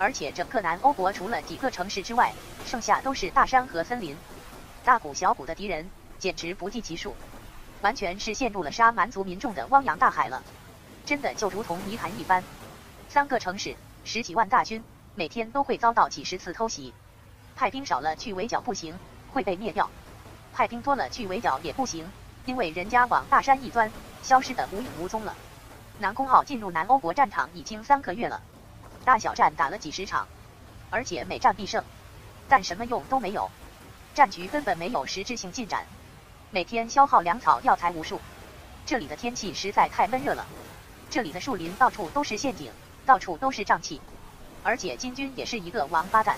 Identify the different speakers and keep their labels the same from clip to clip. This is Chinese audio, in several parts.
Speaker 1: 而且整个南欧国除了几个城市之外，剩下都是大山和森林，大股小股的敌人简直不计其数，完全是陷入了杀蛮族民众的汪洋大海了。真的就如同泥潭一般，三个城市十几万大军，每天都会遭到几十次偷袭。派兵少了去围剿不行，会被灭掉；派兵多了去围剿也不行，因为人家往大山一钻，消失的无影无踪了。南宫傲进入南欧国战场已经三个月了，大小战打了几十场，而且每战必胜，但什么用都没有，战局根本没有实质性进展，每天消耗粮草药材无数。这里的天气实在太闷热了。这里的树林到处都是陷阱，到处都是瘴气，而且金军也是一个王八蛋。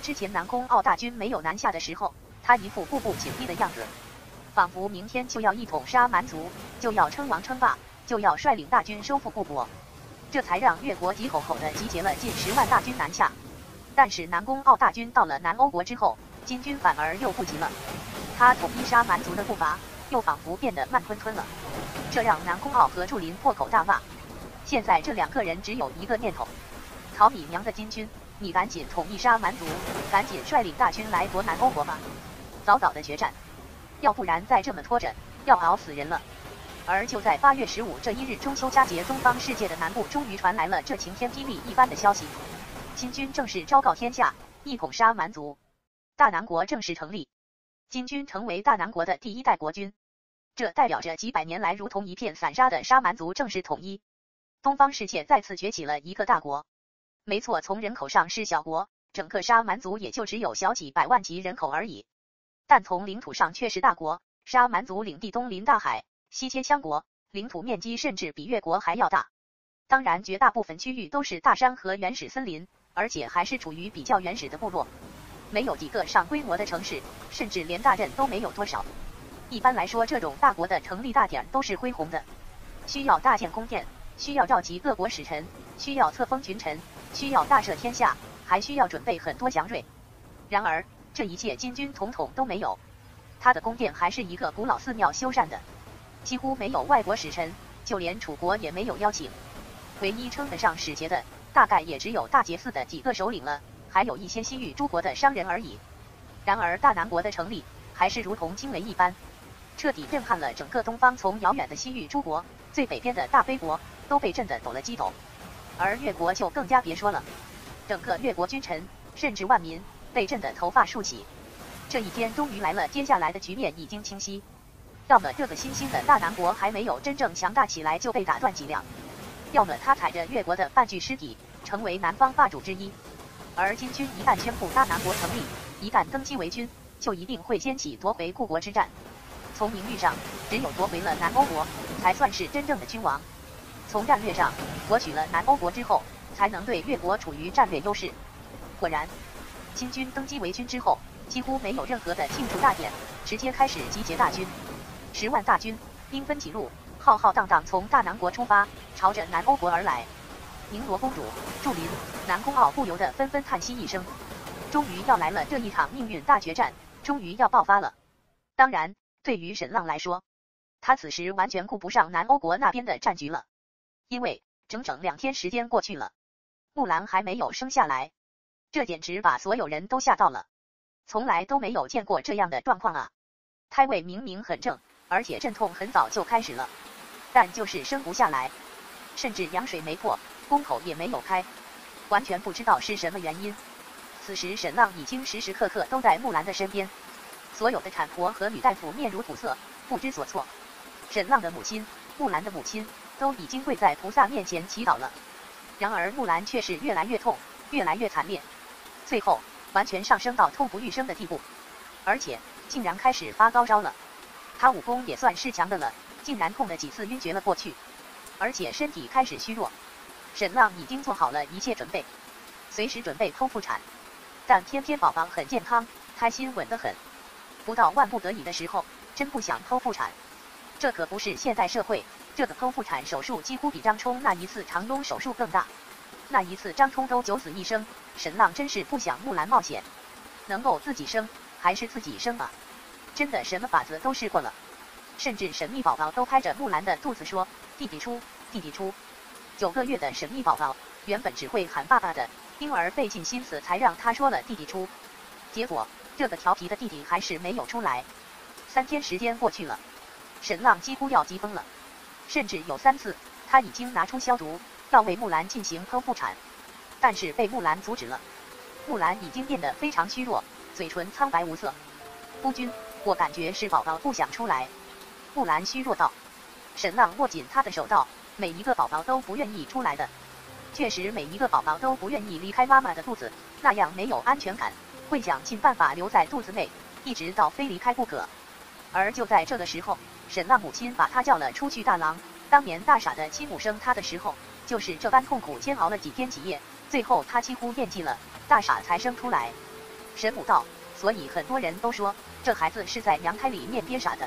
Speaker 1: 之前南宫傲大军没有南下的时候，他一副步步紧逼的样子，仿佛明天就要一统杀蛮族，就要称王称霸，就要率领大军收复故国，这才让越国急吼吼的集结了近十万大军南下。但是南宫傲大军到了南欧国之后，金军反而又不急了，他统一杀蛮族的步伐又仿佛变得慢吞吞了。这让南宫傲和祝林破口大骂。现在这两个人只有一个念头：曹你娘的金军，你赶紧统一杀蛮族，赶紧率领大军来夺南欧国吧！早早的决战，要不然再这么拖着，要熬死人了。而就在八月十五这一日中秋佳节，东方世界的南部终于传来了这晴天霹雳一般的消息：金军正式昭告天下，一统杀蛮族，大南国正式成立，金军成为大南国的第一代国君。这代表着几百年来如同一片散沙的沙蛮族正式统一，东方世界再次崛起了一个大国。没错，从人口上是小国，整个沙蛮族也就只有小几百万级人口而已。但从领土上却是大国，沙蛮族领地东临大海，西接羌国，领土面积甚至比越国还要大。当然，绝大部分区域都是大山和原始森林，而且还是处于比较原始的部落，没有几个上规模的城市，甚至连大镇都没有多少。一般来说，这种大国的成立大典都是恢宏的，需要大建宫殿，需要召集各国使臣，需要册封群臣，需要大赦天下，还需要准备很多祥瑞。然而，这一切金军统统都没有。他的宫殿还是一个古老寺庙修缮的，几乎没有外国使臣，就连楚国也没有邀请。唯一称得上使节的，大概也只有大节寺的几个首领了，还有一些西域诸国的商人而已。然而，大南国的成立还是如同惊雷一般。彻底震撼了整个东方，从遥远的西域诸国，最北边的大飞国都被震得抖了机抖，而越国就更加别说了，整个越国君臣甚至万民被震得头发竖起。这一天终于来了，接下来的局面已经清晰，要么这个新兴的大南国还没有真正强大起来就被打断脊梁，要么他踩着越国的半具尸体成为南方霸主之一。而金军一旦宣布大南国成立，一旦登基为君，就一定会掀起夺回故国之战。从名誉上，只有夺回了南欧国，才算是真正的君王。从战略上，夺取了南欧国之后，才能对越国处于战略优势。果然，金军登基为君之后，几乎没有任何的庆祝大典，直接开始集结大军。十万大军，兵分几路，浩浩荡荡从大南国出发，朝着南欧国而来。宁罗公主、祝林、南宫傲不由得纷纷叹息一声：终于要来了，这一场命运大决战，终于要爆发了。当然。对于沈浪来说，他此时完全顾不上南欧国那边的战局了，因为整整两天时间过去了，木兰还没有生下来，这简直把所有人都吓到了，从来都没有见过这样的状况啊！胎位明明很正，而且阵痛很早就开始了，但就是生不下来，甚至羊水没破，宫口也没有开，完全不知道是什么原因。此时沈浪已经时时刻刻都在木兰的身边。所有的产婆和女大夫面如土色，不知所措。沈浪的母亲、木兰的母亲都已经跪在菩萨面前祈祷了。然而木兰却是越来越痛，越来越惨烈，最后完全上升到痛不欲生的地步，而且竟然开始发高烧了。她武功也算是强的了，竟然痛了几次晕厥了过去，而且身体开始虚弱。沈浪已经做好了一切准备，随时准备剖腹产，但偏偏宝宝很健康，胎心稳得很。不到万不得已的时候，真不想剖腹产。这可不是现代社会，这个剖腹产手术几乎比张冲那一次长隆手术更大。那一次张冲都九死一生，沈浪真是不想木兰冒险，能够自己生还是自己生吧。真的什么法子都试过了，甚至神秘宝宝都拍着木兰的肚子说：“弟弟出，弟弟出。”九个月的神秘宝宝原本只会喊爸爸的，婴儿费尽心思才让他说了弟弟出，结果这个调皮的弟弟还是没有出来。三天时间过去了，沈浪几乎要急疯了，甚至有三次他已经拿出消毒要为木兰进行剖腹产，但是被木兰阻止了。木兰已经变得非常虚弱，嘴唇苍白无色。夫君，我感觉是宝宝不想出来。木兰虚弱道。沈浪握紧他的手道：“每一个宝宝都不愿意出来的。”确实，每一个宝宝都不愿意离开妈妈的肚子，那样没有安全感，会想尽办法留在肚子内，一直到非离开不可。而就在这个时候，沈浪母亲把他叫了出去。大郎，当年大傻的亲母生他的时候，就是这般痛苦煎熬了几天几夜，最后他几乎咽气了，大傻才生出来。沈母道，所以很多人都说这孩子是在娘胎里面憋傻的。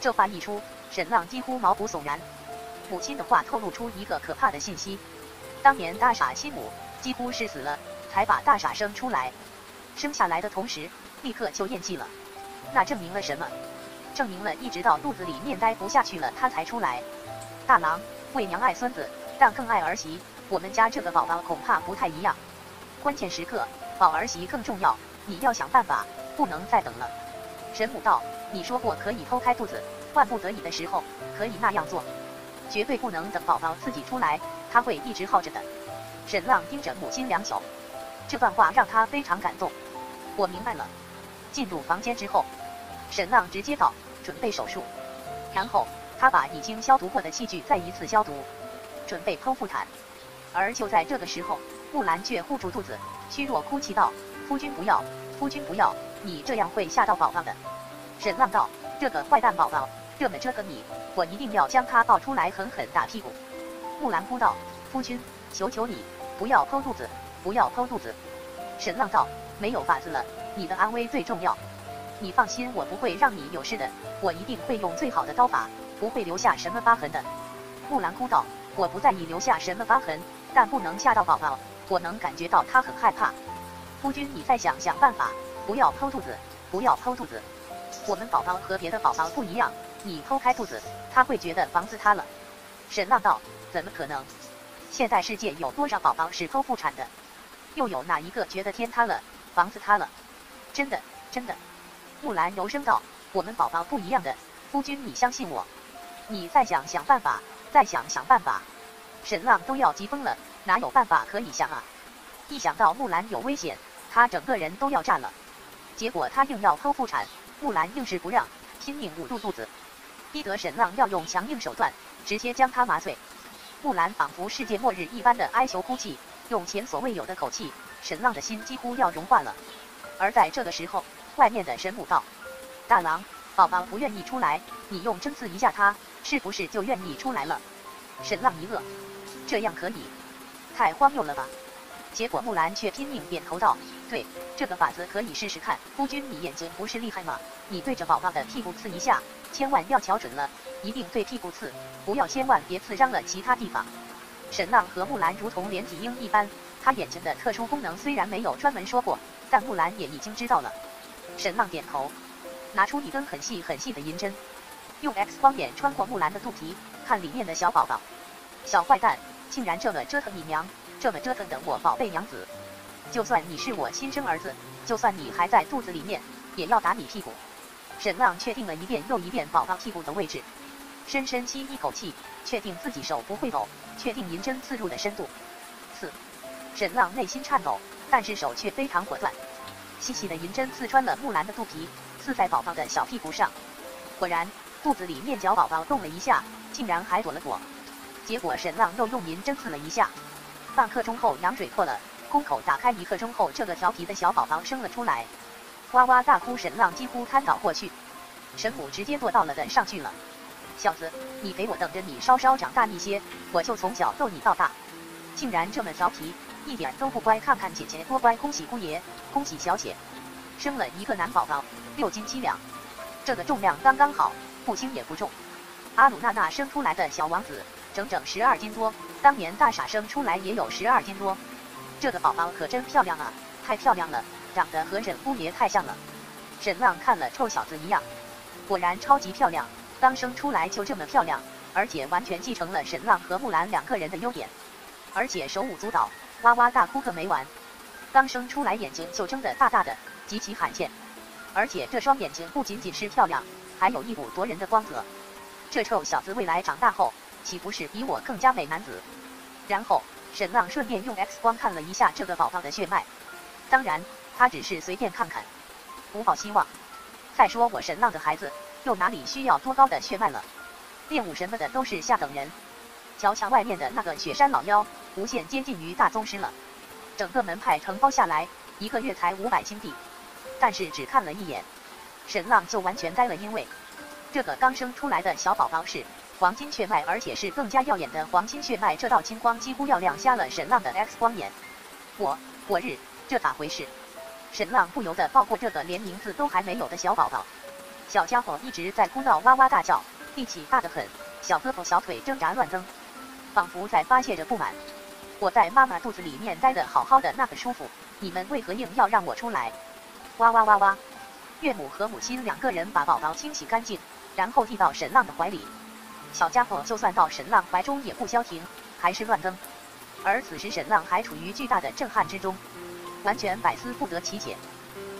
Speaker 1: 这话一出，沈浪几乎毛骨悚然。母亲的话透露出一个可怕的信息。当年大傻亲母几乎是死了，才把大傻生出来。生下来的同时，立刻就咽气了。那证明了什么？证明了一直到肚子里面待不下去了，他才出来。大郎，为娘爱孙子，但更爱儿媳。我们家这个宝宝恐怕不太一样。关键时刻，保儿媳更重要。你要想办法，不能再等了。神母道，你说过可以剖开肚子，万不得已的时候可以那样做，绝对不能等宝宝自己出来。他会一直耗着的。沈浪盯着母亲良久，这段话让他非常感动。我明白了。进入房间之后，沈浪直接道：“准备手术。”然后他把已经消毒过的器具再一次消毒，准备剖腹产。而就在这个时候，木兰却护住肚子，虚弱哭泣道：“夫君不要，夫君不要，你这样会吓到宝宝的。”沈浪道：“这个坏蛋宝宝这么折腾你，我一定要将他抱出来狠狠打屁股。”木兰哭道：“夫君，求求你，不要剖肚子，不要剖肚子。”沈浪道：“没有法子了，你的安危最重要。你放心，我不会让你有事的，我一定会用最好的刀法，不会留下什么疤痕的。”木兰哭道：“我不在意留下什么疤痕，但不能吓到宝宝，我能感觉到他很害怕。夫君，你再想想办法，不要剖肚子，不要剖肚子。我们宝宝和别的宝宝不一样，你剖开肚子，他会觉得房子塌了。”沈浪道。怎么可能？现在世界有多少宝宝是剖腹产的？又有哪一个觉得天塌了，房子塌了？真的，真的。木兰柔声道：“我们宝宝不一样的，夫君你相信我。你再想想办法，再想想办法。”沈浪都要急疯了，哪有办法可以想啊？一想到木兰有危险，他整个人都要炸了。结果他硬要剖腹产，木兰硬是不让，拼命捂住肚子，逼得沈浪要用强硬手段，直接将他麻醉。木兰仿佛世界末日一般的哀求哭泣，用前所未有的口气，沈浪的心几乎要融化了。而在这个时候，外面的神母道：“大郎，宝宝不愿意出来，你用针刺一下他，是不是就愿意出来了？”沈浪一愕，这样可以？太荒谬了吧！结果木兰却拼命点头道：“对，这个法子可以试试看。夫君，你眼睛不是厉害吗？你对着宝宝的屁股刺一下，千万要瞧准了。”一定对屁股刺，不要千万别刺伤了其他地方。沈浪和木兰如同连体婴一般，他眼睛的特殊功能虽然没有专门说过，但木兰也已经知道了。沈浪点头，拿出一根很细很细的银针，用 X 光眼穿过木兰的肚皮，看里面的小宝宝。小坏蛋，竟然这么折腾你娘，这么折腾的我宝贝娘子。就算你是我亲生儿子，就算你还在肚子里面，也要打你屁股。沈浪确定了一遍又一遍宝宝屁股的位置。深深吸一口气，确定自己手不会抖，确定银针刺入的深度。刺，沈浪内心颤抖，但是手却非常果断。细细的银针刺穿了木兰的肚皮，刺在宝宝的小屁股上。果然，肚子里面脚宝宝动了一下，竟然还躲了躲。结果沈浪又用银针刺了一下，半刻钟后羊水破了，宫口打开。一刻钟后，这个调皮的小宝宝生了出来，哇哇大哭。沈浪几乎瘫倒过去，神母直接坐到了的上去了。小子，你给我等着！你稍稍长大一些，我就从小逗你到大。竟然这么调皮，一点都不乖。看看姐姐多乖！恭喜姑爷，恭喜小姐，生了一个男宝宝，六斤七两，这个重量刚刚好，不轻也不重。阿鲁娜娜生出来的小王子，整整十二斤多。当年大傻生出来也有十二斤多。这个宝宝可真漂亮啊，太漂亮了，长得和沈姑爷太像了。沈浪看了臭小子一样，果然超级漂亮。刚生出来就这么漂亮，而且完全继承了沈浪和木兰两个人的优点，而且手舞足蹈，哇哇大哭个没完。刚生出来眼睛就睁得大大的，极其罕见。而且这双眼睛不仅仅是漂亮，还有一股夺人的光泽。这臭小子未来长大后，岂不是比我更加美男子？然后沈浪顺便用 X 光看了一下这个宝宝的血脉，当然他只是随便看看，不抱希望。再说我沈浪的孩子，又哪里需要多高的血脉了？练武什么的都是下等人。瞧墙外面的那个雪山老妖，无限接近于大宗师了。整个门派承包下来，一个月才五百金币。但是只看了一眼，沈浪就完全呆了，因为这个刚生出来的小宝宝是黄金血脉，而且是更加耀眼的黄金血脉。这道金光几乎要亮瞎了沈浪的 X 光眼。我我日，这咋回事？沈浪不由得抱过这个连名字都还没有的小宝宝。小家伙一直在哭闹，哇哇大叫，力气大得很，小胳膊小腿挣扎乱蹬。仿佛在发泄着不满。我在妈妈肚子里面待得好好的，那个舒服，你们为何硬要让我出来？哇哇哇哇！岳母和母亲两个人把宝宝清洗干净，然后递到沈浪的怀里。小家伙就算到沈浪怀中也不消停，还是乱蹬。而此时沈浪还处于巨大的震撼之中，完全百思不得其解。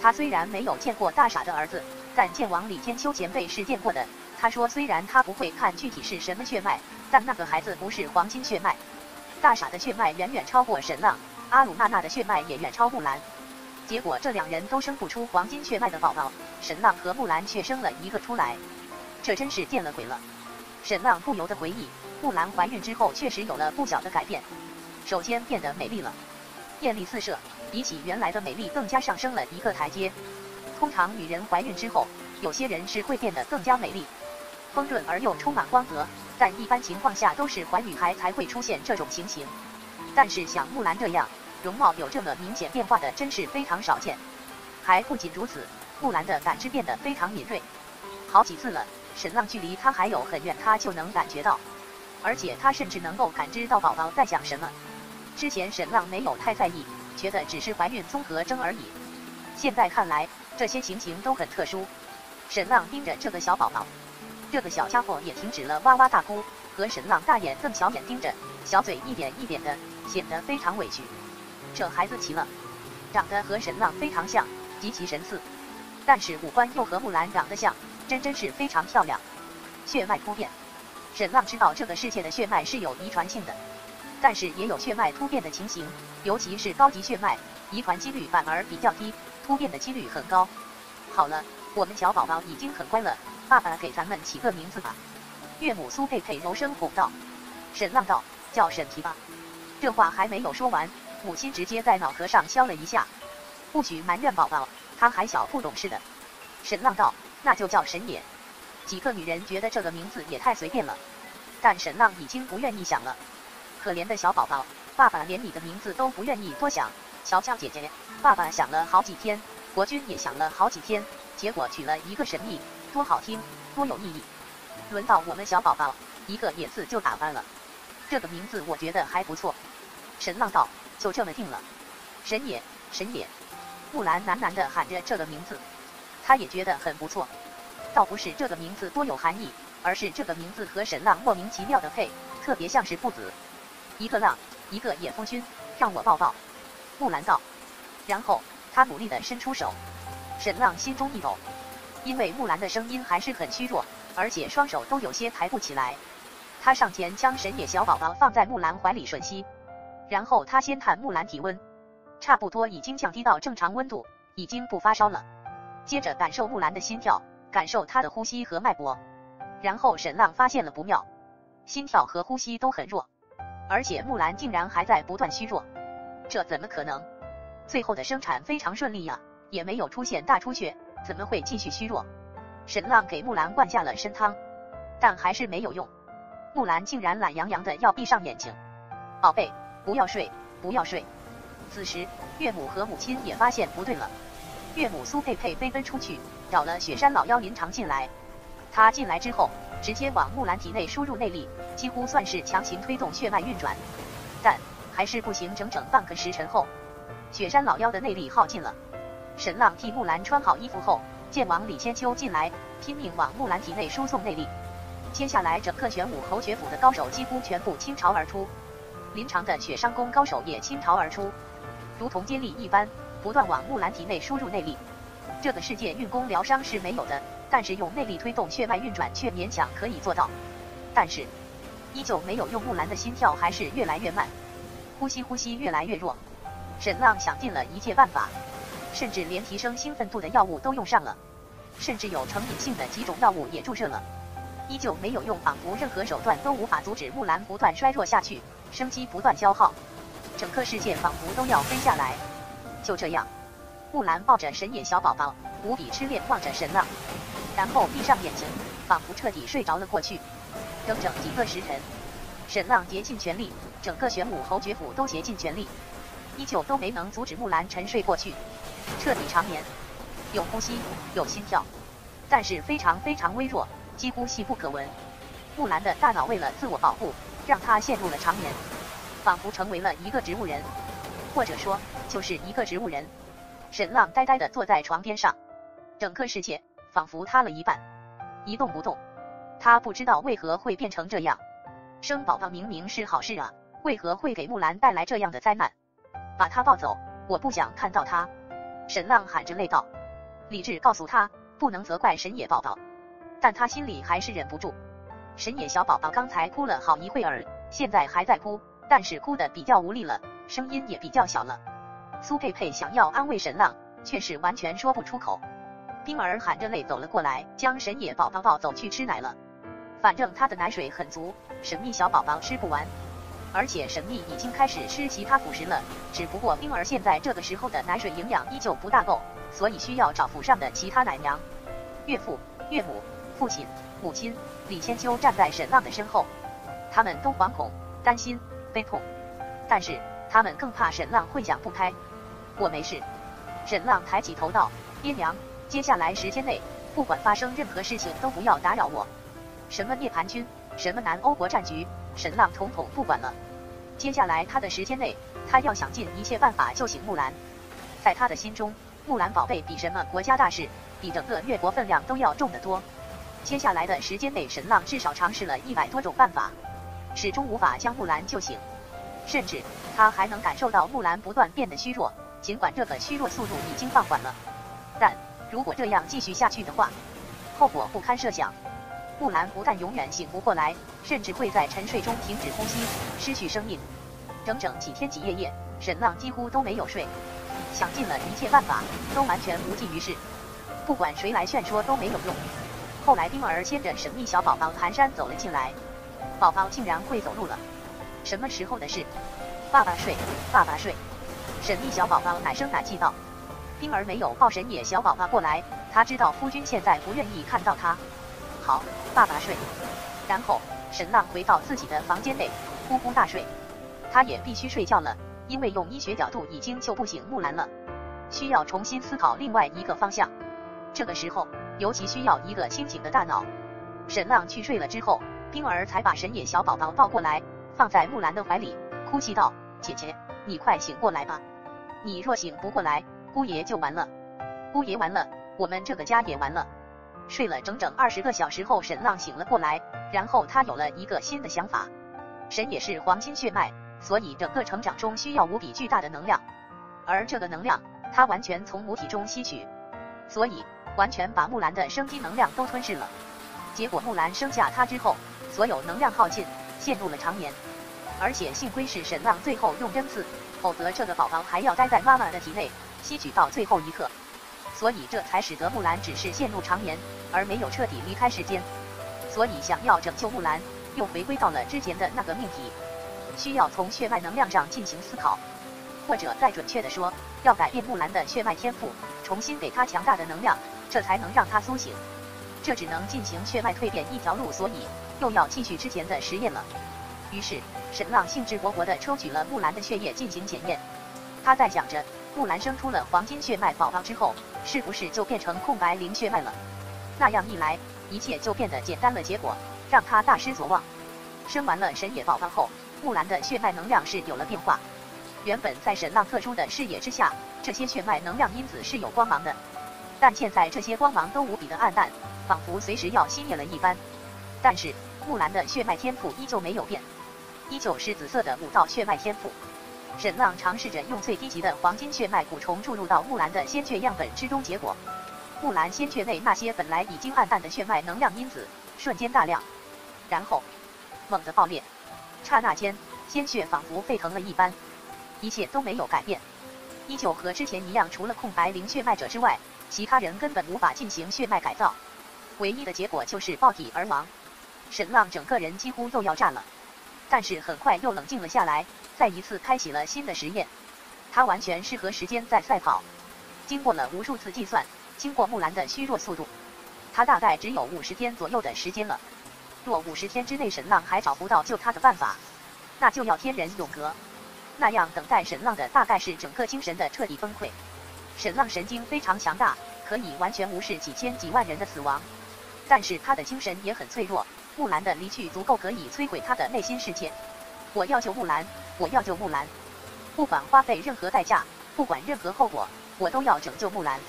Speaker 1: 他虽然没有见过大傻的儿子，但剑王李天秋前辈是见过的。他说虽然他不会看具体是什么血脉。但那个孩子不是黄金血脉，大傻的血脉远远超过沈浪，阿鲁娜娜的血脉也远超木兰。结果这两人都生不出黄金血脉的宝宝，沈浪和木兰却生了一个出来，这真是见了鬼了。沈浪不由得回忆，木兰怀孕之后确实有了不小的改变，首先变得美丽了，艳丽四射，比起原来的美丽更加上升了一个台阶。通常女人怀孕之后，有些人是会变得更加美丽，丰润而又充满光泽。但一般情况下都是怀女孩才会出现这种情形，但是像木兰这样容貌有这么明显变化的真是非常少见。还不仅如此，木兰的感知变得非常敏锐，好几次了，沈浪距离他还有很远，他就能感觉到，而且他甚至能够感知到宝宝在想什么。之前沈浪没有太在意，觉得只是怀孕综合征而已，现在看来这些情形都很特殊。沈浪盯着这个小宝宝。这个小家伙也停止了哇哇大哭，和沈浪大眼瞪小眼盯着，小嘴一点一点的，显得非常委屈。这孩子奇了，长得和沈浪非常像，极其神似，但是五官又和木兰长得像，真真是非常漂亮。血脉突变，沈浪知道这个世界的血脉是有遗传性的，但是也有血脉突变的情形，尤其是高级血脉，遗传几率反而比较低，突变的几率很高。好了，我们小宝宝已经很乖了。爸爸给咱们起个名字吧。岳母苏佩佩柔声哄道。沈浪道：“叫沈提吧。”这话还没有说完，母亲直接在脑壳上削了一下。不许埋怨宝宝，他还小不懂事的。沈浪道：“那就叫沈野。”几个女人觉得这个名字也太随便了，但沈浪已经不愿意想了。可怜的小宝宝，爸爸连你的名字都不愿意多想。乔乔姐姐，爸爸想了好几天，国君也想了好几天，结果取了一个神秘。多好听，多有意义！轮到我们小宝宝，一个野字就打翻了。这个名字我觉得还不错。沈浪道，就这么定了。神也，神也。木兰喃喃地喊着这个名字，他也觉得很不错。倒不是这个名字多有含义，而是这个名字和沈浪莫名其妙的配，特别像是父子。一个浪，一个野夫君，让我抱抱。木兰道，然后他努力地伸出手。沈浪心中一抖。因为木兰的声音还是很虚弱，而且双手都有些抬不起来。他上前将沈野小宝宝放在木兰怀里吮吸，然后他先探木兰体温，差不多已经降低到正常温度，已经不发烧了。接着感受木兰的心跳，感受她的呼吸和脉搏。然后沈浪发现了不妙，心跳和呼吸都很弱，而且木兰竟然还在不断虚弱，这怎么可能？最后的生产非常顺利呀，也没有出现大出血。怎么会继续虚弱？沈浪给木兰灌下了参汤，但还是没有用。木兰竟然懒洋洋的要闭上眼睛。宝贝，不要睡，不要睡。此时，岳母和母亲也发现不对了。岳母苏佩佩飞奔出去，找了雪山老妖林长进来。他进来之后，直接往木兰体内输入内力，几乎算是强行推动血脉运转，但还是不行。整整半个时辰后，雪山老妖的内力耗尽了。沈浪替木兰穿好衣服后，剑王李千秋进来，拼命往木兰体内输送内力。接下来，整个玄武侯爵府的高手几乎全部倾巢而出，林长的雪山宫高手也倾巢而出。如同接力一般，不断往木兰体内输入内力。这个世界运功疗伤是没有的，但是用内力推动血脉运转却勉强可以做到。但是，依旧没有用。木兰的心跳还是越来越慢，呼吸呼吸越来越弱。沈浪想尽了一切办法，甚至连提升兴奋度的药物都用上了，甚至有成瘾性的几种药物也注射了，依旧没有用。仿佛任何手段都无法阻止木兰不断衰弱下去，生机不断消耗，整个世界仿佛都要飞下来。就这样，木兰抱着神野小宝宝，无比痴恋望着神浪，然后闭上眼睛，仿佛彻底睡着了过去。整整几个时辰，沈浪竭尽全力，整个玄武侯爵府都竭尽全力，依旧都没能阻止木兰沉睡过去，彻底长眠。有呼吸，有心跳，但是非常非常微弱，几乎细不可闻。木兰的大脑为了自我保护，让她陷入了长眠，仿佛成为了一个植物人，或者说就是一个植物人。沈浪呆呆地坐在床边上，整个世界仿佛塌了一半，一动不动。他不知道为何会变成这样，生宝宝明明是好事啊，为何会给木兰带来这样的灾难？把他抱走，我不想看到他。沈浪喊着泪道。理智告诉他不能责怪神野宝宝，但他心里还是忍不住。神野小宝宝刚才哭了好一会儿，现在还在哭，但是哭的比较无力了，声音也比较小了。苏佩佩想要安慰沈浪，却是完全说不出口。冰儿含着泪走了过来，将神野宝宝抱走去吃奶了。反正他的奶水很足，神秘小宝宝吃不完，而且神秘已经开始吃其他辅食了。只不过冰儿现在这个时候的奶水营养依旧不大够，所以需要找府上的其他奶娘。岳父、岳母、父亲、母亲李千秋站在沈浪的身后，他们都惶恐、担心、悲痛，但是他们更怕沈浪会想不开。我没事。沈浪抬起头道：“爹娘，接下来时间内，不管发生任何事情，都不要打扰我。”什么涅槃军，什么南欧国战局，沈浪统统不管了。接下来他的时间内，他要想尽一切办法救醒木兰。在他的心中，木兰宝贝比什么国家大事，比整个越国分量都要重得多。接下来的时间内，沈浪至少尝试了一百多种办法，始终无法将木兰救醒。甚至他还能感受到木兰不断变得虚弱，尽管这个虚弱速度已经放缓了，但如果这样继续下去的话，后果不堪设想。木兰不但永远醒不过来，甚至会在沉睡中停止呼吸，失去生命。整整几天几夜夜，沈浪几乎都没有睡，想尽了一切办法，都完全无济于事。不管谁来劝说都没有用。后来冰儿牵着神秘小宝宝蹒跚走了进来，宝宝竟然会走路了，什么时候的事？爸爸睡，爸爸睡。神秘小宝宝奶声奶气道。冰儿没有抱神野小宝宝过来，他知道夫君现在不愿意看到他。好，爸爸睡。然后沈浪回到自己的房间内，呼呼大睡。他也必须睡觉了，因为用医学角度已经救不醒木兰了，需要重新思考另外一个方向。这个时候尤其需要一个清醒的大脑。沈浪去睡了之后，冰儿才把神野小宝宝抱过来，放在木兰的怀里，哭泣道：“姐姐，你快醒过来吧！你若醒不过来，姑爷就完了。姑爷完了，我们这个家也完了。”睡了整整二十个小时后，沈浪醒了过来，然后他有了一个新的想法。神也是黄金血脉，所以整个成长中需要无比巨大的能量，而这个能量他完全从母体中吸取，所以完全把木兰的生机能量都吞噬了。结果木兰生下他之后，所有能量耗尽，陷入了长眠。而且幸亏是沈浪最后用针刺，否则这个宝宝还要待在妈妈的体内，吸取到最后一刻。所以这才使得木兰只是陷入长眠，而没有彻底离开世间。所以想要拯救木兰，又回归到了之前的那个命题，需要从血脉能量上进行思考，或者再准确的说，要改变木兰的血脉天赋，重新给她强大的能量，这才能让她苏醒。这只能进行血脉蜕变一条路，所以又要继续之前的实验了。于是沈浪兴致勃勃地抽取了木兰的血液进行检验，他在想着。木兰生出了黄金血脉宝宝之后，是不是就变成空白零血脉了？那样一来，一切就变得简单了。结果让他大失所望。生完了神野宝宝后，木兰的血脉能量是有了变化。原本在沈浪特殊的视野之下，这些血脉能量因子是有光芒的，但现在这些光芒都无比的暗淡，仿佛随时要熄灭了一般。但是木兰的血脉天赋依旧没有变，依旧是紫色的五道血脉天赋。沈浪尝试着用最低级的黄金血脉蛊虫注入到木兰的鲜血样本之中，结果木兰鲜血内那些本来已经暗淡的血脉能量因子瞬间大亮，然后猛地爆裂，刹那间鲜血仿佛沸腾了一般，一切都没有改变，依旧和之前一样，除了空白灵血脉者之外，其他人根本无法进行血脉改造，唯一的结果就是爆体而亡。沈浪整个人几乎又要炸了，但是很快又冷静了下来。再一次开启了新的实验，他完全是和时间在赛跑。经过了无数次计算，经过木兰的虚弱速度，他大概只有五十天左右的时间了。若五十天之内沈浪还找不到救他的办法，那就要天人永隔。那样等待沈浪的大概是整个精神的彻底崩溃。沈浪神经非常强大，可以完全无视几千几万人的死亡，但是他的精神也很脆弱。木兰的离去足够可以摧毁他的内心世界。我要救木兰。我要救木兰，不管花费任何代价，不管任何后果，我都要拯救木兰。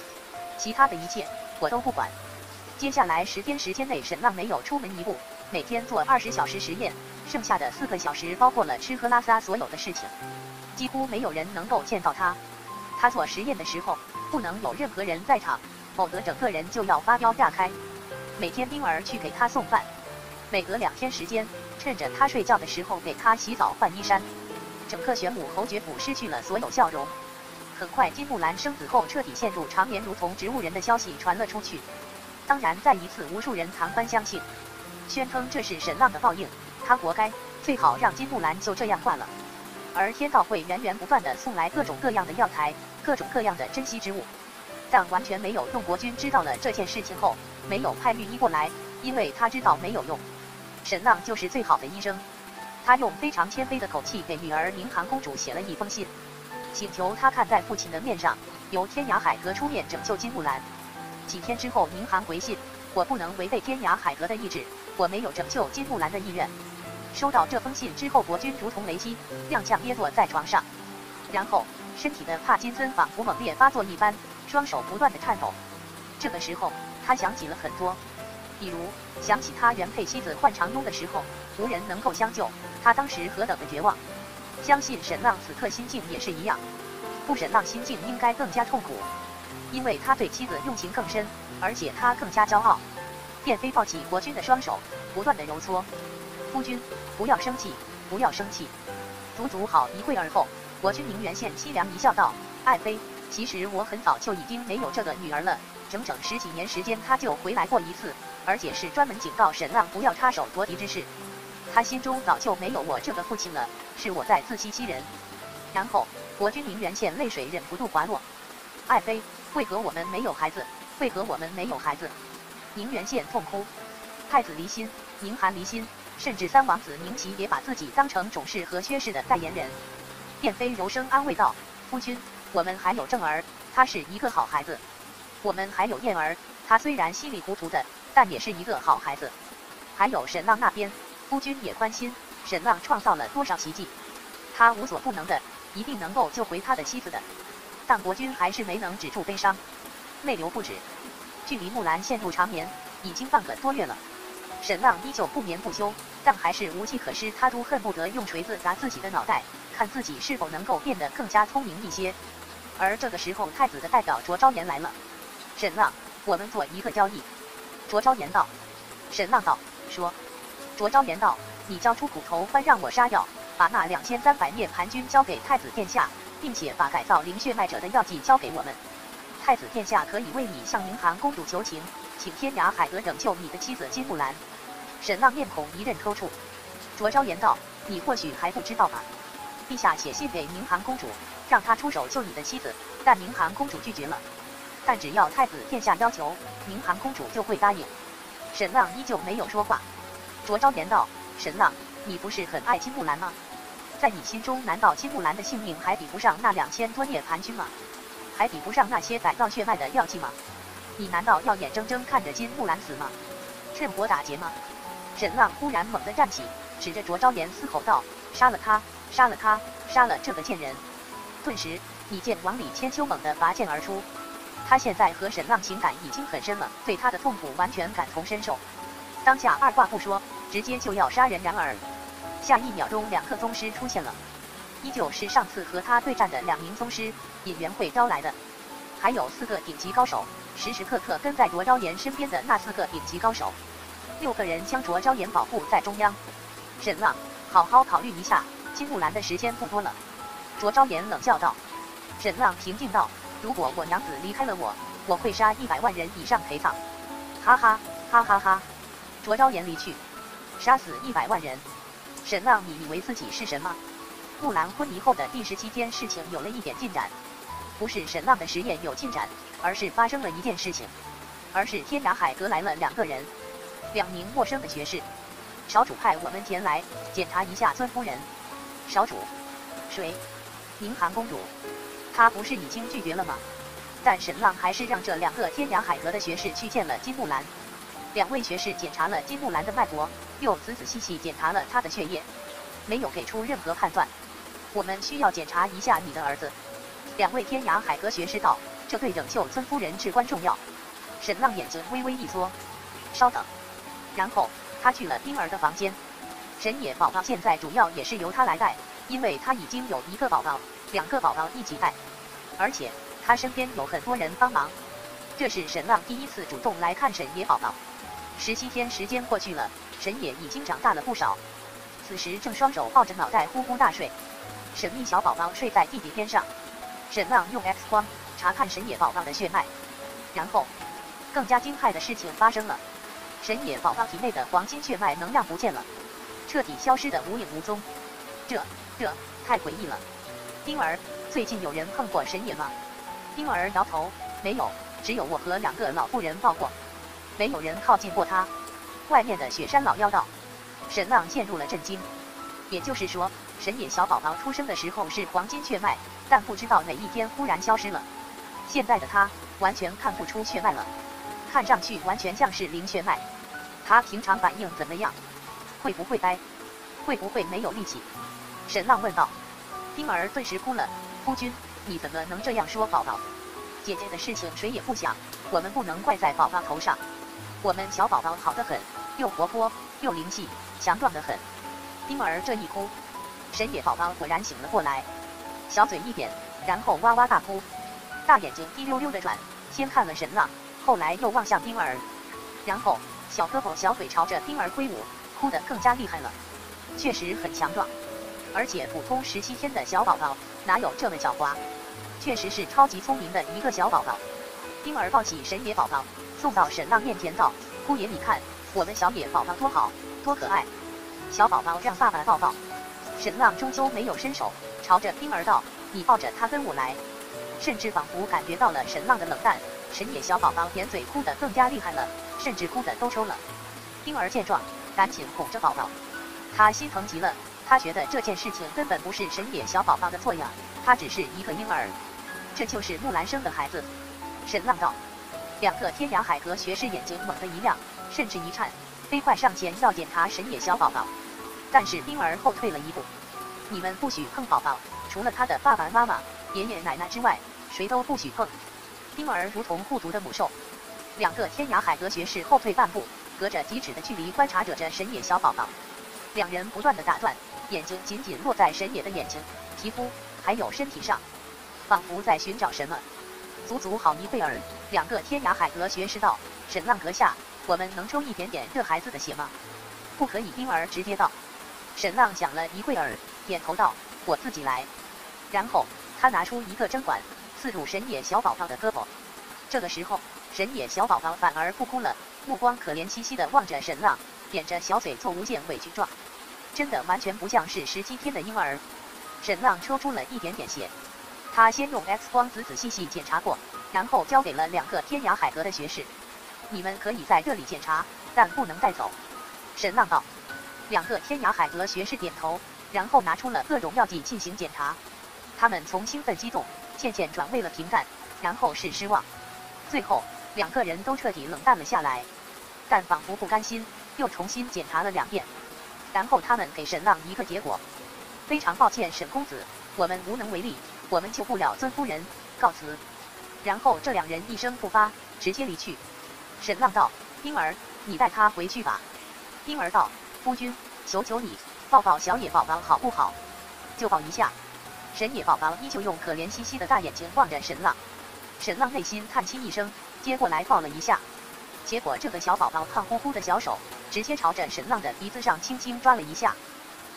Speaker 1: 其他的一切我都不管。接下来十天时间内，沈浪没有出门一步，每天做二十小时实验，剩下的四个小时包括了吃喝拉撒所有的事情，几乎没有人能够见到他。他做实验的时候，不能有任何人在场，否则整个人就要发飙炸开。每天冰儿去给他送饭，每隔两天时间，趁着他睡觉的时候给他洗澡换衣衫。整个玄武侯爵府失去了所有笑容。很快，金木兰生子后彻底陷入长眠，如同植物人的消息传了出去。当然，再一次，无数人旁观相信，宣称这是沈浪的报应，他活该，最好让金木兰就这样挂了。而天道会源源不断的送来各种各样的药材，各种各样的珍稀之物，但完全没有用。国君知道了这件事情后，没有派御医过来，因为他知道没有用。沈浪就是最好的医生。他用非常谦卑的口气给女儿宁寒公主写了一封信，请求她看在父亲的面上，由天涯海阁出面拯救金木兰。几天之后，宁寒回信：我不能违背天涯海阁的意志，我没有拯救金木兰的意愿。收到这封信之后，国君如同雷击，踉跄跌坐在床上，然后身体的帕金森仿佛猛烈发作一般，双手不断的颤抖。这个时候，他想起了很多。比如想起他原配妻子换长庸的时候，无人能够相救，他当时何等的绝望。相信沈浪此刻心境也是一样，不沈浪心境应该更加痛苦，因为他对妻子用情更深，而且他更加骄傲。便飞抱起国君的双手，不断的揉搓。夫君，不要生气，不要生气。足足好一会儿后，国君宁元宪凄凉一笑道：“爱妃，其实我很早就已经没有这个女儿了，整整十几年时间，她就回来过一次。”而且是专门警告沈浪不要插手夺嫡之事，他心中早就没有我这个父亲了，是我在自欺欺人。然后国君宁元宪泪水忍不住滑落，爱妃，为何我们没有孩子？为何我们没有孩子？宁元宪痛哭，太子离心，宁寒离心，甚至三王子宁齐也把自己当成种氏和薛氏的代言人。便妃柔声安慰道：“夫君，我们还有正儿，他是一个好孩子；我们还有燕儿，他虽然稀里糊涂的。”但也是一个好孩子。还有沈浪那边，夫君也宽心。沈浪创造了多少奇迹，他无所不能的，一定能够救回他的妻子的。但国君还是没能止住悲伤，泪流不止。距离木兰陷入长眠已经半个多月了，沈浪依旧不眠不休，但还是无计可施。他都恨不得用锤子砸自己的脑袋，看自己是否能够变得更加聪明一些。而这个时候，太子的代表卓昭言来了。沈浪，我们做一个交易。卓昭言道：“沈浪道，说，卓昭言道，你交出骨头欢让我杀掉，把那两千三百涅盘军交给太子殿下，并且把改造灵血脉者的药剂交给我们。太子殿下可以为你向宁寒公主求情，请天涯海阁拯救你的妻子金木兰。”沈浪面孔一阵抽搐。卓昭言道：“你或许还不知道吧？陛下写信给宁寒公主，让她出手救你的妻子，但宁寒公主拒绝了。”但只要太子殿下要求，宁寒公主就会答应。沈浪依旧没有说话。卓昭言道：“沈浪，你不是很爱金木兰吗？在你心中，难道金木兰的性命还比不上那两千多涅盘军吗？还比不上那些改造血脉的药剂吗？你难道要眼睁睁看着金木兰死吗？趁火打劫吗？”沈浪忽然猛地站起，指着卓昭言嘶吼道：“杀了他！杀了他！杀了这个贱人！”顿时，一剑往里千秋猛地拔剑而出。他现在和沈浪情感已经很深了，对他的痛苦完全感同身受。当下二话不说，直接就要杀人。然而，下一秒钟，两个宗师出现了，依旧是上次和他对战的两名宗师尹元会招来的，还有四个顶级高手，时时刻刻跟在卓昭言身边的那四个顶级高手，六个人将卓昭言保护在中央。沈浪，好好考虑一下，金木兰的时间不多了。卓昭言冷笑道。沈浪平静道：“如果我娘子离开了我，我会杀一百万人以上陪葬。”哈哈哈哈哈！卓昭言离去，杀死一百万人。沈浪，你以为自己是什么？木兰昏迷后的第十七天，事情有了一点进展，不是沈浪的实验有进展，而是发生了一件事情，而是天涯海阁来了两个人，两名陌生的学士。少主派我们前来检查一下尊夫人。少主，谁？宁寒公主。他不是已经拒绝了吗？但沈浪还是让这两个天涯海阁的学士去见了金木兰。两位学士检查了金木兰的脉搏，又仔仔细细检查了她的血液，没有给出任何判断。我们需要检查一下你的儿子。两位天涯海阁学士道：“这对拯救村夫人至关重要。”沈浪眼睛微微一缩，稍等。然后他去了冰儿的房间。神野宝宝现在主要也是由他来带，因为他已经有一个宝宝，两个宝宝一起带，而且他身边有很多人帮忙。这是沈浪第一次主动来看沈野宝宝。十七天时间过去了，沈野已经长大了不少。此时正双手抱着脑袋呼呼大睡，神秘小宝宝睡在弟弟边上。沈浪用 X 光查看神野宝宝的血脉，然后更加惊骇的事情发生了：神野宝宝体内的黄金血脉能量不见了，彻底消失的无影无踪。这这太诡异了！冰儿，最近有人碰过神野吗？冰儿摇头，没有，只有我和两个老妇人抱过。没有人靠近过他。外面的雪山老妖道，沈浪陷入了震惊。也就是说，神野小宝宝出生的时候是黄金血脉，但不知道哪一天忽然消失了。现在的他完全看不出血脉了，看上去完全像是零血脉。他平常反应怎么样？会不会呆？会不会没有力气？沈浪问道。冰儿顿时哭了。夫君，你怎么能这样说宝宝？姐姐的事情谁也不想，我们不能怪在宝宝头上。我们小宝宝好得很，又活泼又灵气，强壮得很。冰儿这一哭，神野宝宝果然醒了过来，小嘴一扁，然后哇哇大哭，大眼睛滴溜溜的转，先看了神浪，后来又望向冰儿，然后小胳膊小腿朝着冰儿挥舞，哭得更加厉害了。确实很强壮，而且普通十七天的小宝宝哪有这么狡猾？确实是超级聪明的一个小宝宝。冰儿抱起神野宝宝。送到沈浪面前道：“姑爷，你看我们小野宝宝多好，多可爱。小宝宝让爸爸抱抱。”沈浪终究没有伸手，朝着冰儿道：“你抱着他跟我来。”甚至仿佛感觉到了沈浪的冷淡，沈野小宝宝扁嘴哭得更加厉害了，甚至哭得都抽了。冰儿见状，赶紧哄着宝宝，他心疼极了，他觉得这件事情根本不是神野小宝宝的错呀，他只是一个婴儿，这就是木兰生的孩子。沈浪道。两个天涯海阁学士眼睛猛地一亮，甚至一颤，飞快上前要检查神野小宝宝。但是冰儿后退了一步：“你们不许碰宝宝，除了他的爸爸妈妈、爷爷奶奶之外，谁都不许碰。”冰儿如同护犊的母兽。两个天涯海阁学士后退半步，隔着几尺的距离观察着神野小宝宝。两人不断的打断，眼睛紧紧落在神野的眼睛、皮肤还有身体上，仿佛在寻找什么。足足好一会儿，两个天涯海阁学士道：“沈浪阁下，我们能抽一点点这孩子的血吗？”“不可以。”冰儿直接道。沈浪想了一会儿，点头道：“我自己来。”然后他拿出一个针管，刺入神野小宝宝的胳膊。这个时候，神野小宝宝反而不哭了，目光可怜兮兮地望着沈浪，扁着小嘴做无限委屈状，真的完全不像是十七天的婴儿。沈浪抽出了一点点血。他先用 X 光仔仔细细检查过，然后交给了两个天涯海阁的学士。你们可以在这里检查，但不能带走。沈浪道。两个天涯海阁学士点头，然后拿出了各种药剂进行检查。他们从兴奋激动渐渐转为了平淡，然后是失望，最后两个人都彻底冷淡了下来。但仿佛不甘心，又重新检查了两遍。然后他们给沈浪一个结果：非常抱歉，沈公子，我们无能为力。我们救不了尊夫人，告辞。然后这两人一声不发，直接离去。沈浪道：“冰儿，你带他回去吧。”冰儿道：“夫君，求求你，抱抱小野宝宝好不好？就抱一下。”神野宝宝依旧用可怜兮兮的大眼睛望着沈浪。沈浪内心叹息一声，接过来抱了一下。结果这个小宝宝胖乎乎的小手，直接朝着沈浪的鼻子上轻轻抓了一下。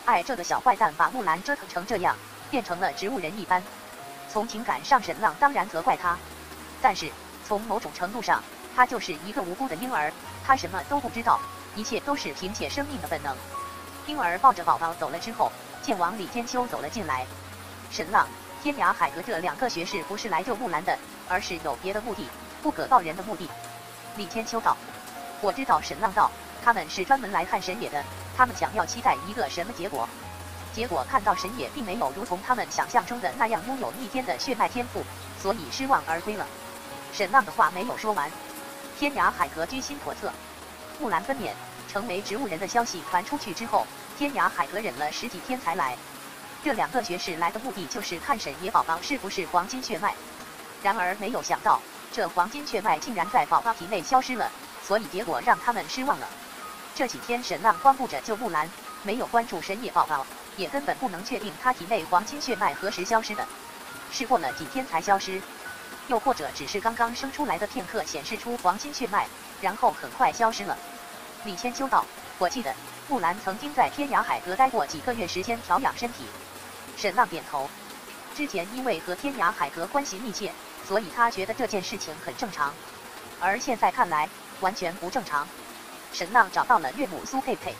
Speaker 1: 哎，这个小坏蛋把木兰折腾成这样，变成了植物人一般。从情感上，沈浪当然责怪他，但是从某种程度上，他就是一个无辜的婴儿，他什么都不知道，一切都是凭借生命的本能。婴儿抱着宝宝走了之后，剑王李天秋走了进来。沈浪、天涯海阁这两个学士不是来救木兰的，而是有别的目的，不可告人的目的。李千秋道：“我知道。”沈浪道：“他们是专门来看神野的，他们想要期待一个什么结果？结果看到神野并没有如同他们想象中的那样拥有逆天的血脉天赋，所以失望而归了。”沈浪的话没有说完，天涯海阁居心叵测，木兰分娩成为植物人的消息传出去之后，天涯海阁忍了十几天才来。这两个学士来的目的就是看沈野宝宝是不是黄金血脉，然而没有想到，这黄金血脉竟然在宝宝体内消失了，所以结果让他们失望了。这几天沈浪光顾着救木兰，没有关注神野宝宝，也根本不能确定他体内黄金血脉何时消失的，是过了几天才消失，又或者只是刚刚生出来的片刻显示出黄金血脉，然后很快消失了。李千秋道：“我记得木兰曾经在天涯海阁待过几个月时间调养身体。”沈浪点头，之前因为和天涯海阁关系密切，所以他觉得这件事情很正常，而现在看来完全不正常。沈浪找到了岳母苏佩佩，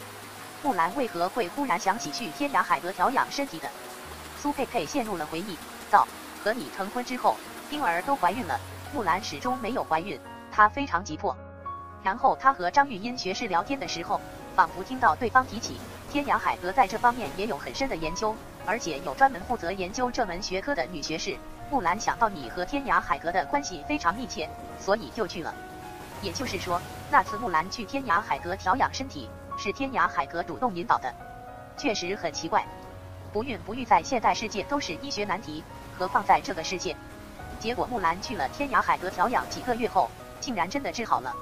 Speaker 1: 木兰为何会忽然想起去天涯海阁调养身体的？苏佩佩陷入了回忆，道：“和你成婚之后，婴儿都怀孕了，木兰始终没有怀孕，她非常急迫。然后她和张玉英学士聊天的时候，仿佛听到对方提起天涯海阁在这方面也有很深的研究。”而且有专门负责研究这门学科的女学士木兰，想到你和天涯海阁的关系非常密切，所以就去了。也就是说，那次木兰去天涯海阁调养身体，是天涯海阁主动引导的。确实很奇怪，不孕不育在现代世界都是医学难题，何况在这个世界？结果木兰去了天涯海阁调养几个月后，竟然真的治好了。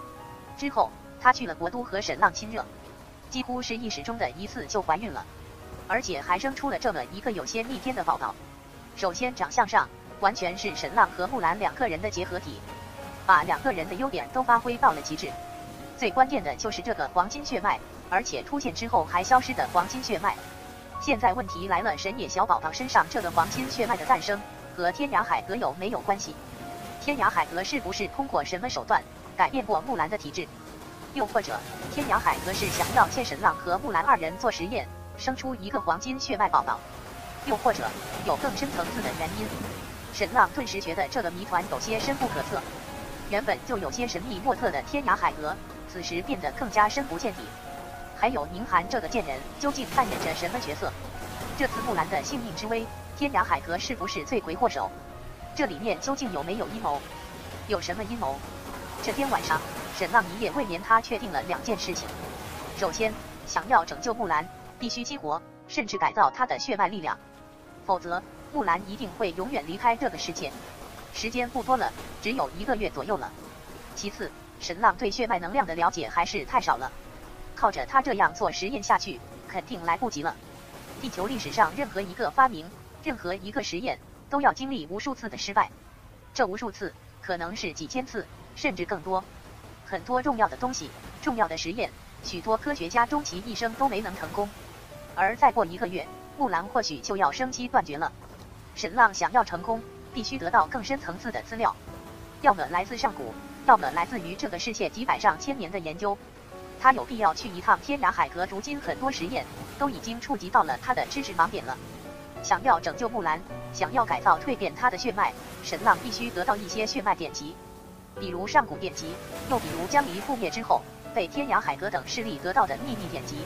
Speaker 1: 之后，她去了国都和沈浪亲热，几乎是一时中的一次就怀孕了。而且还生出了这么一个有些逆天的宝宝。首先长相上完全是沈浪和木兰两个人的结合体，把两个人的优点都发挥到了极致。最关键的就是这个黄金血脉，而且出现之后还消失的黄金血脉。现在问题来了，神野小宝宝身上这个黄金血脉的诞生和天涯海阁有没有关系？天涯海阁是不是通过什么手段改变过木兰的体质？又或者天涯海阁是想要借沈浪和木兰二人做实验？生出一个黄金血脉宝宝，又或者有更深层次的原因，沈浪顿时觉得这个谜团有些深不可测。原本就有些神秘莫测的天涯海阁，此时变得更加深不见底。还有宁寒这个贱人，究竟扮演着什么角色？这次木兰的性命之危，天涯海阁是不是罪魁祸首？这里面究竟有没有阴谋？有什么阴谋？这天晚上，沈浪一夜未眠，他确定了两件事情。首先，想要拯救木兰。必须激活，甚至改造他的血脉力量，否则木兰一定会永远离开这个世界。时间不多了，只有一个月左右了。其次，神浪对血脉能量的了解还是太少了，靠着他这样做实验下去，肯定来不及了。地球历史上任何一个发明，任何一个实验，都要经历无数次的失败，这无数次可能是几千次，甚至更多。很多重要的东西，重要的实验，许多科学家终其一生都没能成功。而再过一个月，木兰或许就要生机断绝了。沈浪想要成功，必须得到更深层次的资料，要么来自上古，要么来自于这个世界几百上千年的研究。他有必要去一趟天涯海阁，如今很多实验都已经触及到了他的知识盲点了。想要拯救木兰，想要改造蜕变他的血脉，沈浪必须得到一些血脉典籍，比如上古典籍，又比如江离覆灭之后被天涯海阁等势力得到的秘密典籍。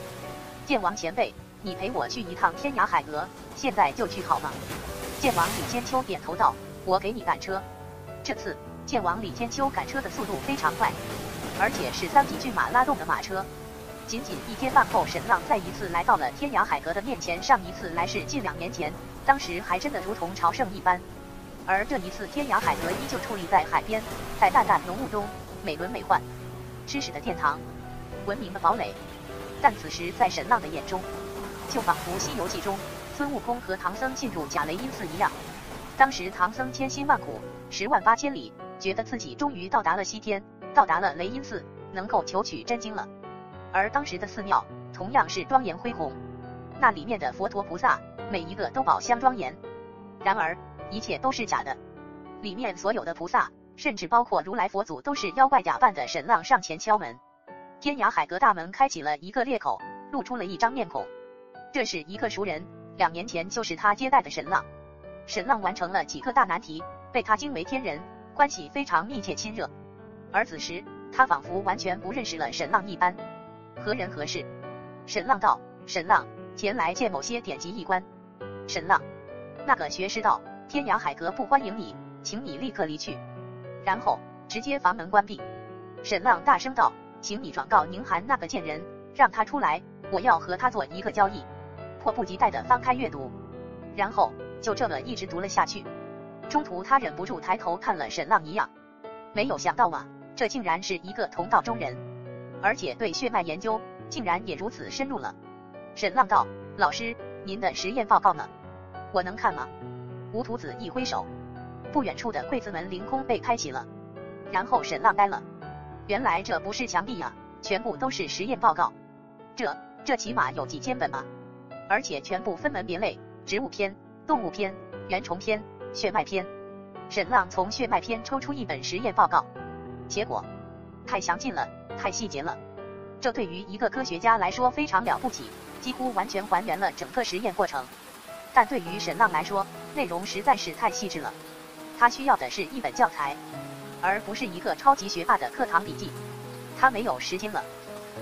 Speaker 1: 剑王前辈。你陪我去一趟天涯海阁，现在就去好吗？剑王李千秋点头道：“我给你赶车。”这次剑王李千秋赶车的速度非常快，而且是三匹骏马拉动的马车。仅仅一天半后，沈浪再一次来到了天涯海阁的面前。上一次来是近两年前，当时还真的如同朝圣一般。而这一次，天涯海阁依旧矗立在海边，在淡淡浓雾中，美轮美奂，知识的殿堂，文明的堡垒。但此时，在沈浪的眼中，就仿佛《西游记》中孙悟空和唐僧进入假雷音寺一样。当时唐僧千辛万苦，十万八千里，觉得自己终于到达了西天，到达了雷音寺，能够求取真经了。而当时的寺庙同样是庄严恢宏，那里面的佛陀菩萨每一个都宝相庄严。然而一切都是假的，里面所有的菩萨，甚至包括如来佛祖，都是妖怪假扮的。沈浪上前敲门，天涯海阁大门开启了一个裂口，露出了一张面孔。这是一个熟人，两年前就是他接待的沈浪。沈浪完成了几个大难题，被他惊为天人，关系非常密切亲热。而此时他仿佛完全不认识了沈浪一般。何人何事？沈浪道：沈浪前来见某些典籍一关。沈浪，那个学士道：天涯海阁不欢迎你，请你立刻离去。然后直接房门关闭。沈浪大声道：请你转告宁寒那个贱人，让他出来，我要和他做一个交易。迫不及待地翻开阅读，然后就这么一直读了下去。中途他忍不住抬头看了沈浪一样，没有想到啊，这竟然是一个同道中人，而且对血脉研究竟然也如此深入了。沈浪道：“老师，您的实验报告呢？我能看吗？”吴徒子一挥手，不远处的柜子门凌空被开启了，然后沈浪呆了，原来这不是墙壁呀，全部都是实验报告，这这起码有几千本吧。而且全部分门别类，植物篇、动物篇、原虫篇、血脉篇。沈浪从血脉篇抽出一本实验报告，结果太详尽了，太细节了。这对于一个科学家来说非常了不起，几乎完全还原了整个实验过程。但对于沈浪来说，内容实在是太细致了。他需要的是一本教材，而不是一个超级学霸的课堂笔记。他没有时间了。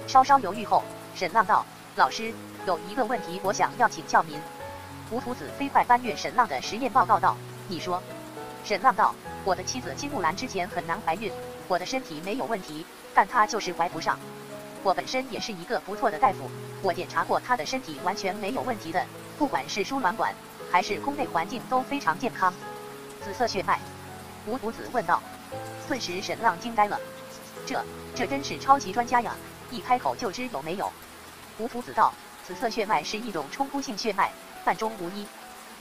Speaker 1: 稍稍犹豫后，沈浪道：“老师。”有一个问题，我想要请教您。吴徒子飞快翻阅沈浪的实验报告道：“你说。”沈浪道：“我的妻子金木兰之前很难怀孕，我的身体没有问题，但她就是怀不上。我本身也是一个不错的大夫，我检查过她的身体完全没有问题的，不管是输卵管还是宫内环境都非常健康。”紫色血脉，吴徒子问道。顿时沈浪惊呆了，这这真是超级专家呀！一开口就知有没有。吴徒子道。紫色血脉是一种冲突性血脉，万中无一。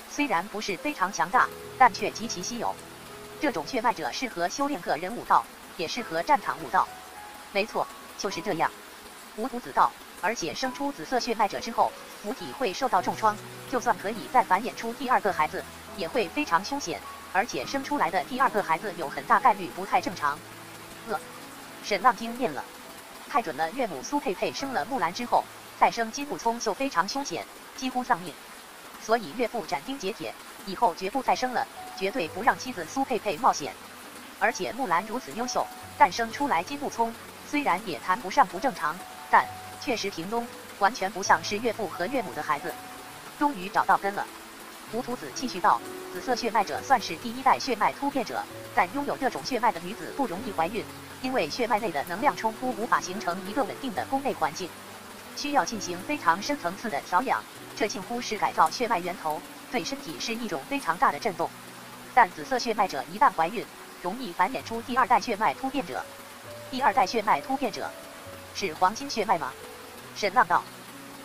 Speaker 1: 虽然不是非常强大，但却极其稀有。这种血脉者适合修炼个人武道，也适合战场武道。没错，就是这样。无毒子道，而且生出紫色血脉者之后，母体会受到重创，就算可以再繁衍出第二个孩子，也会非常凶险，而且生出来的第二个孩子有很大概率不太正常。呃，沈浪惊艳了，太准了！岳母苏佩佩生了木兰之后。再生金木聪就非常凶险，几乎丧命，所以岳父斩钉截铁，以后绝不再生了，绝对不让妻子苏佩佩冒险。而且木兰如此优秀，诞生出来金木聪，虽然也谈不上不正常，但确实平庸，完全不像是岳父和岳母的孩子。终于找到根了。吴徒子继续道：紫色血脉者算是第一代血脉突变者，但拥有这种血脉的女子不容易怀孕，因为血脉内的能量冲突无法形成一个稳定的宫内环境。需要进行非常深层次的调养，这近乎是改造血脉源头，对身体是一种非常大的震动。但紫色血脉者一旦怀孕，容易繁衍出第二代血脉突变者。第二代血脉突变者是黄金血脉吗？沈浪道。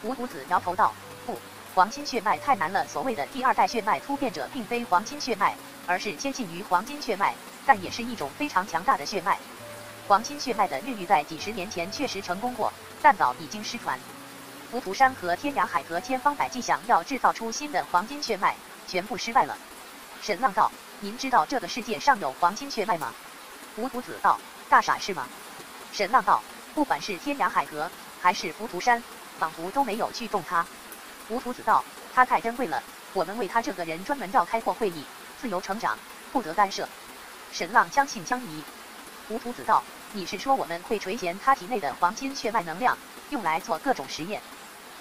Speaker 1: 吴谷子摇头道：不，黄金血脉太难了。所谓的第二代血脉突变者，并非黄金血脉，而是接近于黄金血脉，但也是一种非常强大的血脉。黄金血脉的孕育在几十年前确实成功过。但早已经失传，浮屠山和天涯海阁千方百计想要制造出新的黄金血脉，全部失败了。沈浪道：“您知道这个世界上有黄金血脉吗？”吴屠子道：“大傻是吗？”沈浪道：“不管是天涯海阁还是浮屠山，仿佛都没有去动它。”吴屠子道：“他太珍贵了，我们为他这个人专门召开过会议，自由成长，不得干涉。”沈浪将信将疑。吴屠子道。你是说我们会垂涎他体内的黄金血脉能量，用来做各种实验？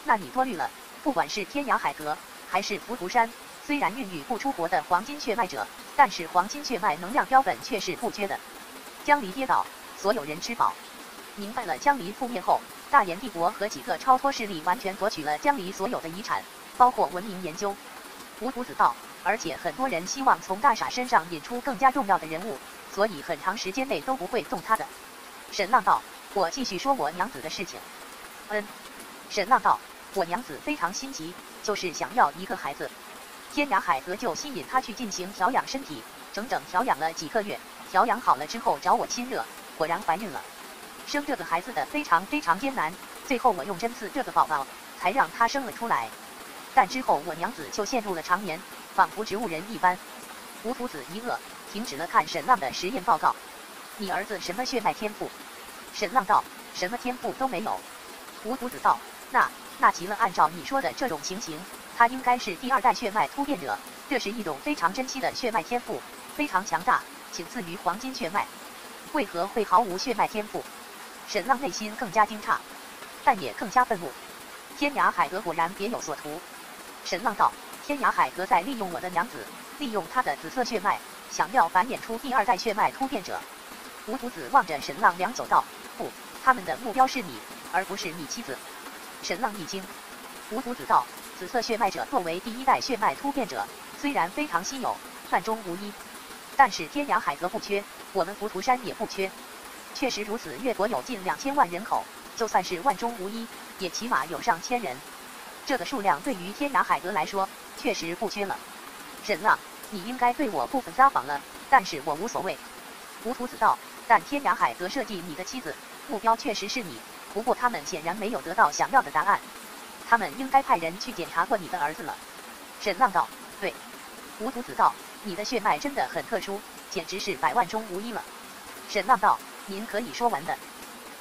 Speaker 1: 那你多虑了。不管是天涯海阁还是浮屠山，虽然孕育不出活的黄金血脉者，但是黄金血脉能量标本却是不缺的。江离跌倒，所有人吃饱。明白了，江离覆灭后，大炎帝国和几个超脱势力完全夺取了江离所有的遗产，包括文明研究。无徒子道，而且很多人希望从大傻身上引出更加重要的人物。所以很长时间内都不会动他的。沈浪道：“我继续说我娘子的事情。”嗯。沈浪道：“我娘子非常心急，就是想要一个孩子。天涯海阁就吸引他去进行调养身体，整整调养了几个月。调养好了之后找我亲热，果然怀孕了。生这个孩子的非常非常艰难，最后我用针刺这个宝宝，才让他生了出来。但之后我娘子就陷入了长眠，仿佛植物人一般。吴徒子一愕，停止了看沈浪的实验报告。你儿子什么血脉天赋？沈浪道：什么天赋都没有。吴徒子道：那那极了，按照你说的这种情形，他应该是第二代血脉突变者，这是一种非常珍惜的血脉天赋，非常强大，仅次于黄金血脉。为何会毫无血脉天赋？沈浪内心更加惊诧，但也更加愤怒。天涯海阁果然别有所图。沈浪道：天涯海阁在利用我的娘子，利用她的紫色血脉，想要繁衍出第二代血脉突变者。吴徒子望着沈浪良久道：不，他们的目标是你，而不是你妻子。沈浪一惊。吴徒子道：紫色血脉者作为第一代血脉突变者，虽然非常稀有，万中无一，但是天涯海阁不缺，我们浮屠山也不缺。确实如此，越国有近两千万人口，就算是万中无一，也起码有上千人。这个数量对于天涯海阁来说，确实不缺了。沈浪，你应该对我部分撒谎了，但是我无所谓。吴徒子道，但天涯海阁设计你的妻子，目标确实是你，不过他们显然没有得到想要的答案。他们应该派人去检查过你的儿子了。沈浪道，对。吴徒子道，你的血脉真的很特殊，简直是百万中无一了。沈浪道。您可以说完的。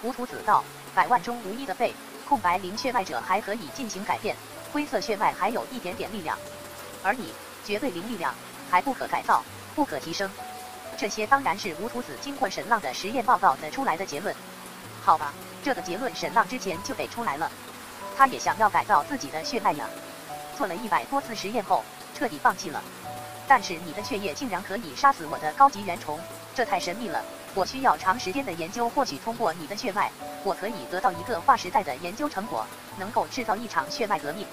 Speaker 1: 吴徒子道：百万中无一的肺，空白零血脉者还可以进行改变，灰色血脉还有一点点力量，而你绝对零力量，还不可改造，不可提升。这些当然是吴徒子经过沈浪的实验报告得出来的结论。好吧，这个结论沈浪之前就得出来了。他也想要改造自己的血脉呀，做了一百多次实验后，彻底放弃了。但是你的血液竟然可以杀死我的高级原虫，这太神秘了。我需要长时间的研究，或许通过你的血脉，我可以得到一个划时代的研究成果，能够制造一场血脉革命。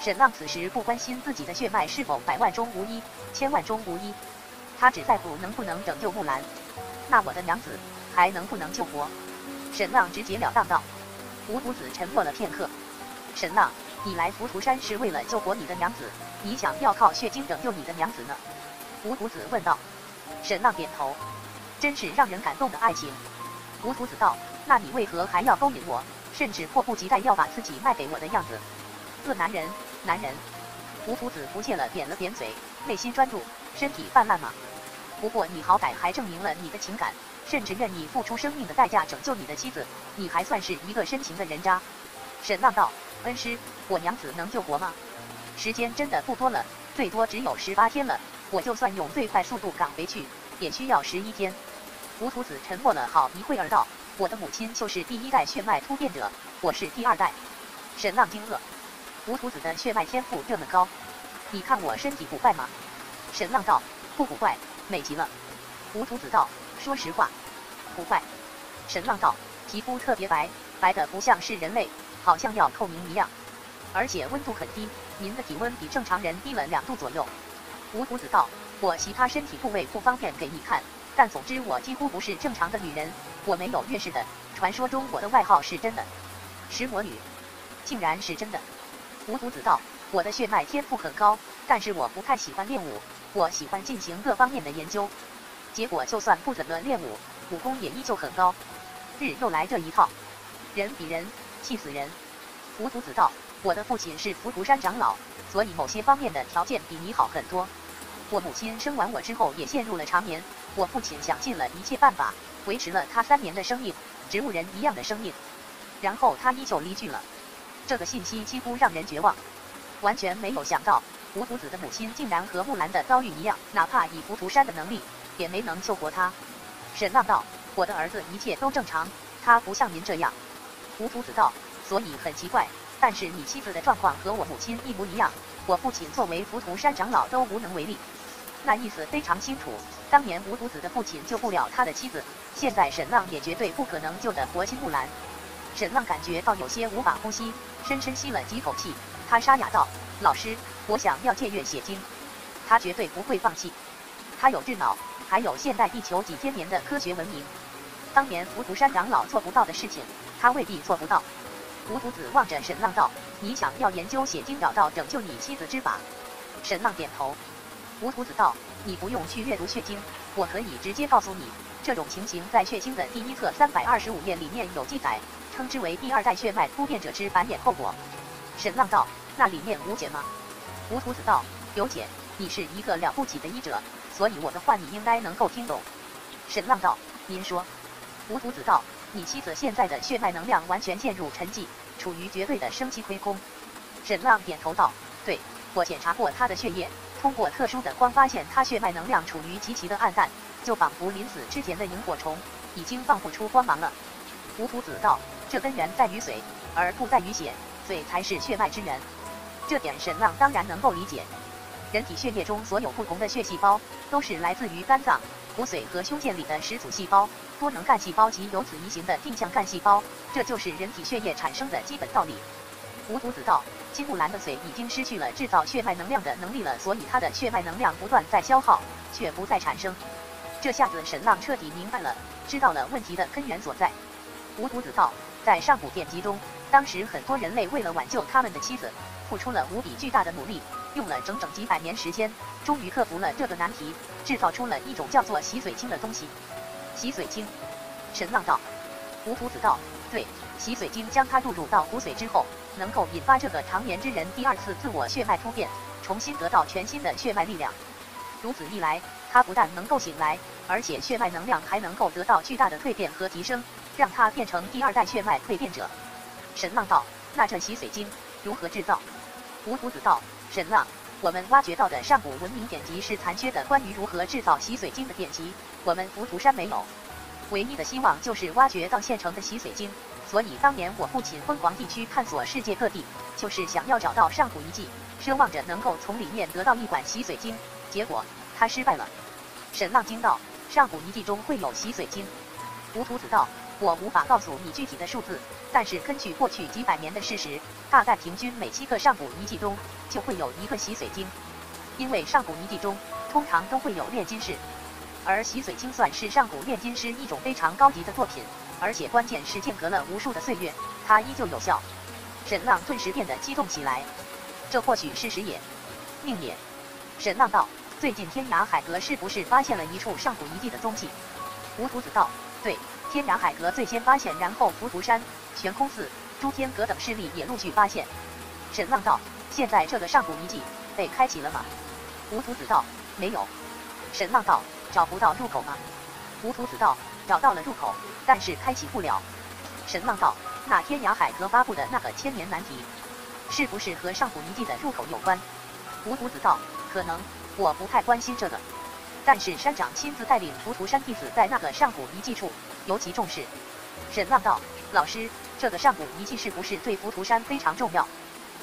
Speaker 1: 沈浪此时不关心自己的血脉是否百万中无一、千万中无一，他只在乎能不能拯救木兰。那我的娘子还能不能救活？沈浪直截了当道。吴徒子沉默了片刻。沈浪，你来浮屠山是为了救活你的娘子？你想要靠血晶拯救你的娘子呢？吴徒子问道。沈浪点头。真是让人感动的爱情，吴徒子道：“那你为何还要勾引我，甚至迫不及待要把自己卖给我的样子？恶男人，男人！”吴徒子不屑了，扁了扁嘴，内心专注，身体泛滥吗？不过你好歹还证明了你的情感，甚至愿意付出生命的代价拯救你的妻子，你还算是一个深情的人渣。沈浪道：“恩师，我娘子能救活吗？时间真的不多了，最多只有十八天了，我就算用最快速度赶回去，也需要十一天。”吴徒子沉默了好一会儿，道：“我的母亲就是第一代血脉突变者，我是第二代。”沈浪惊愕：“吴徒子的血脉天赋这么高？你看我身体古怪吗？”沈浪道：“不古怪，美极了。”吴徒子道：“说实话，古怪。”沈浪道：“皮肤特别白，白的不像是人类，好像要透明一样，而且温度很低，您的体温比正常人低了两度左右。”吴徒子道：“我其他身体部位不方便给你看。”但总之，我几乎不是正常的女人，我没有月事的。传说中我的外号是真的，石魔女，竟然是真的。吴徒子道：“我的血脉天赋很高，但是我不太喜欢练武，我喜欢进行各方面的研究。结果就算不怎么练武，武功也依旧很高。日又来这一套，人比人气死人。”吴徒子道：“我的父亲是浮屠山长老，所以某些方面的条件比你好很多。我母亲生完我之后也陷入了长眠。”我父亲想尽了一切办法，维持了他三年的生命，植物人一样的生命，然后他依旧离去了。这个信息几乎让人绝望，完全没有想到吴徒子的母亲竟然和木兰的遭遇一样，哪怕以浮屠山的能力，也没能救活他。沈浪道：“我的儿子一切都正常，他不像您这样。”吴徒子道：“所以很奇怪，但是你妻子的状况和我母亲一模一样，我父亲作为浮屠山长老都无能为力。”那意思非常清楚，当年吴徒子的父亲救不了他的妻子，现在沈浪也绝对不可能救得活金木兰。沈浪感觉到有些无法呼吸，深深吸了几口气，他沙哑道：“老师，我想要借阅写经。”他绝对不会放弃，他有智脑，还有现代地球几千年的科学文明。当年浮屠山长老做不到的事情，他未必做不到。吴徒子望着沈浪道：“你想要研究血精找到拯救你妻子之法？”沈浪点头。吴徒子道：“你不用去阅读血经，我可以直接告诉你，这种情形在血经的第一册三百二十五页里面有记载，称之为第二代血脉突变者之繁衍后果。”沈浪道：“那里面无解吗？”吴徒子道：“有解，你是一个了不起的医者，所以我的话你应该能够听懂。”沈浪道：“您说。”吴徒子道。你妻子现在的血脉能量完全陷入沉寂，处于绝对的生机亏空。沈浪点头道：“对，我检查过她的血液，通过特殊的光发现她血脉能量处于极其的暗淡，就仿佛临死之前的萤火虫，已经放不出光芒了。”吴徒子道：“这根源在于髓，而不在于血，髓才是血脉之源。”这点沈浪当然能够理解。人体血液中所有不同的血细胞，都是来自于肝脏、骨髓和胸腺里的始祖细胞。多能干细胞及由此移行的定向干细胞，这就是人体血液产生的基本道理。无独子道：金木兰的髓已经失去了制造血脉能量的能力了，所以它的血脉能量不断在消耗，却不再产生。这下子沈浪彻底明白了，知道了问题的根源所在。无独子道：在上古典籍中，当时很多人类为了挽救他们的妻子，付出了无比巨大的努力，用了整整几百年时间，终于克服了这个难题，制造出了一种叫做洗髓清的东西。洗髓精，神浪道，吴徒子道，对，洗髓精将它注入到骨髓之后，能够引发这个长眠之人第二次自我血脉突变，重新得到全新的血脉力量。如此一来，他不但能够醒来，而且血脉能量还能够得到巨大的蜕变和提升，让他变成第二代血脉蜕变者。沈浪道，那这洗髓精如何制造？吴徒子道，沈浪。我们挖掘到的上古文明典籍是残缺的，关于如何制造洗髓精的典籍，我们浮屠山没有。唯一的希望就是挖掘到现成的洗髓精，所以当年我父亲疯狂地区探索世界各地，就是想要找到上古遗迹，奢望着能够从里面得到一管洗髓精。结果他失败了。沈浪惊道：“上古遗迹中会有洗髓精？”吴徒子道：“我无法告诉你具体的数字。”但是根据过去几百年的事实，大概平均每七个上古遗迹中就会有一个洗髓经。因为上古遗迹中通常都会有炼金士，而洗髓经算是上古炼金师一种非常高级的作品，而且关键是间隔了无数的岁月，它依旧有效。沈浪顿时变得激动起来，这或许是时也，命也。沈浪道：“最近天涯海阁是不是发现了一处上古遗迹的踪迹？”吴徒子道：“对，天涯海阁最先发现，然后浮屠山。”悬空寺、诸天阁等势力也陆续发现。沈浪道：“现在这个上古遗迹被开启了吗？”吴徒子道：“没有。”沈浪道：“找不到入口吗？”吴徒子道：“找到了入口，但是开启不了。”沈浪道：“那天涯海阁发布的那个千年难题，是不是和上古遗迹的入口有关？”吴徒子道：“可能，我不太关心这个。但是山长亲自带领浮屠山弟子在那个上古遗迹处，尤其重视。”沈浪道：“老师。”这个上古遗迹是不是对浮屠山非常重要？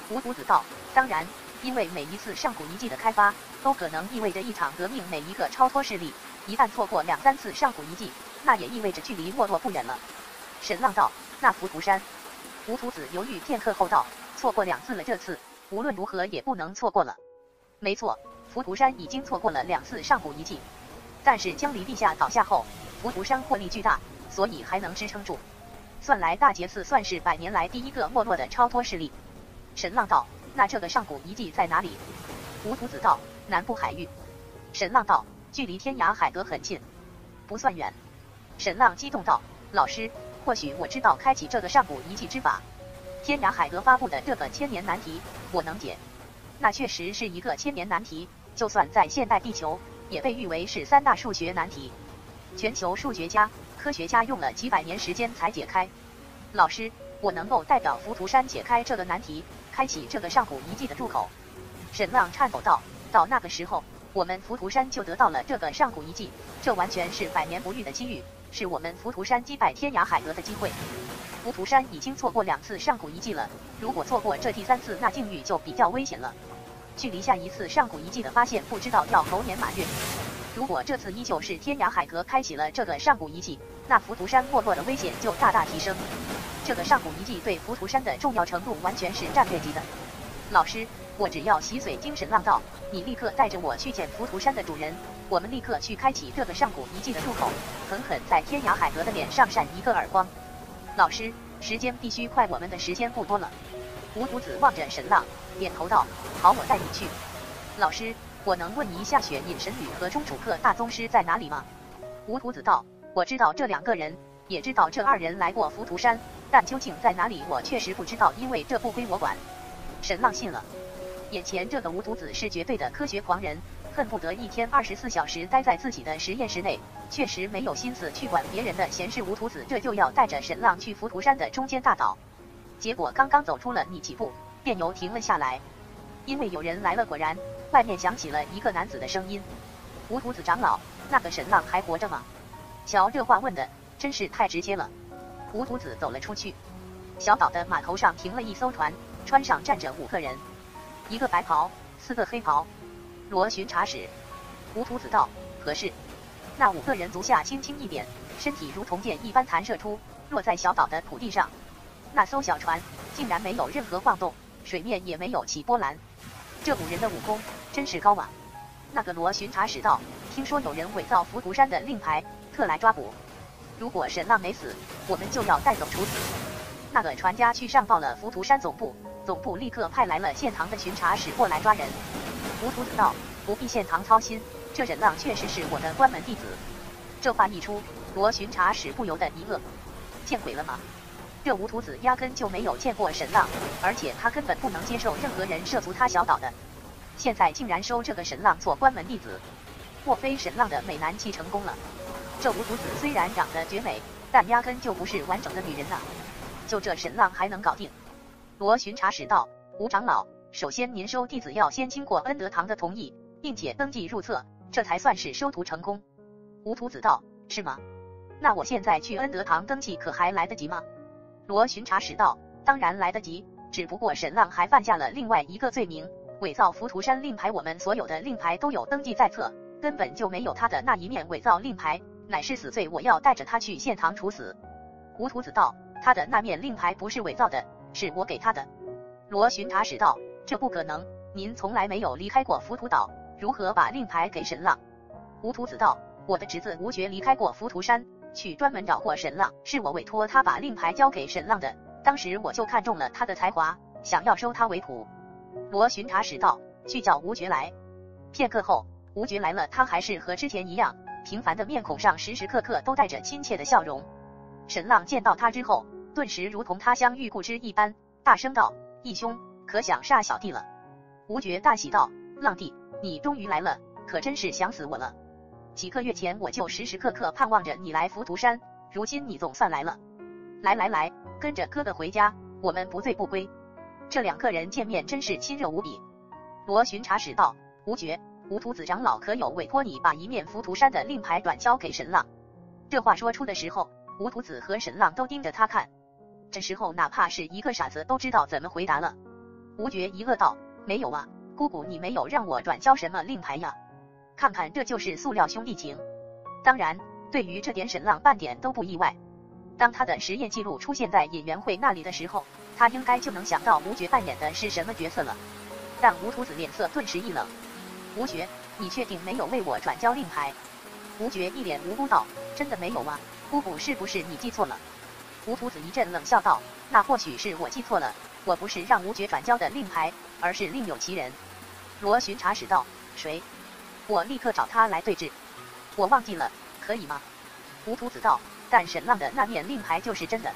Speaker 1: 吴徒子道：当然，因为每一次上古遗迹的开发，都可能意味着一场革命。每一个超脱势力一旦错过两三次上古遗迹，那也意味着距离没落不远了。沈浪道：那浮屠山？吴徒子犹豫片刻后道：错过两次了，这次无论如何也不能错过了。没错，浮屠山已经错过了两次上古遗迹，但是江离陛下倒下后，浮屠山获利巨大，所以还能支撑住。算来大劫寺算是百年来第一个没落的超脱势力。沈浪道：“那这个上古遗迹在哪里？”吴徒子道：“南部海域。”沈浪道：“距离天涯海阁很近，不算远。”沈浪激动道：“老师，或许我知道开启这个上古遗迹之法。天涯海阁发布的这个千年难题，我能解。那确实是一个千年难题，就算在现代地球，也被誉为是三大数学难题。全球数学家。”科学家用了几百年时间才解开。老师，我能够代表浮屠山解开这个难题，开启这个上古遗迹的入口。沈浪颤抖道：“到那个时候，我们浮屠山就得到了这个上古遗迹，这完全是百年不遇的机遇，是我们浮屠山击败天涯海阁的机会。浮屠山已经错过两次上古遗迹了，如果错过这第三次，那境遇就比较危险了。距离下一次上古遗迹的发现，不知道要猴年马月。”如果这次依旧是天涯海阁开启了这个上古遗迹，那浮屠山没落的危险就大大提升。这个上古遗迹对浮屠山的重要程度完全是战略级的。老师，我只要洗髓精神浪道，你立刻带着我去见浮屠山的主人，我们立刻去开启这个上古遗迹的入口，狠狠在天涯海阁的脸上扇一个耳光。老师，时间必须快，我们的时间不多了。无徒子望着神浪，点头道：“好，我带你去。”老师，我能问一下雪隐神女和钟楚客大宗师在哪里吗？无徒子道：“我知道这两个人，也知道这二人来过浮屠山，但究竟在哪里，我确实不知道，因为这不归我管。”沈浪信了，眼前这个无徒子是绝对的科学狂人。恨不得一天二十四小时待在自己的实验室内，确实没有心思去管别人的闲事。无徒子这就要带着沈浪去浮屠山的中间大岛，结果刚刚走出了你几步，便又停了下来，因为有人来了。果然，外面响起了一个男子的声音：“无徒子长老，那个沈浪还活着吗？”瞧这话问的真是太直接了。无徒子走了出去，小岛的码头上停了一艘船，船上站着五个人，一个白袍，四个黑袍。罗巡查使，无徒子道：“何事？”那五个人足下轻轻一点，身体如同箭一般弹射出，落在小岛的土地上。那艘小船竟然没有任何晃动，水面也没有起波澜。这古人的武功真是高啊！那个罗巡查使道：“听说有人伪造浮屠山的令牌，特来抓捕。如果沈浪没死，我们就要带走处死。”那个船家去上报了浮屠山总部，总部立刻派来了县堂的巡查使过来抓人。浮屠子道：“不必献堂操心，这忍浪确实是我的关门弟子。”这话一出，罗巡查使不由得一愕：“见鬼了吗？这无徒子压根就没有见过沈浪，而且他根本不能接受任何人涉足他小岛的。现在竟然收这个沈浪做关门弟子，莫非沈浪的美男计成功了？这无徒子虽然长得绝美，但压根就不是完整的女人呐！就这沈浪还能搞定？”罗巡查使道：“吴长老。”首先，您收弟子要先经过恩德堂的同意，并且登记入册，这才算是收徒成功。无徒子道：“是吗？那我现在去恩德堂登记，可还来得及吗？”罗巡查使道：“当然来得及，只不过沈浪还犯下了另外一个罪名，伪造浮屠山令牌。我们所有的令牌都有登记在册，根本就没有他的那一面伪造令牌，乃是死罪。我要带着他去县堂处死。”无徒子道：“他的那面令牌不是伪造的，是我给他的。”罗巡查使道。这不可能，您从来没有离开过浮屠岛，如何把令牌给沈浪？无徒子道：“我的侄子吴觉离开过浮屠山，去专门找过沈浪，是我委托他把令牌交给沈浪的。当时我就看中了他的才华，想要收他为徒。”罗巡查使道：“去叫吴觉来。”片刻后，吴觉来了，他还是和之前一样，平凡的面孔上时时刻刻都带着亲切的笑容。沈浪见到他之后，顿时如同他乡遇故知一般，大声道：“义兄。”可想煞小弟了，吴觉大喜道：“浪弟，你终于来了，可真是想死我了。几个月前我就时时刻刻盼望着你来浮屠山，如今你总算来了。来来来，跟着哥哥回家，我们不醉不归。”这两个人见面真是亲热无比。罗巡查使道：“吴觉，吴徒子长老可有委托你把一面浮屠山的令牌转交给神浪？”这话说出的时候，吴徒子和神浪都盯着他看。这时候，哪怕是一个傻子都知道怎么回答了。吴觉一愕道：“没有啊，姑姑，你没有让我转交什么令牌呀？看看，这就是塑料兄弟情。当然，对于这点，沈浪半点都不意外。当他的实验记录出现在尹元会那里的时候，他应该就能想到吴觉扮演的是什么角色了。但吴徒子脸色顿时一冷：‘吴觉，你确定没有为我转交令牌？’吴觉一脸无辜道：‘真的没有吗，姑姑，是不是你记错了？’吴徒子一阵冷笑道：‘那或许是我记错了。’我不是让吴觉转交的令牌，而是另有其人。罗巡查使道：“谁？”我立刻找他来对质。我忘记了，可以吗？吴徒子道：“但沈浪的那面令牌就是真的。”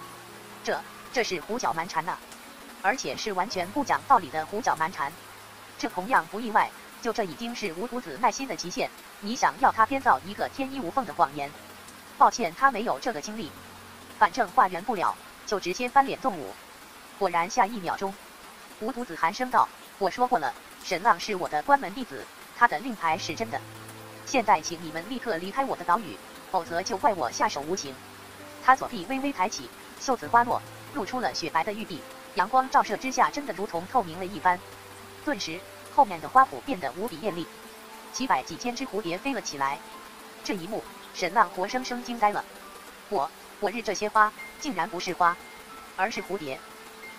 Speaker 1: 这，这是胡搅蛮缠呐！而且是完全不讲道理的胡搅蛮缠。这同样不意外，就这已经是吴徒子耐心的极限。你想要他编造一个天衣无缝的谎言？抱歉，他没有这个精力。反正化缘不了，就直接翻脸动武。果然，下一秒钟，吴徒子寒声道：“我说过了，沈浪是我的关门弟子，他的令牌是真的。现在，请你们立刻离开我的岛屿，否则就怪我下手无情。”他左臂微微抬起，袖子花落，露出了雪白的玉臂，阳光照射之下，真的如同透明了一般。顿时，后面的花圃变得无比艳丽，几百几千只蝴蝶飞了起来。这一幕，沈浪活生生惊呆了。我，我日，这些花竟然不是花，而是蝴蝶！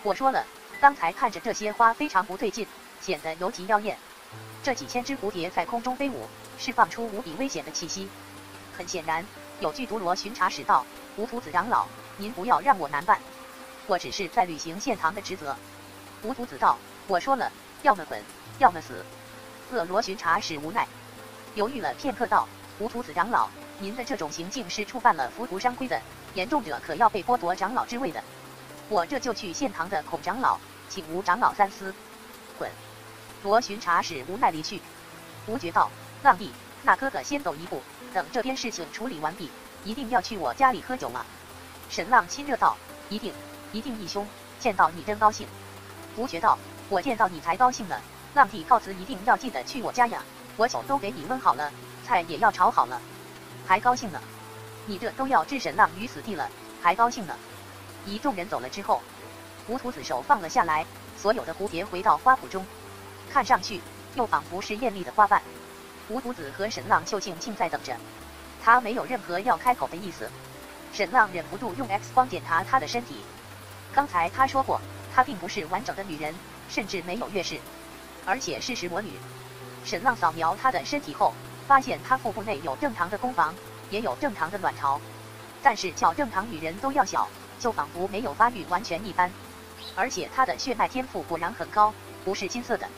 Speaker 1: 我说了，刚才看着这些花非常不对劲，显得尤其妖艳。这几千只蝴蝶在空中飞舞，释放出无比危险的气息。很显然，有剧毒罗巡查使道：“无徒子长老，您不要让我难办，我只是在履行现堂的职责。无徒子道：“我说了，要么滚，要么死。”恶罗巡查使无奈，犹豫了片刻道：“无徒子长老，您的这种行径是触犯了浮屠山规的，严重者可要被剥夺长老之位的。我这就去现堂的孔长老，请吴长老三思。”滚！罗巡查使无奈离去。吴觉道：“浪弟，那哥哥先走一步，等这边事情处理完毕，一定要去我家里喝酒吗？”沈浪亲热道：“一定，一定，义兄，见到你真高兴。”吴觉道：“我见到你才高兴呢。”浪弟告辞，一定要记得去我家呀！我酒都给你温好了，菜也要炒好了，还高兴呢？你这都要置沈浪于死地了，还高兴呢？一众人走了之后，吴屠子手放了下来，所有的蝴蝶回到花圃中，看上去又仿佛是艳丽的花瓣。吴徒子和沈浪就静静在等着，他没有任何要开口的意思。沈浪忍不住用 X 光检查他的身体，刚才他说过，她并不是完整的女人，甚至没有月事。而且是石魔女。沈浪扫描她的身体后，发现她腹部内有正常的宫房，也有正常的卵巢，但是较正常女人都要小，就仿佛没有发育完全一般。而且她的血脉天赋果然很高，不是金色的，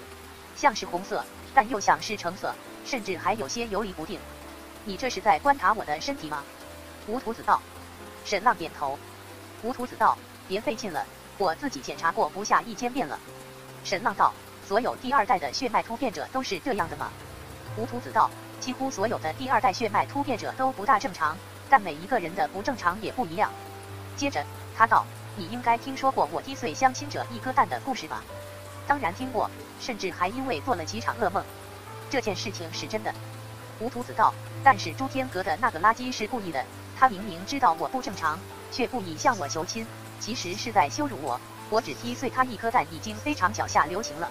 Speaker 1: 像是红色，但又像是橙色，甚至还有些游离不定。你这是在观察我的身体吗？吴图子道。沈浪点头。吴图子道：别费劲了，我自己检查过不下一千遍了。沈浪道。所有第二代的血脉突变者都是这样的吗？吴图子道：几乎所有的第二代血脉突变者都不大正常，但每一个人的不正常也不一样。接着他道：你应该听说过我击碎相亲者一颗蛋的故事吧？当然听过，甚至还因为做了几场噩梦。这件事情是真的。吴徒子道：但是朱天阁的那个垃圾是故意的，他明明知道我不正常，却故意向我求亲，其实是在羞辱我。我只踢碎他一颗蛋，已经非常脚下留情了。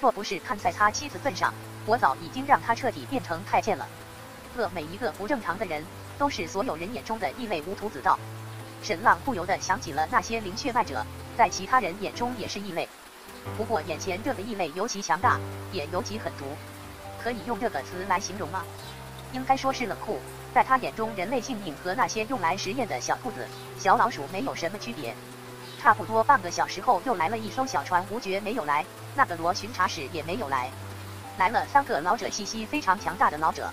Speaker 1: 若不是看在他妻子份上，我早已经让他彻底变成太监了。这每一个不正常的人，都是所有人眼中的异类。无徒子道，沈浪不由得想起了那些灵血脉者，在其他人眼中也是异类。不过眼前这个异类尤其强大，也尤其狠毒，可以用这个词来形容吗？应该说是冷酷。在他眼中，人类性命和那些用来实验的小兔子、小老鼠没有什么区别。差不多半个小时后，又来了一艘小船，吴觉没有来。那个罗巡查使也没有来，来了三个老者，气息非常强大的老者，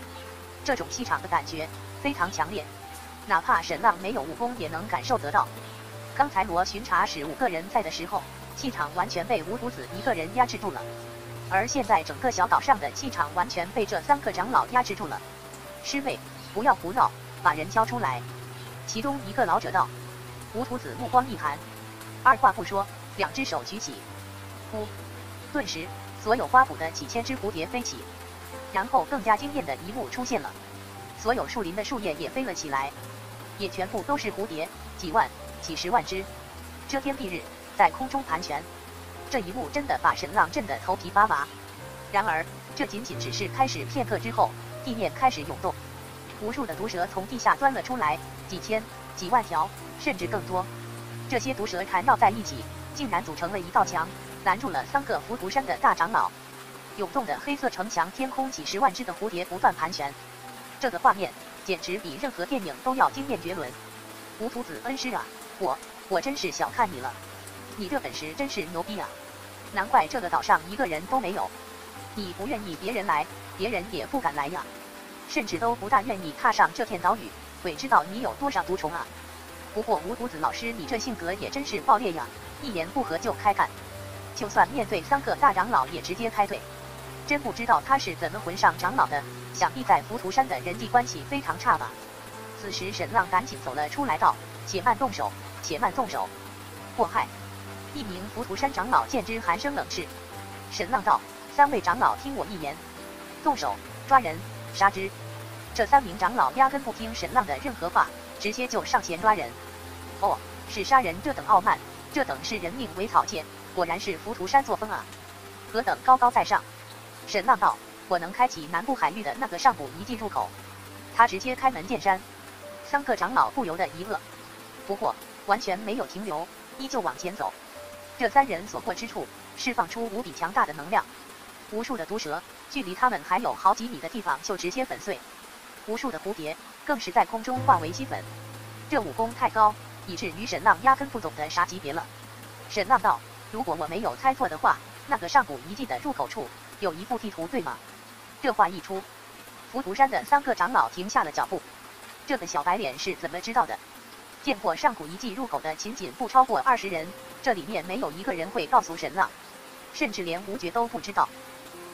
Speaker 1: 这种气场的感觉非常强烈，哪怕沈浪没有武功也能感受得到。刚才罗巡查使五个人在的时候，气场完全被吴徒子一个人压制住了，而现在整个小岛上的气场完全被这三个长老压制住了。师妹，不要胡闹，把人交出来。其中一个老者道。吴徒子目光一寒，二话不说，两只手举起，呼。顿时，所有花圃的几千只蝴蝶飞起，然后更加惊艳的一幕出现了，所有树林的树叶也飞了起来，也全部都是蝴蝶，几万、几十万只，遮天蔽日，在空中盘旋。这一幕真的把沈浪震得头皮发麻。然而，这仅仅只是开始，片刻之后，地面开始涌动，无数的毒蛇从地下钻了出来，几千、几万条，甚至更多。这些毒蛇缠绕在一起，竟然组成了一道墙。拦住了三个浮屠山的大长老，涌动的黑色城墙，天空几十万只的蝴蝶不断盘旋，这个画面简直比任何电影都要惊艳绝伦。吴徒子恩师啊，我我真是小看你了，你这本事真是牛逼啊！难怪这个岛上一个人都没有，你不愿意别人来，别人也不敢来呀，甚至都不大愿意踏上这片岛屿，鬼知道你有多少毒虫啊！不过吴徒子老师，你这性格也真是爆裂呀，一言不合就开干。就算面对三个大长老也直接开怼，真不知道他是怎么混上长老的。想必在浮屠山的人际关系非常差吧。此时沈浪赶紧走了出来，道：“且慢动手，且慢动手。”祸害！一名浮屠山长老见之寒声冷斥。沈浪道：“三位长老听我一言，动手抓人，杀之。”这三名长老压根不听沈浪的任何话，直接就上前抓人。哦，是杀人这等傲慢，这等视人命为草芥。果然是浮屠山作风啊，何等高高在上！沈浪道：“我能开启南部海域的那个上古遗迹入口。”他直接开门见山。三个长老不由得一愕，不过完全没有停留，依旧往前走。这三人所过之处，释放出无比强大的能量，无数的毒蛇距离他们还有好几米的地方就直接粉碎，无数的蝴蝶更是在空中化为齑粉。这武功太高，以至于沈浪压根不懂得啥级别了。沈浪道：“如果我没有猜错的话，那个上古遗迹的入口处有一幅地图，对吗？”这话一出，浮屠山的三个长老停下了脚步。这个小白脸是怎么知道的？见过上古遗迹入口的仅仅不超过二十人，这里面没有一个人会告诉神浪，甚至连吴绝都不知道。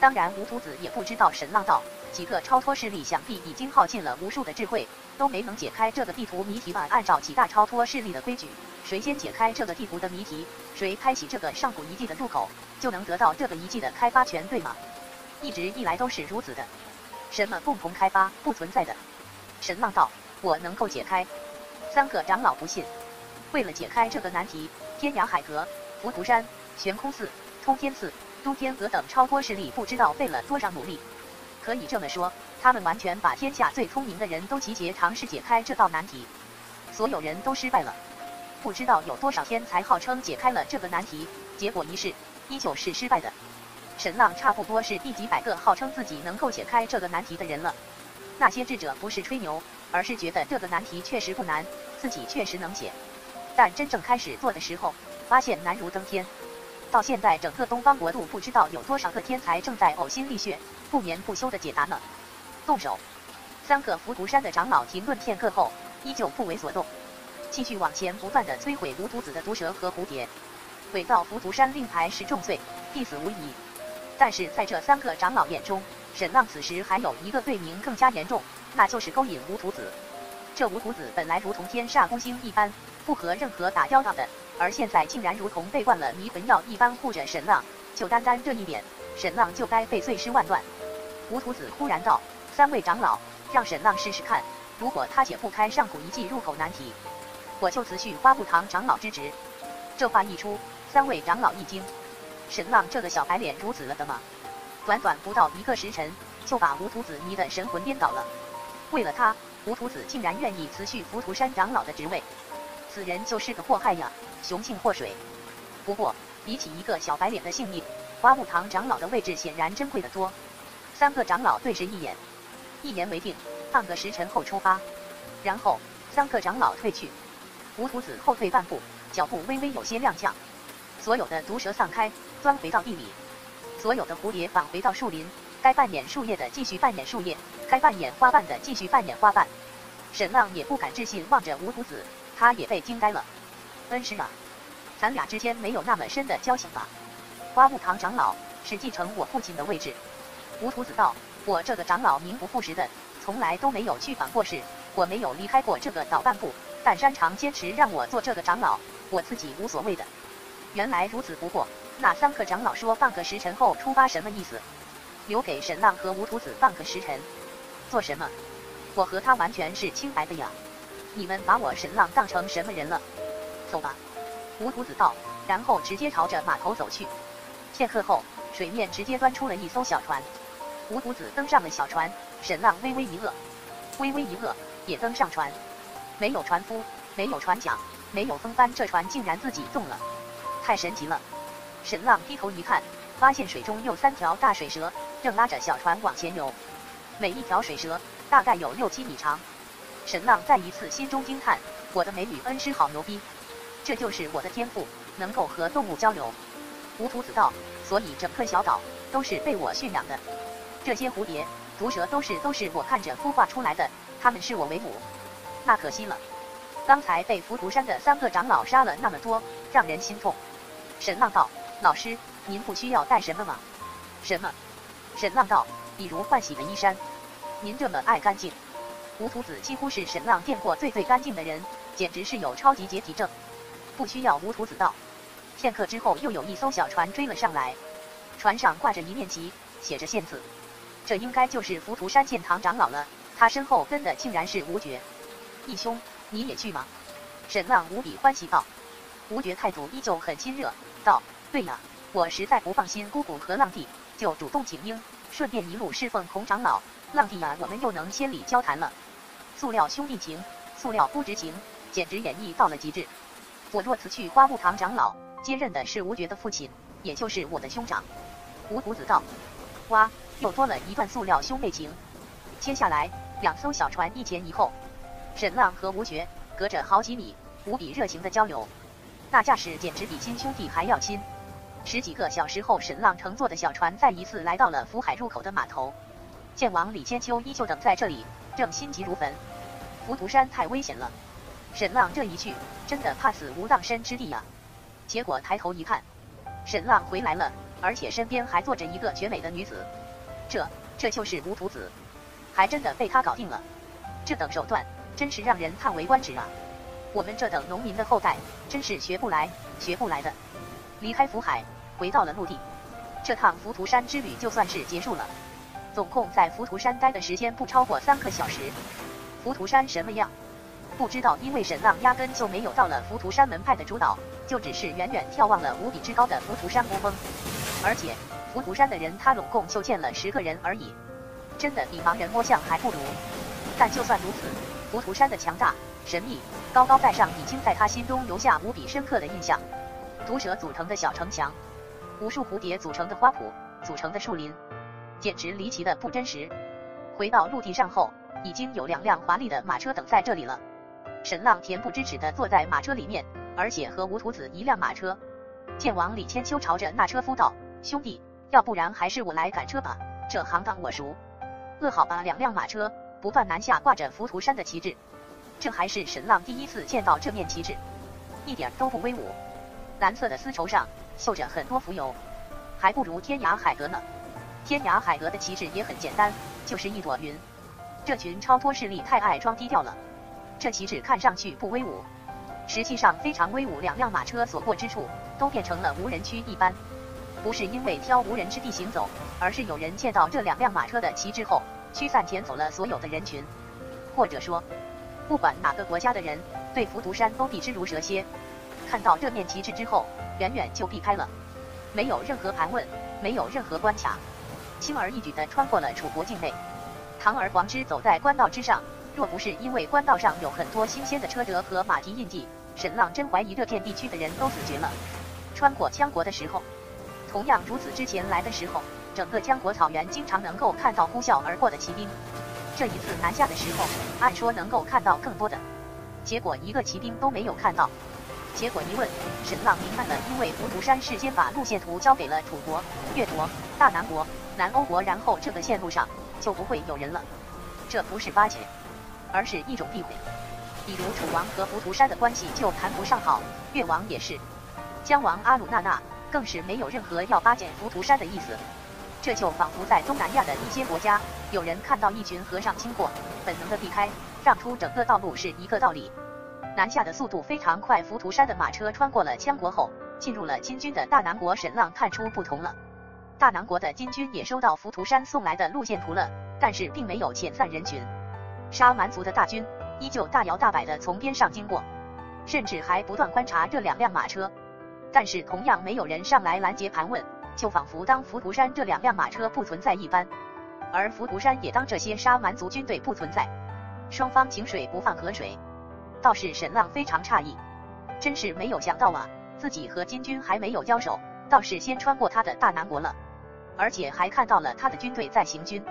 Speaker 1: 当然，吴秃子也不知道。神浪道：“几个超脱势力想必已经耗尽了无数的智慧，都没能解开这个地图谜题吧？按照几大超脱势力的规矩，谁先解开这个地图的谜题，谁开启这个上古遗迹的入口，就能得到这个遗迹的开发权，对吗？一直以来都是如此的。什么共同开发不存在的。”神浪道：“我能够解开。”三个长老不信。为了解开这个难题，天涯海阁、浮屠山、悬空寺、通天寺。都天阁等超脱势力不知道费了多少努力，可以这么说，他们完全把天下最聪明的人都集结，尝试解开这道难题。所有人都失败了，不知道有多少天才号称解开了这个难题，结果一试依旧是失败的。沈浪差不多是第几百个号称自己能够解开这个难题的人了。那些智者不是吹牛，而是觉得这个难题确实不难，自己确实能解。但真正开始做的时候，发现难如登天。到现在，整个东方国度不知道有多少个天才正在呕心沥血、不眠不休的解答呢。动手！三个浮屠山的长老停顿片刻后，依旧不为所动，继续往前不断的摧毁无毒子的毒蛇和蝴蝶，伪造浮屠山令牌是重罪，必死无疑。但是在这三个长老眼中，沈浪此时还有一个罪名更加严重，那就是勾引无毒子。这无毒子本来如同天煞孤星一般，不和任何打交道的。而现在竟然如同被灌了迷魂药一般护着沈浪，就单单这一点，沈浪就该被碎尸万段。吴屠子忽然道：“三位长老，让沈浪试试看，如果他解不开上古遗迹入口难题，我就辞去花木堂长老之职。”这话一出，三位长老一惊：沈浪这个小白脸如此了的吗？短短不到一个时辰，就把吴屠子迷得神魂颠倒了。为了他，吴屠子竟然愿意辞去浮屠山长老的职位，此人就是个祸害呀！雄性祸水。不过，比起一个小白脸的性命，花木堂长老的位置显然珍贵的多。三个长老对视一眼，一言为定，半个时辰后出发。然后，三个长老退去，吴屠子后退半步，脚步微微有些踉跄。所有的毒蛇散开，钻回到地里；所有的蝴蝶返回到树林，该扮演树叶的继续扮演树叶，该扮演花瓣的继续扮演花瓣。沈浪也不敢置信望着吴屠子，他也被惊呆了。恩师啊，咱俩之间没有那么深的交情吧？花木堂长老是继承我父亲的位置。吴屠子道：“我这个长老名不副实的，从来都没有去访过事，我没有离开过这个岛半步。但山长坚持让我做这个长老，我自己无所谓的。原来如此，不过那三个长老说半个时辰后出发，什么意思？留给沈浪和吴屠子半个时辰，做什么？我和他完全是清白的呀！你们把我沈浪当成什么人了？”走吧，吴屠子道，然后直接朝着码头走去。片刻后，水面直接端出了一艘小船。吴屠子登上了小船，沈浪微微一愕，微微一愕，也登上船。没有船夫，没有船桨，没有风帆，这船竟然自己动了，太神奇了！沈浪低头一看，发现水中有三条大水蛇，正拉着小船往前游。每一条水蛇大概有六七米长。沈浪再一次心中惊叹：我的美女恩师好牛逼！这就是我的天赋，能够和动物交流。吴屠子道，所以整个小岛都是被我驯养的。这些蝴蝶、毒蛇都是都是我看着孵化出来的，他们视我为母。那可惜了，刚才被浮屠山的三个长老杀了那么多，让人心痛。沈浪道，老师，您不需要带什么吗？什么？沈浪道，比如换洗的衣衫。您这么爱干净。吴屠子几乎是沈浪见过最最干净的人，简直是有超级洁癖症。不需要无图子道。片刻之后，又有一艘小船追了上来，船上挂着一面旗，写着“县字。这应该就是浮屠山剑堂长老了。他身后跟的竟然是吴觉。义兄，你也去吗？沈浪无比欢喜道。吴觉态度依旧很亲热，道：“对呀，我实在不放心姑姑和浪弟，就主动请缨，顺便一路侍奉孔长老。浪弟呀，我们又能千里交谈了。塑料兄弟情，塑料不知情，简直演绎到了极致。”我若辞去花木堂长老，接任的是吴绝的父亲，也就是我的兄长。吴屠子道：“哇，又多了一段塑料兄妹情。”接下来，两艘小船一前一后，沈浪和吴绝隔着好几米，无比热情的交流，那架势简直比亲兄弟还要亲。十几个小时后，沈浪乘坐的小船再一次来到了福海入口的码头。剑王李千秋依旧等在这里，正心急如焚。浮屠山太危险了，沈浪这一去，真的怕死无葬身之地呀。结果抬头一看，沈浪回来了，而且身边还坐着一个绝美的女子。这，这就是吴屠子，还真的被他搞定了。这等手段，真是让人叹为观止啊！我们这等农民的后代，真是学不来，学不来的。离开福海，回到了陆地，这趟浮屠山之旅就算是结束了。总共在浮屠山待的时间不超过三个小时。浮屠山什么样？不知道，因为沈浪压根就没有到了浮屠山门派的主导，就只是远远眺望了无比之高的浮屠山孤峰。而且浮屠山的人他拢共就见了十个人而已，真的比盲人摸象还不如。但就算如此，浮屠山的强大、神秘、高高在上，已经在他心中留下无比深刻的印象。毒蛇组成的小城墙，无数蝴蝶组成的花圃，组成的树林。简直离奇的不真实。回到陆地上后，已经有两辆华丽的马车等在这里了。沈浪恬不知耻的坐在马车里面，而且和吴屠子一辆马车。剑王李千秋朝着那车夫道：“兄弟，要不然还是我来赶车吧，这行当我熟。”饿好吧，两辆马车不断南下，挂着浮屠山的旗帜。这还是沈浪第一次见到这面旗帜，一点都不威武。蓝色的丝绸上绣着很多浮游，还不如天涯海阁呢。天涯海阁的旗帜也很简单，就是一朵云。这群超脱势力太爱装低调了，这旗帜看上去不威武，实际上非常威武。两辆马车所过之处，都变成了无人区一般。不是因为挑无人之地行走，而是有人见到这两辆马车的旗帜后，驱散填走了所有的人群。或者说，不管哪个国家的人，对浮屠山都避之如蛇蝎。看到这面旗帜之后，远远就避开了，没有任何盘问，没有任何关卡。轻而易举地穿过了楚国境内，堂而皇之走在官道之上。若不是因为官道上有很多新鲜的车辙和马蹄印记，沈浪真怀疑这片地区的人都死绝了。穿过羌国的时候，同样如此。之前来的时候，整个羌国草原经常能够看到呼啸而过的骑兵。这一次南下的时候，按说能够看到更多的，结果一个骑兵都没有看到。结果一问，沈浪明白了，因为浮屠山事先把路线图交给了楚国、越国、大南国。南欧国，然后这个线路上就不会有人了。这不是巴结，而是一种避讳。比如楚王和浮屠山的关系就谈不上好，越王也是，姜王阿鲁纳纳更是没有任何要巴结浮屠山的意思。这就仿佛在东南亚的一些国家，有人看到一群和尚经过，本能的避开，让出整个道路是一个道理。南下的速度非常快，浮屠山的马车穿过了羌国后，进入了金军的大南国，沈浪看出不同了。大南国的金军也收到浮屠山送来的路线图了，但是并没有遣散人群。沙蛮族的大军依旧大摇大摆地从边上经过，甚至还不断观察这两辆马车，但是同样没有人上来拦截盘问，就仿佛当浮屠山这两辆马车不存在一般，而浮屠山也当这些沙蛮族军队不存在。双方井水不犯河水，倒是沈浪非常诧异，真是没有想到啊，自己和金军还没有交手，倒是先穿过他的大南国了。而且还看到了他的军队在行军，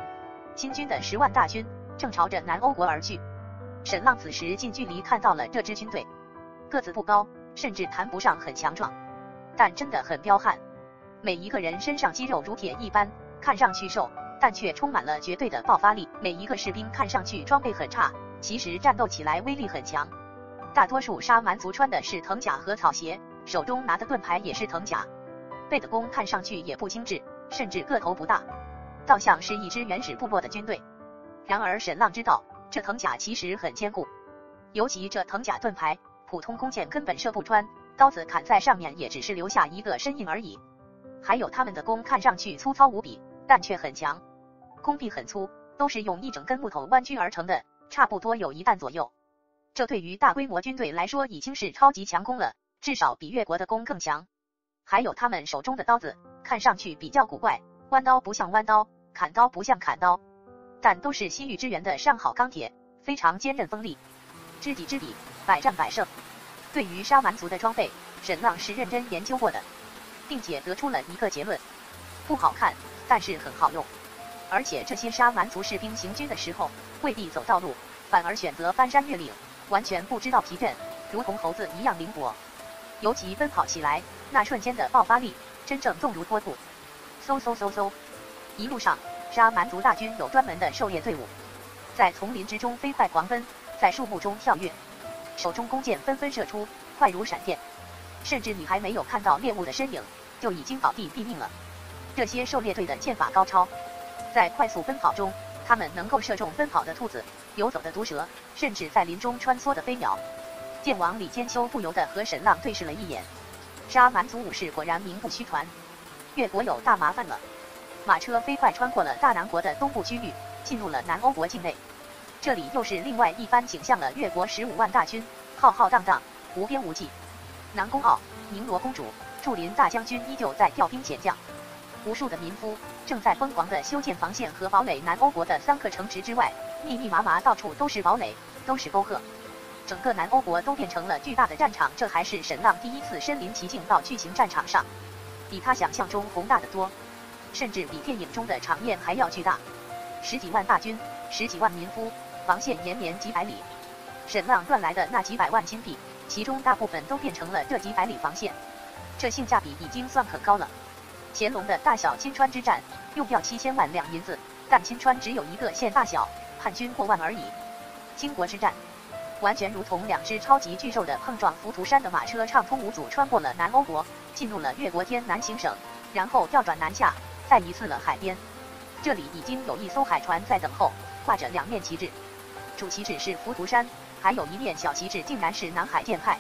Speaker 1: 金军的十万大军正朝着南欧国而去。沈浪此时近距离看到了这支军队，个子不高，甚至谈不上很强壮，但真的很彪悍。每一个人身上肌肉如铁一般，看上去瘦，但却充满了绝对的爆发力。每一个士兵看上去装备很差，其实战斗起来威力很强。大多数沙蛮族穿的是藤甲和草鞋，手中拿的盾牌也是藤甲，背的弓看上去也不精致。甚至个头不大，倒像是一支原始部落的军队。然而沈浪知道，这藤甲其实很坚固，尤其这藤甲盾牌，普通弓箭根本射不穿，刀子砍在上面也只是留下一个身影而已。还有他们的弓看上去粗糙无比，但却很强，弓臂很粗，都是用一整根木头弯曲而成的，差不多有一半左右。这对于大规模军队来说已经是超级强攻了，至少比越国的弓更强。还有他们手中的刀子。看上去比较古怪，弯刀不像弯刀，砍刀不像砍刀，但都是西域之源的上好钢铁，非常坚韧锋利，知己知彼，百战百胜。对于沙蛮族的装备，沈浪是认真研究过的，并且得出了一个结论：不好看，但是很好用。而且这些沙蛮族士兵行军的时候，未必走道路，反而选择翻山越岭，完全不知道疲倦，如同猴子一样灵活，尤其奔跑起来那瞬间的爆发力，真正纵如脱兔。嗖嗖嗖嗖，一路上沙蛮族大军有专门的狩猎队伍，在丛林之中飞快狂奔，在树木中跳跃，手中弓箭纷纷射出，快如闪电，甚至你还没有看到猎物的身影，就已经倒地毙命了。这些狩猎队的剑法高超，在快速奔跑中，他们能够射中奔跑的兔子、游走的毒蛇，甚至在林中穿梭的飞鸟。剑王李千秋不由得和沈浪对视了一眼，杀蛮族武士果然名不虚传。越国有大麻烦了，马车飞快穿过了大南国的东部区域，进入了南欧国境内。这里又是另外一番景象了，越国十五万大军，浩浩荡荡，无边无际。南宫傲、宁罗公主、祝林大将军依旧在调兵遣将，无数的民夫正在疯狂地修建防线和堡垒。南欧国的三个城池之外，密密麻麻，到处都是堡垒，都是沟壑，整个南欧国都变成了巨大的战场。这还是沈浪第一次身临其境到巨型战场上。比他想象中宏大的多，甚至比电影中的场面还要巨大。十几万大军，十几万民夫，防线延绵几百里。沈浪赚来的那几百万金币，其中大部分都变成了这几百里防线，这性价比已经算很高了。乾隆的大小金川之战用掉七千万两银子，但金川只有一个县大小，叛军过万而已。金国之战，完全如同两只超级巨兽的碰撞，浮屠山的马车畅通无阻穿过了南欧国。进入了越国天南行省，然后调转南下，再一次了海边。这里已经有一艘海船在等候，挂着两面旗帜，主旗帜是浮屠山，还有一面小旗帜竟然是南海舰派。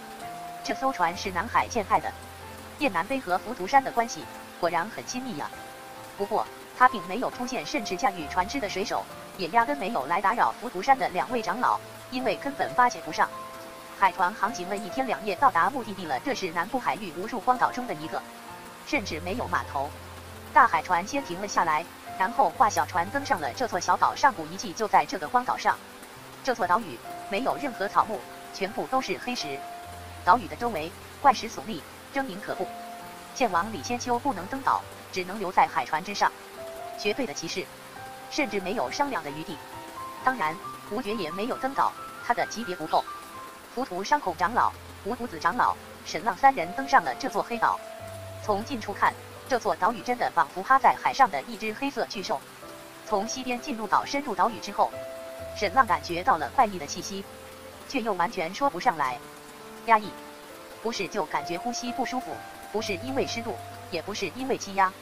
Speaker 1: 这艘船是南海舰派的，雁南碑和浮屠山的关系果然很亲密呀。不过他并没有出现，甚至驾驭船只的水手也压根没有来打扰浮屠山的两位长老，因为根本巴结不上。海船航行了一天两夜，到达目的地了。这是南部海域无数荒岛中的一个，甚至没有码头。大海船先停了下来，然后划小船登上了这座小岛。上古遗迹就在这个荒岛上。这座岛屿没有任何草木，全部都是黑石。岛屿的周围怪石耸立，狰狞可怖。剑王李千秋不能登岛，只能留在海船之上。绝对的骑士，甚至没有商量的余地。当然，吴觉也没有登岛，他的级别不够。浮屠伤口长老、五谷子长老、沈浪三人登上了这座黑岛。从近处看，这座岛屿真的仿佛趴在海上的一只黑色巨兽。从西边进入岛，深入岛屿之后，沈浪感觉到了怪异的气息，却又完全说不上来。压抑，不是就感觉呼吸不舒服，不是因为湿度，也不是因为气压。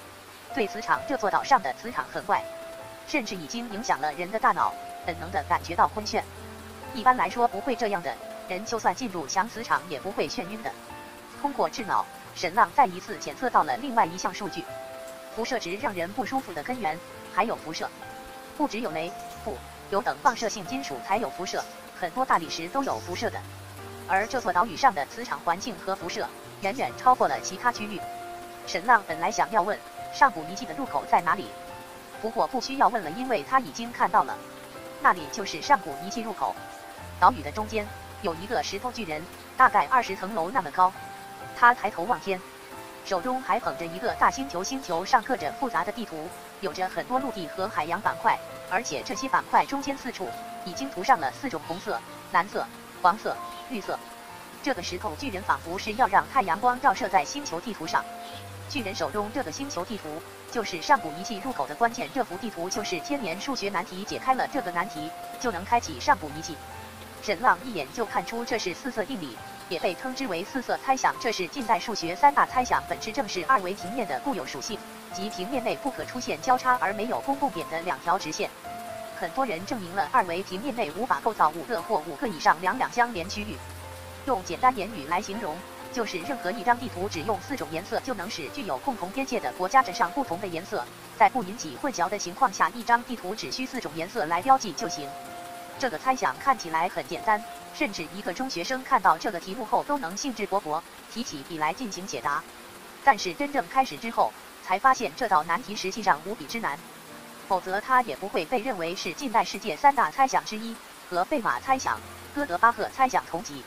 Speaker 1: 对磁场，这座岛上的磁场很怪，甚至已经影响了人的大脑，本能的感觉到昏眩。一般来说不会这样的。人就算进入强磁场也不会眩晕的。通过智脑，沈浪再一次检测到了另外一项数据：辐射值让人不舒服的根源还有辐射。不只有镭、钚、铀等放射性金属才有辐射，很多大理石都有辐射的。而这座岛屿上的磁场环境和辐射远远超过了其他区域。沈浪本来想要问上古遗迹的入口在哪里，不过不需要问了，因为他已经看到了，那里就是上古遗迹入口。岛屿的中间。有一个石头巨人，大概二十层楼那么高。他抬头望天，手中还捧着一个大星球，星球上刻着复杂的地图，有着很多陆地和海洋板块，而且这些板块中间四处已经涂上了四种红色、蓝色、黄色、绿色。这个石头巨人仿佛是要让太阳光照射在星球地图上。巨人手中这个星球地图就是上古遗迹入口的关键，这幅地图就是千年数学难题，解开了这个难题就能开启上古遗迹。沈浪一眼就看出这是四色定理，也被称之为四色猜想。这是近代数学三大猜想，本质正是二维平面的固有属性，即平面内不可出现交叉而没有公共点的两条直线。很多人证明了二维平面内无法构造五个或五个以上两两相连区域。用简单言语来形容，就是任何一张地图只用四种颜色就能使具有共同边界的国家枕上不同的颜色，在不引起混淆的情况下，一张地图只需四种颜色来标记就行。这个猜想看起来很简单，甚至一个中学生看到这个题目后都能兴致勃勃提起笔来进行解答。但是真正开始之后，才发现这道难题实际上无比之难，否则它也不会被认为是近代世界三大猜想之一，和费马猜想、哥德巴赫猜想同级。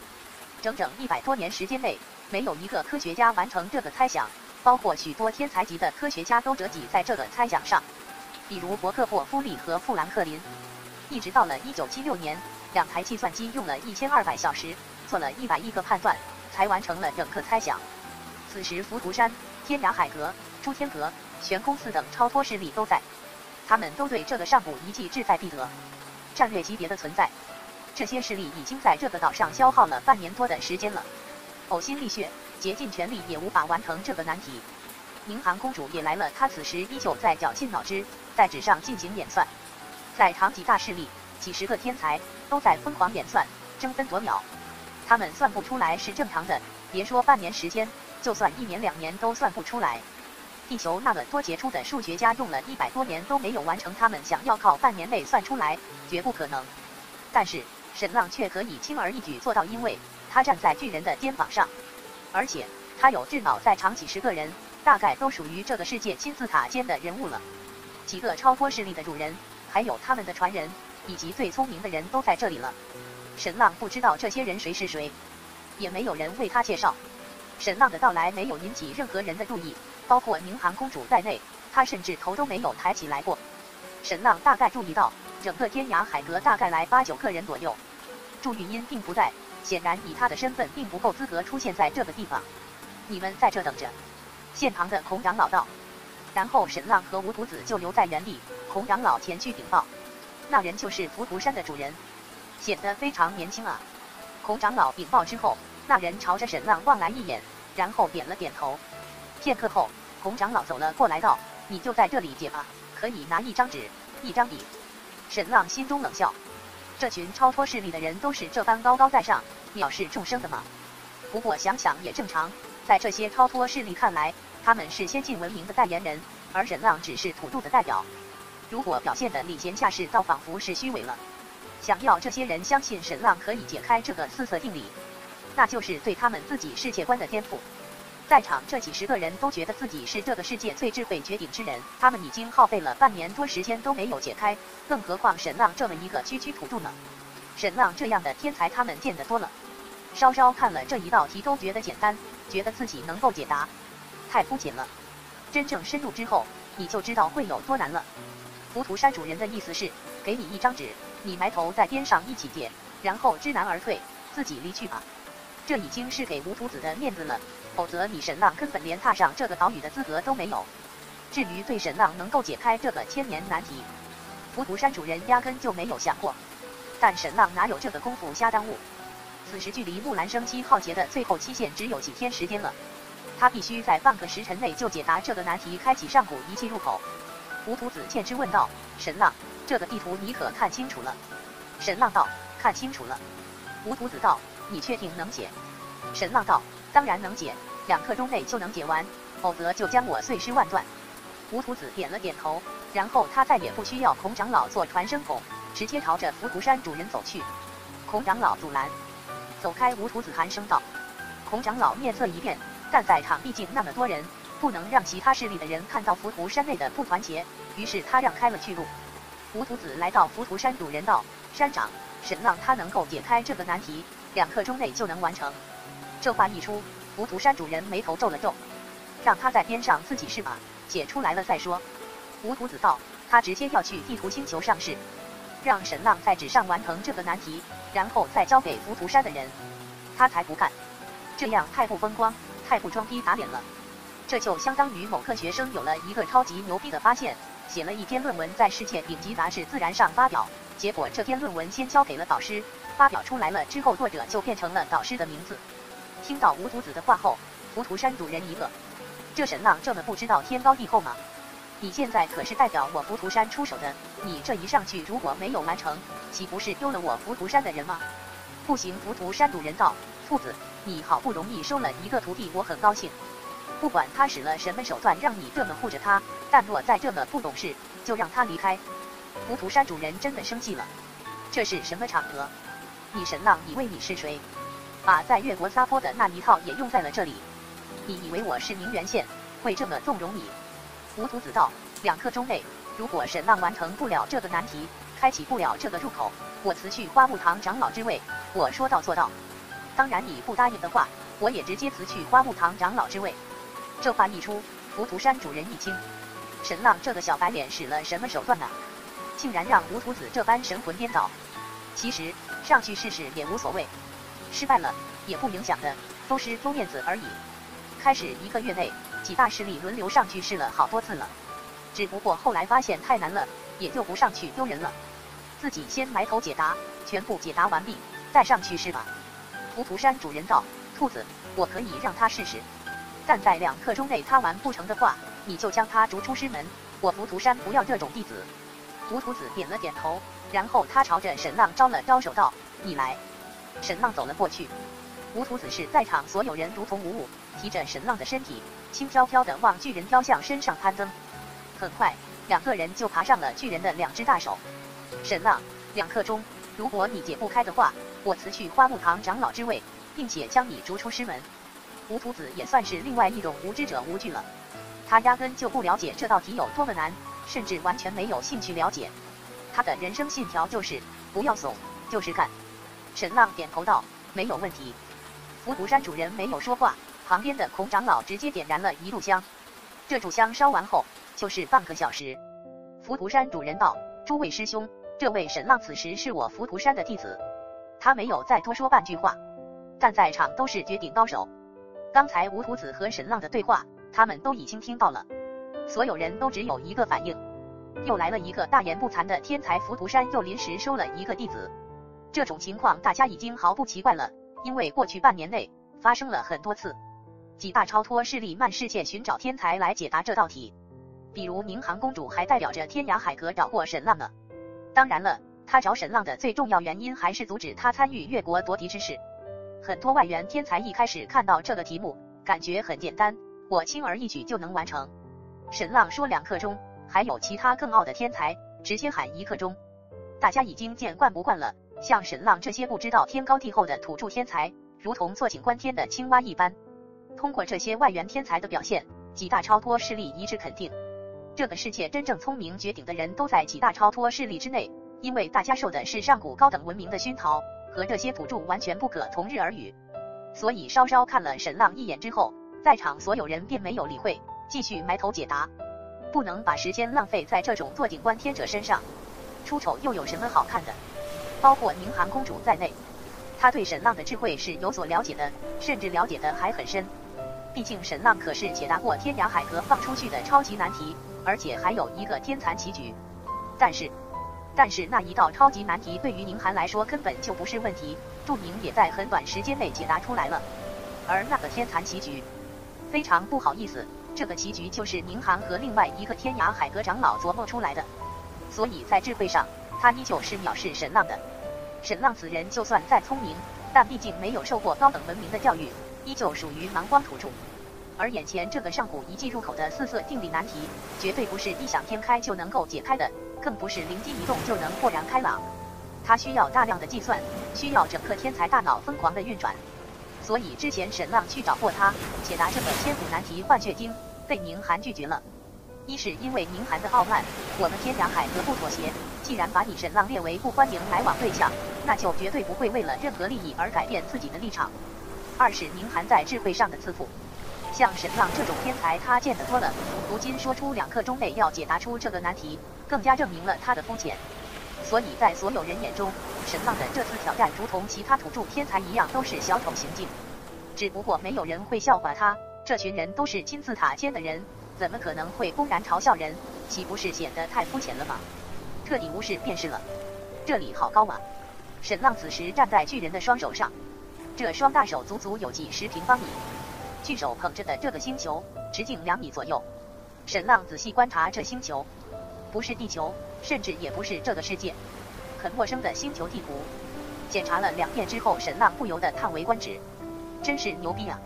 Speaker 1: 整整一百多年时间内，没有一个科学家完成这个猜想，包括许多天才级的科学家都折戟在这个猜想上，比如伯克霍夫利和富兰克林。一直到了一九七六年，两台计算机用了一千二百小时，做了一百亿个判断，才完成了整个猜想。此时，浮屠山、天涯海阁、诸天阁、悬空寺等超脱势力都在，他们都对这个上古遗迹志在必得，战略级别的存在。这些势力已经在这个岛上消耗了半年多的时间了，呕心沥血，竭尽全力也无法完成这个难题。宁寒公主也来了，她此时依旧在绞尽脑汁，在纸上进行演算。在场几大势力，几十个天才都在疯狂演算，争分夺秒。他们算不出来是正常的，别说半年时间，就算一年两年都算不出来。地球那么多杰出的数学家，用了一百多年都没有完成他们想要靠半年内算出来，绝不可能。但是。沈浪却可以轻而易举做到，因为他站在巨人的肩膀上，而且他有智脑在场几十个人，大概都属于这个世界金字塔尖的人物了。几个超脱势力的主人，还有他们的传人，以及最聪明的人都在这里了。沈浪不知道这些人谁是谁，也没有人为他介绍。沈浪的到来没有引起任何人的注意，包括宁寒公主在内，他甚至头都没有抬起来过。沈浪大概注意到，整个天涯海阁大概来八九个人左右。祝玉音并不在，显然以他的身份并不够资格出现在这个地方。你们在这等着。县旁的孔长老道。然后沈浪和吴徒子就留在原地。孔长老前去禀报，那人就是浮屠山的主人，显得非常年轻啊。孔长老禀报之后，那人朝着沈浪望来一眼，然后点了点头。片刻后，孔长老走了过来，道：“你就在这里解吧，可以拿一张纸，一张笔。”沈浪心中冷笑。这群超脱势力的人都是这般高高在上、藐视众生的吗？不过想想也正常，在这些超脱势力看来，他们是先进文明的代言人，而沈浪只是土著的代表。如果表现的礼贤下士，倒仿佛是虚伪了。想要这些人相信沈浪可以解开这个四色定理，那就是对他们自己世界观的颠覆。在场这几十个人都觉得自己是这个世界最智慧绝顶之人，他们已经耗费了半年多时间都没有解开，更何况沈浪这么一个区区土著呢？沈浪这样的天才他们见得多了，稍稍看了这一道题都觉得简单，觉得自己能够解答，太肤浅了。真正深入之后，你就知道会有多难了。浮屠山主人的意思是，给你一张纸，你埋头在边上一起解，然后知难而退，自己离去吧。这已经是给吴徒子的面子了。否则，你沈浪根本连踏上这个岛屿的资格都没有。至于对沈浪能够解开这个千年难题，浮屠山主人压根就没有想过。但沈浪哪有这个功夫瞎耽误？此时距离木兰生机浩劫的最后期限只有几天时间了，他必须在半个时辰内就解答这个难题，开启上古遗迹入口。吴徒子欠之问道：“沈浪，这个地图你可看清楚了？”沈浪道：“看清楚了。”吴徒子道：“你确定能解？”沈浪道：“当然能解。”两刻钟内就能解完，否则就将我碎尸万段。吴徒子点了点头，然后他再也不需要孔长老做传声筒，直接朝着浮屠山主人走去。孔长老阻拦，走开！吴徒子寒声道。孔长老面色一变，但在场毕竟那么多人，不能让其他势力的人看到浮屠山内的不团结，于是他让开了去路。吴徒子来到浮屠山主人道：“山长，沈浪他能够解开这个难题，两刻钟内就能完成。”这话一出。浮屠山主人眉头皱了皱，让他在边上自己试吧，解出来了再说。吴徒子道，他直接要去地图星球上试，让沈浪在纸上完成这个难题，然后再交给浮屠山的人，他才不干。这样太不风光，太不装逼打脸了。这就相当于某个学生有了一个超级牛逼的发现，写了一篇论文在世界顶级杂志《自然》上发表，结果这篇论文先交给了导师，发表出来了之后，作者就变成了导师的名字。听到吴徒子的话后，浮屠山主人一个，这沈浪这么不知道天高地厚吗？你现在可是代表我浮屠山出手的，你这一上去如果没有完成，岂不是丢了我浮屠山的人吗？不行，浮屠山主人道，兔子，你好不容易收了一个徒弟，我很高兴。不管他使了什么手段让你这么护着他，但若再这么不懂事，就让他离开。浮屠山主人真的生气了，这是什么场合？你沈浪，以为你是谁？把在越国撒泼的那一套也用在了这里，你以为我是宁远县，会这么纵容你？吴徒子道：两刻钟内，如果沈浪完成不了这个难题，开启不了这个入口，我辞去花木堂长老之位。我说到做到。当然你不答应的话，我也直接辞去花木堂长老之位。这话一出，浮屠山主人一惊，沈浪这个小白脸使了什么手段呢？竟然让吴徒子这般神魂颠倒。其实上去试试也无所谓。失败了也不影响的，都是丢面子而已。开始一个月内，几大势力轮流上去试了好多次了，只不过后来发现太难了，也就不上去丢人了，自己先埋头解答，全部解答完毕，再上去试吧。浮屠山主人道：“兔子，我可以让他试试，但在两刻钟内他完不成的话，你就将他逐出师门。我浮屠山不要这种弟子。”胡屠子点了点头，然后他朝着沈浪招了招手道：“你来。”沈浪走了过去。胡屠子是在场所有人如同无物，提着沈浪的身体，轻飘飘地往巨人雕像身上攀登。很快，两个人就爬上了巨人的两只大手。沈浪，两刻钟，如果你解不开的话，我辞去花木堂长老之位，并且将你逐出师门。胡屠子也算是另外一种无知者无惧了，他压根就不了解这道题有多么难，甚至完全没有兴趣了解。他的人生信条就是不要怂，就是干。沈浪点头道：“没有问题。”浮屠山主人没有说话，旁边的孔长老直接点燃了一炷香。这炷香烧完后，就是半个小时。浮屠山主人道：“诸位师兄，这位沈浪此时是我浮屠山的弟子。”他没有再多说半句话，但在场都是绝顶高手。刚才吴屠子和沈浪的对话，他们都已经听到了。所有人都只有一个反应：又来了一个大言不惭的天才，浮屠山又临时收了一个弟子。这种情况大家已经毫不奇怪了。因为过去半年内发生了很多次，几大超脱势力漫世界寻找天才来解答这道题，比如宁杭公主还代表着天涯海阁找过沈浪呢。当然了，他找沈浪的最重要原因还是阻止他参与越国夺嫡之事。很多外援天才一开始看到这个题目，感觉很简单，我轻而易举就能完成。沈浪说两刻钟，还有其他更傲的天才直接喊一刻钟，大家已经见惯不惯了。像沈浪这些不知道天高地厚的土著天才，如同坐井观天的青蛙一般。通过这些外援天才的表现，几大超脱势力一致肯定，这个世界真正聪明绝顶的人都在几大超脱势力之内，因为大家受的是上古高等文明的熏陶，和这些土著完全不可同日而语。所以稍稍看了沈浪一眼之后，在场所有人便没有理会，继续埋头解答。不能把时间浪费在这种坐井观天者身上，出丑又有什么好看的？包括宁寒公主在内，他对沈浪的智慧是有所了解的，甚至了解的还很深。毕竟沈浪可是解答过天涯海阁放出去的超级难题，而且还有一个天残棋局。但是，但是那一道超级难题对于宁寒来说根本就不是问题，祝宁也在很短时间内解答出来了。而那个天残棋局，非常不好意思，这个棋局就是宁寒和另外一个天涯海阁长老琢磨出来的，所以在智慧上。他依旧是藐视沈浪的。沈浪此人就算再聪明，但毕竟没有受过高等文明的教育，依旧属于蛮荒土著。而眼前这个上古遗迹入口的四色定理难题，绝对不是异想天开就能够解开的，更不是灵机一动就能豁然开朗。它需要大量的计算，需要整个天才大脑疯狂的运转。所以之前沈浪去找过他，解答这个千古难题换血晶，被宁寒拒绝了。一是因为宁寒的傲慢，我们天涯海阁不妥协。既然把你沈浪列为不欢迎来往对象，那就绝对不会为了任何利益而改变自己的立场。二是宁寒在智慧上的自负，像沈浪这种天才他见得多了，如今说出两刻钟内要解答出这个难题，更加证明了他的肤浅。所以在所有人眼中，沈浪的这次挑战如同其他土著天才一样，都是小丑行径。只不过没有人会笑话他，这群人都是金字塔尖的人。怎么可能会公然嘲笑人？岂不是显得太肤浅了吗？彻底无视便是了。这里好高啊！沈浪此时站在巨人的双手上，这双大手足足有几十平方米。巨手捧着的这个星球，直径两米左右。沈浪仔细观察这星球，不是地球，甚至也不是这个世界，很陌生的星球地图。检查了两遍之后，沈浪不由得叹为观止，真是牛逼啊！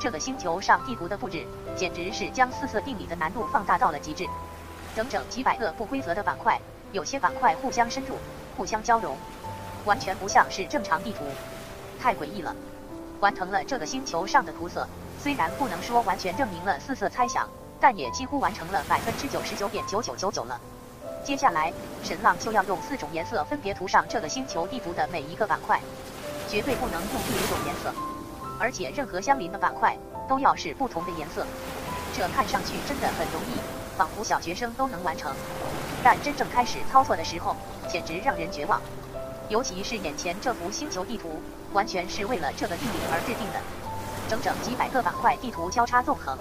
Speaker 1: 这个星球上地图的布置，简直是将四色定理的难度放大到了极致。整整几百个不规则的板块，有些板块互相深入、互相交融，完全不像是正常地图，太诡异了。完成了这个星球上的涂色，虽然不能说完全证明了四色猜想，但也几乎完成了百分之九十九点九九九九了。接下来，沈浪就要用四种颜色分别涂上这个星球地图的每一个板块，绝对不能用第五种颜色。而且任何相邻的板块都要是不同的颜色，这看上去真的很容易，仿佛小学生都能完成。但真正开始操作的时候，简直让人绝望。尤其是眼前这幅星球地图，完全是为了这个定理而制定的。整整几百个板块地图交叉纵横，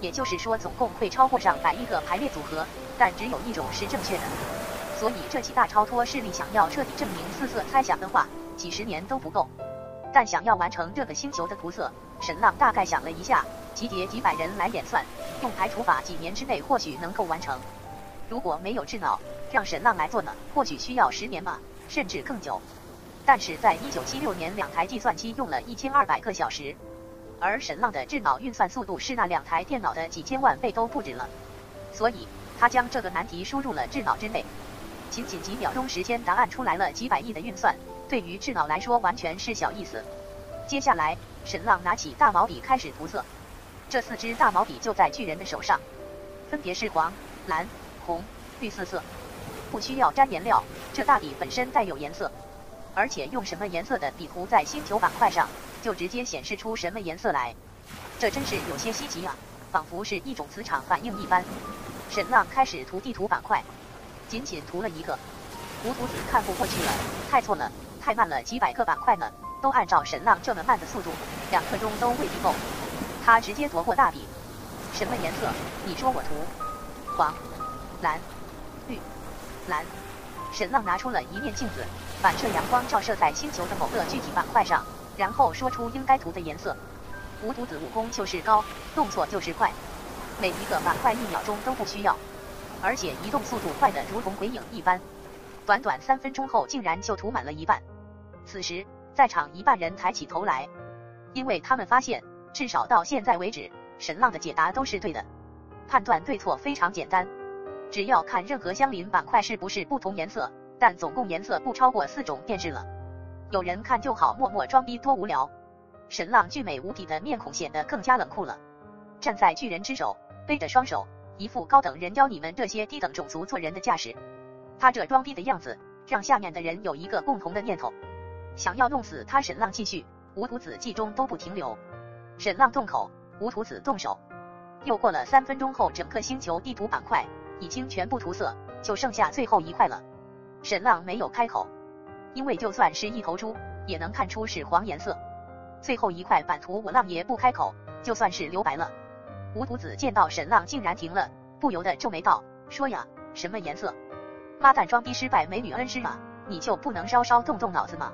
Speaker 1: 也就是说，总共会超过上百亿个排列组合，但只有一种是正确的。所以这几大超脱势力想要彻底证明四色猜想的话，几十年都不够。但想要完成这个星球的涂色，沈浪大概想了一下，集结几百人来演算，用排除法，几年之内或许能够完成。如果没有智脑，让沈浪来做呢，或许需要十年吧，甚至更久。但是在一九七六年，两台计算机用了一千二百个小时，而沈浪的智脑运算速度是那两台电脑的几千万倍都不止了。所以他将这个难题输入了智脑之内。仅仅几秒钟时间，答案出来了。几百亿的运算，对于智脑来说完全是小意思。接下来，沈浪拿起大毛笔开始涂色。这四支大毛笔就在巨人的手上，分别是黄、蓝、红、绿四色，不需要沾颜料。这大笔本身带有颜色，而且用什么颜色的笔涂在星球板块上，就直接显示出什么颜色来。这真是有些稀奇啊，仿佛是一种磁场反应一般。沈浪开始涂地图板块。仅仅涂了一个，无图子看不过去了，太错了，太慢了，几百个板块呢，都按照沈浪这么慢的速度，两刻钟都未必够。他直接夺过大笔，什么颜色？你说我涂？黄、蓝、蓝。沈浪拿出了一面镜子，反射阳光照射在星球的某个具体板块上，然后说出应该涂的颜色。无图子武功就是高，动作就是快，每一个板块一秒钟都不需要。而且移动速度快得如同鬼影一般，短短三分钟后竟然就涂满了一半。此时，在场一半人抬起头来，因为他们发现，至少到现在为止，沈浪的解答都是对的。判断对错非常简单，只要看任何相邻板块是不是不同颜色，但总共颜色不超过四种便是了。有人看就好，默默装逼多无聊。沈浪俊美无比的面孔显得更加冷酷了，站在巨人之手，背着双手。一副高等人教你们这些低等种族做人的架势，他这装逼的样子，让下面的人有一个共同的念头，想要弄死他。沈浪继续，无图子计中都不停留。沈浪动口，无图子动手。又过了三分钟后，整个星球地图板块已经全部涂色，就剩下最后一块了。沈浪没有开口，因为就算是一头猪，也能看出是黄颜色。最后一块版图，我浪爷不开口，就算是留白了。无图子见到沈浪竟然停了，不由得皱眉道：“说呀，什么颜色？妈蛋，装逼失败，美女恩师啊！你就不能稍稍动动脑子吗？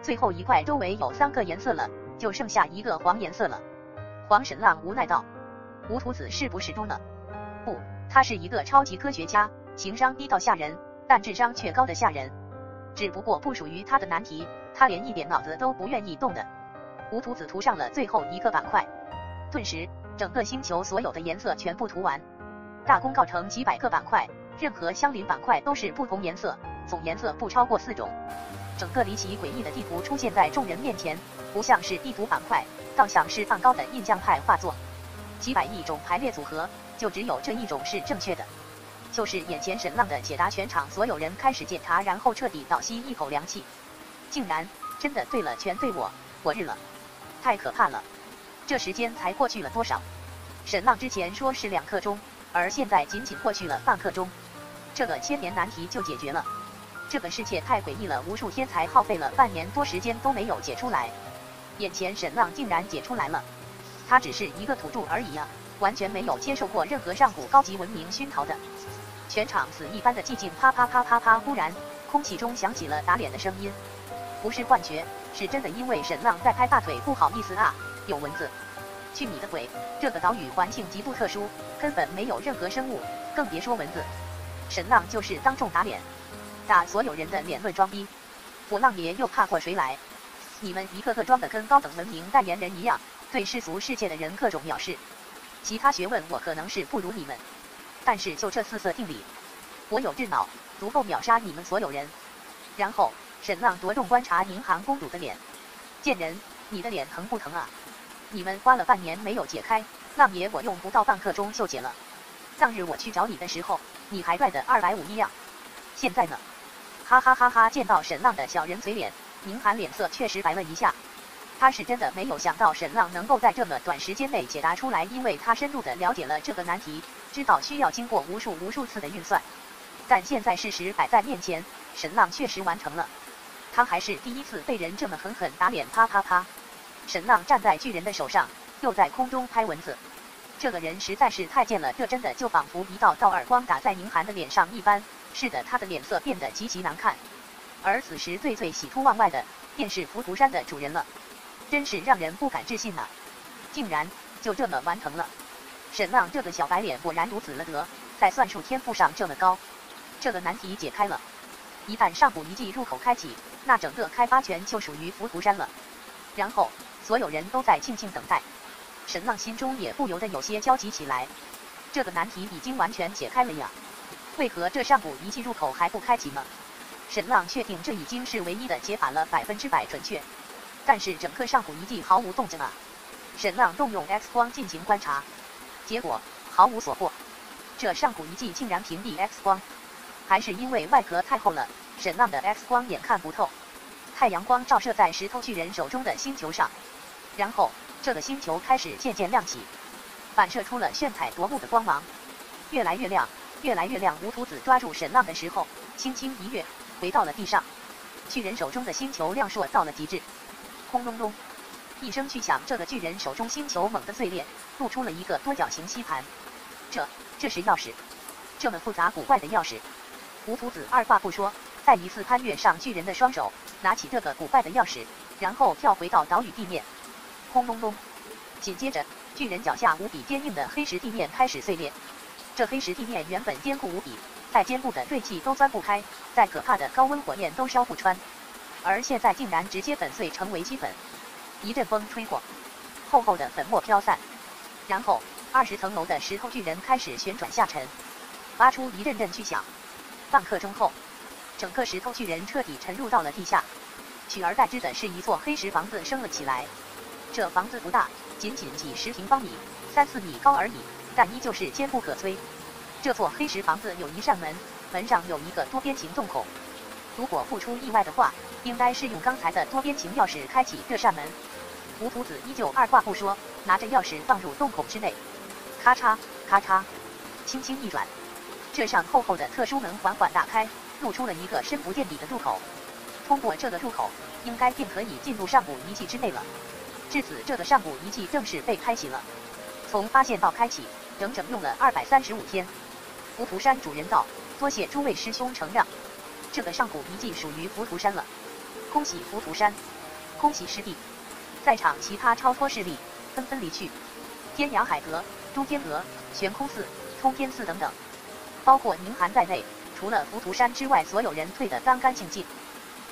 Speaker 1: 最后一块周围有三个颜色了，就剩下一个黄颜色了。”黄沈浪无奈道：“无图子是不是猪呢？他是一个超级科学家，情商低到吓人，但智商却高的吓人。只不过不属于他的难题，他连一点脑子都不愿意动的。”无图子涂上了最后一个板块，顿时。整个星球所有的颜色全部涂完，大功告成。几百个板块，任何相邻板块都是不同颜色，总颜色不超过四种。整个离奇诡异的地图出现在众人面前，不像是地图板块，倒像是梵高的印象派画作。几百亿种排列组合，就只有这一种是正确的，就是眼前沈浪的解答。全场所有人开始检查，然后彻底倒吸一口凉气，竟然真的对了，全对我，我日了，太可怕了。这时间才过去了多少？沈浪之前说是两刻钟，而现在仅仅过去了半刻钟，这个千年难题就解决了。这个世界太诡异了，无数天才耗费了半年多时间都没有解出来，眼前沈浪竟然解出来了。他只是一个土著而已啊，完全没有接受过任何上古高级文明熏陶的。全场死一般的寂静，啪啪啪啪啪。忽然，空气中响起了打脸的声音，不是幻觉，是真的，因为沈浪在拍大腿。不好意思啊。有蚊子，去你的鬼！这个岛屿环境极不特殊，根本没有任何生物，更别说蚊子。沈浪就是当众打脸，打所有人的脸论装逼。我浪爷又怕过谁来？你们一个个装的跟高等文明代言人一样，对世俗世界的人各种藐视。其他学问我可能是不如你们，但是就这四色定理，我有智脑，足够秒杀你们所有人。然后沈浪着重观察宁寒公主的脸，贱人，你的脸疼不疼啊？你们花了半年没有解开，浪爷我用不到半刻钟就解了。当日我去找你的时候，你还拽的二百五一样，现在呢？哈哈哈哈！见到沈浪的小人嘴脸，宁寒脸色确实白了一下。他是真的没有想到沈浪能够在这么短时间内解答出来，因为他深入的了解了这个难题，知道需要经过无数无数次的运算。但现在事实摆在面前，沈浪确实完成了。他还是第一次被人这么狠狠打脸，啪啪啪！沈浪站在巨人的手上，又在空中拍蚊子。这个人实在是太贱了，这真的就仿佛一道道耳光打在宁寒的脸上一般，是的，他的脸色变得极其难看。而此时最最喜出望外的，便是浮屠山的主人了，真是让人不敢置信呐！竟然就这么完成了。沈浪这个小白脸果然如此了得，在算术天赋上这么高。这个难题解开了，一旦上古遗迹入口开启。那整个开发权就属于浮屠山了。然后所有人都在静静等待，沈浪心中也不由得有些焦急起来。这个难题已经完全解开了呀，为何这上古遗迹入口还不开启呢？沈浪确定这已经是唯一的解法了，百分之百准确。但是整个上古遗迹毫无动静啊！沈浪动用 X 光进行观察，结果毫无所获。这上古遗迹竟然屏蔽 X 光，还是因为外壳太厚了？沈浪的 X 光眼看不透，太阳光照射在石头巨人手中的星球上，然后这个星球开始渐渐亮起，反射出了炫彩夺目的光芒，越来越亮，越来越亮。无图子抓住沈浪的时候，轻轻一跃，回到了地上。巨人手中的星球亮烁到了极致，轰隆隆，一声巨响，这个巨人手中星球猛地碎裂，露出了一个多角形吸盘。这，这是钥匙，这么复杂古怪的钥匙。无图子二话不说。再一次攀越上巨人的双手，拿起这个古怪的钥匙，然后跳回到岛屿地面。轰隆隆！紧接着，巨人脚下无比坚硬的黑石地面开始碎裂。这黑石地面原本坚固无比，再坚固的锐器都钻不开，再可怕的高温火焰都烧不穿，而现在竟然直接粉碎成为齑粉。一阵风吹过，厚厚的粉末飘散，然后二十层楼的石头巨人开始旋转下沉，发出一阵阵巨响。半刻钟后。整个石头巨人彻底沉入到了地下，取而代之的是一座黑石房子升了起来。这房子不大，仅仅几十平方米，三四米高而已，但依旧是坚不可摧。这座黑石房子有一扇门，门上有一个多边形洞口。如果不出意外的话，应该是用刚才的多边形钥匙开启这扇门。吴屠子依旧二话不说，拿着钥匙放入洞口之内，咔嚓咔嚓，轻轻一转，这扇厚厚的特殊门缓缓打开。露出了一个深不见底的入口，通过这个入口，应该便可以进入上古遗迹之内了。至此，这个上古遗迹正式被开启了。从发现到开启，整整用了二百三十五天。浮屠山主人道：“多谢诸位师兄承让，这个上古遗迹属于浮屠山了。恭喜浮屠山，恭喜师弟！”在场其他超脱势力纷纷离去，天涯海阁、诸天阁、悬空寺、通天寺等等，包括宁寒在内。除了浮屠山之外，所有人退得干干净净。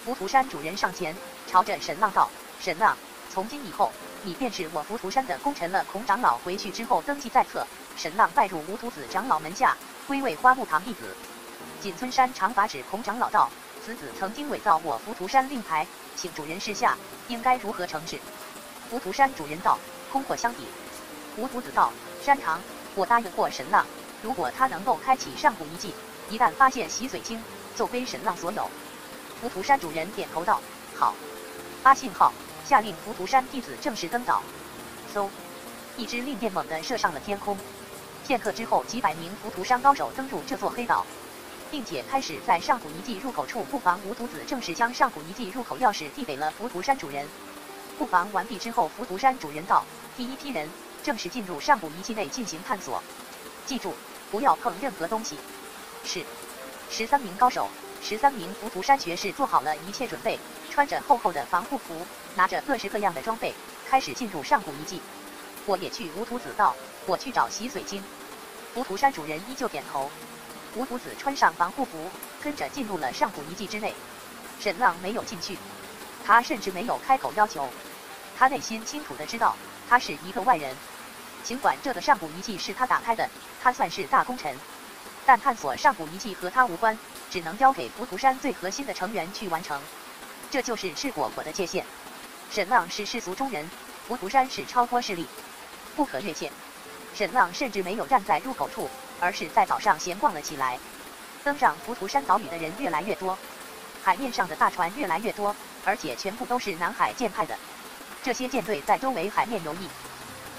Speaker 1: 浮屠山主人上前，朝着沈浪道：“沈浪，从今以后，你便是我浮屠山的功臣了。”孔长老回去之后，登记在册。沈浪拜入无图子长老门下，归为花木堂弟子。锦村山长法指孔长老道：“此子曾经伪造我浮屠山令牌，请主人示下，应该如何惩治？”浮屠山主人道：“空火相抵。”无图子道：“山长，我答应过沈浪，如果他能够开启上古遗迹。”一旦发现洗髓经，就归沈浪所有。浮屠山主人点头道：“好。”发信号，下令浮屠山弟子正式登岛。嗖，一支令箭猛地射上了天空。片刻之后，几百名浮屠山高手登陆这座黑岛，并且开始在上古遗迹入口处布防。无图子正式将上古遗迹入口钥匙递给了浮屠山主人。布防完毕之后，浮屠山主人道：“第一批人正式进入上古遗迹内进行探索，记住，不要碰任何东西。”是，十三名高手，十三名浮屠山学士做好了一切准备，穿着厚厚的防护服，拿着各式各样的装备，开始进入上古遗迹。我也去。无图子道，我去找洗髓经。浮屠山主人依旧点头。无图子穿上防护服，跟着进入了上古遗迹之内。沈浪没有进去，他甚至没有开口要求。他内心清楚的知道，他是一个外人。尽管这个上古遗迹是他打开的，他算是大功臣。但探索上古遗迹和他无关，只能交给浮屠山最核心的成员去完成。这就是赤果果的界限。沈浪是世俗中人，浮屠山是超脱势力，不可越界。沈浪甚至没有站在入口处，而是在岛上闲逛了起来。登上浮屠山岛屿的人越来越多，海面上的大船越来越多，而且全部都是南海舰派的。这些舰队在周围海面游弋。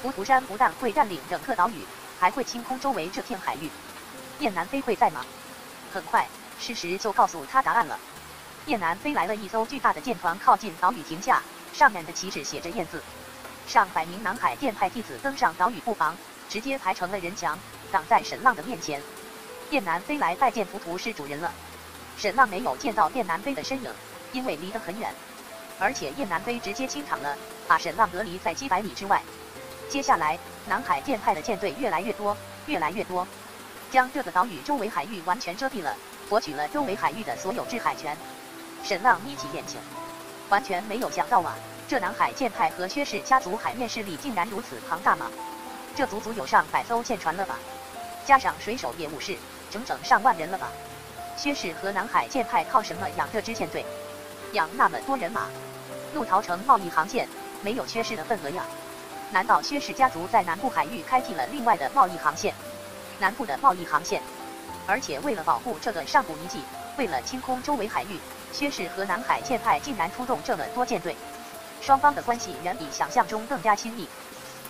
Speaker 1: 浮屠山不但会占领整个岛屿，还会清空周围这片海域。燕南飞会在吗？很快，事实就告诉他答案了。燕南飞来了一艘巨大的舰船，靠近岛屿停下，上面的旗帜写着“燕”字。上百名南海剑派弟子登上岛屿布防，直接排成了人墙，挡在沈浪的面前。叶南飞来拜见浮屠师主人了。沈浪没有见到叶南飞的身影，因为离得很远，而且叶南飞直接清场了，把沈浪隔离在几百米之外。接下来，南海剑派的舰队越来越多，越来越多，将这个岛屿周围海域完全遮蔽了，夺取了周围海域的所有制海权。沈浪眯起眼睛，完全没有想到啊，这南海剑派和薛氏家族海面势力竟然如此庞大吗？这足足有上百艘舰船了吧？加上水手也武士，整整上万人了吧？薛氏和南海剑派靠什么养这支舰队？养那么多人马？陆桃城贸易航线没有薛氏的份额呀？难道薛氏家族在南部海域开辟了另外的贸易航线？南部的贸易航线？而且为了保护这个上古遗迹，为了清空周围海域，薛氏和南海剑派竟然出动这么多舰队，双方的关系远比想象中更加亲密，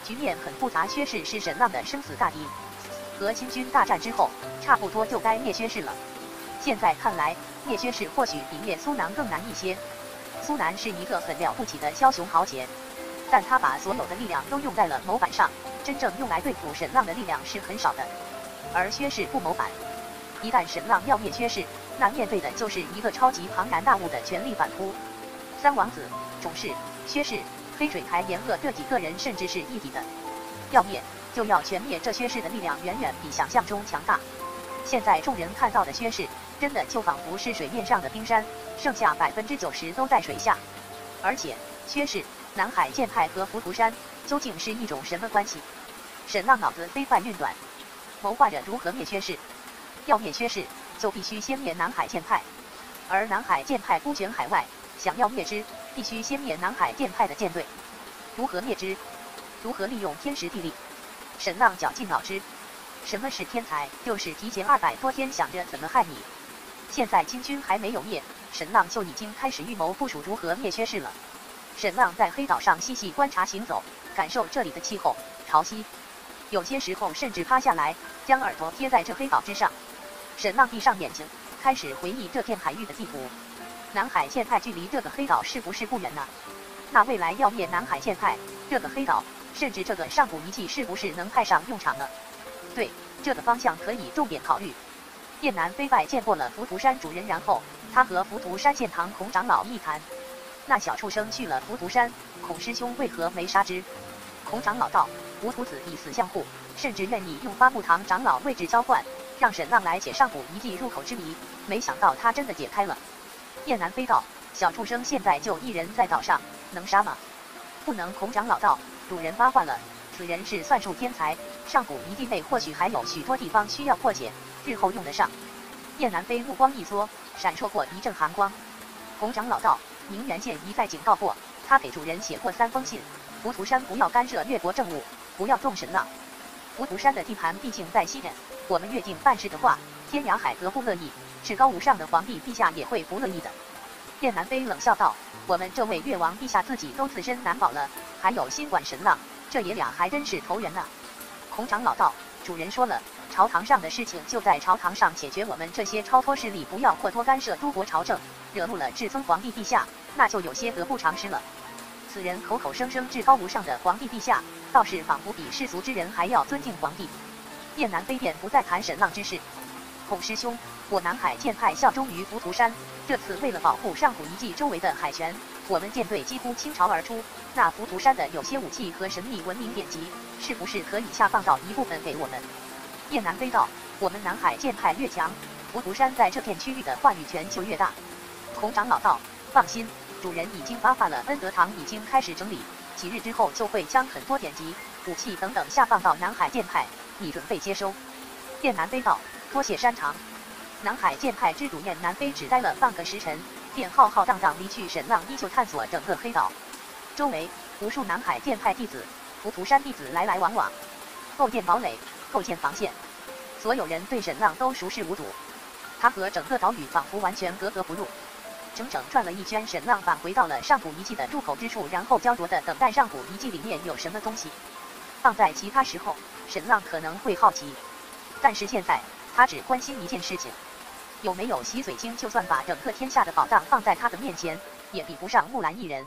Speaker 1: 局面很复杂。薛氏是沈浪的生死大敌，和清军大战之后，差不多就该灭薛氏了。现在看来，灭薛氏或许比灭苏南更难一些。苏南是一个很了不起的枭雄豪杰，但他把所有的力量都用在了谋反上，真正用来对付沈浪的力量是很少的。而薛氏不谋反，一旦沈浪要灭薛氏，那面对的就是一个超级庞然大物的权力反扑。三王子、种氏、薛氏、黑水台严鹤这几个人甚至是一体的，要灭就要全灭。这薛氏的力量远远比想象中强大。现在众人看到的薛氏。真的就仿佛是水面上的冰山，剩下百分之九十都在水下。而且，薛氏、南海剑派和浮屠山究竟是一种什么关系？沈浪脑子飞快运转，谋划着如何灭薛氏。要灭薛氏，就必须先灭南海剑派。而南海剑派孤悬海外，想要灭之，必须先灭南海剑派的舰队。如何灭之？如何利用天时地利？沈浪绞尽脑汁。什么是天才？就是提前二百多天想着怎么害你。现在清军还没有灭，沈浪就已经开始预谋部署如何灭薛氏了。沈浪在黑岛上细细观察行走，感受这里的气候、潮汐，有些时候甚至趴下来，将耳朵贴在这黑岛之上。沈浪闭上眼睛，开始回忆这片海域的地图。南海剑派距离这个黑岛是不是不远呢？那未来要灭南海剑派，这个黑岛，甚至这个上古遗迹是不是能派上用场呢？对，这个方向可以重点考虑。燕南飞拜见过了浮屠山主人，然后他和浮屠山县堂孔长老一谈，那小畜生去了浮屠山，孔师兄为何没杀之？孔长老道：浮屠子以死相护，甚至愿意用发木堂长老位置交换，让沈浪来解上古遗迹入口之谜。没想到他真的解开了。燕南飞道：小畜生现在就一人在岛上，能杀吗？不能。孔长老道：主人八卦了，此人是算术天才，上古遗迹内或许还有许多地方需要破解。日后用得上。叶南飞目光一缩，闪烁过一阵寒光。洪长老道：“宁元县一再警告过，他给主人写过三封信，浮屠山不要干涉越国政务，不要动神了。浮屠山的地盘毕竟在西人，我们越境办事的话，天涯海阁不乐意，至高无上的皇帝陛下也会不乐意的。”叶南飞冷笑道：“我们这位越王陛下自己都自身难保了，还有心管神浪，这爷俩还真是投缘呢。”孔长老道：“主人说了。”朝堂上的事情就在朝堂上解决，我们这些超脱势力不要过多干涉诸国朝政，惹怒了至尊皇帝陛下，那就有些得不偿失了。此人口口声声至高无上的皇帝陛下，倒是仿佛比世俗之人还要尊敬皇帝。燕南飞便不再谈沈浪之事。孔师兄，我南海剑派效忠于浮屠山，这次为了保护上古遗迹周围的海权，我们舰队几乎倾巢而出。那浮屠山的有些武器和神秘文明典籍，是不是可以下放到一部分给我们？叶南飞道：“我们南海剑派越强，浮屠山在这片区域的话语权就越大。”孔长老道：“放心，主人已经发话了，恩德堂已经开始整理，几日之后就会将很多典籍、武器等等下放到南海剑派，你准备接收？”叶南飞道：“多谢山长。”南海剑派之主燕南飞只待了半个时辰，便浩浩荡荡离去。沈浪依旧探索整个黑岛，周围无数南海剑派弟子、浮屠山弟子来来往往，构建堡垒。构建防线，所有人对沈浪都熟视无睹，他和整个岛屿仿佛完全格格不入。整整转了一圈，沈浪返回到了上古遗迹的入口之处，然后焦灼地等待上古遗迹里面有什么东西。放在其他时候，沈浪可能会好奇，但是现在他只关心一件事情：有没有洗髓经，就算把整个天下的宝藏放在他的面前，也比不上木兰一人。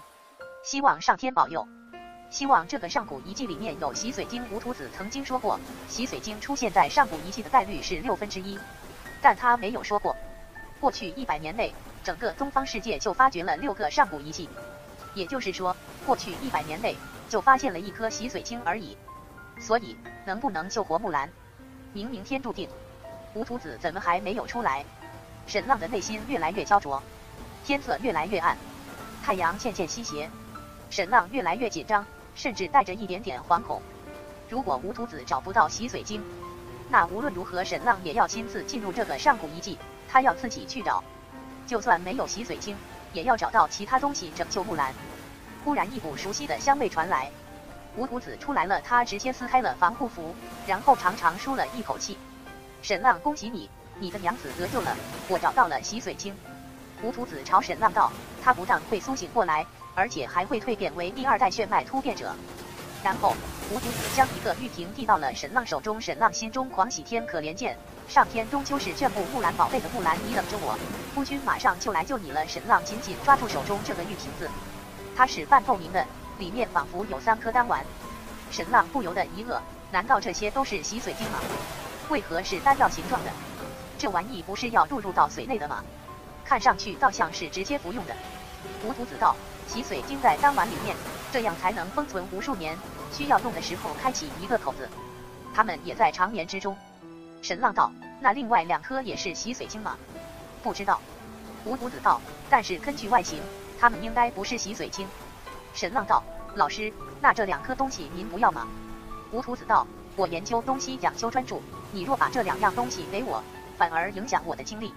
Speaker 1: 希望上天保佑。希望这个上古遗迹里面有洗髓经。吴屠子曾经说过，洗髓经出现在上古遗迹的概率是六分之一，但他没有说过，过去一百年内，整个东方世界就发掘了六个上古遗迹，也就是说，过去一百年内就发现了一颗洗髓精而已。所以，能不能救活木兰，明明天注定。吴图子怎么还没有出来？沈浪的内心越来越焦灼，天色越来越暗，太阳渐渐西斜，沈浪越来越紧张。甚至带着一点点惶恐。如果吴图子找不到洗髓经，那无论如何沈浪也要亲自进入这个上古遗迹，他要自己去找。就算没有洗髓经，也要找到其他东西拯救木兰。忽然一股熟悉的香味传来，吴图子出来了，他直接撕开了防护服，然后长长舒了一口气。沈浪，恭喜你，你的娘子得救了，我找到了洗髓经。吴屠子朝沈浪道，他不但会苏醒过来。而且还会蜕变为第二代血脉突变者。然后，吴屠子将一个玉瓶递到了沈浪手中，沈浪心中狂喜，天可怜见，上天终究是眷顾木兰宝贝的。木兰，你等着我，夫君马上就来救你了。沈浪紧紧抓住手中这个玉瓶子，它是半透明的，里面仿佛有三颗丹丸。沈浪不由得一愕，难道这些都是洗髓精吗？为何是丹药形状的？这玩意不是要注入到髓内的吗？看上去倒像是直接服用的。吴屠子道。洗髓经在丹丸里面，这样才能封存无数年，需要用的时候开启一个口子。他们也在长眠之中。神浪道：“那另外两颗也是洗髓精吗？”不知道。吴屠子道：“但是根据外形，他们应该不是洗髓精。”神浪道：“老师，那这两颗东西您不要吗？”吴屠子道：“我研究东西讲究专注，你若把这两样东西给我，反而影响我的精力。”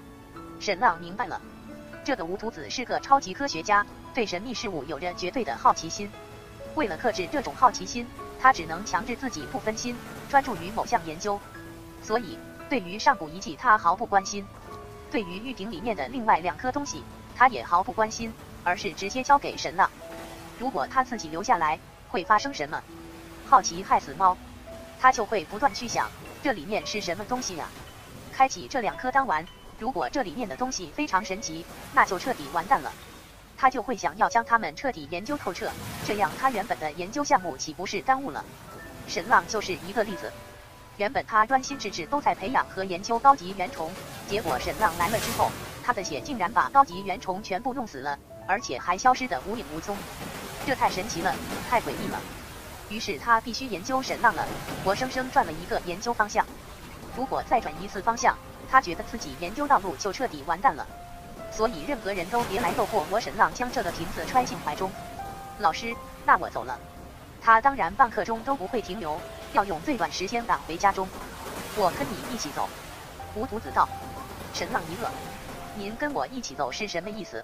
Speaker 1: 沈浪明白了，这个吴屠子是个超级科学家。对神秘事物有着绝对的好奇心，为了克制这种好奇心，他只能强制自己不分心，专注于某项研究。所以，对于上古遗迹，他毫不关心；对于玉鼎里面的另外两颗东西，他也毫不关心，而是直接交给神了。如果他自己留下来，会发生什么？好奇害死猫，他就会不断去想这里面是什么东西呀？开启这两颗丹丸，如果这里面的东西非常神奇，那就彻底完蛋了。他就会想要将它们彻底研究透彻，这样他原本的研究项目岂不是耽误了？沈浪就是一个例子。原本他专心致志都在培养和研究高级原虫，结果沈浪来了之后，他的血竟然把高级原虫全部弄死了，而且还消失得无影无踪。这太神奇了，太诡异了。于是他必须研究沈浪了，活生生转了一个研究方向。如果再转一次方向，他觉得自己研究道路就彻底完蛋了。所以任何人都别来诱惑我。沈浪将这个瓶子揣进怀中。老师，那我走了。他当然半刻钟都不会停留，要用最短时间赶回家中。我跟你一起走。吴屠子道。沈浪一愕，您跟我一起走是什么意思？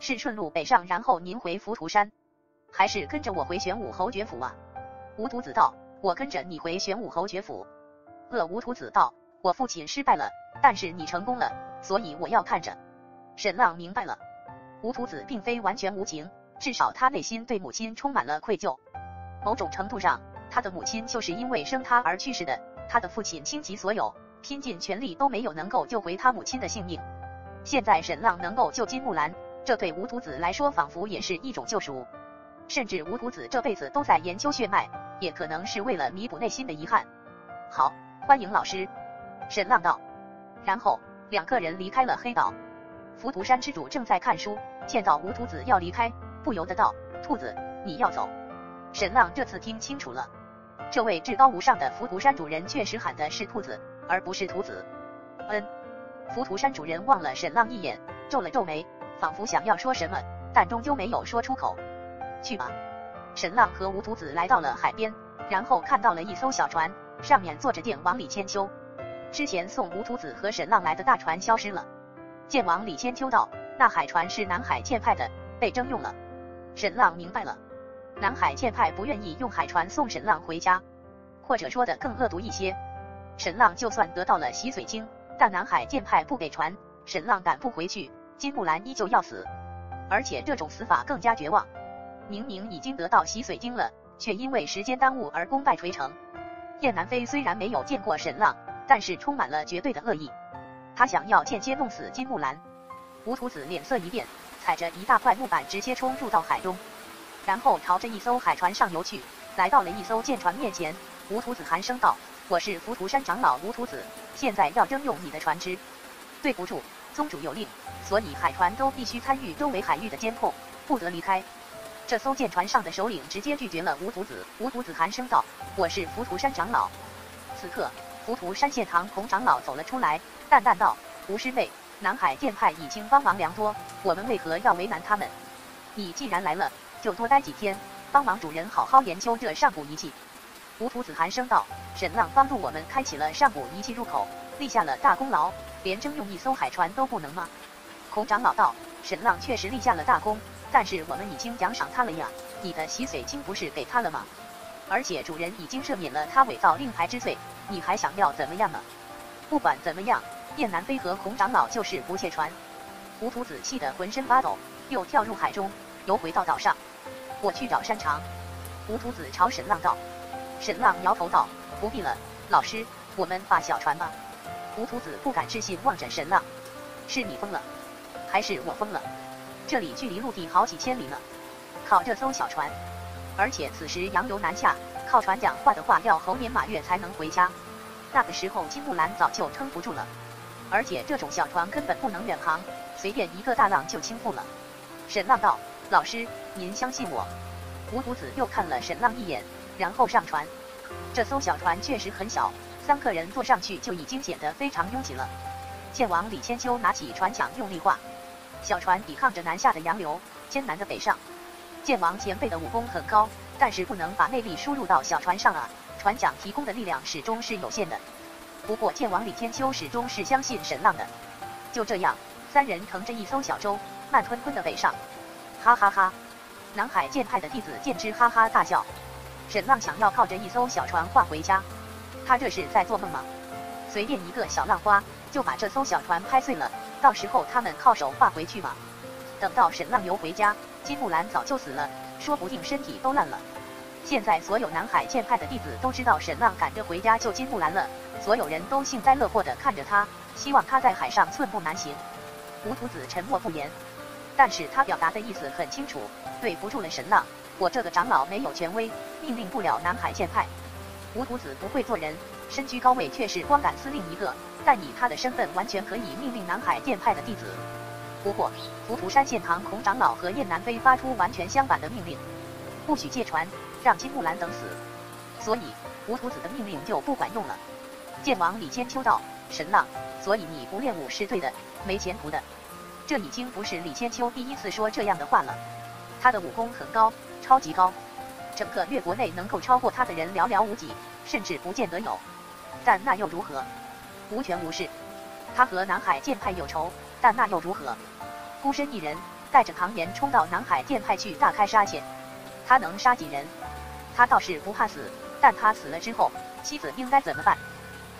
Speaker 1: 是顺路北上，然后您回浮屠山，还是跟着我回玄武侯爵府啊？吴屠子道。我跟着你回玄武侯爵府。呃，吴屠子道。我父亲失败了，但是你成功了，所以我要看着。沈浪明白了，吴屠子并非完全无情，至少他内心对母亲充满了愧疚。某种程度上，他的母亲就是因为生他而去世的。他的父亲倾其所有，拼尽全力都没有能够救回他母亲的性命。现在沈浪能够救金木兰，这对吴屠子来说仿佛也是一种救赎。甚至吴徒子这辈子都在研究血脉，也可能是为了弥补内心的遗憾。好，欢迎老师，沈浪道。然后两个人离开了黑岛。浮屠山之主正在看书，见到吴徒子要离开，不由得道：“兔子，你要走？”沈浪这次听清楚了，这位至高无上的浮屠山主人确实喊的是兔子，而不是屠子。嗯，浮屠山主人望了沈浪一眼，皱了皱眉，仿佛想要说什么，但终究没有说出口。去吧。沈浪和吴屠子来到了海边，然后看到了一艘小船，上面坐着剑王李千秋。之前送吴屠子和沈浪来的大船消失了。剑王李千秋道：“那海船是南海剑派的，被征用了。”沈浪明白了，南海剑派不愿意用海船送沈浪回家，或者说的更恶毒一些，沈浪就算得到了洗髓经，但南海剑派不给船，沈浪赶不回去，金木兰依旧要死，而且这种死法更加绝望。明明已经得到洗髓经了，却因为时间耽误而功败垂成。燕南飞虽然没有见过沈浪，但是充满了绝对的恶意。他想要间接弄死金木兰。吴屠子脸色一变，踩着一大块木板直接冲入到海中，然后朝着一艘海船上游去。来到了一艘舰船面前，吴屠子寒声道：“我是浮屠山长老吴屠子，现在要征用你的船只。对不住，宗主有令，所以海船都必须参与周围海域的监控，不得离开。”这艘舰船上的首领直接拒绝了吴屠子。吴屠子寒声道：“我是浮屠山长老。”此刻，浮屠山县堂孔长老走了出来，淡淡道：“吴师妹，南海剑派已经帮忙良多，我们为何要为难他们？你既然来了，就多待几天，帮忙主人好好研究这上古仪器。”吴屠子寒声道：“沈浪帮助我们开启了上古仪器入口，立下了大功劳，连征用一艘海船都不能吗？”孔长老道：“沈浪确实立下了大功。”但是我们已经奖赏他了呀，你的洗髓经不是给他了吗？而且主人已经赦免了他伪造令牌之罪，你还想要怎么样呢？不管怎么样，燕南飞和孔长老就是不卸船。胡屠子气得浑身发抖，又跳入海中，游回到岛上。我去找山长。胡屠子朝沈浪道。沈浪摇头道：不必了，老师，我们划小船吧。胡屠子不敢置信望着沈浪，是你疯了，还是我疯了？这里距离陆地好几千里呢，靠这艘小船，而且此时洋流南下，靠船讲话的话要猴年马月才能回家。那个时候金木兰早就撑不住了，而且这种小船根本不能远航，随便一个大浪就倾覆了。沈浪道：“老师，您相信我。”吴独子又看了沈浪一眼，然后上船。这艘小船确实很小，三个人坐上去就已经显得非常拥挤了。剑王李千秋拿起船桨用力划。小船抵抗着南下的洋流，艰难的北上。剑王前辈的武功很高，但是不能把内力输入到小船上啊，船桨提供的力量始终是有限的。不过剑王李天秋始终是相信沈浪的。就这样，三人乘着一艘小舟，慢吞吞的北上。哈哈哈！南海剑派的弟子剑之哈哈大笑。沈浪想要靠着一艘小船划回家，他这是在做梦吗？随便一个小浪花就把这艘小船拍碎了。到时候他们靠手画回去吗？等到沈浪游回家，金木兰早就死了，说不定身体都烂了。现在所有南海剑派的弟子都知道沈浪赶着回家救金木兰了，所有人都幸灾乐祸地看着他，希望他在海上寸步难行。吴屠子沉默不言，但是他表达的意思很清楚，对不住了沈浪，我这个长老没有权威，命令不了南海剑派。吴屠子不会做人，身居高位却是光杆司令一个。但以他的身份，完全可以命令南海剑派的弟子。不过，浮屠山县堂孔长老和燕南飞发出完全相反的命令：不许借船，让金木兰等死。所以，浮屠子的命令就不管用了。剑王李千秋道：“神浪，所以你不练武是对的，没前途的。”这已经不是李千秋第一次说这样的话了。他的武功很高，超级高，整个越国内能够超过他的人寥寥无几，甚至不见得有。但那又如何？无权无势，他和南海剑派有仇，但那又如何？孤身一人带着唐岩冲到南海剑派去大开杀戒，他能杀几人？他倒是不怕死，但他死了之后，妻子应该怎么办？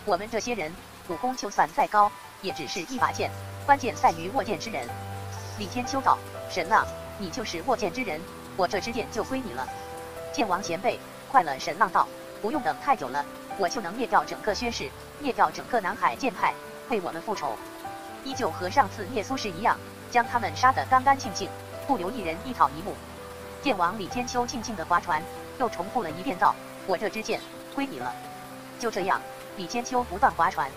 Speaker 1: 我们这些人武功就算再高，也只是一把剑，关键在于握剑之人。李天秋道：“神浪，你就是握剑之人，我这支剑就归你了。”剑王前辈，快了！神浪道：“不用等太久了。”我就能灭掉整个薛氏，灭掉整个南海剑派，为我们复仇。依旧和上次灭苏氏一样，将他们杀得干干净净，不留一人一草一木。剑王李千秋静静地划船，又重复了一遍道：“我这支剑归你了。”就这样，李千秋不断划船，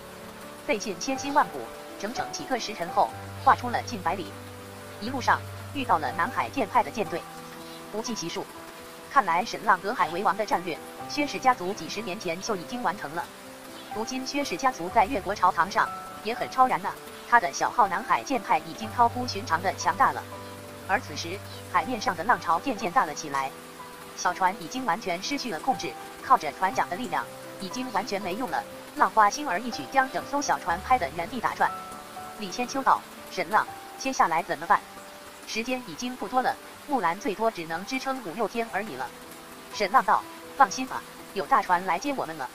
Speaker 1: 费尽千辛万苦，整整几个时辰后，划出了近百里。一路上遇到了南海剑派的舰队，不计其数。看来沈浪隔海为王的战略。薛氏家族几十年前就已经完成了，如今薛氏家族在越国朝堂上也很超然呢。他的小号南海剑派已经超乎寻常的强大了。而此时海面上的浪潮渐渐大了起来，小船已经完全失去了控制，靠着船桨的力量已经完全没用了。浪花轻而易举将整艘小船拍得原地打转。李千秋道：“沈浪，接下来怎么办？时间已经不多了，木兰最多只能支撑五六天而已了。”沈浪道。放心吧，有大船来接我们了。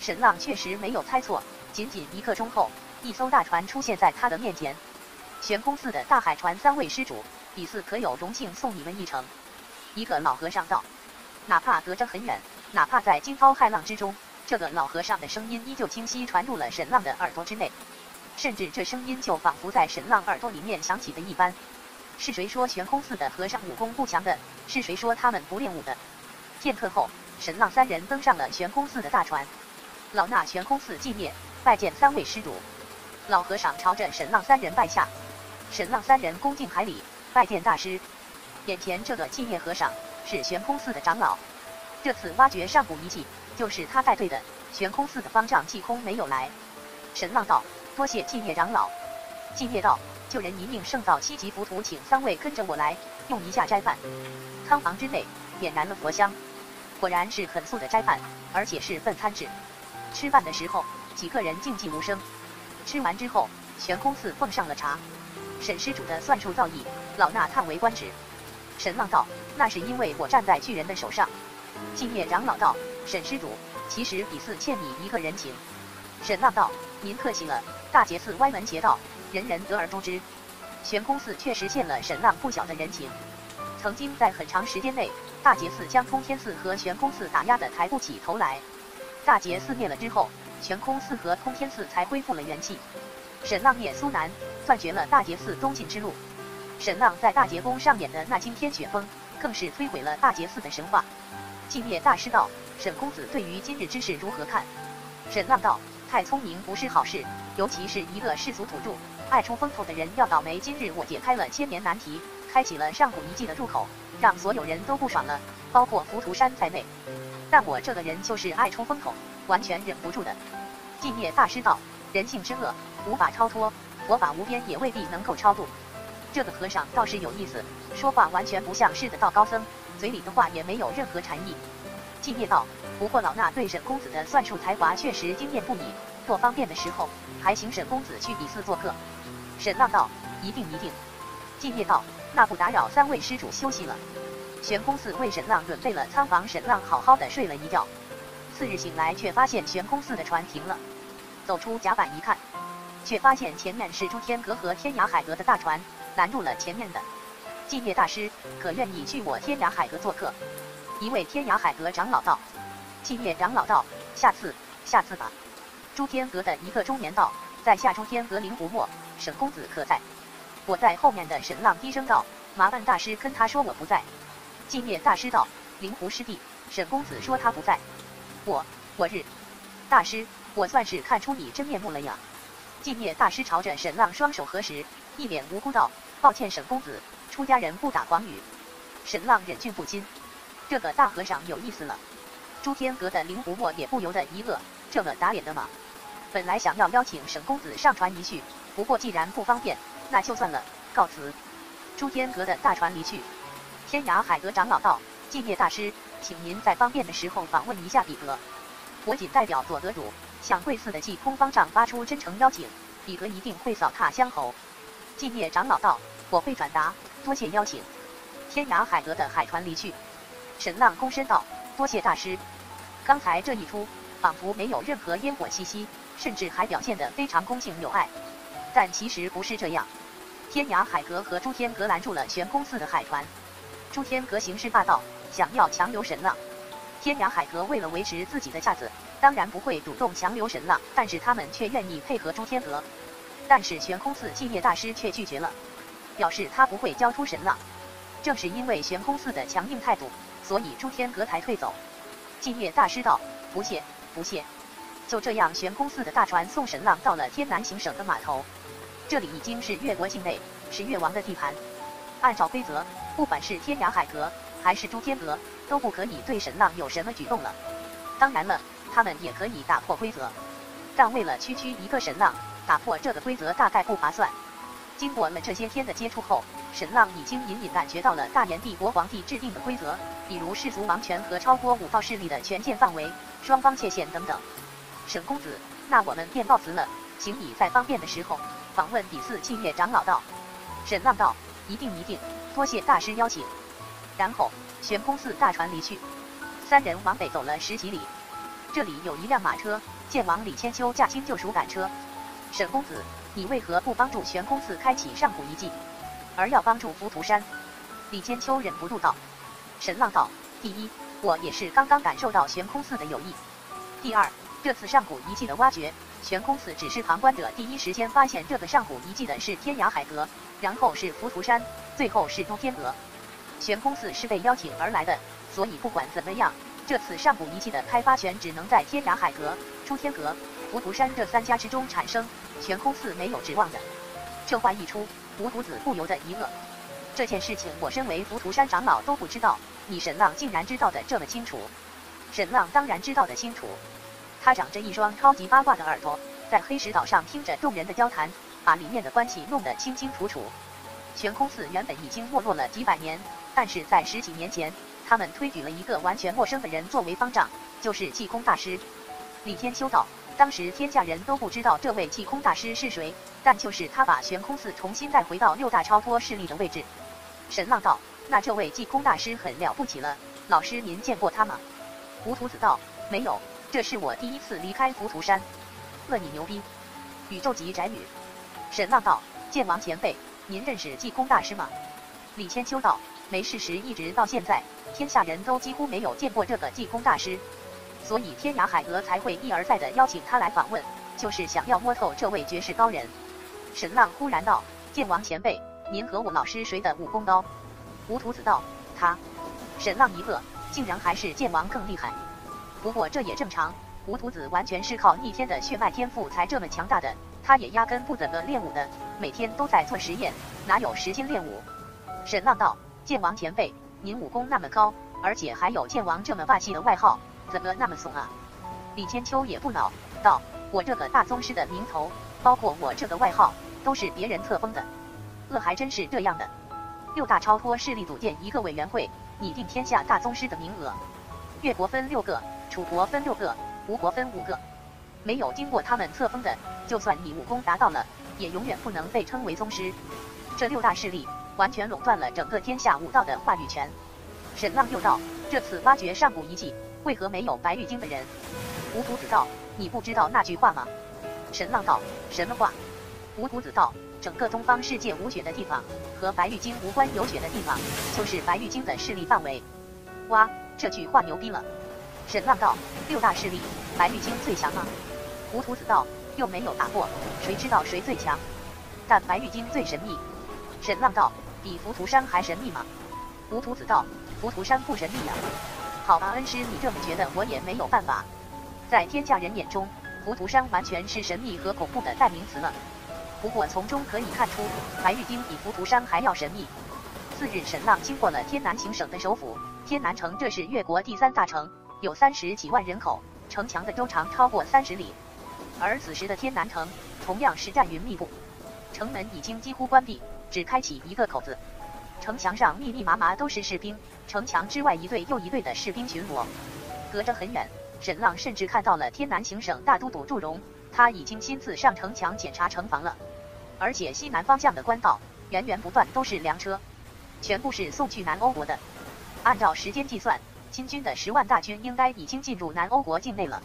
Speaker 1: 沈浪确实没有猜错，仅仅一刻钟后，一艘大船出现在他的面前。悬空寺的大海船三位施主，比寺可有荣幸送你们一程。一个老和尚道：“哪怕隔着很远，哪怕在惊涛骇浪之中，这个老和尚的声音依旧清晰传入了沈浪的耳朵之内。甚至这声音就仿佛在沈浪耳朵里面响起的一般。是谁说悬空寺的和尚武功不强的？是谁说他们不练武的？片刻后，沈浪三人登上了悬空寺的大船。老衲悬空寺寂灭，拜见三位施主。老和尚朝着沈浪三人拜下。沈浪三人恭敬海礼，拜见大师。眼前这个寂灭和尚是悬空寺的长老，这次挖掘上古遗迹就是他带队的。悬空寺的方丈济空没有来。沈浪道：多谢寂灭长老。寂灭道。救人一命胜造七级浮屠，请三位跟着我来，用一下斋饭。仓房之内点燃了佛香，果然是很素的斋饭，而且是份餐制。吃饭的时候，几个人静寂无声。吃完之后，悬空寺奉上了茶。沈施主的算术造诣，老衲叹为观止。沈浪道：那是因为我站在巨人的手上。寂灭长老道：沈施主，其实比寺欠你一个人情。沈浪道：您客气了，大劫寺歪门邪道。人人得而诛之，悬空寺确实欠了沈浪不小的人情。曾经在很长时间内，大劫寺将通天寺和悬空寺打压得抬不起头来。大劫寺灭了之后，悬空寺和通天寺才恢复了元气。沈浪灭苏南，断绝了大劫寺东进之路。沈浪在大劫宫上演的那惊天雪崩，更是摧毁了大劫寺的神话。寂灭大师道：“沈公子对于今日之事如何看？”沈浪道：“太聪明不是好事，尤其是一个世俗土著。”爱出风头的人要倒霉。今日我解开了千年难题，开启了上古遗迹的入口，让所有人都不爽了，包括浮屠山在内。但我这个人就是爱出风头，完全忍不住的。寂灭大师道：人性之恶无法超脱，佛法无边也未必能够超度。这个和尚倒是有意思，说话完全不像是的道高僧，嘴里的话也没有任何禅意。寂灭道：不过老衲对沈公子的算术才华确实惊艳不已，若方便的时候，还请沈公子去比寺做客。沈浪道：“一定一定。”寂灭道：“那不打扰三位施主休息了。”悬空寺为沈浪准备了仓房，沈浪好好的睡了一觉。次日醒来，却发现悬空寺的船停了。走出甲板一看，却发现前面是诸天阁和天涯海阁的大船，拦住了前面的。寂灭大师，可愿意去我天涯海阁做客？一位天涯海阁长老道。寂灭长老道：“下次，下次吧。”诸天阁的一个中年道：“在下诸天阁灵不没。”沈公子可在？我在后面的沈浪低声道：“麻烦大师跟他说我不在。”寂灭大师道：“灵狐师弟，沈公子说他不在。”我我日，大师，我算是看出你真面目了呀！寂灭大师朝着沈浪双手合十，一脸无辜道：“抱歉，沈公子，出家人不打诳语。”沈浪忍俊不禁，这个大和尚有意思了。朱天阁的灵狐墨也不由得一愕：这么打脸的吗？本来想要邀请沈公子上船一叙。不过既然不方便，那就算了，告辞。朱天阁的大船离去。天涯海阁长老道：“寂灭大师，请您在方便的时候访问一下比格。我仅代表左阁主，向贵寺的济空方丈发出真诚邀请，比格一定会扫踏香喉。”寂灭长老道：“我会转达，多谢邀请。”天涯海阁的海船离去。沈浪躬身道：“多谢大师。刚才这一出，仿佛没有任何烟火气息，甚至还表现得非常恭敬有爱。”但其实不是这样，天涯海阁和朱天阁拦住了悬空寺的海船。朱天阁行事霸道，想要强留神浪。天涯海阁为了维持自己的架子，当然不会主动强留神浪，但是他们却愿意配合朱天阁。但是悬空寺寂灭大师却拒绝了，表示他不会交出神浪。正是因为悬空寺的强硬态度，所以朱天阁才退走。寂灭大师道：“不谢，不谢。”就这样，悬空寺的大船送神浪到了天南行省的码头。这里已经是越国境内，是越王的地盘。按照规则，不管是天涯海阁还是诸天阁，都不可以对沈浪有什么举动了。当然了，他们也可以打破规则，但为了区区一个沈浪，打破这个规则大概不划算。经过了这些天的接触后，沈浪已经隐隐感觉到了大炎帝国皇帝制定的规则，比如世俗王权和超过五道势力的权限范围、双方界限等等。沈公子，那我们便告辞了，请你在方便的时候。访问比寺庆业长老道，沈浪道：“一定一定，多谢大师邀请。”然后悬空寺大船离去，三人往北走了十几里。这里有一辆马车，剑王李千秋驾轻就熟赶车。沈公子，你为何不帮助悬空寺开启上古遗迹，而要帮助浮屠山？李千秋忍不住道。沈浪道：“第一，我也是刚刚感受到悬空寺的友谊；第二，这次上古遗迹的挖掘。”悬空寺只是旁观者，第一时间发现这个上古遗迹的是天涯海阁，然后是浮屠山，最后是都天阁。悬空寺是被邀请而来的，所以不管怎么样，这次上古遗迹的开发权只能在天涯海阁、出天阁、浮屠山这三家之中产生，悬空寺没有指望的。这话一出，吴徒子不由得一愕。这件事情我身为浮屠山长老都不知道，你沈浪竟然知道的这么清楚。沈浪当然知道的清楚，他长着一双超级八卦的耳朵，在黑石岛上听着众人的交谈，把里面的关系弄得清清楚楚。悬空寺原本已经没落了几百年，但是在十几年前，他们推举了一个完全陌生的人作为方丈，就是济空大师李天修道。当时天下人都不知道这位济空大师是谁，但就是他把悬空寺重新带回到六大超脱势力的位置。沈浪道：“那这位济空大师很了不起了，老师您见过他吗？”胡徒子道：“没有，这是我第一次离开浮屠山。”乐你牛逼！宇宙级宅女。沈浪道：“剑王前辈，您认识济空大师吗？”李千秋道：“没事时一直到现在，天下人都几乎没有见过这个济空大师。”所以天涯海阁才会一而再的邀请他来访问，就是想要摸透这位绝世高人。沈浪忽然道：“剑王前辈，您和我老师谁的武功高？”吴徒子道：“他。”沈浪一个，竟然还是剑王更厉害。不过这也正常，吴徒子完全是靠逆天的血脉天赋才这么强大的，他也压根不怎么练武的，每天都在做实验，哪有时间练武？沈浪道：“剑王前辈，您武功那么高，而且还有剑王这么霸气的外号。”怎么那么怂啊？李千秋也不恼，道：“我这个大宗师的名头，包括我这个外号，都是别人册封的。呃还真是这样的。六大超脱势力组建一个委员会，拟定天下大宗师的名额。越国分六个，楚国分六个，吴国分五个。没有经过他们册封的，就算你武功达到了，也永远不能被称为宗师。这六大势力完全垄断了整个天下武道的话语权。”沈浪又道：“这次挖掘上古遗迹。”为何没有白玉京的人？吴徒子道：“你不知道那句话吗？”沈浪道：“什么话？”吴徒子道：“整个东方世界无雪的地方，和白玉京无关有雪的地方，就是白玉京的势力范围。”哇，这句话牛逼了！沈浪道：“六大势力，白玉京最强吗？”吴徒子道：“又没有打过，谁知道谁最强？但白玉京最神秘。”沈浪道：“比浮屠山还神秘吗？”吴徒子道：“浮屠山不神秘呀。”好吧，恩师，你这么觉得，我也没有办法。在天下人眼中，浮屠山完全是神秘和恐怖的代名词了。不过从中可以看出，白玉京比浮屠山还要神秘。次日，沈浪经过了天南行省的首府天南城，这是越国第三大城，有三十几万人口，城墙的周长超过三十里。而此时的天南城同样是战云密布，城门已经几乎关闭，只开启一个口子。城墙上密密麻麻都是士兵，城墙之外一队又一队的士兵巡逻。隔着很远，沈浪甚至看到了天南行省大都督祝融，他已经亲自上城墙检查城防了。而且西南方向的官道源源不断都是粮车，全部是送去南欧国的。按照时间计算，清军的十万大军应该已经进入南欧国境内了。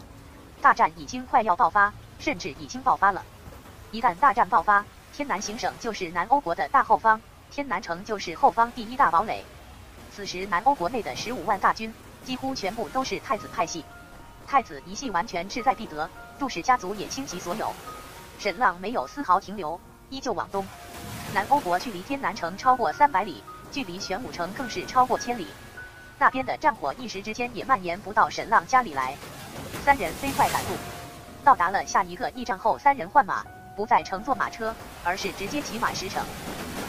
Speaker 1: 大战已经快要爆发，甚至已经爆发了。一旦大战爆发，天南行省就是南欧国的大后方。天南城就是后方第一大堡垒。此时南欧国内的十五万大军几乎全部都是太子派系，太子一系完全志在必得，杜氏家族也倾其所有。沈浪没有丝毫停留，依旧往东。南欧国距离天南城超过三百里，距离玄武城更是超过千里。那边的战火一时之间也蔓延不到沈浪家里来。三人飞快赶路，到达了下一个驿站后，三人换马，不再乘坐马车，而是直接骑马驰骋。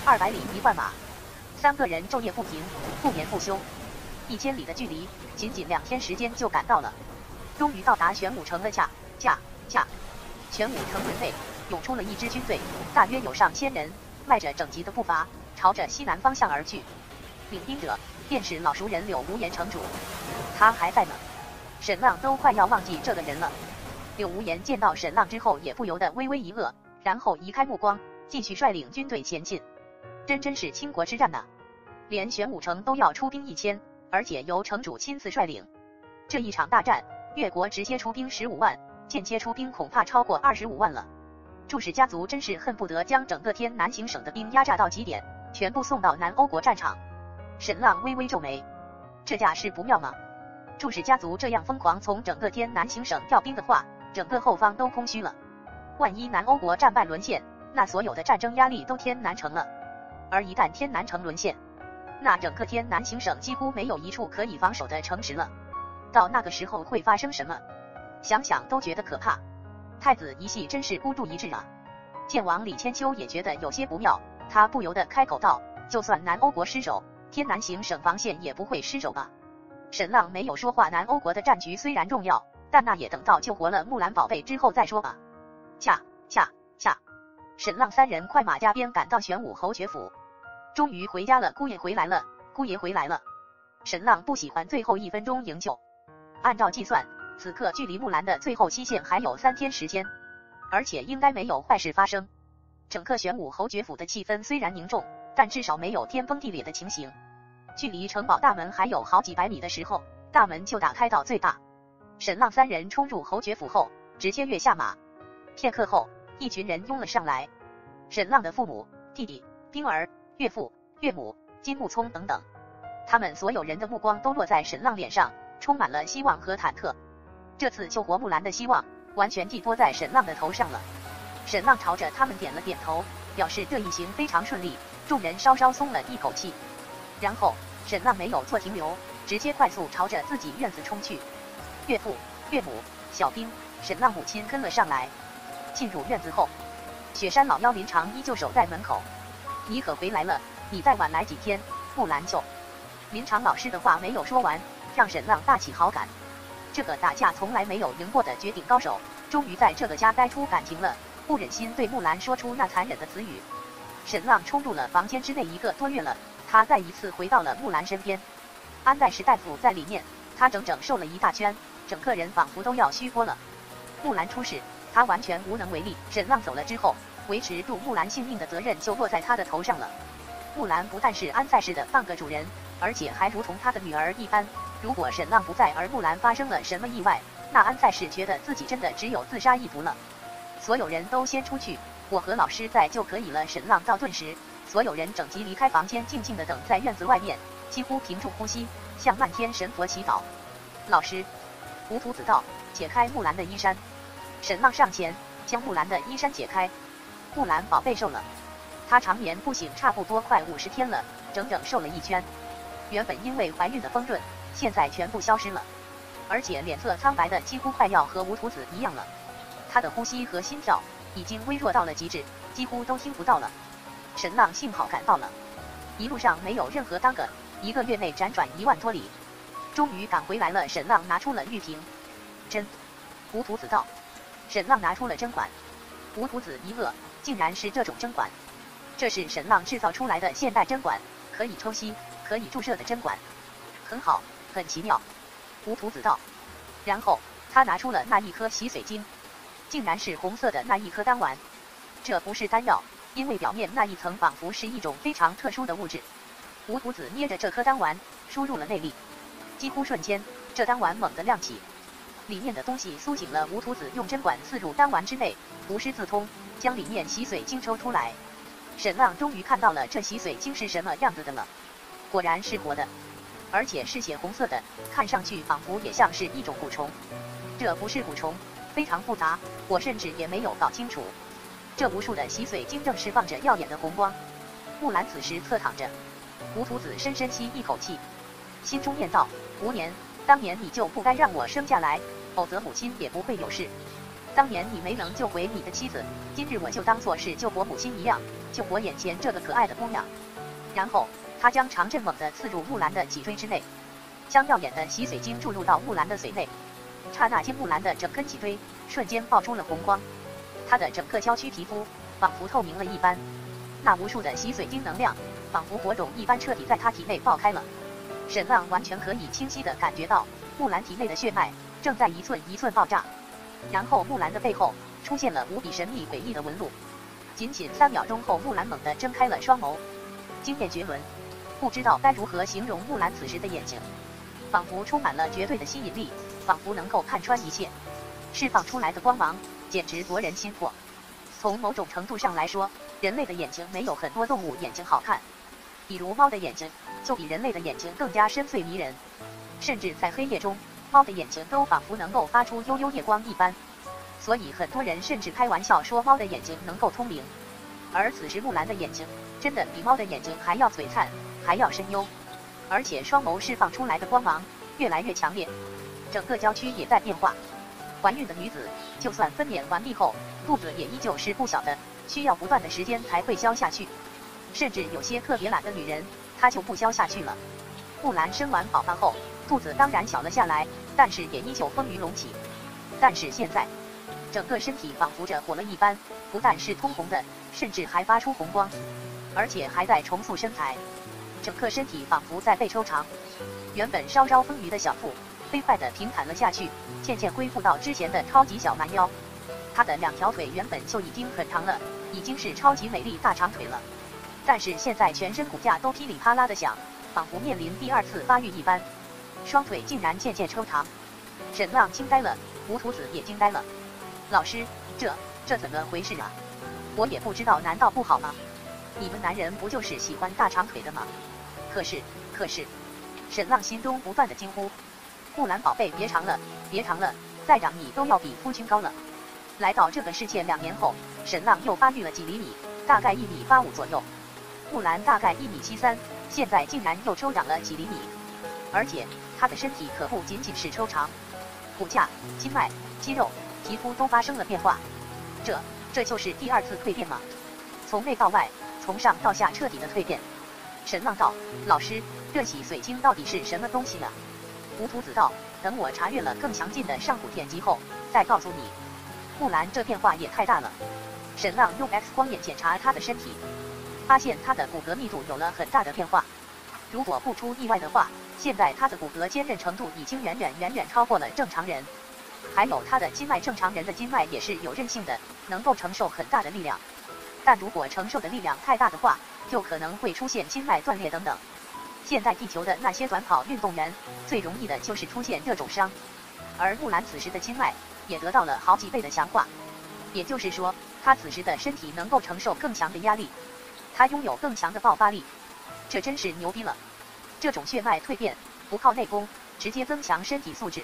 Speaker 1: 二百里一换马，三个人昼夜不停，不眠不休，一千里的距离，仅仅两天时间就赶到了。终于到达玄武城了，驾驾驾！玄武城门内涌出了一支军队，大约有上千人，迈着整齐的步伐，朝着西南方向而去。领兵者便是老熟人柳无言城主，他还在呢。沈浪都快要忘记这个人了。柳无言见到沈浪之后，也不由得微微一愕，然后移开目光，继续率领军队前进。真真是倾国之战呐！连玄武城都要出兵一千，而且由城主亲自率领。这一场大战，越国直接出兵十五万，间接出兵恐怕超过二十五万了。祝氏家族真是恨不得将整个天南行省的兵压榨到极点，全部送到南欧国战场。沈浪微微皱眉，这架势不妙吗？祝氏家族这样疯狂从整个天南行省调兵的话，整个后方都空虚了。万一南欧国战败沦陷，那所有的战争压力都天南城了。而一旦天南城沦陷，那整个天南行省几乎没有一处可以防守的城池了。到那个时候会发生什么？想想都觉得可怕。太子一系真是孤注一掷啊！剑王李千秋也觉得有些不妙，他不由得开口道：“就算南欧国失守，天南行省防线也不会失守吧？”沈浪没有说话。南欧国的战局虽然重要，但那也等到救活了木兰宝贝之后再说吧。恰恰恰，沈浪三人快马加鞭赶到玄武侯爵府，终于回家了。姑爷回来了，姑爷回来了。沈浪不喜欢最后一分钟营救，按照计算。此刻距离木兰的最后期限还有三天时间，而且应该没有坏事发生。整个玄武侯爵府的气氛虽然凝重，但至少没有天崩地裂的情形。距离城堡大门还有好几百米的时候，大门就打开到最大。沈浪三人冲入侯爵府后，直接跃下马。片刻后，一群人拥了上来。沈浪的父母、弟弟、冰儿、岳父、岳母、金木聪等等，他们所有人的目光都落在沈浪脸上，充满了希望和忐忑。这次救活木兰的希望完全寄托在沈浪的头上了。沈浪朝着他们点了点头，表示这一行非常顺利。众人稍稍松了一口气。然后沈浪没有做停留，直接快速朝着自己院子冲去。岳父、岳母、小兵、沈浪母亲跟了上来。进入院子后，雪山老妖林长依旧守在门口。你可回来了，你再晚来几天，木兰就……林长老师的话没有说完，让沈浪大起好感。这个打架从来没有赢过的绝顶高手，终于在这个家待出感情了，不忍心对木兰说出那残忍的词语。沈浪冲入了房间之内，一个多月了，他再一次回到了木兰身边。安在石大夫在里面，他整整瘦了一大圈，整个人仿佛都要虚脱了。木兰出事，他完全无能为力。沈浪走了之后，维持住木兰性命的责任就落在他的头上了。木兰不但是安在世的半个主人，而且还如同他的女儿一般。如果沈浪不在，而木兰发生了什么意外，那安在世觉得自己真的只有自杀一途了。所有人都先出去，我和老师在就可以了。沈浪道顿时，所有人整齐离开房间，静静的等在院子外面，几乎屏住呼吸，向漫天神佛祈祷。老师，无徒子道，解开木兰的衣衫。沈浪上前将木兰的衣衫解开。木兰宝贝瘦了，她长眠不醒，差不多快五十天了，整整瘦了一圈。原本因为怀孕的丰润。现在全部消失了，而且脸色苍白的几乎快要和吴徒子一样了。他的呼吸和心跳已经微弱到了极致，几乎都听不到了。沈浪幸好赶到了，一路上没有任何耽搁，一个月内辗转一万多里，终于赶回来了。沈浪拿出了玉瓶。针，吴徒子道：“沈浪拿出了针管，吴徒子一愕，竟然是这种针管，这是沈浪制造出来的现代针管，可以抽吸、可以注射的针管，很好。”很奇妙，吴徒子道。然后他拿出了那一颗洗髓精，竟然是红色的那一颗丹丸。这不是丹药，因为表面那一层仿佛是一种非常特殊的物质。吴徒子捏着这颗丹丸，输入了内力，几乎瞬间，这丹丸猛地亮起，里面的东西苏醒了。吴徒子用针管刺入丹丸之内，无师自通，将里面洗髓精抽出来。沈浪终于看到了这洗髓精是什么样子的了，果然是活的。而且是血红色的，看上去仿佛也像是一种蛊虫。这不是蛊虫，非常复杂，我甚至也没有搞清楚。这无数的洗髓精正释放着耀眼的红光。木兰此时侧躺着，吴徒子深深吸一口气，心中念道：吴年，当年你就不该让我生下来，否则母亲也不会有事。当年你没能救回你的妻子，今日我就当做是救活母亲一样，救活眼前这个可爱的姑娘。然后。他将长针猛地刺入木兰的脊椎之内，将耀眼的洗髓精注入到木兰的髓内。刹那间，木兰的整根脊椎瞬间爆出了红光，她的整个娇躯皮肤仿佛透明了一般。那无数的洗髓精能量仿佛火种一般，彻底在她体内爆开了。沈浪完全可以清晰地感觉到木兰体内的血脉正在一寸一寸爆炸。然后，木兰的背后出现了无比神秘诡异的纹路。仅仅三秒钟后，木兰猛地睁开了双眸，惊艳绝伦。不知道该如何形容木兰此时的眼睛，仿佛充满了绝对的吸引力，仿佛能够看穿一切，释放出来的光芒简直夺人心魄。从某种程度上来说，人类的眼睛没有很多动物眼睛好看，比如猫的眼睛就比人类的眼睛更加深邃迷人，甚至在黑夜中，猫的眼睛都仿佛能够发出幽幽夜光一般。所以很多人甚至开玩笑说猫的眼睛能够通灵。而此时木兰的眼睛真的比猫的眼睛还要璀璨，还要深幽，而且双眸释放出来的光芒越来越强烈，整个郊区也在变化。怀孕的女子，就算分娩完毕后，肚子也依旧是不小的，需要不断的时间才会消下去。甚至有些特别懒的女人，她就不消下去了。木兰生完宝宝后，肚子当然小了下来，但是也依旧丰腴隆起。但是现在，整个身体仿佛着火了一般，不但是通红的。甚至还发出红光，而且还在重塑身材，整个身体仿佛在被抽长。原本稍稍丰腴的小腹，飞快地平坦了下去，渐渐恢复到之前的超级小蛮腰。他的两条腿原本就已经很长了，已经是超级美丽大长腿了。但是现在全身骨架都噼里啪啦的响，仿佛面临第二次发育一般。双腿竟然渐渐抽长，沈浪惊呆了，吴图子也惊呆了。老师，这这怎么回事啊？我也不知道，难道不好吗？你们男人不就是喜欢大长腿的吗？可是，可是，沈浪心中不断的惊呼：“木兰宝贝，别长了，别长了，再长你都要比夫君高了。”来到这个世界两年后，沈浪又发育了几厘米，大概一米八五左右。木兰大概一米七三，现在竟然又抽长了几厘米，而且她的身体可不仅仅是抽长，骨架、筋脉、肌肉、皮肤都发生了变化。这。这就是第二次蜕变吗？从内到外，从上到下彻底的蜕变。沈浪道：“老师，这洗髓经到底是什么东西呢？”吴屠子道：“等我查阅了更详尽的上古典籍后，再告诉你。”木兰这变化也太大了。沈浪用 X 光眼检查他的身体，发现他的骨骼密度有了很大的变化。如果不出意外的话，现在他的骨骼坚韧程度已经远远远远超过了正常人。还有他的筋脉，正常人的筋脉也是有韧性的，能够承受很大的力量。但如果承受的力量太大的话，就可能会出现筋脉断裂等等。现在地球的那些短跑运动员，最容易的就是出现这种伤。而木兰此时的经脉也得到了好几倍的强化，也就是说，他此时的身体能够承受更强的压力，他拥有更强的爆发力，这真是牛逼了。这种血脉蜕变不靠内功，直接增强身体素质。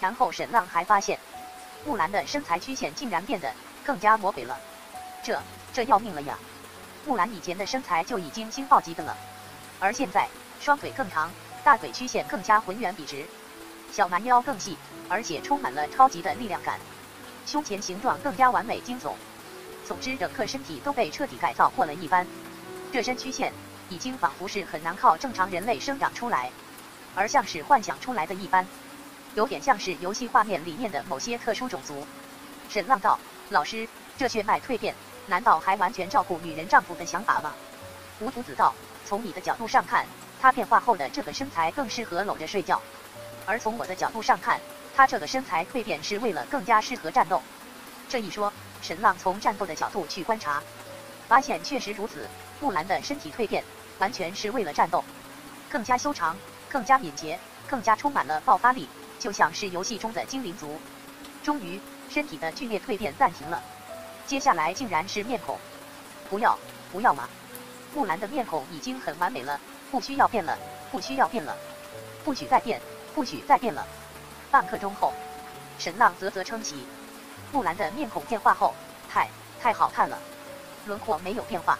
Speaker 1: 然后沈浪还发现，木兰的身材曲线竟然变得更加魔鬼了，这这要命了呀！木兰以前的身材就已经惊爆级的了，而现在双腿更长，大腿曲线更加浑圆笔直，小蛮腰更细，而且充满了超级的力量感，胸前形状更加完美惊悚。总之，整个身体都被彻底改造过了一般，这身曲线已经仿佛是很难靠正常人类生长出来，而像是幻想出来的一般。有点像是游戏画面里面的某些特殊种族。沈浪道：“老师，这血脉蜕变，难道还完全照顾女人丈夫的想法吗？”吴图子道：“从你的角度上看，她变化后的这个身材更适合搂着睡觉；而从我的角度上看，她这个身材蜕变是为了更加适合战斗。”这一说，沈浪从战斗的角度去观察，发现确实如此。木兰的身体蜕变，完全是为了战斗，更加修长，更加敏捷，更加充满了爆发力。就像是游戏中的精灵族，终于身体的剧烈蜕变暂停了。接下来竟然是面孔，不要不要嘛！木兰的面孔已经很完美了，不需要变了，不需要变了，不许再变，不许再变了。半刻钟后，神浪啧啧称奇，木兰的面孔变化后，太太好看了。轮廓没有变化，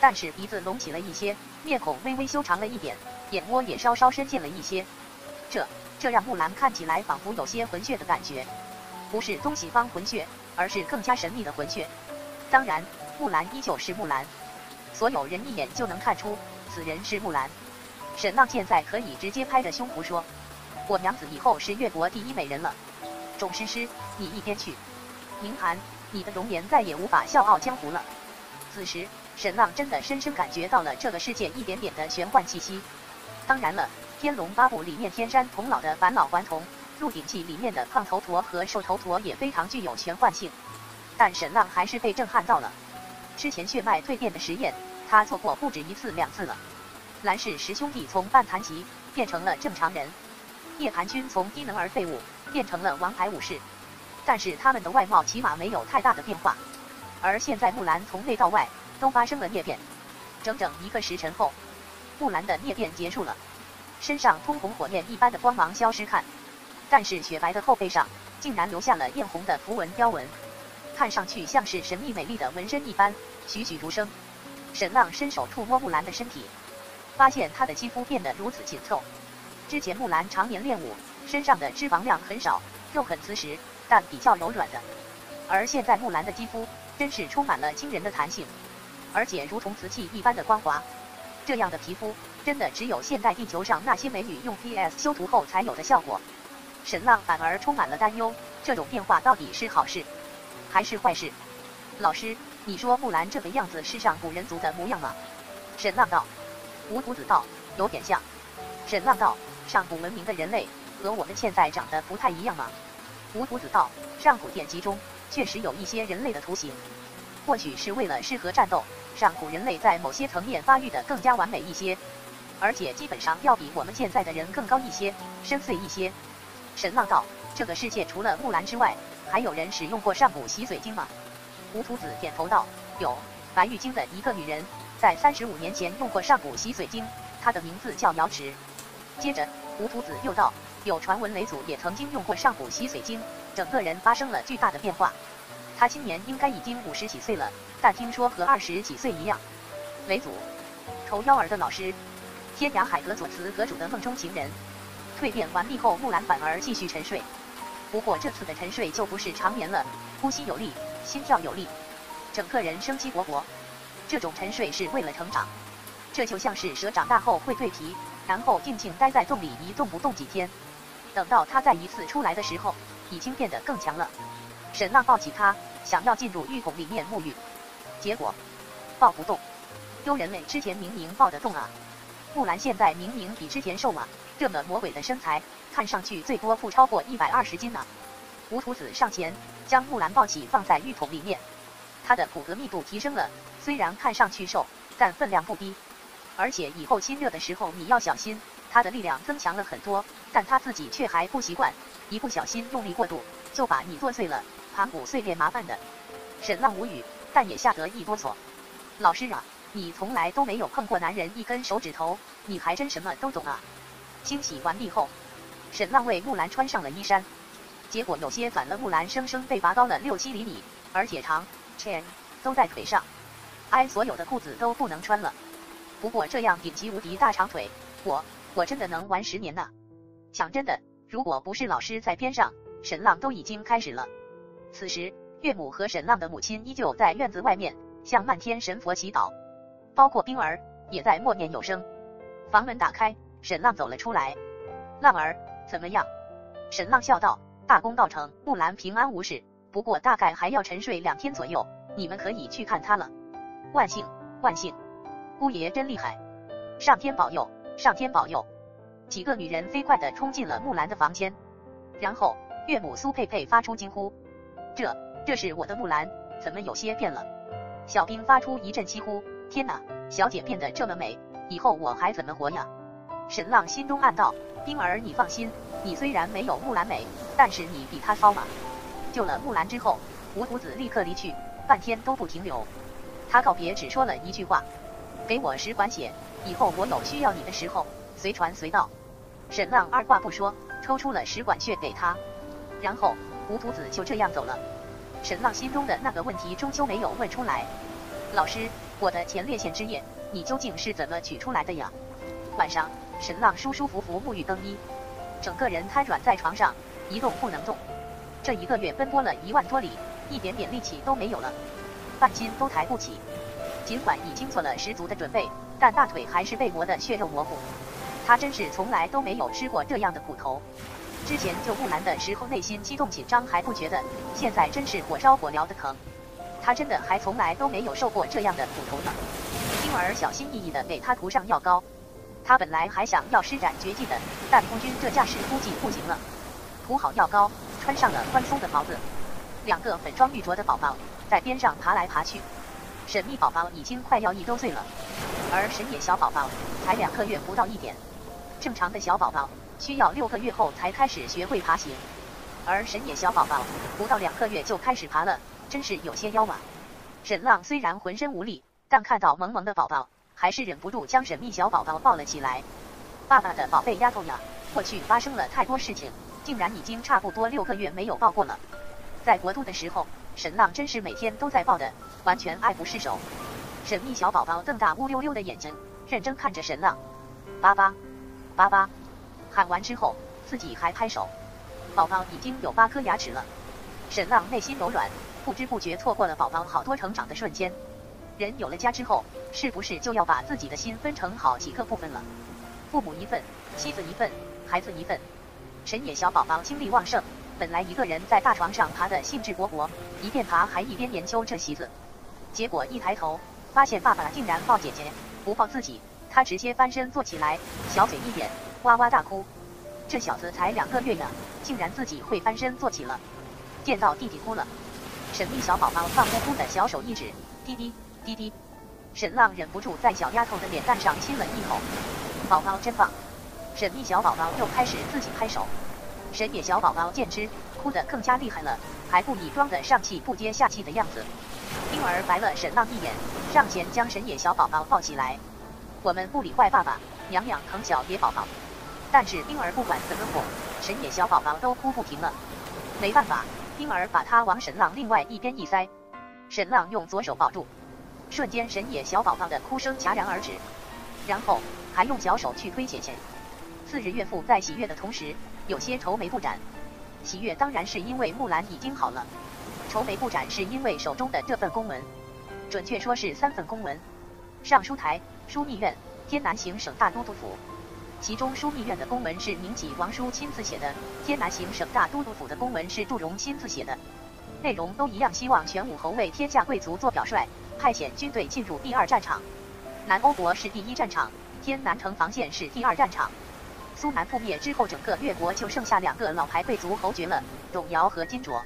Speaker 1: 但是鼻子隆起了一些，面孔微微修长了一点，眼窝也稍稍深陷了一些。这。这让木兰看起来仿佛有些混血的感觉，不是东西方混血，而是更加神秘的混血。当然，木兰依旧是木兰，所有人一眼就能看出此人是木兰。沈浪现在可以直接拍着胸脯说：“我娘子以后是越国第一美人了。”种诗诗，你一边去！宁寒，你的容颜再也无法笑傲江湖了。此时，沈浪真的深深感觉到了这个世界一点点的玄幻气息。当然了。《天龙八部》里面天山童姥的返老还童，《鹿鼎记》里面的胖头陀和瘦头陀也非常具有玄幻性，但沈浪还是被震撼到了。之前血脉蜕变的实验，他做过不止一次两次了。蓝氏十兄弟从半残疾变成了正常人，叶寒君从低能儿废物变成了王牌武士，但是他们的外貌起码没有太大的变化。而现在木兰从内到外都发生了裂变，整整一个时辰后，木兰的裂变结束了。身上通红火焰一般的光芒消失，看，但是雪白的后背上竟然留下了艳红的符文雕纹，看上去像是神秘美丽的纹身一般，栩栩如生。沈浪伸手触摸木兰的身体，发现她的肌肤变得如此紧凑。之前木兰常年练武，身上的脂肪量很少，肉很瓷实，但比较柔软的。而现在木兰的肌肤真是充满了惊人的弹性，而且如同瓷器一般的光滑。这样的皮肤，真的只有现代地球上那些美女用 PS 修图后才有的效果。沈浪反而充满了担忧，这种变化到底是好事还是坏事？老师。你说木兰这个样子是上古人族的模样吗？沈浪道。吴徒子道，有点像。沈浪道，上古文明的人类和我们现在长得不太一样吗？吴徒子道，上古典籍中确实有一些人类的图形，或许是为了适合战斗，上古人类在某些层面发育的更加完美一些，而且基本上要比我们现在的人更高一些，深邃一些。沈浪道，这个世界除了木兰之外，还有人使用过上古洗髓经吗？吴徒子点头道：“有白玉京的一个女人，在三十五年前用过上古洗髓经，她的名字叫瑶池。”接着，吴徒子又道：“有传闻雷祖也曾经用过上古洗髓经，整个人发生了巨大的变化。他今年应该已经五十几岁了，但听说和二十几岁一样。”雷祖，仇妖儿的老师，天涯海阁左慈阁主的梦中情人。蜕变完毕后，木兰反而继续沉睡，不过这次的沉睡就不是长眠了，呼吸有力。心跳有力，整个人生机勃勃。这种沉睡是为了成长，这就像是蛇长大后会蜕皮，然后静静待在洞里一动不动几天，等到它再一次出来的时候，已经变得更强了。沈浪抱起它，想要进入浴桶里面沐浴，结果抱不动。丢人类之前明明抱得动啊！木兰现在明明比之前瘦了，这么魔鬼的身材，看上去最多不超过一百二十斤呢。吴徒子上前。将木兰抱起，放在浴桶里面。他的骨骼密度提升了，虽然看上去瘦，但分量不低。而且以后亲热的时候你要小心，他的力量增强了很多，但他自己却还不习惯，一不小心用力过度，就把你剁碎了，盘骨碎裂麻烦的。沈浪无语，但也吓得一哆嗦。老师啊，你从来都没有碰过男人一根手指头，你还真什么都懂啊。清洗完毕后，沈浪为木兰穿上了衣衫。结果有些反了，木兰生生被拔高了六七厘米，而且长 chain 都在腿上，哎，所有的裤子都不能穿了。不过这样顶级无敌大长腿，我我真的能玩十年呢。讲真的，如果不是老师在边上，沈浪都已经开始了。此时，岳母和沈浪的母亲依旧在院子外面向漫天神佛祈祷，包括冰儿也在默念有声。房门打开，沈浪走了出来。浪儿，怎么样？沈浪笑道。大功告成，木兰平安无事，不过大概还要沉睡两天左右，你们可以去看她了。万幸万幸，姑爷真厉害，上天保佑，上天保佑！几个女人飞快地冲进了木兰的房间，然后岳母苏佩佩发出惊呼：“这这是我的木兰，怎么有些变了？”小兵发出一阵凄呼：“天哪，小姐变得这么美，以后我还怎么活呀？”沈浪心中暗道：“冰儿，你放心。”你虽然没有木兰美，但是你比她骚嘛。救了木兰之后，吴徒子立刻离去，半天都不停留。他告别只说了一句话：“给我使管血，以后我有需要你的时候，随传随到。”沈浪二话不说，抽出了使管血给他，然后吴徒子就这样走了。沈浪心中的那个问题终究没有问出来：“老师，我的前列腺之液，你究竟是怎么取出来的呀？”晚上，沈浪舒舒服服沐浴更衣。整个人瘫软在床上，一动不能动。这一个月奔波了一万多里，一点点力气都没有了，半斤都抬不起。尽管已经做了十足的准备，但大腿还是被磨得血肉模糊。他真是从来都没有吃过这样的苦头。之前救木兰的时候内心激动紧张还不觉得，现在真是火烧火燎的疼。他真的还从来都没有受过这样的苦头呢。婴儿小心翼翼地给他涂上药膏。他本来还想要施展绝技的，但空军这架势估计不行了。涂好药膏，穿上了宽松的袍子，两个粉妆玉琢的宝宝在边上爬来爬去。神秘宝宝已经快要一周岁了，而神野小宝宝才两个月不到一点。正常的小宝宝需要六个月后才开始学会爬行，而神野小宝宝不到两个月就开始爬了，真是有些妖啊！沈浪虽然浑身无力，但看到萌萌的宝宝。还是忍不住将神秘小宝宝抱了起来，爸爸的宝贝丫头呀！过去发生了太多事情，竟然已经差不多六个月没有抱过了。在国度的时候，沈浪真是每天都在抱的，完全爱不释手。神秘小宝宝瞪大乌溜溜的眼睛，认真看着沈浪。爸爸，爸爸，喊完之后，自己还拍手。宝宝已经有八颗牙齿了。沈浪内心柔软，不知不觉错过了宝宝好多成长的瞬间。人有了家之后，是不是就要把自己的心分成好几个部分了？父母一份，妻子一份，孩子一份。神野小宝宝精力旺盛，本来一个人在大床上爬的兴致勃勃，一边爬还一边研究这席子。结果一抬头，发现爸爸竟然抱姐姐，不抱自己，他直接翻身坐起来，小嘴一咧，哇哇大哭。这小子才两个月呢，竟然自己会翻身坐起了。见到弟弟哭了，神秘小宝宝胖乎乎的小手一指，滴滴滴滴。沈浪忍不住在小丫头的脸蛋上亲了一口，宝宝真棒。神秘小宝宝又开始自己拍手，神野小宝宝见之，哭得更加厉害了，还故意装的上气不接下气的样子。冰儿白了沈浪一眼，上前将神野小宝宝抱起来。我们不理坏爸爸，娘娘疼小野宝宝。但是冰儿不管怎么哄，神野小宝宝都哭不停了。没办法，冰儿把他往沈浪另外一边一塞，沈浪用左手抱住，瞬间神野小宝宝的哭声戛然而止，然后还用小手去推姐姐。次日岳父在喜悦的同时，有些愁眉不展。喜悦当然是因为木兰已经好了，愁眉不展是因为手中的这份公文，准确说是三份公文：尚书台、枢密院、天南行省大都督府。其中枢密院的公文是明启王叔亲自写的，天南行省大都督府的公文是祝融亲自写的，内容都一样，希望玄武侯为天下贵族做表率，派遣军队进入第二战场。南欧国是第一战场，天南城防线是第二战场。苏南覆灭之后，整个越国就剩下两个老牌贵族侯爵了，董瑶和金卓。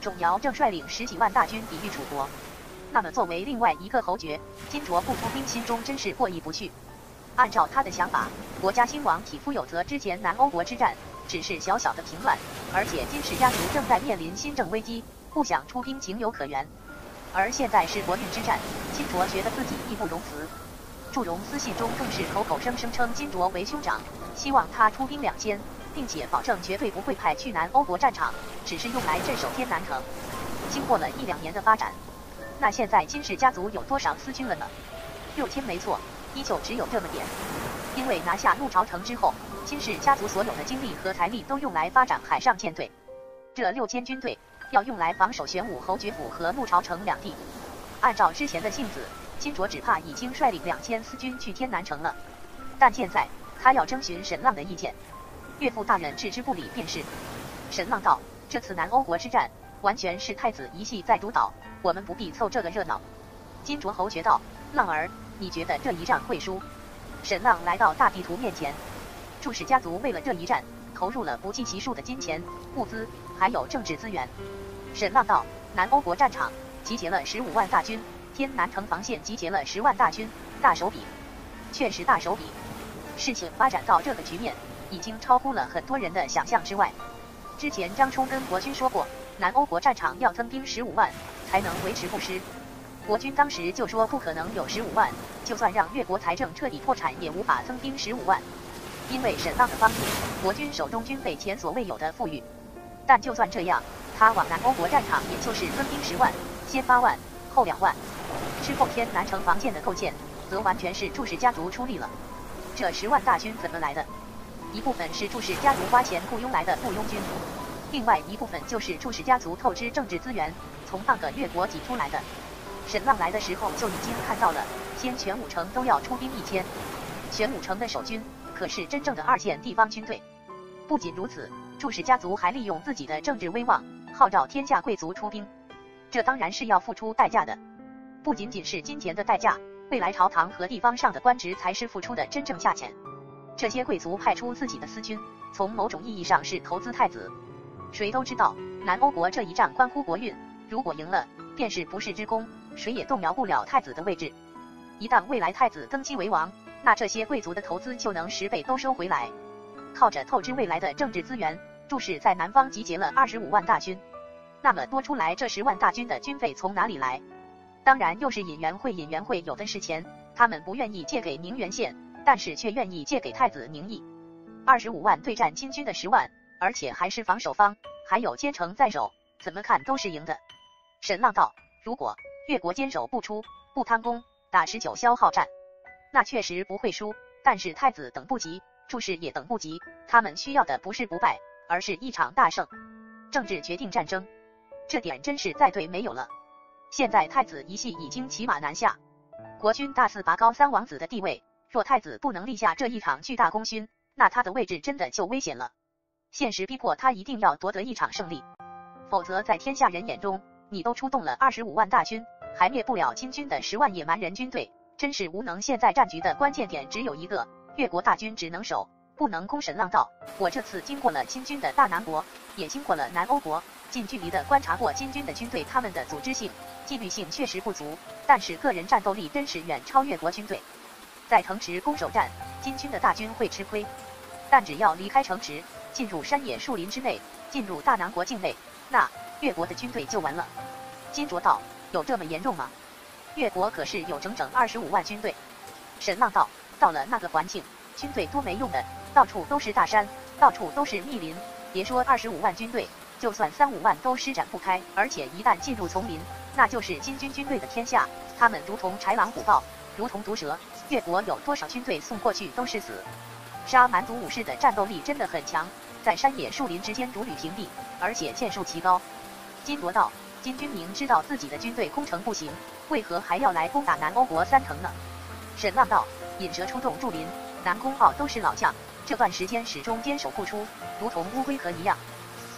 Speaker 1: 董瑶正率领十几万大军抵御楚国，那么作为另外一个侯爵，金卓不出兵，心中真是过意不去。按照他的想法，国家兴亡，匹夫有责。之前南欧国之战只是小小的平乱，而且金氏家族正在面临新政危机，不想出兵情有可原。而现在是国运之战，金卓觉得自己义不容辞。祝融私信中更是口口声声称金卓为兄长，希望他出兵两千，并且保证绝对不会派去南欧国战场，只是用来镇守天南城。经过了一两年的发展，那现在金氏家族有多少私军了呢？六千没错。依旧只有这么点，因为拿下陆朝城之后，金氏家族所有的精力和财力都用来发展海上舰队，这六千军队要用来防守玄武侯爵府和陆朝城两地。按照之前的性子，金卓只怕已经率领两千私军去天南城了，但现在他要征询沈浪的意见，岳父大人置之不理便是。沈浪道：这次南欧国之战，完全是太子一系在主导，我们不必凑这个热闹。金卓侯爵道：浪儿。你觉得这一战会输？沈浪来到大地图面前，祝氏家族为了这一战投入了不计其数的金钱、物资，还有政治资源。沈浪道：南欧国战场集结了十五万大军，天南城防线集结了十万大军，大手笔，确实大手笔。事情发展到这个局面，已经超乎了很多人的想象之外。之前张冲跟国军说过，南欧国战场要增兵十五万，才能维持不失。国军当时就说不可能有十五万，就算让越国财政彻底破产，也无法增兵十五万。因为沈浪的帮助，国军手中军备前所未有的富裕。但就算这样，他往南欧国战场也就是增兵十万，先八万，后两万。之后天南城防线的构建，则完全是祝氏家族出力了。这十万大军怎么来的？一部分是祝氏家族花钱雇佣来的雇佣军，另外一部分就是祝氏家族透支政治资源，从半个越国挤出来的。沈浪来的时候就已经看到了，先玄武城都要出兵一千，玄武城的守军可是真正的二线地方军队。不仅如此，祝氏家族还利用自己的政治威望，号召天下贵族出兵。这当然是要付出代价的，不仅仅是金钱的代价，未来朝堂和地方上的官职才是付出的真正价钱。这些贵族派出自己的私军，从某种意义上是投资太子。谁都知道，南欧国这一战关乎国运，如果赢了，便是不世之功。谁也动摇不了太子的位置。一旦未来太子登基为王，那这些贵族的投资就能十倍都收回来。靠着透支未来的政治资源，注释在南方集结了二十五万大军。那么多出来这十万大军的军费从哪里来？当然又是引援会。引援会有的是钱，他们不愿意借给宁远县，但是却愿意借给太子宁毅。二十五万对战金军的十万，而且还是防守方，还有坚城在手，怎么看都是赢的。沈浪道：如果越国坚守不出，不贪功，打持久消耗战，那确实不会输。但是太子等不及，注释也等不及，他们需要的不是不败，而是一场大胜。政治决定战争，这点真是再对没有了。现在太子一系已经骑马南下，国君大肆拔高三王子的地位。若太子不能立下这一场巨大功勋，那他的位置真的就危险了。现实逼迫他一定要夺得一场胜利，否则在天下人眼中，你都出动了二十五万大军，还灭不了金军的十万野蛮人军队，真是无能。现在战局的关键点只有一个，越国大军只能守，不能攻。神浪道，我这次经过了金军的大南国，也经过了南欧国，近距离的观察过金军的军队，他们的组织性、纪律性确实不足，但是个人战斗力真是远超越国军队。在城池攻守战，金军的大军会吃亏，但只要离开城池，进入山野树林之内，进入大南国境内，那越国的军队就完了。金卓道：有这么严重吗？越国可是有整整二十五万军队。沈浪道：到了那个环境，军队多没用的，到处都是大山，到处都是密林，别说二十五万军队，就算三五万都施展不开。而且一旦进入丛林，那就是金军军队的天下，他们如同豺狼虎豹，如同毒蛇。越国有多少军队送过去都是死。杀蛮族武士的战斗力真的很强，在山野树林之间如履平地，而且箭术奇高。金铎道：金军明知道自己的军队攻城不行，为何还要来攻打南欧国三城呢？沈浪道：引蛇出洞筑林，南宫傲都是老将，这段时间始终坚守不出，如同乌龟壳一样。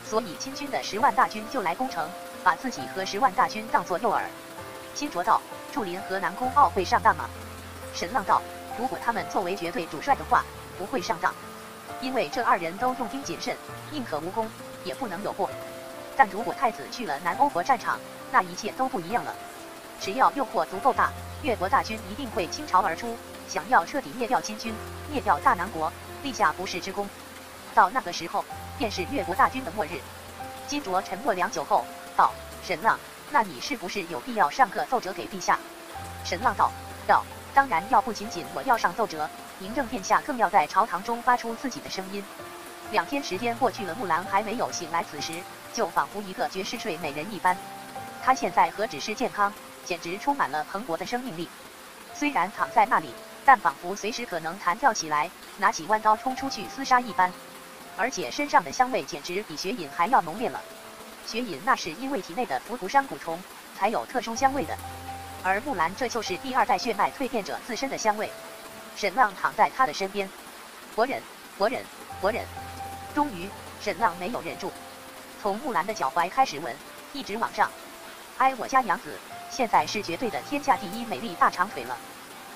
Speaker 1: 所以金军的十万大军就来攻城，把自己和十万大军当作诱饵。金卓道：筑林和南宫傲会上当吗？沈浪道：“如果他们作为绝对主帅的话，不会上当，因为这二人都用兵谨慎，宁可无功，也不能有过。但如果太子去了南欧国战场，那一切都不一样了。只要诱惑足够大，越国大军一定会倾巢而出，想要彻底灭掉金军，灭掉大南国，立下不世之功。到那个时候，便是越国大军的末日。”金卓沉默良久后道：“沈浪，那你是不是有必要上个奏折给陛下？”沈浪道：“道。”当然要不仅仅我要上奏折，嬴政殿下更要在朝堂中发出自己的声音。两天时间过去了，木兰还没有醒来，此时就仿佛一个绝世睡美人一般。她现在何止是健康，简直充满了蓬勃的生命力。虽然躺在那里，但仿佛随时可能弹跳起来，拿起弯刀冲出去厮杀一般。而且身上的香味简直比雪隐还要浓烈了。雪隐那是因为体内的浮屠山蛊虫才有特殊香味的。而木兰，这就是第二代血脉蜕变者自身的香味。沈浪躺在他的身边，我忍，我忍，我忍。终于，沈浪没有忍住，从木兰的脚踝开始吻，一直往上。哎，我家娘子，现在是绝对的天下第一美丽大长腿了。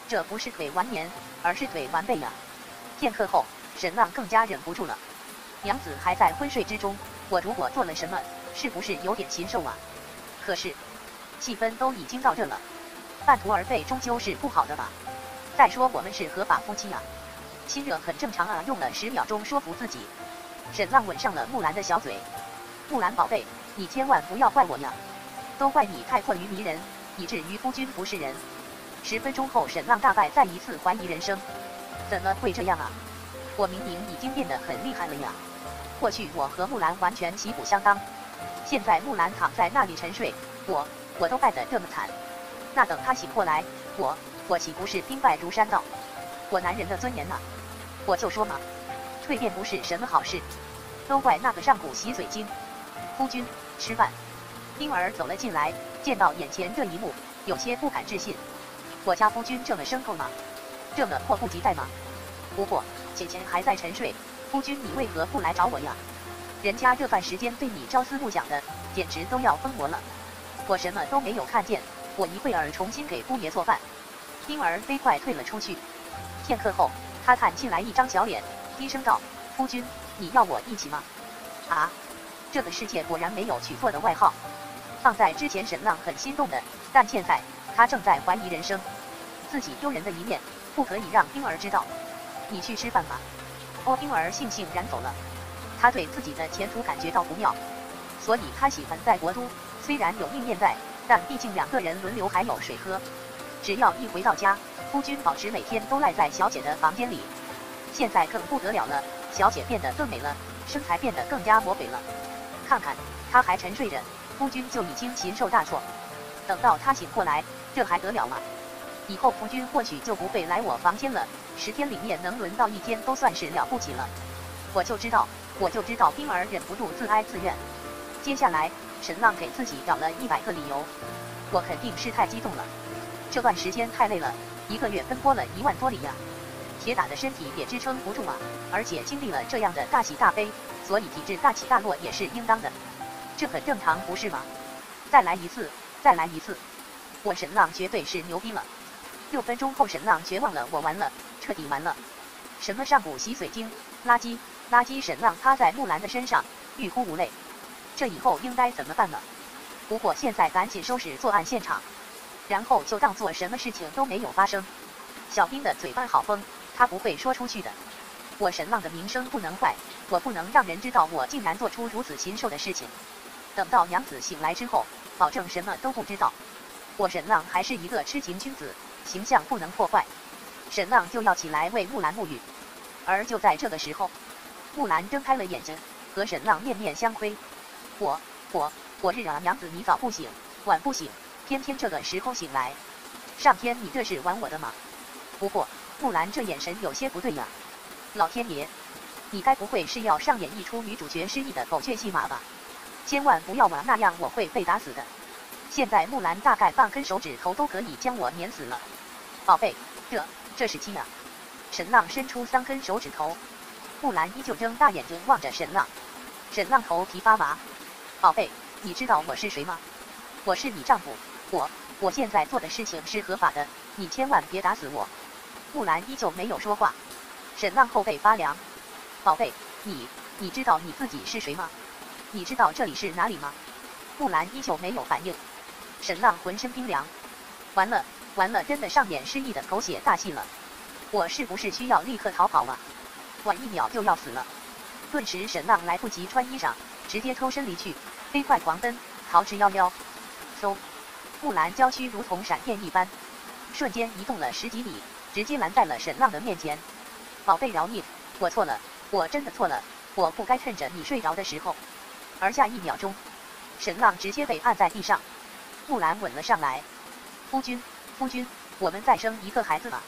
Speaker 1: 这不是腿完年，而是腿完背呀。片刻后，沈浪更加忍不住了。娘子还在昏睡之中，我如果做了什么，是不是有点禽兽啊？可是，气氛都已经到这了。半途而废终究是不好的吧？再说我们是合法夫妻啊，亲热很正常啊。用了十秒钟说服自己，沈浪吻上了木兰的小嘴。木兰宝贝，你千万不要怪我呀，都怪你太过于迷人，以至于夫君不是人。十分钟后，沈浪大败，再一次怀疑人生。怎么会这样啊？我明明已经变得很厉害了呀！过去我和木兰完全旗鼓相当，现在木兰躺在那里沉睡，我我都败得这么惨。那等他醒过来，我我岂不是兵败如山倒？我男人的尊严呢？我就说嘛，蜕变不是什么好事，都怪那个上古洗髓精。夫君，吃饭。婴儿走了进来，见到眼前这一幕，有些不敢置信。我家夫君这么牲口吗？这么迫不及待吗？不过浅浅还在沉睡，夫君你为何不来找我呀？人家这段时间对你朝思暮想的，简直都要疯魔了。我什么都没有看见。我一会儿重新给姑爷做饭。冰儿飞快退了出去。片刻后，他探进来一张小脸，低声道：“夫君，你要我一起吗？”啊，这个世界果然没有取错的外号。放在之前，沈浪很心动的，但现在他正在怀疑人生，自己丢人的一面不可以让冰儿知道。你去吃饭吧。哦，冰儿悻悻然走了。他对自己的前途感觉到不妙，所以他喜欢在国都，虽然有应面在。但毕竟两个人轮流还有水喝，只要一回到家，夫君保持每天都赖在小姐的房间里。现在更不得了了，小姐变得更美了，身材变得更加魔鬼了。看看，她还沉睡着，夫君就已经禽兽大错。等到他醒过来，这还得了吗？以后夫君或许就不会来我房间了，十天里面能轮到一天都算是了不起了。我就知道，我就知道，冰儿忍不住自哀自怨。接下来，沈浪给自己找了一百个理由。我肯定是太激动了，这段时间太累了，一个月奔波了一万多里呀，铁打的身体也支撑不住啊。而且经历了这样的大喜大悲，所以体质大起大落也是应当的，这很正常，不是吗？再来一次，再来一次，我沈浪绝对是牛逼了。六分钟后，沈浪绝望了，我完了，彻底完了。什么上古洗髓经，垃圾，垃圾！沈浪趴在木兰的身上，欲哭无泪。这以后应该怎么办呢？不过现在赶紧收拾作案现场，然后就当做什么事情都没有发生。小兵的嘴巴好疯，他不会说出去的。我沈浪的名声不能坏，我不能让人知道我竟然做出如此禽兽的事情。等到娘子醒来之后，保证什么都不知道。我沈浪还是一个痴情君子。形象不能破坏，沈浪就要起来为木兰沐浴，而就在这个时候，木兰睁开了眼睛，和沈浪面面相窥。我我我日啊！娘子你早不醒，晚不醒，偏偏这个时候醒来，上天你这是玩我的吗？不过木兰这眼神有些不对呀，老天爷，你该不会是要上演一出女主角失忆的狗血戏码吧？千万不要嘛，那样我会被打死的。现在木兰大概半根手指头都可以将我碾死了。宝贝，这这是亲啊！沈浪伸出三根手指头，木兰依旧睁大眼睛望着沈浪。沈浪头皮发麻。宝贝，你知道我是谁吗？我是你丈夫，我我现在做的事情是合法的，你千万别打死我。木兰依旧没有说话。沈浪后背发凉。宝贝，你你知道你自己是谁吗？你知道这里是哪里吗？木兰依旧没有反应。沈浪浑身冰凉。完了。完了，真的上演失忆的狗血大戏了。我是不是需要立刻逃跑啊？晚一秒就要死了。顿时，沈浪来不及穿衣裳，直接抽身离去，飞快狂奔，逃之夭夭。嗖！木兰娇躯如同闪电一般，瞬间移动了十几米，直接拦在了沈浪的面前。宝贝，饶命！我错了，我真的错了，我不该趁着你睡着的时候。而下一秒钟，沈浪直接被按在地上。木兰吻了上来，夫君。夫君，我们再生一个孩子吧。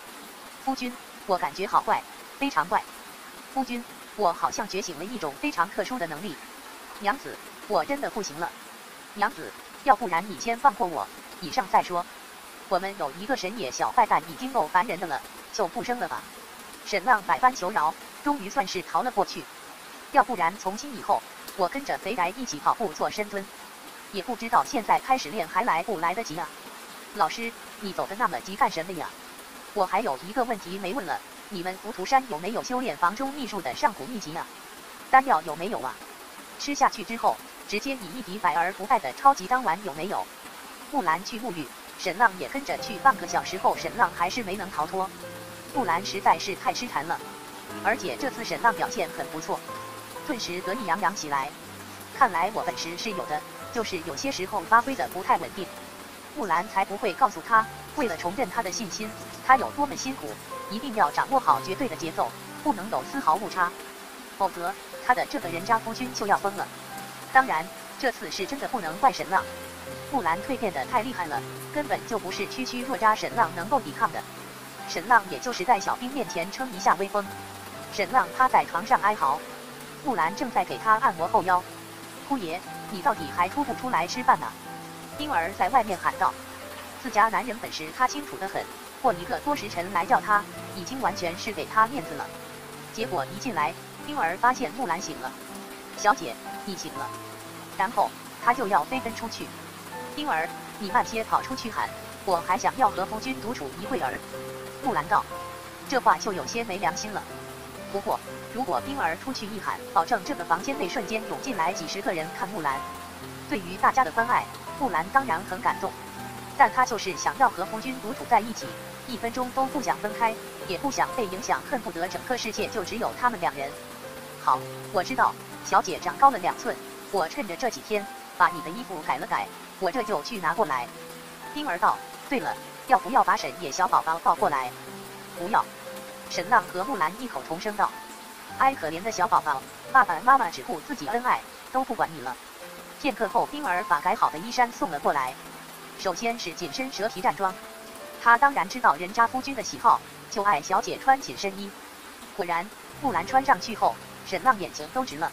Speaker 1: 夫君，我感觉好怪，非常怪。夫君，我好像觉醒了一种非常特殊的能力。娘子，我真的不行了。娘子，要不然你先放过我，以上再说。我们有一个神野小坏蛋已经够烦人的了，就不生了吧。沈浪百般求饶，终于算是逃了过去。要不然从今以后，我跟着肥宅一起跑步做深蹲，也不知道现在开始练还来不来得及啊。老师。你走的那么急干什么呀？我还有一个问题没问了，你们浮屠山有没有修炼房中秘术的上古秘籍啊？丹药有没有啊？吃下去之后直接以一敌百而不败的超级丹丸有没有？木兰去沐浴，沈浪也跟着去。半个小时后，沈浪还是没能逃脱。木兰实在是太痴缠了，而且这次沈浪表现很不错，顿时得意洋洋起来。看来我本事是有的，就是有些时候发挥的不太稳定。木兰才不会告诉他，为了重振他的信心，他有多么辛苦，一定要掌握好绝对的节奏，不能有丝毫误差，否则他的这个人渣夫君就要疯了。当然，这次是真的不能怪沈浪，木兰蜕变的太厉害了，根本就不是区区弱渣沈浪能够抵抗的。沈浪也就是在小兵面前撑一下威风。沈浪趴在床上哀嚎，木兰正在给他按摩后腰。姑爷，你到底还出不出来吃饭呢？冰儿在外面喊道：“自家男人本事他清楚的很，过一个多时辰来叫他，已经完全是给他面子了。结果一进来，冰儿发现木兰醒了。小姐，你醒了。然后他就要飞奔出去。冰儿，你慢些跑出去喊，我还想要和夫君独处一会儿。”木兰道：“这话就有些没良心了。不过如果冰儿出去一喊，保证这个房间内瞬间涌进来几十个人看木兰。对于大家的关爱。”木兰当然很感动，但她就是想要和夫君独处在一起，一分钟都不想分开，也不想被影响，恨不得整个世界就只有他们两人。好，我知道，小姐长高了两寸，我趁着这几天把你的衣服改了改，我这就去拿过来。冰儿道，对了，要不要把沈野小宝宝抱过来？不要。沈浪和木兰异口同声道。哎，可怜的小宝宝，爸爸妈妈只顾自己恩爱，都不管你了。片刻后，冰儿把改好的衣衫送了过来。首先是紧身蛇皮战装，他当然知道人渣夫君的喜好，就爱小姐穿紧身衣。果然，木兰穿上去后，沈浪眼睛都直了，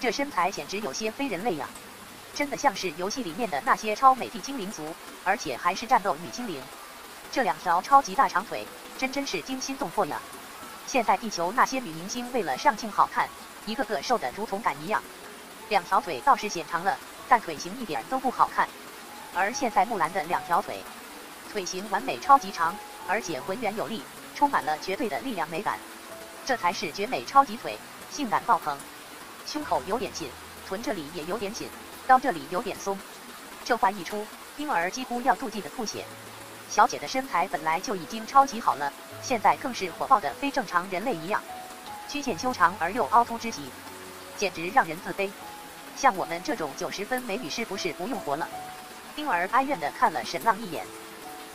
Speaker 1: 这身材简直有些非人类呀，真的像是游戏里面的那些超美的精灵族，而且还是战斗女精灵。这两条超级大长腿，真真是惊心动魄呀！现在地球那些女明星为了上镜好看，一个个瘦的如同杆一样。两条腿倒是显长了，但腿型一点都不好看。而现在木兰的两条腿，腿型完美，超级长，而且浑圆有力，充满了绝对的力量美感。这才是绝美超级腿，性感爆棚。胸口有点紧，臀这里也有点紧，腰这里有点松。这话一出，婴儿几乎要妒忌的吐血。小姐的身材本来就已经超级好了，现在更是火爆的非正常人类一样，曲线修长而又凹凸之极，简直让人自卑。像我们这种九十分美女是不是不用活了？冰儿哀怨地看了沈浪一眼，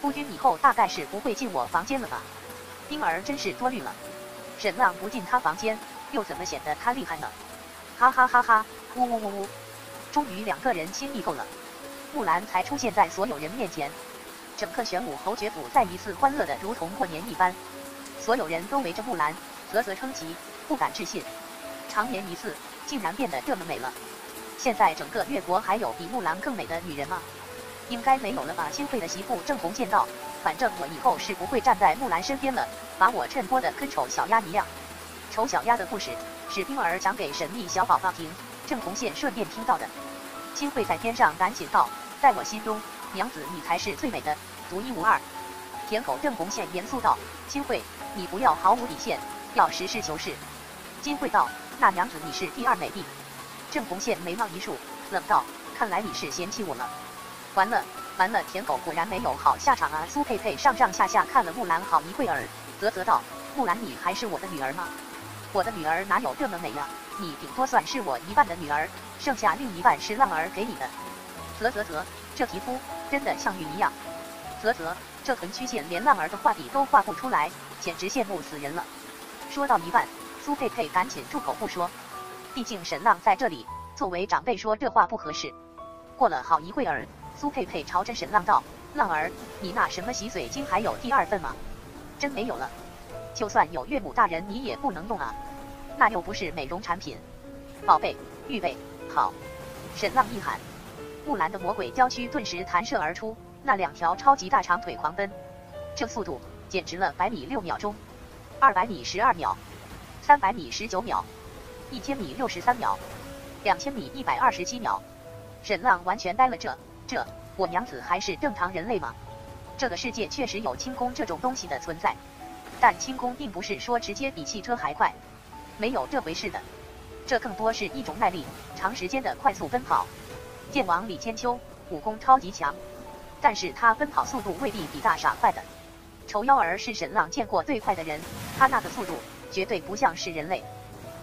Speaker 1: 夫君以后大概是不会进我房间了吧？冰儿真是多虑了，沈浪不进他房间，又怎么显得他厉害呢？哈哈哈哈！呜呜呜呜！终于两个人亲密够了，木兰才出现在所有人面前，整个玄武侯爵府再一次欢乐的如同过年一般，所有人都围着木兰啧啧称奇，不敢置信，长年一次竟然变得这么美了。现在整个越国还有比木兰更美的女人吗？应该没有了吧？新会的媳妇郑红见道：“反正我以后是不会站在木兰身边了，把我衬托的跟丑小鸭一样。”丑小鸭的故事是冰儿讲给神秘小宝宝听，郑红线顺便听到的。新会在边上赶紧道：“在我心中，娘子你才是最美的，独一无二。”舔狗郑红线严肃道：“金慧，你不要毫无底线，要实事求是。”金慧道：“那娘子你是第二美丽。”郑红线眉毛一竖，冷道：“看来你是嫌弃我了。”完了，完了！舔狗果然没有好下场啊！苏佩佩上上下下看了木兰好一会儿，啧啧道：“木兰，你还是我的女儿吗？我的女儿哪有这么美呀？你顶多算是我一半的女儿，剩下另一半是浪儿给你的。”啧啧啧，这皮肤真的像玉一样。啧啧，这臀曲线连浪儿的画笔都画不出来，简直羡慕死人了。说到一半，苏佩佩赶紧住口不说。毕竟沈浪在这里，作为长辈说这话不合适。过了好一会儿，苏佩佩朝着沈浪道：“浪儿，你那什么洗嘴巾还有第二份吗？真没有了。就算有岳母大人，你也不能用啊，那又不是美容产品。宝贝，预备好！”沈浪一喊，木兰的魔鬼娇躯顿时弹射而出，那两条超级大长腿狂奔，这速度简直了百米六秒钟，二百米十二秒，三百米十九秒。一千米六十三秒，两千米一百二十七秒，沈浪完全呆了。这这，我娘子还是正常人类吗？这个世界确实有轻功这种东西的存在，但轻功并不是说直接比汽车还快，没有这回事的。这更多是一种耐力，长时间的快速奔跑。剑王李千秋武功超级强，但是他奔跑速度未必比大傻快的。丑妖儿是沈浪见过最快的人，他那个速度绝对不像是人类。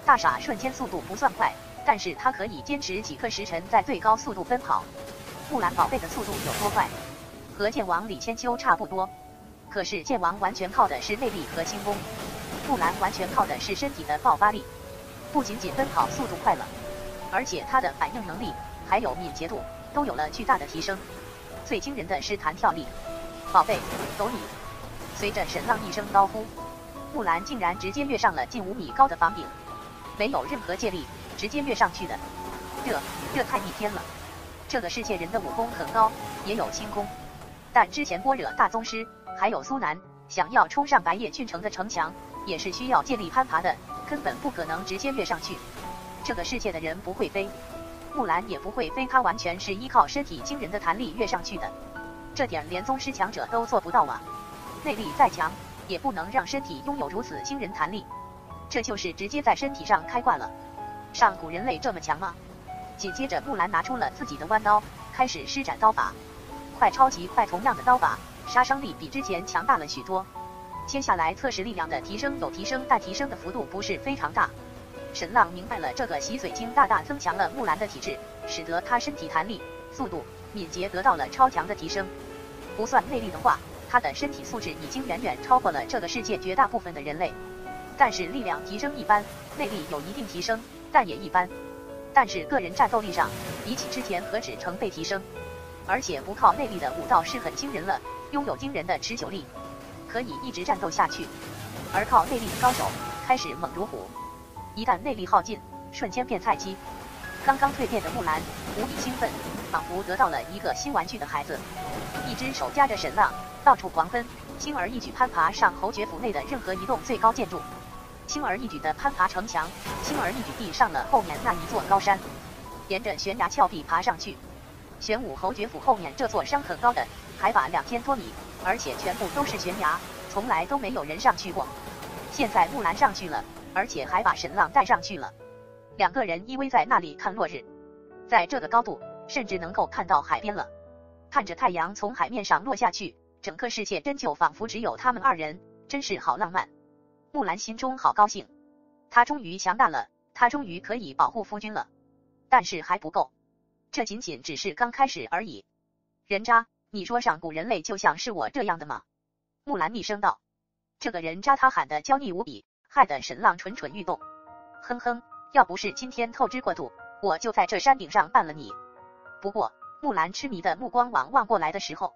Speaker 1: 大傻瞬间速度不算快，但是他可以坚持几个时辰在最高速度奔跑。木兰宝贝的速度有多快？和剑王李千秋差不多。可是剑王完全靠的是内力和轻功，木兰完全靠的是身体的爆发力。不仅仅奔跑速度快了，而且他的反应能力还有敏捷度都有了巨大的提升。最惊人的是弹跳力。宝贝，走你！随着沈浪一声高呼，木兰竟然直接跃上了近五米高的房顶。没有任何借力，直接跃上去的，这这太逆天了。这个世界人的武功很高，也有轻功，但之前般若大宗师还有苏南想要冲上白夜郡城的城墙，也是需要借力攀爬的，根本不可能直接跃上去。这个世界的人不会飞，木兰也不会飞，她完全是依靠身体惊人的弹力跃上去的，这点连宗师强者都做不到啊！内力再强，也不能让身体拥有如此惊人弹力。这就是直接在身体上开挂了。上古人类这么强吗？紧接着，木兰拿出了自己的弯刀，开始施展刀法，快，超级快！同样的刀法，杀伤力比之前强大了许多。接下来测试力量的提升有提升，但提升的幅度不是非常大。神浪明白了，这个洗髓精大大增强了木兰的体质，使得他身体弹力、速度、敏捷得到了超强的提升。不算内力的话，他的身体素质已经远远超过了这个世界绝大部分的人类。但是力量提升一般，内力有一定提升，但也一般。但是个人战斗力上，比起之前何止成倍提升，而且不靠内力的武道是很惊人了，拥有惊人的持久力，可以一直战斗下去。而靠内力的高手开始猛如虎，一旦内力耗尽，瞬间变菜鸡。刚刚蜕变的木兰无比兴奋，仿佛得到了一个新玩具的孩子，一只手夹着神浪，到处狂奔，轻而易举攀爬上侯爵府内的任何一栋最高建筑。轻而易举地攀爬城墙，轻而易举地上了后面那一座高山，沿着悬崖峭壁爬上去。玄武侯爵府后面这座山很高的，海拔两千多米，而且全部都是悬崖，从来都没有人上去过。现在木兰上去了，而且还把神浪带上去了。两个人依偎在那里看落日，在这个高度，甚至能够看到海边了。看着太阳从海面上落下去，整个世界真就仿佛只有他们二人，真是好浪漫。木兰心中好高兴，她终于强大了，她终于可以保护夫君了。但是还不够，这仅仅只是刚开始而已。人渣，你说上古人类就像是我这样的吗？木兰厉声道。这个人渣他喊得娇腻无比，害得沈浪蠢蠢欲动。哼哼，要不是今天透支过度，我就在这山顶上办了你。不过，木兰痴迷的目光往望过来的时候，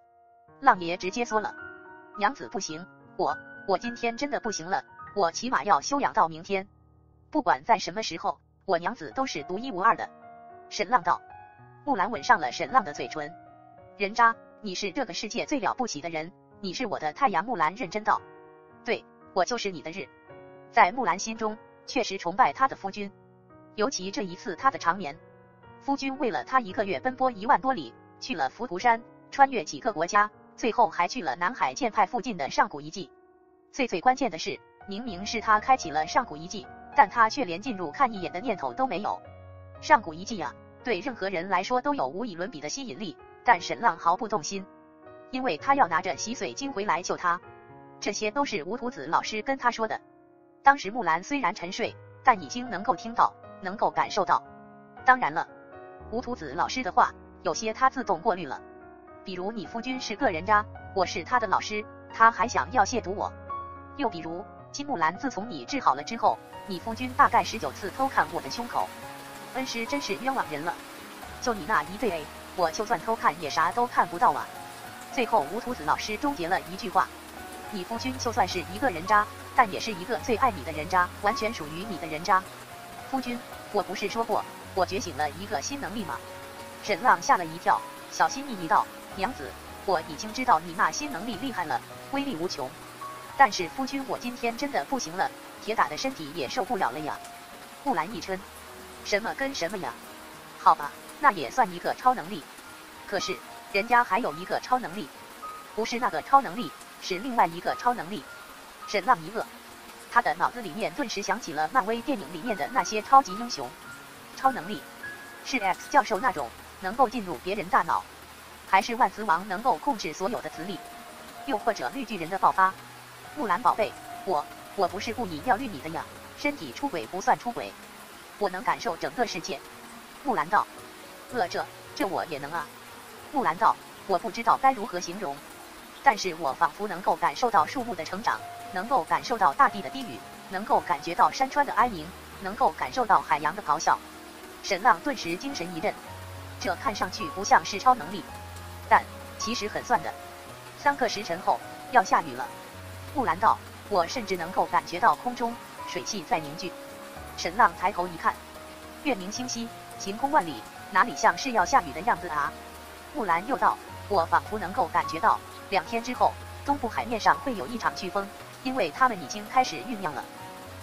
Speaker 1: 浪爷直接说了：“娘子不行，我我今天真的不行了。”我起码要休养到明天，不管在什么时候，我娘子都是独一无二的。沈浪道，木兰吻上了沈浪的嘴唇。人渣，你是这个世界最了不起的人，你是我的太阳。木兰认真道，对我就是你的日。在木兰心中，确实崇拜她的夫君，尤其这一次她的长眠，夫君为了她一个月奔波一万多里，去了浮屠山，穿越几个国家，最后还去了南海剑派附近的上古遗迹。最最关键的是。明明是他开启了上古遗迹，但他却连进入看一眼的念头都没有。上古遗迹啊，对任何人来说都有无以伦比的吸引力，但沈浪毫不动心，因为他要拿着洗髓经回来救他。这些都是吴屠子老师跟他说的。当时木兰虽然沉睡，但已经能够听到，能够感受到。当然了，吴屠子老师的话有些他自动过滤了，比如你夫君是个人渣，我是他的老师，他还想要亵渎我。又比如。金木兰，自从你治好了之后，你夫君大概十九次偷看我的胸口，恩师真是冤枉人了。就你那一对 A，我就算偷看也啥都看不到啊。最后吴屠子老师终结了一句话：你夫君就算是一个人渣，但也是一个最爱你的人渣，完全属于你的人渣。夫君，我不是说过我觉醒了一个新能力吗？沈浪吓了一跳，小心翼翼道：娘子，我已经知道你那新能力厉害了，威力无穷。但是夫君，我今天真的不行了，铁打的身体也受不了了呀。木兰一春，什么跟什么呀？好吧，那也算一个超能力。可是人家还有一个超能力，不是那个超能力，是另外一个超能力。沈浪一愕，他的脑子里面顿时想起了漫威电影里面的那些超级英雄。超能力是 X 教授那种能够进入别人大脑，还是万磁王能够控制所有的磁力，又或者绿巨人的爆发？木兰宝贝，我我不是故意要绿你的呀，身体出轨不算出轨，我能感受整个世界。木兰道，呃这这我也能啊。木兰道，我不知道该如何形容，但是我仿佛能够感受到树木的成长，能够感受到大地的低语，能够感觉到山川的哀鸣，能够感受到海洋的咆哮。沈浪顿时精神一振，这看上去不像是超能力，但其实很算的。三个时辰后要下雨了。木兰道：“我甚至能够感觉到空中水汽在凝聚。”沈浪抬头一看，月明星稀，晴空万里，哪里像是要下雨的样子啊？木兰又道：“我仿佛能够感觉到，两天之后，东部海面上会有一场飓风，因为他们已经开始酝酿了。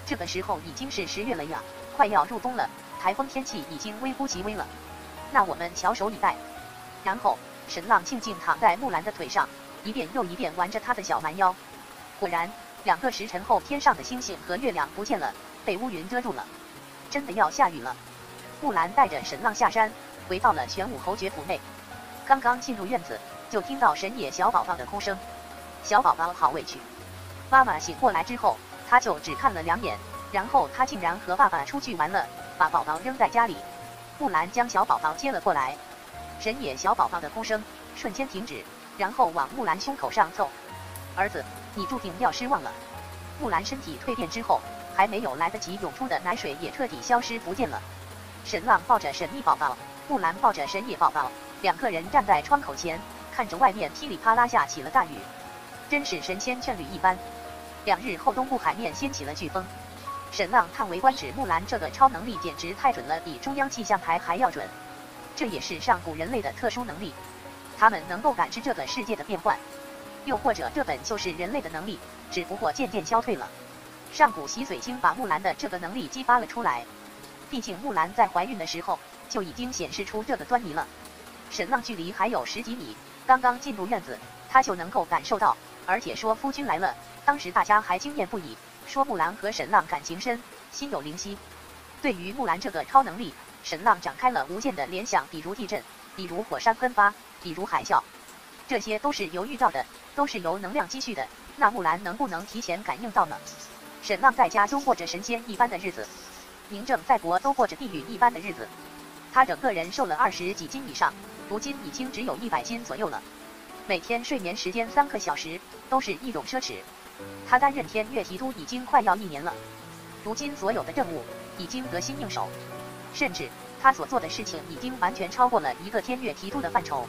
Speaker 1: 这个时候已经是十月了呀，快要入冬了，台风天气已经微乎其微了。那我们翘首以待。”然后，沈浪静静躺在木兰的腿上，一遍又一遍玩着他的小蛮腰。果然，两个时辰后，天上的星星和月亮不见了，被乌云遮住了。真的要下雨了。木兰带着沈浪下山，回到了玄武侯爵府内。刚刚进入院子，就听到神野小宝宝的哭声。小宝宝好委屈。妈妈醒过来之后，他就只看了两眼，然后他竟然和爸爸出去玩了，把宝宝扔在家里。木兰将小宝宝接了过来。神野小宝宝的哭声瞬间停止，然后往木兰胸口上凑。儿子。你注定要失望了。木兰身体蜕变之后，还没有来得及涌出的奶水也彻底消失不见了。沈浪抱着神秘宝宝，木兰抱着神野宝宝，两个人站在窗口前，看着外面噼里啪啦下起了大雨，真是神仙眷侣一般。两日后，东部海面掀起了飓风。沈浪叹为观止，木兰这个超能力简直太准了，比中央气象台还要准。这也是上古人类的特殊能力，他们能够感知这个世界的变幻。又或者，这本就是人类的能力，只不过渐渐消退了。上古洗髓经把木兰的这个能力激发了出来。毕竟木兰在怀孕的时候就已经显示出这个端倪了。沈浪距离还有十几米，刚刚进入院子，他就能够感受到，而且说夫君来了。当时大家还惊艳不已，说木兰和沈浪感情深，心有灵犀。对于木兰这个超能力，沈浪展开了无限的联想，比如地震，比如火山喷发，比如海啸，这些都是由预兆的，都是由能量积蓄的。那木兰能不能提前感应到呢？沈浪在家中过着神仙一般的日子，宁正在国都过着地狱一般的日子。他整个人瘦了二十几斤以上，如今已经只有一百斤左右了。每天睡眠时间三个小时，都是一种奢侈。他担任天越提督已经快要一年了，如今所有的政务已经得心应手，甚至他所做的事情已经完全超过了一个天越提督的范畴。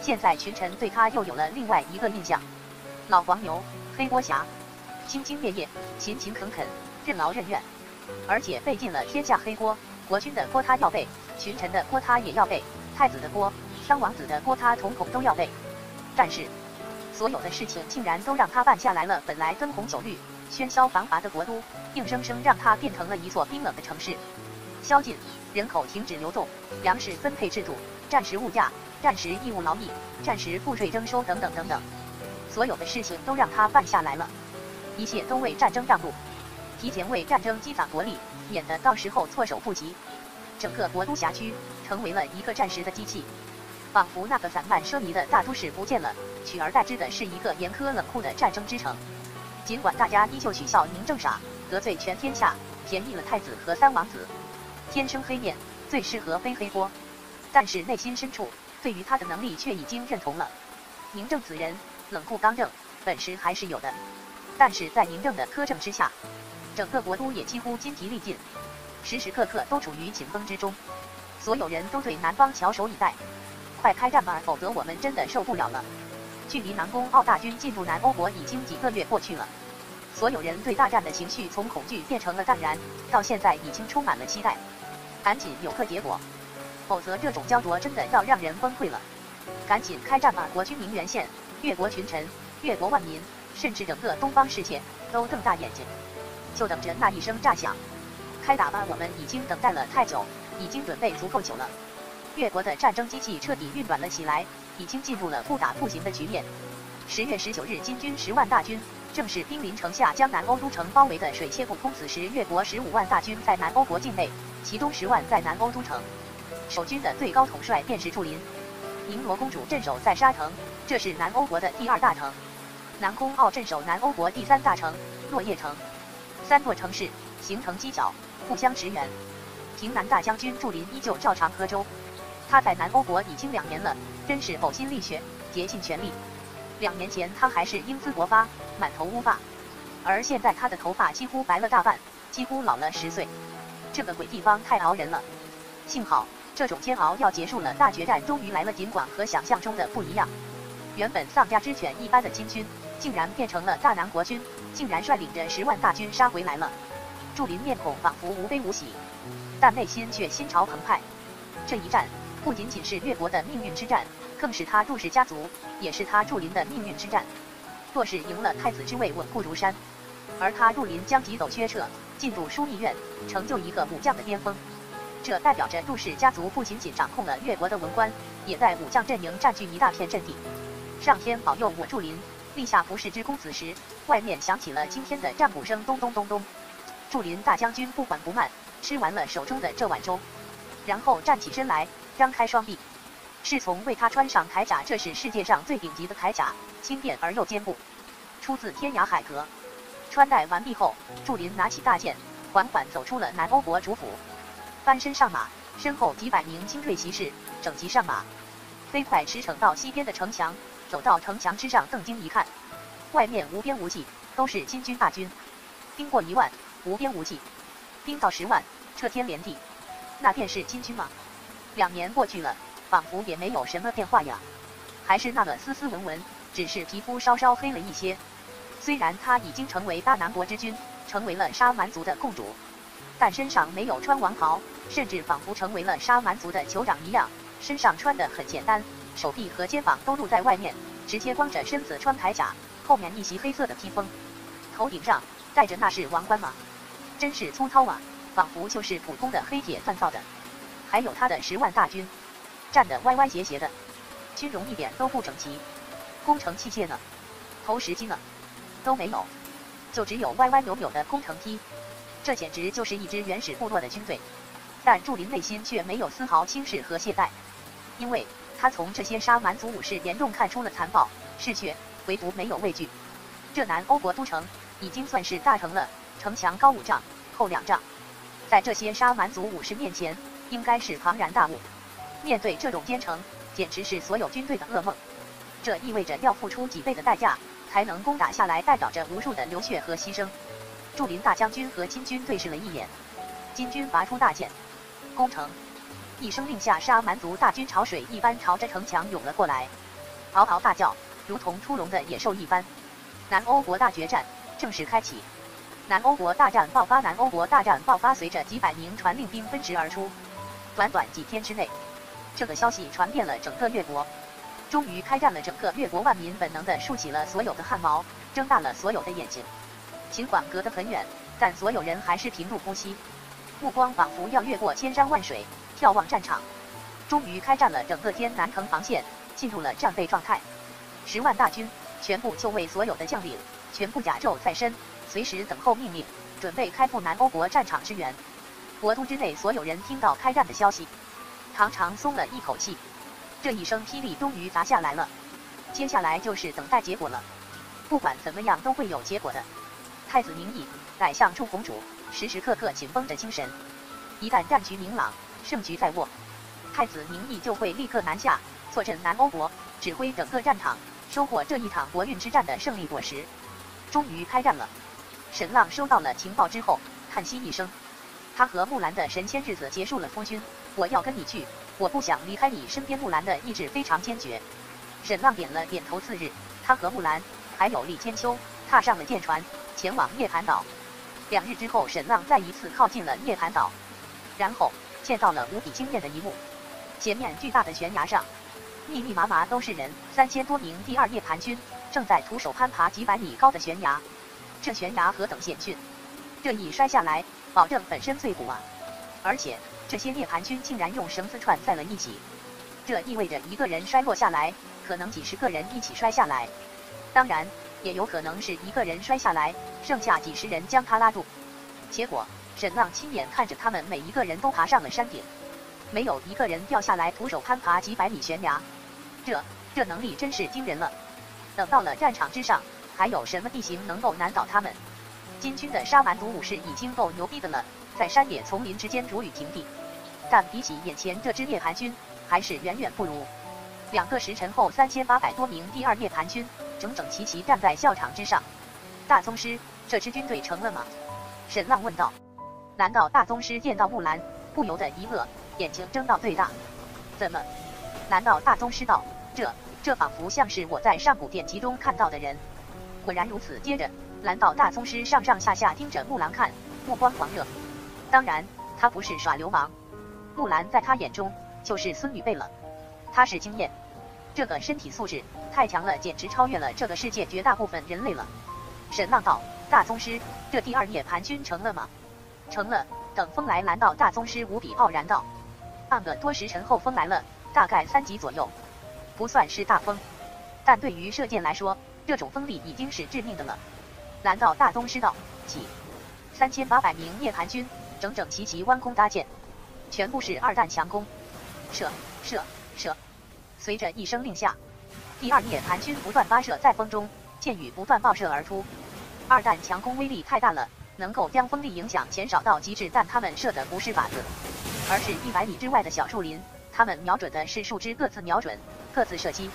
Speaker 1: 现在群臣对他又有了另外一个印象：老黄牛、黑锅侠，兢兢业业、勤勤恳恳、任劳任怨，而且背尽了天下黑锅，国君的锅他要背，群臣的锅他也要背，太子的锅、商王子的锅他统统都要背。但是。所有的事情竟然都让他办下来了。本来灯红酒绿、喧嚣繁华的国都，硬生生让他变成了一座冰冷的城市。宵禁，人口停止流动，粮食分配制度，战时物价，战时义务劳役，战时赋税征收等等等等，所有的事情都让他办下来了。一切都为战争让路，提前为战争积攒国力，免得到时候措手不及。整个国都辖区成为了一个战时的机器。仿佛那个散漫奢靡的大都市不见了，取而代之的是一个严苛冷酷的战争之城。尽管大家依旧取笑宁正傻，得罪全天下，便宜了太子和三王子，天生黑面，最适合背黑锅。但是内心深处，对于他的能力却已经认同了。宁正此人冷酷刚正，本事还是有的，但是在宁正的苛政之下，整个国都也几乎筋疲力尽，时时刻刻都处于紧绷之中，所有人都对南方翘首以待。快开战吧，否则我们真的受不了了。距离南宫傲大军进入南欧国已经几个月过去了，所有人对大战的情绪从恐惧变成了淡然，到现在已经充满了期待。赶紧有个结果，否则这种焦灼真的要让人崩溃了。赶紧开战吧，国君明元县，越国群臣，越国万民，甚至整个东方世界都瞪大眼睛，就等着那一声炸响。开打吧，我们已经等待了太久，已经准备足够久了。越国的战争机器彻底运转了起来，已经进入了不打不行的局面。十月十九日，金军十万大军正式兵临城下，将南欧都城包围的水泄不通。此时，越国十五万大军在南欧国境内，其中十万在南欧都城。守军的最高统帅便是祝林。宁罗公主镇守在沙城，这是南欧国的第二大城。南宫傲镇守南欧国第三大城落叶城。三座城市形成犄角，互相驰援。平南大将军祝林依旧照常喝粥。他在南欧国已经两年了，真是呕心沥血，竭尽全力。两年前他还是英姿勃发，满头乌发，而现在他的头发几乎白了大半，几乎老了十岁。这个鬼地方太熬人了。幸好这种煎熬要结束了，大决战终于来了。尽管和想象中的不一样，原本丧家之犬一般的金军，竟然变成了大南国军，竟然率领着十万大军杀回来了。祝林面孔仿佛无悲无喜，但内心却心潮澎湃。这一战。不仅仅是越国的命运之战，更是他祝氏家族，也是他祝林的命运之战。若是赢了，太子之位稳固如山；而他祝林将急走缺彻，进入枢密院，成就一个武将的巅峰。这代表着祝氏家族不仅仅掌控了越国的文官，也在武将阵营占据一大片阵地。上天保佑我祝林立下不世之功。此时，外面响起了惊天的战鼓声，咚咚咚咚。祝林大将军不缓不慢吃完了手中的这碗粥，然后站起身来。张开双臂，侍从为他穿上铠甲。这是世界上最顶级的铠甲，轻便而又坚固，出自天涯海阁。穿戴完毕后，祝林拿起大剑，缓缓走出了南欧国主府，翻身上马，身后几百名精锐骑士整齐上马，飞快驰骋到西边的城墙。走到城墙之上，瞪睛一看，外面无边无际，都是金军大军。兵过一万、无边无际，兵到十万，彻天连地，那便是金军吗？两年过去了，仿佛也没有什么变化呀，还是那么斯斯文文，只是皮肤稍稍黑了一些。虽然他已经成为大南国之君，成为了沙蛮族的共主，但身上没有穿王袍，甚至仿佛成为了沙蛮族的酋长一样，身上穿的很简单，手臂和肩膀都露在外面，直接光着身子穿铠甲，后面一袭黑色的披风，头顶上戴着那是王冠吗？真是粗糙啊，仿佛就是普通的黑铁锻造的。还有他的十万大军，站得歪歪斜斜的，军容一点都不整齐，攻城器械呢？投石机呢？都没有，就只有歪歪扭扭的攻城梯，这简直就是一支原始部落的军队。但祝林内心却没有丝毫轻视和懈怠，因为他从这些沙蛮族武士严重看出了残暴嗜血，唯独没有畏惧。这南欧国都城已经算是大城了，城墙高五丈，厚两丈，在这些沙蛮族武士面前，应该是庞然大物。面对这种坚城，简直是所有军队的噩梦。这意味着要付出几倍的代价。才能攻打下来，代表着无数的流血和牺牲。祝林大将军和金军对视了一眼，金军拔出大剑，攻城！一声令下，杀蛮族大军潮水一般朝着城墙涌了过来，嗷嗷大叫，如同出笼的野兽一般。南欧国大决战正式开启，南欧国大战爆发！南欧国大战爆发！随着几百名传令兵奔驰而出，短短几天之内，这个消息传遍了整个越国。终于开战了！整个越国万民本能地竖起了所有的汗毛，睁大了所有的眼睛。尽管隔得很远，但所有人还是屏住呼吸，目光仿佛要越过千山万水，眺望战场。终于开战了！整个天南城防线进入了战备状态，十万大军全部就位，所有的将领全部甲胄在身，随时等候命令，准备开赴南欧国战场支援。国都之内所有人听到开战的消息，长长松了一口气。这一声霹雳终于砸下来了，接下来就是等待结果了。不管怎么样，都会有结果的。太子明义，宰相祝宏主，时时刻刻紧绷着精神。一旦战局明朗，胜局在握，太子明义就会立刻南下，坐镇南欧国，指挥整个战场，收获这一场国运之战的胜利果实。终于开战了。沈浪收到了情报之后，叹息一声：他和木兰的神仙日子结束了。夫君，我要跟你去。我不想离开你身边。木兰的意志非常坚决。沈浪点了点头。次日，他和木兰还有李千秋踏上了舰船，前往涅槃岛。两日之后，沈浪再一次靠近了涅槃岛，然后见到了无比惊艳的一幕：前面巨大的悬崖上，密密麻麻都是人，三千多名第二涅槃军正在徒手攀爬几百米高的悬崖。这悬崖何等险峻，这一摔下来，保证粉身碎骨啊！而且。这些涅槃军竟然用绳子串在了一起，这意味着一个人摔落下来，可能几十个人一起摔下来。当然，也有可能是一个人摔下来，剩下几十人将他拉住。结果，沈浪亲眼看着他们每一个人都爬上了山顶，没有一个人掉下来，徒手攀爬几百米悬崖。这这能力真是惊人了。等到了战场之上，还有什么地形能够难倒他们？金军的沙蛮族武士已经够牛逼的了。在山野丛林之间如履平地，但比起眼前这支涅槃军，还是远远不如。两个时辰后，三千八百多名第二涅槃军整整齐齐站在校场之上。大宗师，这支军队成了吗？沈浪问道。难道大宗师见到木兰，不由得一愕，眼睛睁到最大。怎么？难道大宗师道，这这仿佛像是我在上古典籍中看到的人？果然如此。接着，蓝道大宗师上上下下盯着木兰看，目光狂热。当然，他不是耍流氓。木兰在他眼中就是孙女辈了。他是经验，这个身体素质太强了，简直超越了这个世界绝大部分人类了。沈浪道：“大宗师，这第二涅盘军成了吗？”成了。等风来，蓝道大宗师无比傲然道：“半个多时辰后，风来了，大概三级左右，不算是大风，但对于射箭来说，这种风力已经是致命的了。”蓝道大宗师道：“几三千八百名涅槃军。”整整齐齐弯弓搭箭，全部是二弹强攻，射射射！随着一声令下，第二涅槃军不断发射，在风中箭雨不断爆射而出。二弹强攻威力太大了，能够将风力影响减少到极致。但他们射的不是靶子，而是一百米之外的小树林。他们瞄准的是树枝，各自瞄准，各自射击。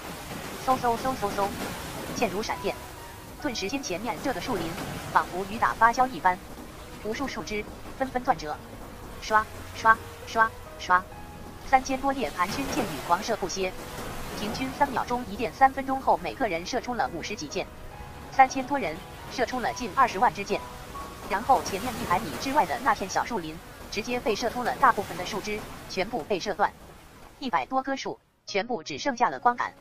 Speaker 1: 嗖嗖嗖嗖嗖，箭如闪电，顿时间前面这个树林仿佛雨打芭蕉一般。无数树枝纷纷断折，刷刷刷刷，三千多列盘军箭雨狂射不歇，平均三秒钟一箭，三分钟后每个人射出了五十几箭，三千多人射出了近二十万支箭。然后前面一百米之外的那片小树林，直接被射秃了，大部分的树枝全部被射断，一百多棵树全部只剩下了光杆。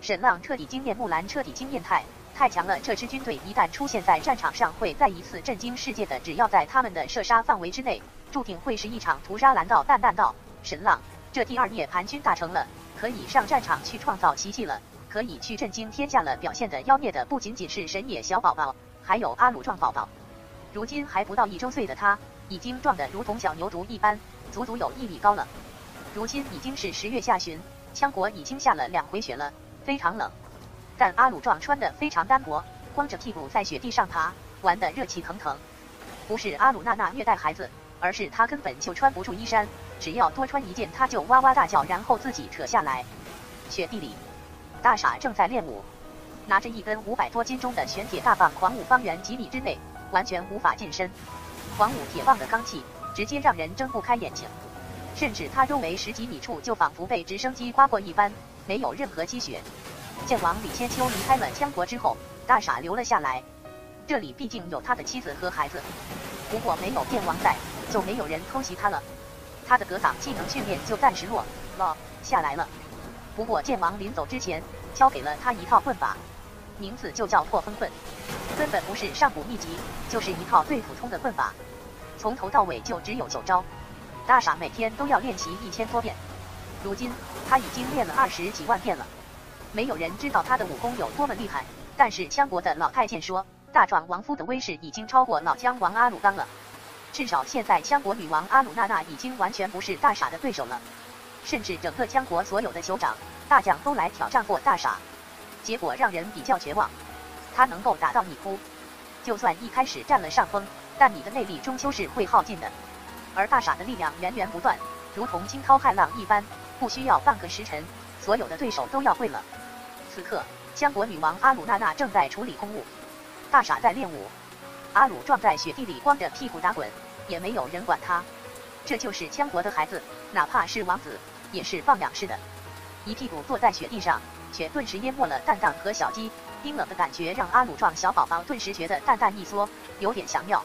Speaker 1: 沈浪彻底惊艳，木兰彻底惊艳，太太强了！这支军队一旦出现在战场上，会再一次震惊世界的。只要在他们的射杀范围之内，注定会是一场屠杀。蓝道淡淡道：“神浪，这第二涅盘军大成了，可以上战场去创造奇迹了，可以去震惊天下了。表现的妖孽的不仅仅是神野小宝宝，还有阿鲁壮宝宝。如今还不到一周岁的他，已经壮得如同小牛犊一般，足足有一米高了。如今已经是十月下旬，羌国已经下了两回雪了。”非常冷，但阿鲁壮穿的非常单薄，光着屁股在雪地上爬，玩的热气腾腾。不是阿鲁娜娜虐待孩子，而是他根本就穿不住衣衫，只要多穿一件他就哇哇大叫，然后自己扯下来。雪地里，大傻正在练武，拿着一根五百多斤重的玄铁大棒狂舞方圆几米之内，完全无法近身。狂舞铁棒的罡气直接让人睁不开眼睛，甚至他周围十几米处就仿佛被直升机刮过一般。没有任何积雪。剑王李千秋离开了羌国之后，大傻留了下来。这里毕竟有他的妻子和孩子。如果没有剑王在，就没有人偷袭他了。他的格挡技能训练就暂时落了下来了。不过剑王临走之前，教给了他一套棍法，名字就叫破风棍。根本不是上古秘籍，就是一套最普通的棍法，从头到尾就只有九招。大傻每天都要练习一千多遍。如今他已经练了二十几万遍了，没有人知道他的武功有多么厉害。但是羌国的老太监说，大壮王夫的威势已经超过老羌王阿鲁刚了。至少现在羌国女王阿鲁娜娜已经完全不是大傻的对手了。甚至整个羌国所有的酋长、大将都来挑战过大傻，结果让人比较绝望。他能够打到你哭，就算一开始占了上风，但你的内力终究是会耗尽的。而大傻的力量源源不断，如同惊涛骇浪一般。不需要半个时辰，所有的对手都要跪了。此刻，羌国女王阿鲁娜娜正在处理公务，大傻在练武。阿鲁撞在雪地里，光着屁股打滚，也没有人管他。这就是羌国的孩子，哪怕是王子，也是放养式的。一屁股坐在雪地上，雪顿时淹没了蛋蛋和小鸡。冰冷的感觉让阿鲁撞小宝宝顿时觉得蛋蛋一缩，有点想尿。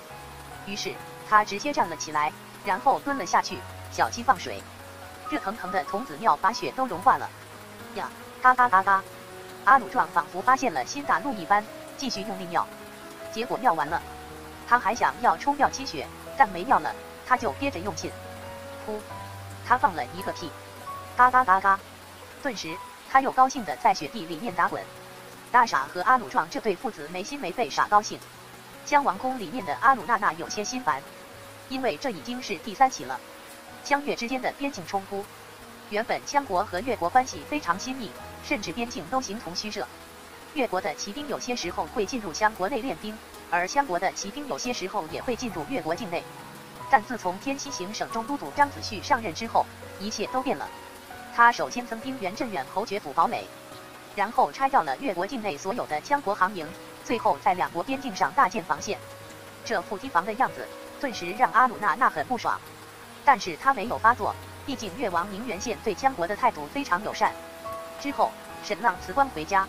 Speaker 1: 于是他直接站了起来，然后蹲了下去。小鸡放水。热腾腾的童子尿把雪都融化了，呀，嘎嘎嘎嘎！阿鲁壮仿佛发现了新大陆一般，继续用力尿，结果尿完了，他还想要冲掉积雪，但没尿了，他就憋着用劲，噗，他放了一个屁，嘎嘎嘎嘎！顿时他又高兴的在雪地里面打滚。大傻和阿鲁壮这对父子没心没肺傻高兴。江王宫里面的阿鲁娜娜有些心烦，因为这已经是第三起了。相越之间的边境冲突，原本羌国和越国关系非常亲密，甚至边境都形同虚设。越国的骑兵有些时候会进入羌国内练兵，而羌国的骑兵有些时候也会进入越国境内。但自从天西行省中都督张子旭上任之后，一切都变了。他首先增兵原镇远侯爵府堡垒，然后拆掉了越国境内所有的羌国行营，最后在两国边境上大建防线。这副堤防的样子，顿时让阿鲁娜娜很不爽。但是他没有发作，毕竟越王宁元宪对羌国的态度非常友善。之后，沈浪辞官回家，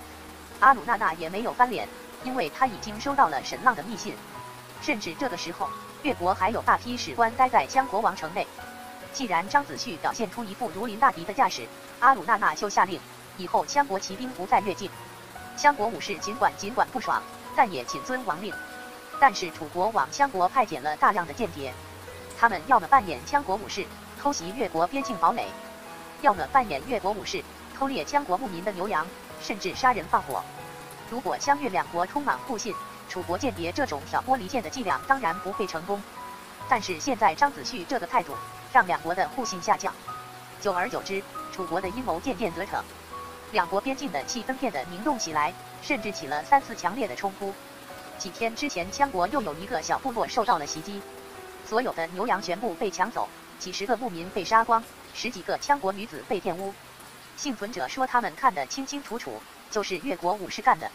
Speaker 1: 阿鲁娜娜也没有翻脸，因为他已经收到了沈浪的密信。甚至这个时候，越国还有大批使官待在羌国王城内。既然张子旭表现出一副如临大敌的架势，阿鲁娜娜就下令，以后羌国骑兵不再越境。羌国武士尽管尽管不爽，但也谨遵王令。但是楚国往羌国派遣了大量的间谍。他们要么扮演羌国武士偷袭越国边境堡垒，要么扮演越国武士偷猎羌国牧民的牛羊，甚至杀人放火。如果羌越两国充满互信，楚国间谍这种挑拨离间的伎俩当然不会成功。但是现在张子旭这个态度，让两国的互信下降。久而久之，楚国的阴谋渐渐得逞，两国边境的气氛变得凝重起来，甚至起了三次强烈的冲突。几天之前，羌国又有一个小部落受到了袭击。所有的牛羊全部被抢走，几十个牧民被杀光，十几个羌国女子被玷污。幸存者说，他们看得清清楚楚，就是越国武士干的。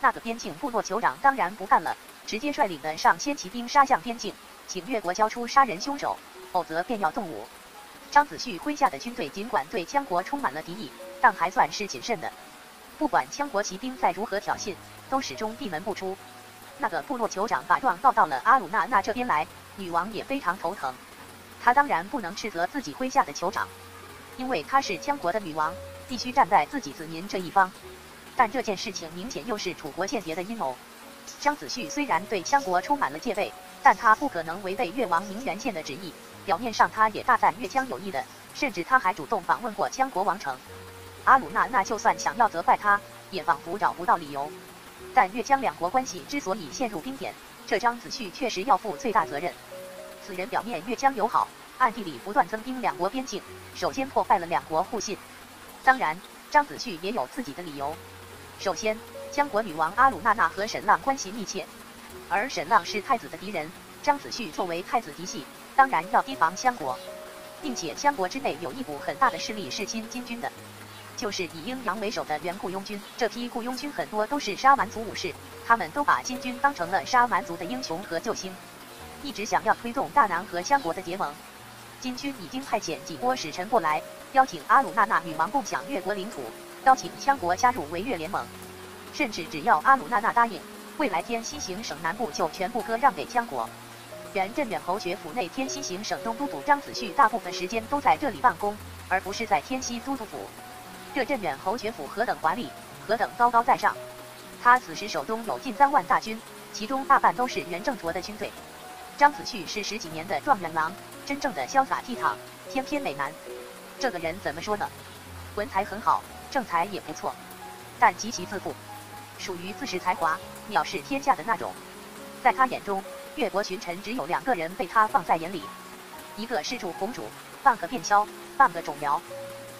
Speaker 1: 那个边境部落酋长当然不干了，直接率领的上千骑兵杀向边境，请越国交出杀人凶手，否则便要动武。张子胥麾下的军队尽管对羌国充满了敌意，但还算是谨慎的。不管羌国骑兵再如何挑衅，都始终闭门不出。那个部落酋长把状告到了阿鲁纳那这边来，女王也非常头疼。她当然不能斥责自己麾下的酋长，因为她是羌国的女王，必须站在自己子民这一方。但这件事情明显又是楚国间谍的阴谋。张子胥虽然对羌国充满了戒备，但他不可能违背越王明元宪的旨意。表面上他也大赞越羌有益的，甚至他还主动访问过羌国王城。阿鲁纳那就算想要责怪他，也仿佛找不到理由。但越羌两国关系之所以陷入冰点，这张子胥确实要负最大责任。此人表面越江友好，暗地里不断增兵两国边境，首先破坏了两国互信。当然，张子胥也有自己的理由。首先，羌国女王阿鲁娜娜和沈浪关系密切，而沈浪是太子的敌人，张子胥作为太子嫡系，当然要提防羌国，并且羌国之内有一股很大的势力是亲金军的，就是以鹰扬为首的原雇佣军。这批雇佣军很多都是沙蛮族武士，他们都把金军当成了沙蛮族的英雄和救星，一直想要推动大南和羌国的结盟。金军已经派遣几波使臣过来，邀请阿鲁娜娜女王共享越国领土。邀请羌国加入维越联盟，甚至只要阿鲁娜娜答应，未来天西行省南部就全部割让给羌国。原镇远侯爵府内天西行省东都督张子胥大部分时间都在这里办公，而不是在天西都督府。这镇远侯爵府何等华丽，何等高高在上！他此时手中有近三万大军，其中大半都是原正卓的军队。张子旭是十几年的状元郎，真正的潇洒倜傥，翩翩美男。这个人怎么说呢？文才很好。正才也不错，但极其自负，属于自恃才华、藐视天下的那种。在他眼中，越国群臣只有两个人被他放在眼里，一个是主红主，半个便枭，半个种苗，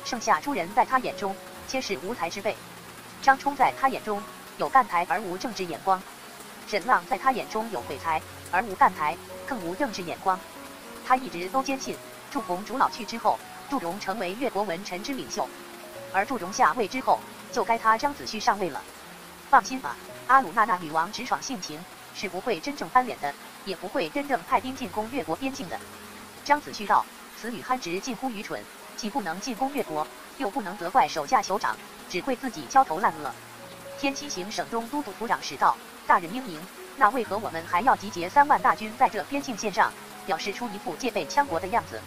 Speaker 1: 剩下诸人在他眼中皆是无才之辈。张冲在他眼中有干才而无政治眼光，沈浪在他眼中有鬼才而无干才，更无政治眼光。他一直都坚信，祝红主老去之后，祝融成为越国文臣之领袖。而祝融下位之后，就该他张子胥上位了。放心吧，阿鲁娜娜女王直爽性情，是不会真正翻脸的，也不会真正派兵进攻越国边境的。张子胥道：“此女憨直近乎愚蠢，既不能进攻越国，又不能责怪手下酋长，只会自己焦头烂额。”天七行省中都督府长史道：“大人英明，那为何我们还要集结三万大军在这边境线上，表示出一副戒备羌国的样子？”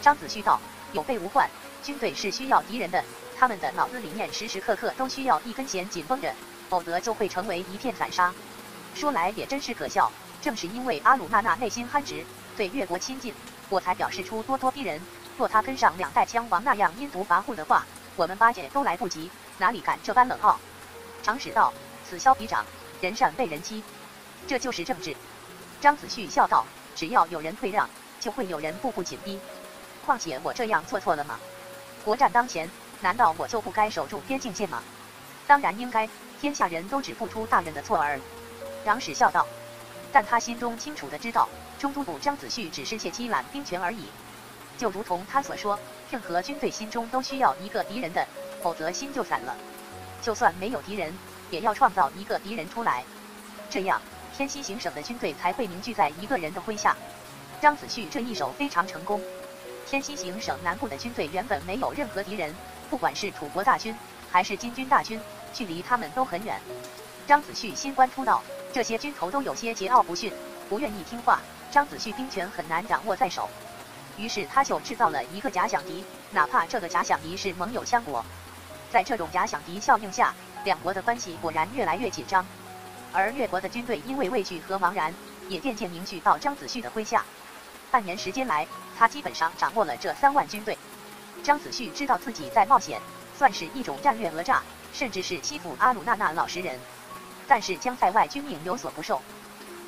Speaker 1: 张子胥道：“有备无患，军队是需要敌人的。”他们的脑子里面时时刻刻都需要一根弦紧绷着，否则就会成为一片散沙。说来也真是可笑，正是因为阿鲁娜娜内心憨直，对越国亲近，我才表示出咄咄逼人。若他跟上两代羌王那样阴毒跋扈的话，我们八戒都来不及，哪里敢这般冷傲？常使道：“此消彼长，人善被人欺，这就是政治。”张子胥笑道：“只要有人退让，就会有人步步紧逼。况且我这样做错了吗？国战当前。”难道我就不该守住边境线吗？当然应该，天下人都指不出大人的错儿。杨史笑道。但他心中清楚的知道，中都督张子胥只是借机揽兵权而已。就如同他所说，任何军队心中都需要一个敌人的，否则心就散了。就算没有敌人，也要创造一个敌人出来，这样天西行省的军队才会凝聚在一个人的麾下。张子胥这一手非常成功。天西行省南部的军队原本没有任何敌人。不管是楚国大军还是金军大军，距离他们都很远。张子胥新官出道，这些军头都有些桀骜不驯，不愿意听话。张子胥兵权很难掌握在手，于是他就制造了一个假想敌，哪怕这个假想敌是盟友相国。在这种假想敌效应下，两国的关系果然越来越紧张。而越国的军队因为畏惧和茫然，也渐渐凝聚到张子胥的麾下。半年时间来，他基本上掌握了这三万军队。张子胥知道自己在冒险，算是一种战略讹诈，甚至是欺负阿鲁娜娜老实人。但是将在外军命有所不受。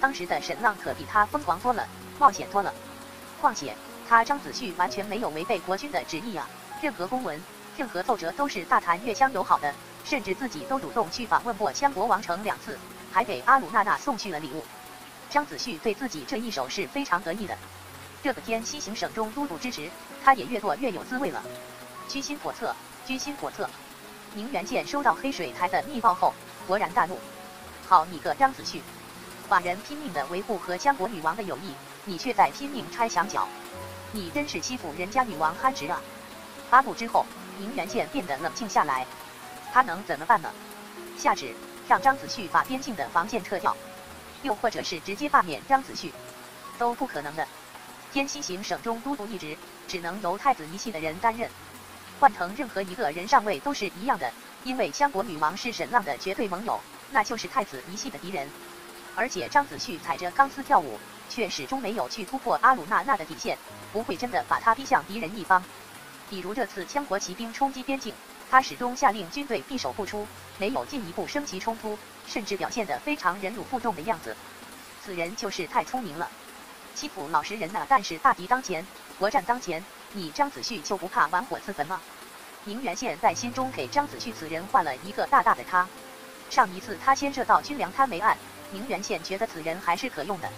Speaker 1: 当时的沈浪可比他疯狂多了，冒险多了。况且他张子胥完全没有违背国君的旨意啊！任何公文、任何奏折都是大谈越羌友好的，甚至自己都主动去访问过羌国王城两次，还给阿鲁娜娜送去了礼物。张子胥对自己这一手是非常得意的。这个天西行省中都督之职，他也越做越有滋味了。居心叵测，居心叵测。宁元见收到黑水台的密报后，勃然大怒。好你个张子胥，寡人拼命的维护和江国女王的友谊，你却在拼命拆墙角，你真是欺负人家女王憨直啊！发布之后，宁元宪变得冷静下来，他能怎么办呢？下旨让张子旭把边境的防线撤掉，又或者是直接罢免张子旭，都不可能的。天西行省中都督一职只能由太子一系的人担任，换成任何一个人上位都是一样的，因为香国女王是沈浪的绝对盟友，那就是太子一系的敌人。而且张子旭踩着钢丝跳舞。却始终没有去突破阿鲁纳纳的底线，不会真的把他逼向敌人一方。比如这次羌国骑兵冲击边境，他始终下令军队闭守不出，没有进一步升级冲突，甚至表现得非常忍辱负重的样子。此人就是太聪明了，欺负老实人呢。但是大敌当前，国战当前，你张子旭就不怕玩火自焚吗？宁元宪在心中给张子旭此人画了一个大大的叉。上一次他牵涉到军粮贪没案，宁元宪觉得此人还是可用的。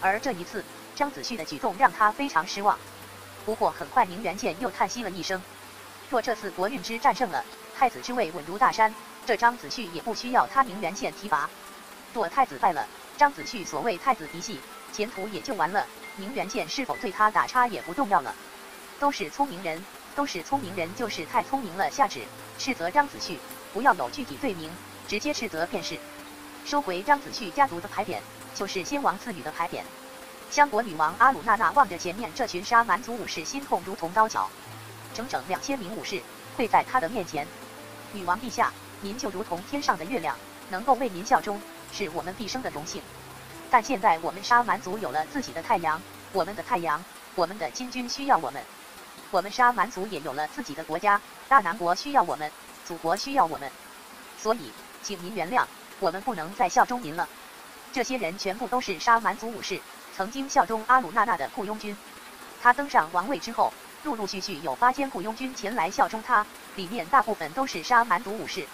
Speaker 1: 而这一次，张子旭的举动让他非常失望。不过很快，宁元宪又叹息了一声：“若这次国运之战胜了，太子之位稳如大山，这张子旭也不需要他宁元县提拔；若太子败了，张子旭所谓太子嫡系，前途也就完了。宁元县是否对他打叉也不重要了。都是聪明人，都是聪明人，就是太聪明了。下旨斥责张子旭，不要有具体罪名，直接斥责便是。收回张子旭家族的牌匾。”就是先王赐予的牌匾。香国女王阿鲁娜娜望着前面这群杀蛮族武士，心痛如同刀绞。整整两千名武士跪在他的面前。女王陛下，您就如同天上的月亮，能够为您效忠，是我们毕生的荣幸。但现在我们沙蛮族有了自己的太阳，我们的太阳，我们的金军需要我们。我们沙蛮族也有了自己的国家，大南国需要我们，祖国需要我们。所以，请您原谅，我们不能再效忠您了。这些人全部都是沙蛮族武士，曾经效忠阿鲁纳纳的雇佣军。他登上王位之后，陆陆续续有八千雇佣军前来效忠他，里面大部分都是沙蛮族武士。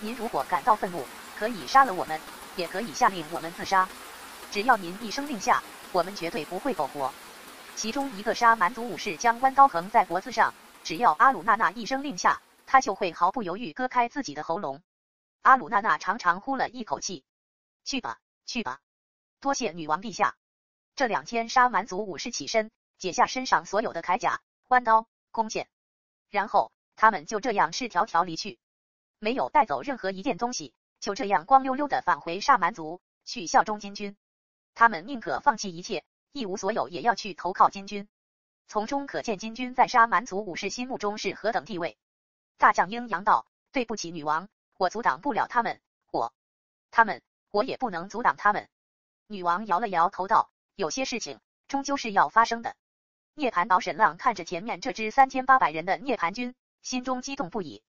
Speaker 1: 您如果感到愤怒，可以杀了我们，也可以下令我们自杀。只要您一声令下，我们绝对不会苟活。其中一个沙蛮族武士将弯刀横在脖子上，只要阿鲁娜娜一声令下，他就会毫不犹豫割开自己的喉咙。阿鲁娜娜长长呼了一口气，去吧。去吧，多谢女王陛下。这两千沙蛮族武士起身，解下身上所有的铠甲、弯刀、弓箭，然后他们就这样赤条条离去，没有带走任何一件东西，就这样光溜溜的返回沙蛮族去效忠金军。他们宁可放弃一切，一无所有，也要去投靠金军。从中可见金军在沙蛮族武士心目中是何等地位。大将鹰扬道：“对不起，女王，我阻挡不了他们，我他们。”我也不能阻挡他们。女王摇了摇头道：“有些事情终究是要发生的。”涅槃岛沈浪看着前面这支三千八百人的涅槃军，心中激动不已。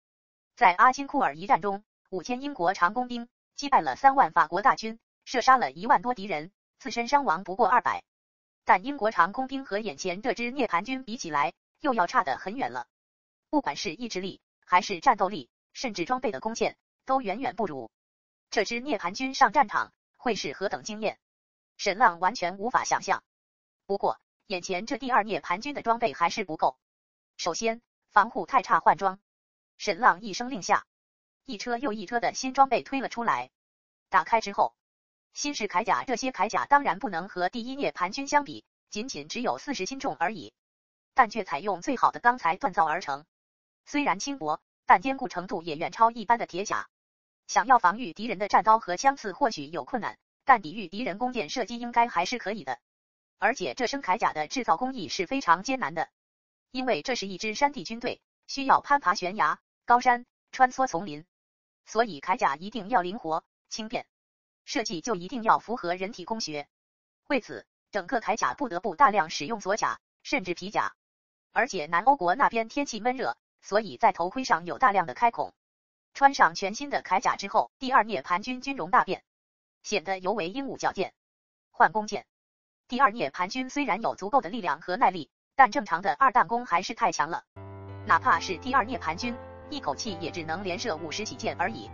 Speaker 1: 在阿金库尔一战中，五千英国长弓兵击败了三万法国大军，射杀了一万多敌人，自身伤亡不过二百。但英国长弓兵和眼前这支涅槃军比起来，又要差得很远了。不管是意志力，还是战斗力，甚至装备的弓箭，都远远不如。这支涅槃军上战场会是何等惊艳，沈浪完全无法想象。不过，眼前这第二涅槃军的装备还是不够。首先，防护太差，换装。沈浪一声令下，一车又一车的新装备推了出来。打开之后，新式铠甲，这些铠甲当然不能和第一涅槃军相比，仅仅只有四十斤重而已，但却采用最好的钢材锻造而成。虽然轻薄，但坚固程度也远超一般的铁甲。想要防御敌人的战刀和枪刺或许有困难，但抵御敌人弓箭射击应该还是可以的。而且这身铠甲的制造工艺是非常艰难的，因为这是一支山地军队，需要攀爬悬崖、高山、穿梭丛林，所以铠甲一定要灵活轻便，设计就一定要符合人体工学。为此，整个铠甲不得不大量使用锁甲，甚至皮甲。而且南欧国那边天气闷热，所以在头盔上有大量的开孔。穿上全新的铠甲之后，第二涅盘军军容大变，显得尤为英武矫健。换弓箭，第二涅盘军虽然有足够的力量和耐力，但正常的二弹弓还是太强了。哪怕是第二涅盘军，一口气也只能连射五十几箭而已。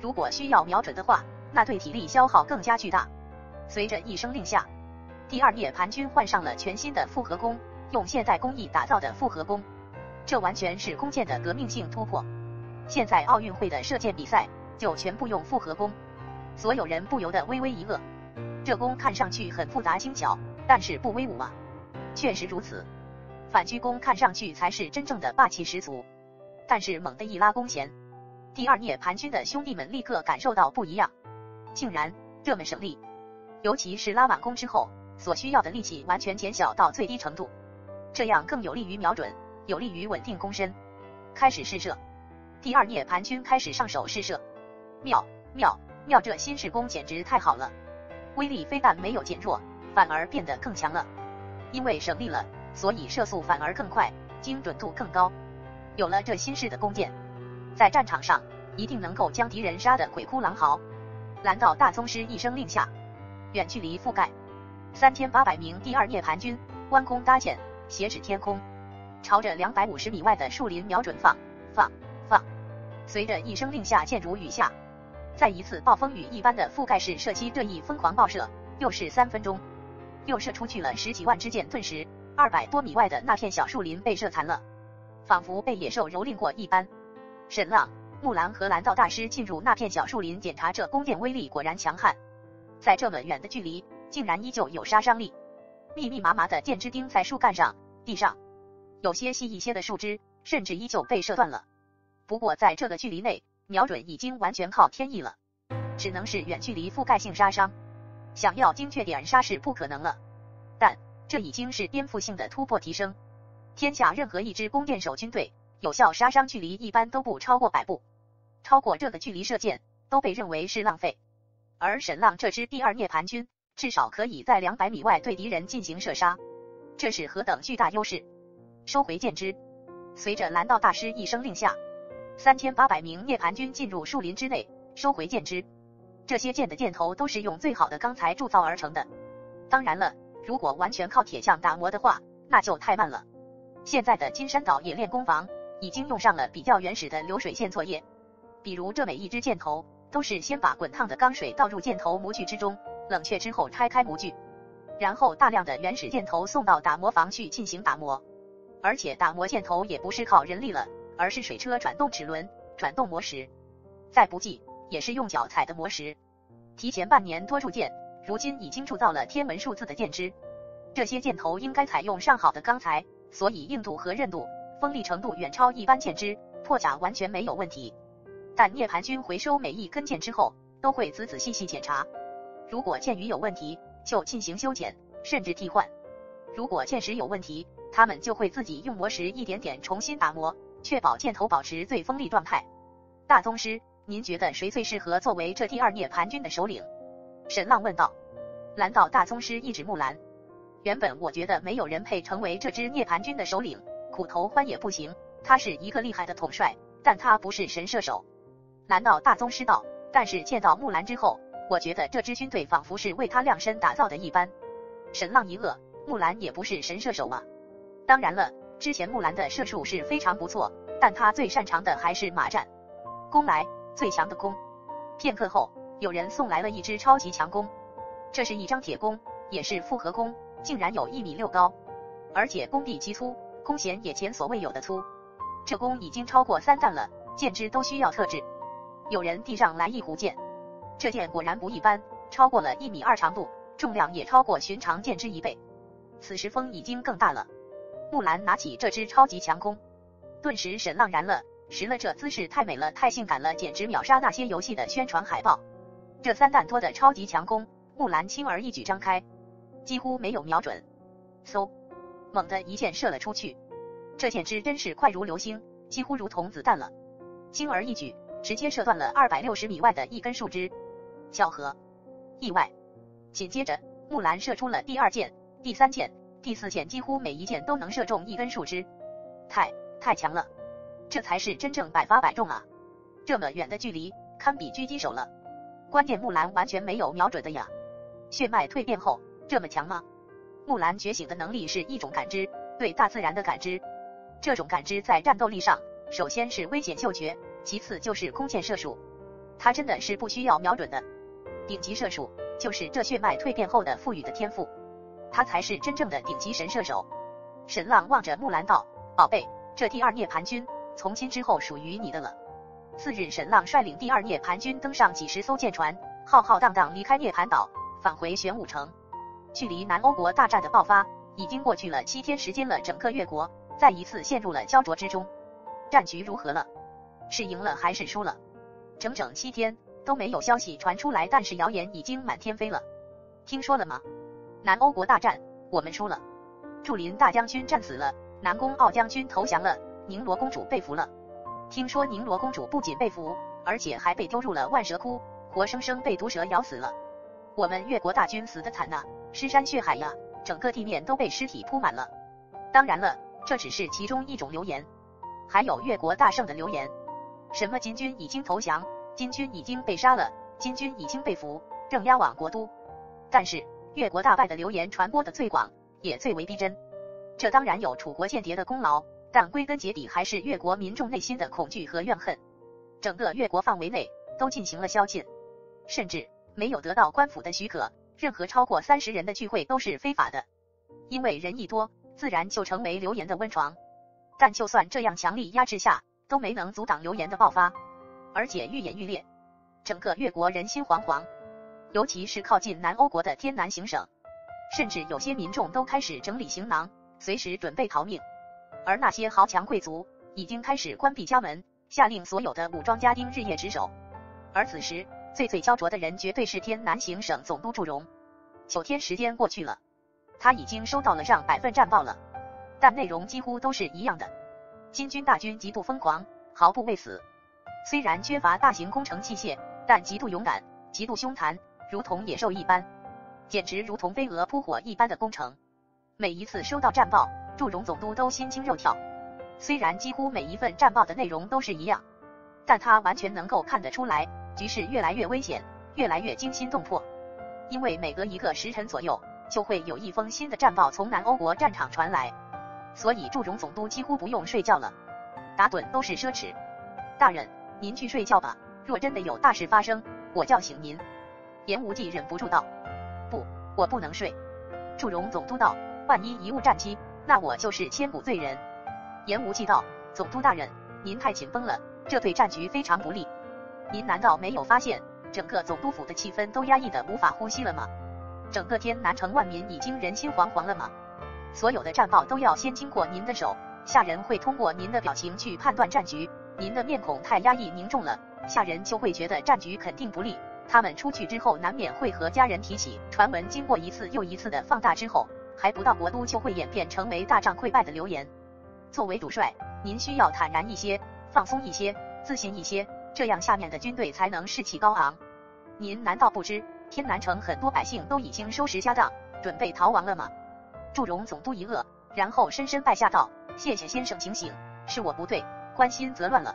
Speaker 1: 如果需要瞄准的话，那对体力消耗更加巨大。随着一声令下，第二涅盘军换上了全新的复合弓，用现代工艺打造的复合弓，这完全是弓箭的革命性突破。现在奥运会的射箭比赛就全部用复合弓，所有人不由得微微一愕。这弓看上去很复杂精巧，但是不威武啊。确实如此，反鞠弓看上去才是真正的霸气十足。但是猛地一拉弓弦，第二涅盘军的兄弟们立刻感受到不一样，竟然这么省力。尤其是拉满弓之后，所需要的力气完全减小到最低程度，这样更有利于瞄准，有利于稳定弓身。开始试射，第二涅盘军开始上手试射，妙妙妙！这新式弓简直太好了，威力非但没有减弱，反而变得更强了。因为省力了，所以射速反而更快，精准度更高。有了这新式的弓箭，在战场上一定能够将敌人杀得鬼哭狼嚎。蓝道大宗师一声令下，远距离覆盖三千八百名第二涅盘军，弯弓搭箭，斜指天空，朝着两百五十米外的树林瞄准放放放。随着一声令下，箭如雨下，再一次暴风雨一般的覆盖式射击，这一疯狂爆射，又是三分钟，又射出去了十几万支箭，顿时二百多米外的那片小树林被射残了。仿佛被野兽蹂躏过一般。沈浪、木兰和蓝道大师进入那片小树林检查，这弓箭威力果然强悍，在这么远的距离，竟然依旧有杀伤力。密密麻麻的箭枝钉在树干上、地上，有些细一些的树枝甚至依旧被射断了。不过在这个距离内，瞄准已经完全靠天意了，只能是远距离覆盖性杀伤，想要精确点杀是不可能了。但这已经是颠覆性的突破提升。天下任何一支弓箭手军队，有效杀伤距离一般都不超过百步，超过这个距离射箭都被认为是浪费。而沈浪这支第二涅槃军，至少可以在两百米外对敌人进行射杀，这是何等巨大优势！收回箭支，随着蓝道大师一声令下，三千八百名涅盘军进入树林之内，收回箭枝。这些箭的箭头都是用最好的钢材铸造而成的。当然了，如果完全靠铁匠打磨的话，那就太慢了。现在的金山岛冶炼工坊已经用上了比较原始的流水线作业，比如这每一支箭头都是先把滚烫的钢水倒入箭头模具之中，冷却之后拆开模具，然后大量的原始箭头送到打磨房去进行打磨，而且打磨箭头也不是靠人力了，而是水车转动齿轮转动磨石，再不济也是用脚踩的磨石。提前半年多铸剑，如今已经铸造了天文数字的箭支，这些箭头应该采用上好的钢材。所以硬度和韧度、锋利程度远超一般箭支，破甲完全没有问题。但涅盘军回收每一根箭之后，都会仔仔细细检查，如果箭羽有问题，就进行修剪，甚至替换；如果箭石有问题，他们就会自己用磨石一点点重新打磨，确保箭头保持最锋利状态。大宗师，您觉得谁最适合作为这第二涅盘军的首领？沈浪问道。蓝道大宗师一指木兰。原本我觉得没有人配成为这支涅槃军的首领，苦头欢也不行。他是一个厉害的统帅，但他不是神射手。蓝道大宗师道，但是见到木兰之后，我觉得这支军队仿佛是为他量身打造的一般。沈浪一愕，木兰也不是神射手吗？当然了，之前木兰的射术是非常不错，但他最擅长的还是马战。弓来，最强的弓。片刻后，有人送来了一支超级强弓，这是一张铁弓，也是复合弓。竟然有一米六高，而且弓臂极粗，弓弦也前所未有的粗。这弓已经超过三弹了，箭支都需要特制。有人递上来一壶箭，这箭果然不一般，超过了一米二长度，重量也超过寻常箭支一倍。此时风已经更大了。木兰拿起这支超级强弓，顿时沈浪然了，实了这姿势太美了，太性感了，简直秒杀那些游戏的宣传海报。这三弹多的超级强弓，木兰轻而易举张开。几乎没有瞄准，嗖，猛地一箭射了出去。这箭支真是快如流星，几乎如同子弹了，轻而易举，直接射断了二百六十米外的一根树枝。巧合，意外。紧接着，木兰射出了第二箭、第三箭、第四箭，几乎每一箭都能射中一根树枝。太太强了，这才是真正百发百中啊！这么远的距离，堪比狙击手了。关键木兰完全没有瞄准的呀。血脉蜕变后。这么强吗？木兰觉醒的能力是一种感知，对大自然的感知。这种感知在战斗力上，首先是危险嗅觉，其次就是弓箭射术。他真的是不需要瞄准的顶级射术，就是这血脉蜕变后的赋予的天赋。他才是真正的顶级神射手。沈浪望着木兰道：“宝贝，这第二涅盘军从今之后属于你的了。”次日，沈浪率领第二涅盘军登上几十艘舰船，浩浩荡荡离开涅盘岛，返回玄武城。距离南欧国大战的爆发已经过去了七天时间了，整个越国再一次陷入了焦灼之中。战局如何了？是赢了还是输了？整整七天都没有消息传出来，但是谣言已经满天飞了。听说了吗？南欧国大战我们输了，祝林大将军战死了，南宫傲将军投降了，宁罗公主被俘了。听说宁罗公主不仅被俘，而且还被丢入了万蛇窟，活生生被毒蛇咬死了。我们越国大军死得惨呐，尸山血海呀，整个地面都被尸体铺满了。当然了，这只是其中一种流言，还有越国大胜的流言，什么金军已经投降，金军已经被杀了，金军已经被俘，正押往国都。但是越国大败的流言传播的最广，也最为逼真。这当然有楚国间谍的功劳，但归根结底还是越国民众内心的恐惧和怨恨。整个越国范围内都进行了宵禁，甚至。没有得到官府的许可，任何超过三十人的聚会都是非法的。因为人一多，自然就成为流言的温床。但就算这样强力压制下，都没能阻挡流言的爆发，而且愈演愈烈。整个越国人心惶惶，尤其是靠近南欧国的天南行省，甚至有些民众都开始整理行囊，随时准备逃命。而那些豪强贵族已经开始关闭家门，下令所有的武装家丁日夜值守。而此时，最最焦灼的人绝对是天南行省总督祝融。九天时间过去了，他已经收到了上百份战报了，但内容几乎都是一样的。金军大军极度疯狂，毫不畏死。虽然缺乏大型工程器械，但极度勇敢，极度凶残，如同野兽一般，简直如同飞蛾扑火一般的攻城。每一次收到战报，祝融总督都心惊肉跳。虽然几乎每一份战报的内容都是一样，但他完全能够看得出来。局势越来越危险，越来越惊心动魄，因为每隔一个时辰左右，就会有一封新的战报从南欧国战场传来，所以祝融总督几乎不用睡觉了，打盹都是奢侈。大人，您去睡觉吧，若真的有大事发生，我叫醒您。严无忌忍不住道：“不，我不能睡。”祝融总督道：“万一贻误战机，那我就是千古罪人。”严无忌道：“总督大人，您太紧绷了，这对战局非常不利。”您难道没有发现，整个总督府的气氛都压抑的无法呼吸了吗？整个天南城万民已经人心惶惶了吗？所有的战报都要先经过您的手，下人会通过您的表情去判断战局。您的面孔太压抑凝重了，下人就会觉得战局肯定不利。他们出去之后，难免会和家人提起传闻。经过一次又一次的放大之后，还不到国都就会演变成为大仗溃败的流言。作为主帅，您需要坦然一些，放松一些，自信一些。这样下面的军队才能士气高昂。您难道不知天南城很多百姓都已经收拾家当，准备逃亡了吗？祝融总督一愕，然后深深拜下道：“谢谢先生警醒，是我不对，关心则乱了。”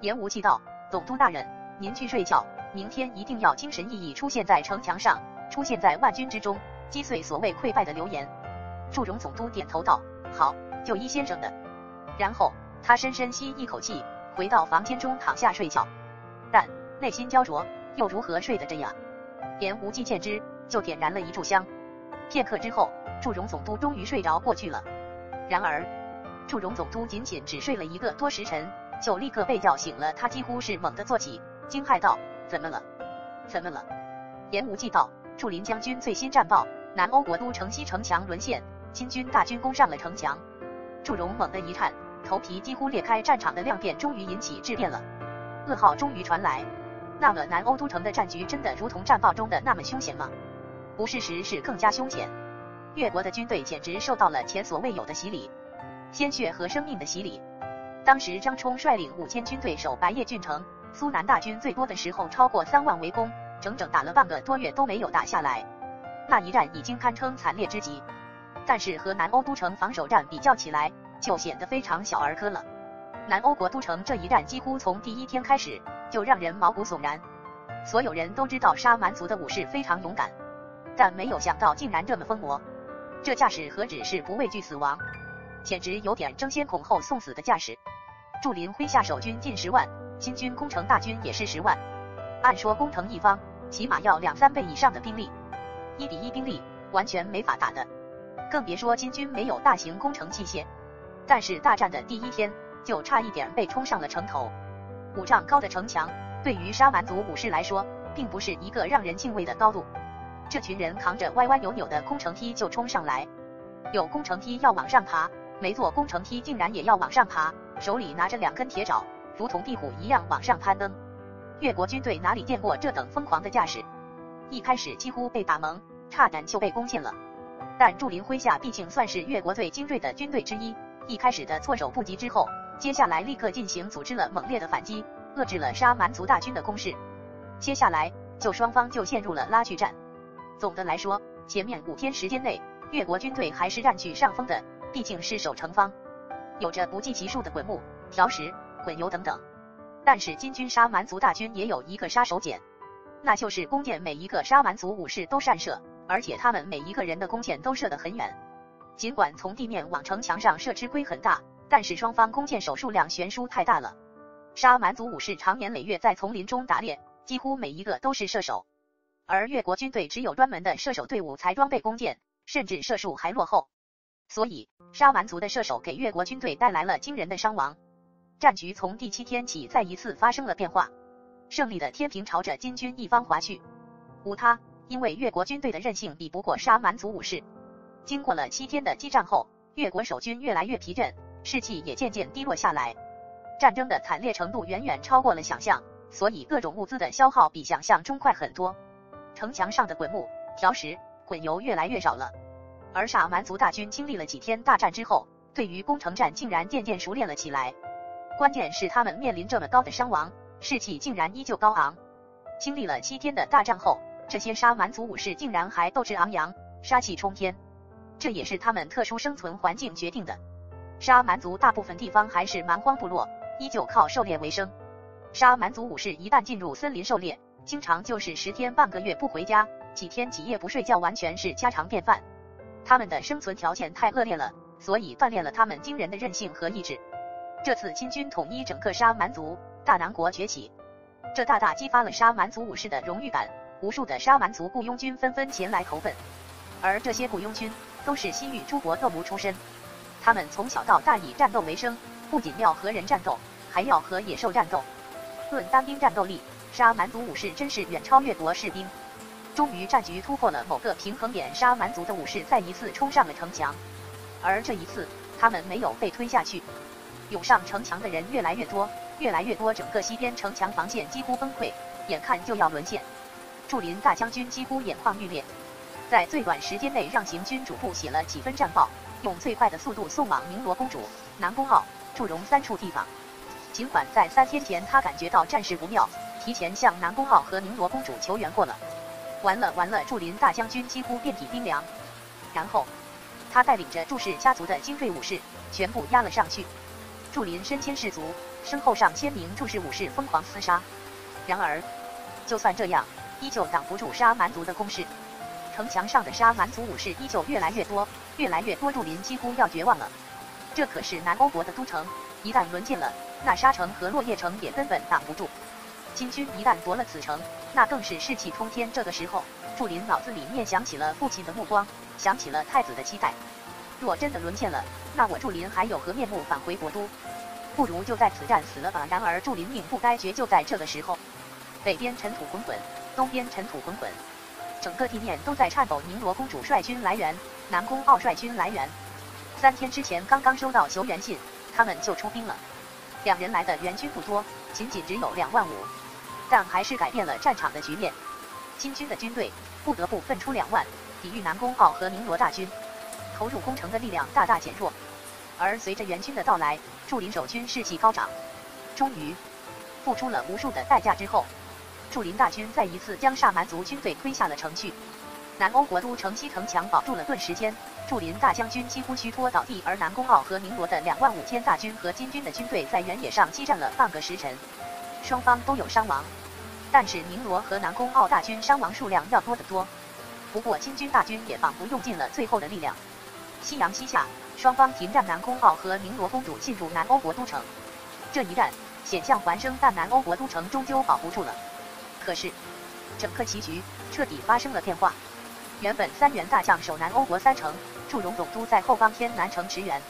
Speaker 1: 言无忌道：“总督大人，您去睡觉，明天一定要精神奕奕出现在城墙上，出现在万军之中，击碎所谓溃败的流言。”祝融总督点头道：“好，就依先生的。”然后他深深吸一口气。回到房间中躺下睡觉，但内心焦灼，又如何睡得着呀？言无忌见之，就点燃了一炷香。片刻之后，祝融总督终于睡着过去了。然而，祝融总督仅仅只睡了一个多时辰，就立刻被叫醒了。他几乎是猛地坐起，惊骇道：“怎么了？怎么了？”言无忌道：“祝林将军最新战报，南欧国都城西城墙沦陷，金军大军攻上了城墙。”祝融猛地一颤。头皮几乎裂开，战场的量变终于引起质变了，噩耗终于传来。那么南欧都城的战局真的如同战报中的那么凶险吗？不，事实是更加凶险。越国的军队简直受到了前所未有的洗礼，鲜血和生命的洗礼。当时张冲率领五千军队守白叶郡城，苏南大军最多的时候超过三万围攻，整整打了半个多月都没有打下来。那一战已经堪称惨烈之极，但是和南欧都城防守战比较起来，就显得非常小儿科了。南欧国都城这一战几乎从第一天开始就让人毛骨悚然。所有人都知道沙蛮族的武士非常勇敢，但没有想到竟然这么疯魔。这架势何止是不畏惧死亡，简直有点争先恐后送死的架势。祝林麾下守军近十万，金军攻城大军也是十万。按说攻城一方起码要两三倍以上的兵力，一比一兵力完全没法打的，更别说金军没有大型攻城器械。但是大战的第一天就差一点被冲上了城头，五丈高的城墙对于沙蛮族武士来说，并不是一个让人敬畏的高度。这群人扛着歪歪扭扭的工程梯就冲上来，有工程梯要往上爬，没做工程梯竟然也要往上爬，手里拿着两根铁爪，如同壁虎一样往上攀登。越国军队哪里见过这等疯狂的架势？一开始几乎被打蒙，差点就被攻陷了。但祝林麾下毕竟算是越国最精锐的军队之一，一开始的措手不及之后，接下来立刻进行组织了猛烈的反击，遏制了沙蛮族大军的攻势。接下来就双方就陷入了拉锯战。总的来说，前面五天时间内，越国军队还是占据上风的，毕竟是守城方，有着不计其数的滚木、条石、滚油等等。但是金军沙蛮族大军也有一个杀手锏，那就是弓箭，每一个沙蛮族武士都善射，而且他们每一个人的弓箭都射得很远。尽管从地面往城墙上射之规很大，但是双方弓箭手数量悬殊太大了。沙蛮族武士长年累月在丛林中打猎，几乎每一个都是射手。而越国军队只有专门的射手队伍才装备弓箭，甚至射术还落后，所以沙蛮族的射手给越国军队带来了惊人的伤亡。战局从第七天起再一次发生了变化，胜利的天平朝着金军一方滑去。无他，因为越国军队的韧性比不过沙蛮族武士。经过了七天的激战后，越国守军越来越疲倦，士气也渐渐低落下来。战争的惨烈程度远远超过了想象，所以各种物资的消耗比想象中快很多。城墙上的滚木、条石、滚油越来越少了，而沙蛮族大军经历了几天大战之后，对于攻城战竟然渐渐熟练了起来。关键是他们面临这么高的伤亡，士气竟然依旧高昂。经历了七天的大战后，这些沙蛮族武士竟然还斗志昂扬，杀气冲天。这也是他们特殊生存环境决定的。沙蛮族大部分地方还是蛮荒部落，依旧靠狩猎为生。沙蛮族武士一旦进入森林狩猎，经常就是十天半个月不回家，几天几夜不睡觉，完全是家常便饭。他们的生存条件太恶劣了，所以锻炼了他们惊人的韧性和意志。这次金军统一整个沙蛮族，大南国崛起，这大大激发了沙蛮族武士的荣誉感，无数的沙蛮族雇佣军纷纷前来投奔。而这些雇佣军都是西域诸国斗奴出身，他们从小到大以战斗为生，不仅要和人战斗，还要和野兽战斗。论单兵战斗力。沙蛮族武士真是远超越国士兵。终于战局突破了某个平衡点，沙蛮族的武士再一次冲上了城墙，而这一次他们没有被推下去。涌上城墙的人越来越多，越来越多，整个西边城墙防线几乎崩溃，眼看就要沦陷。祝林大将军几乎眼眶欲裂，在最短时间内让行军主簿写了几份战报，用最快的速度送往宁罗公主、南宫傲、祝融三处地方。尽管在三天前他感觉到战事不妙。提前向南宫傲和宁罗公主求援过了，完了完了！祝林大将军几乎遍体冰凉。然后，他带领着祝氏家族的精锐武士全部压了上去。祝林身先士卒，身后上千名祝氏武士疯狂厮杀。然而，就算这样，依旧挡不住沙蛮族的攻势。城墙上的沙蛮族武士依旧越来越多，越来越多，祝林几乎要绝望了。这可是南欧国的都城，一旦沦陷了，那沙城和落叶城也根本挡不住。金军一旦夺了此城，那更是士气冲天。这个时候，祝林脑子里面想起了父亲的目光，想起了太子的期待。若真的沦陷了，那我祝林还有何面目返回国都？不如就在此战死了吧。然而，祝林命不该绝。就在这个时候，北边尘土滚滚，东边尘土滚滚，整个地面都在颤抖。宁罗公主率军来援，南宫傲率军来援。三天之前刚刚收到求援信，他们就出兵了。两人来的援军不多，仅仅只有两万五。但还是改变了战场的局面，金军的军队不得不分出两万抵御南宫傲和宁罗大军，投入攻城的力量大大减弱。而随着援军的到来，祝林守军士气高涨。终于，付出了无数的代价之后，祝林大军再一次将萨蛮族军队推下了城去。南欧国都城西城墙保住了，顿时间，祝林大将军几乎虚脱倒地，而南宫傲和宁罗的两万五千大军和金军的军队在原野上激战了半个时辰。双方都有伤亡，但是宁罗和南宫傲大军伤亡数量要多得多。不过金军大军也仿佛用尽了最后的力量。夕阳西下，双方停战，南宫傲和宁罗公主进入南欧国都城。这一战险象环生，但南欧国都城终究保不住了。可是，整个棋局彻底发生了变化。原本三员大将守南欧国三城，祝融总督在后方天南城驰援，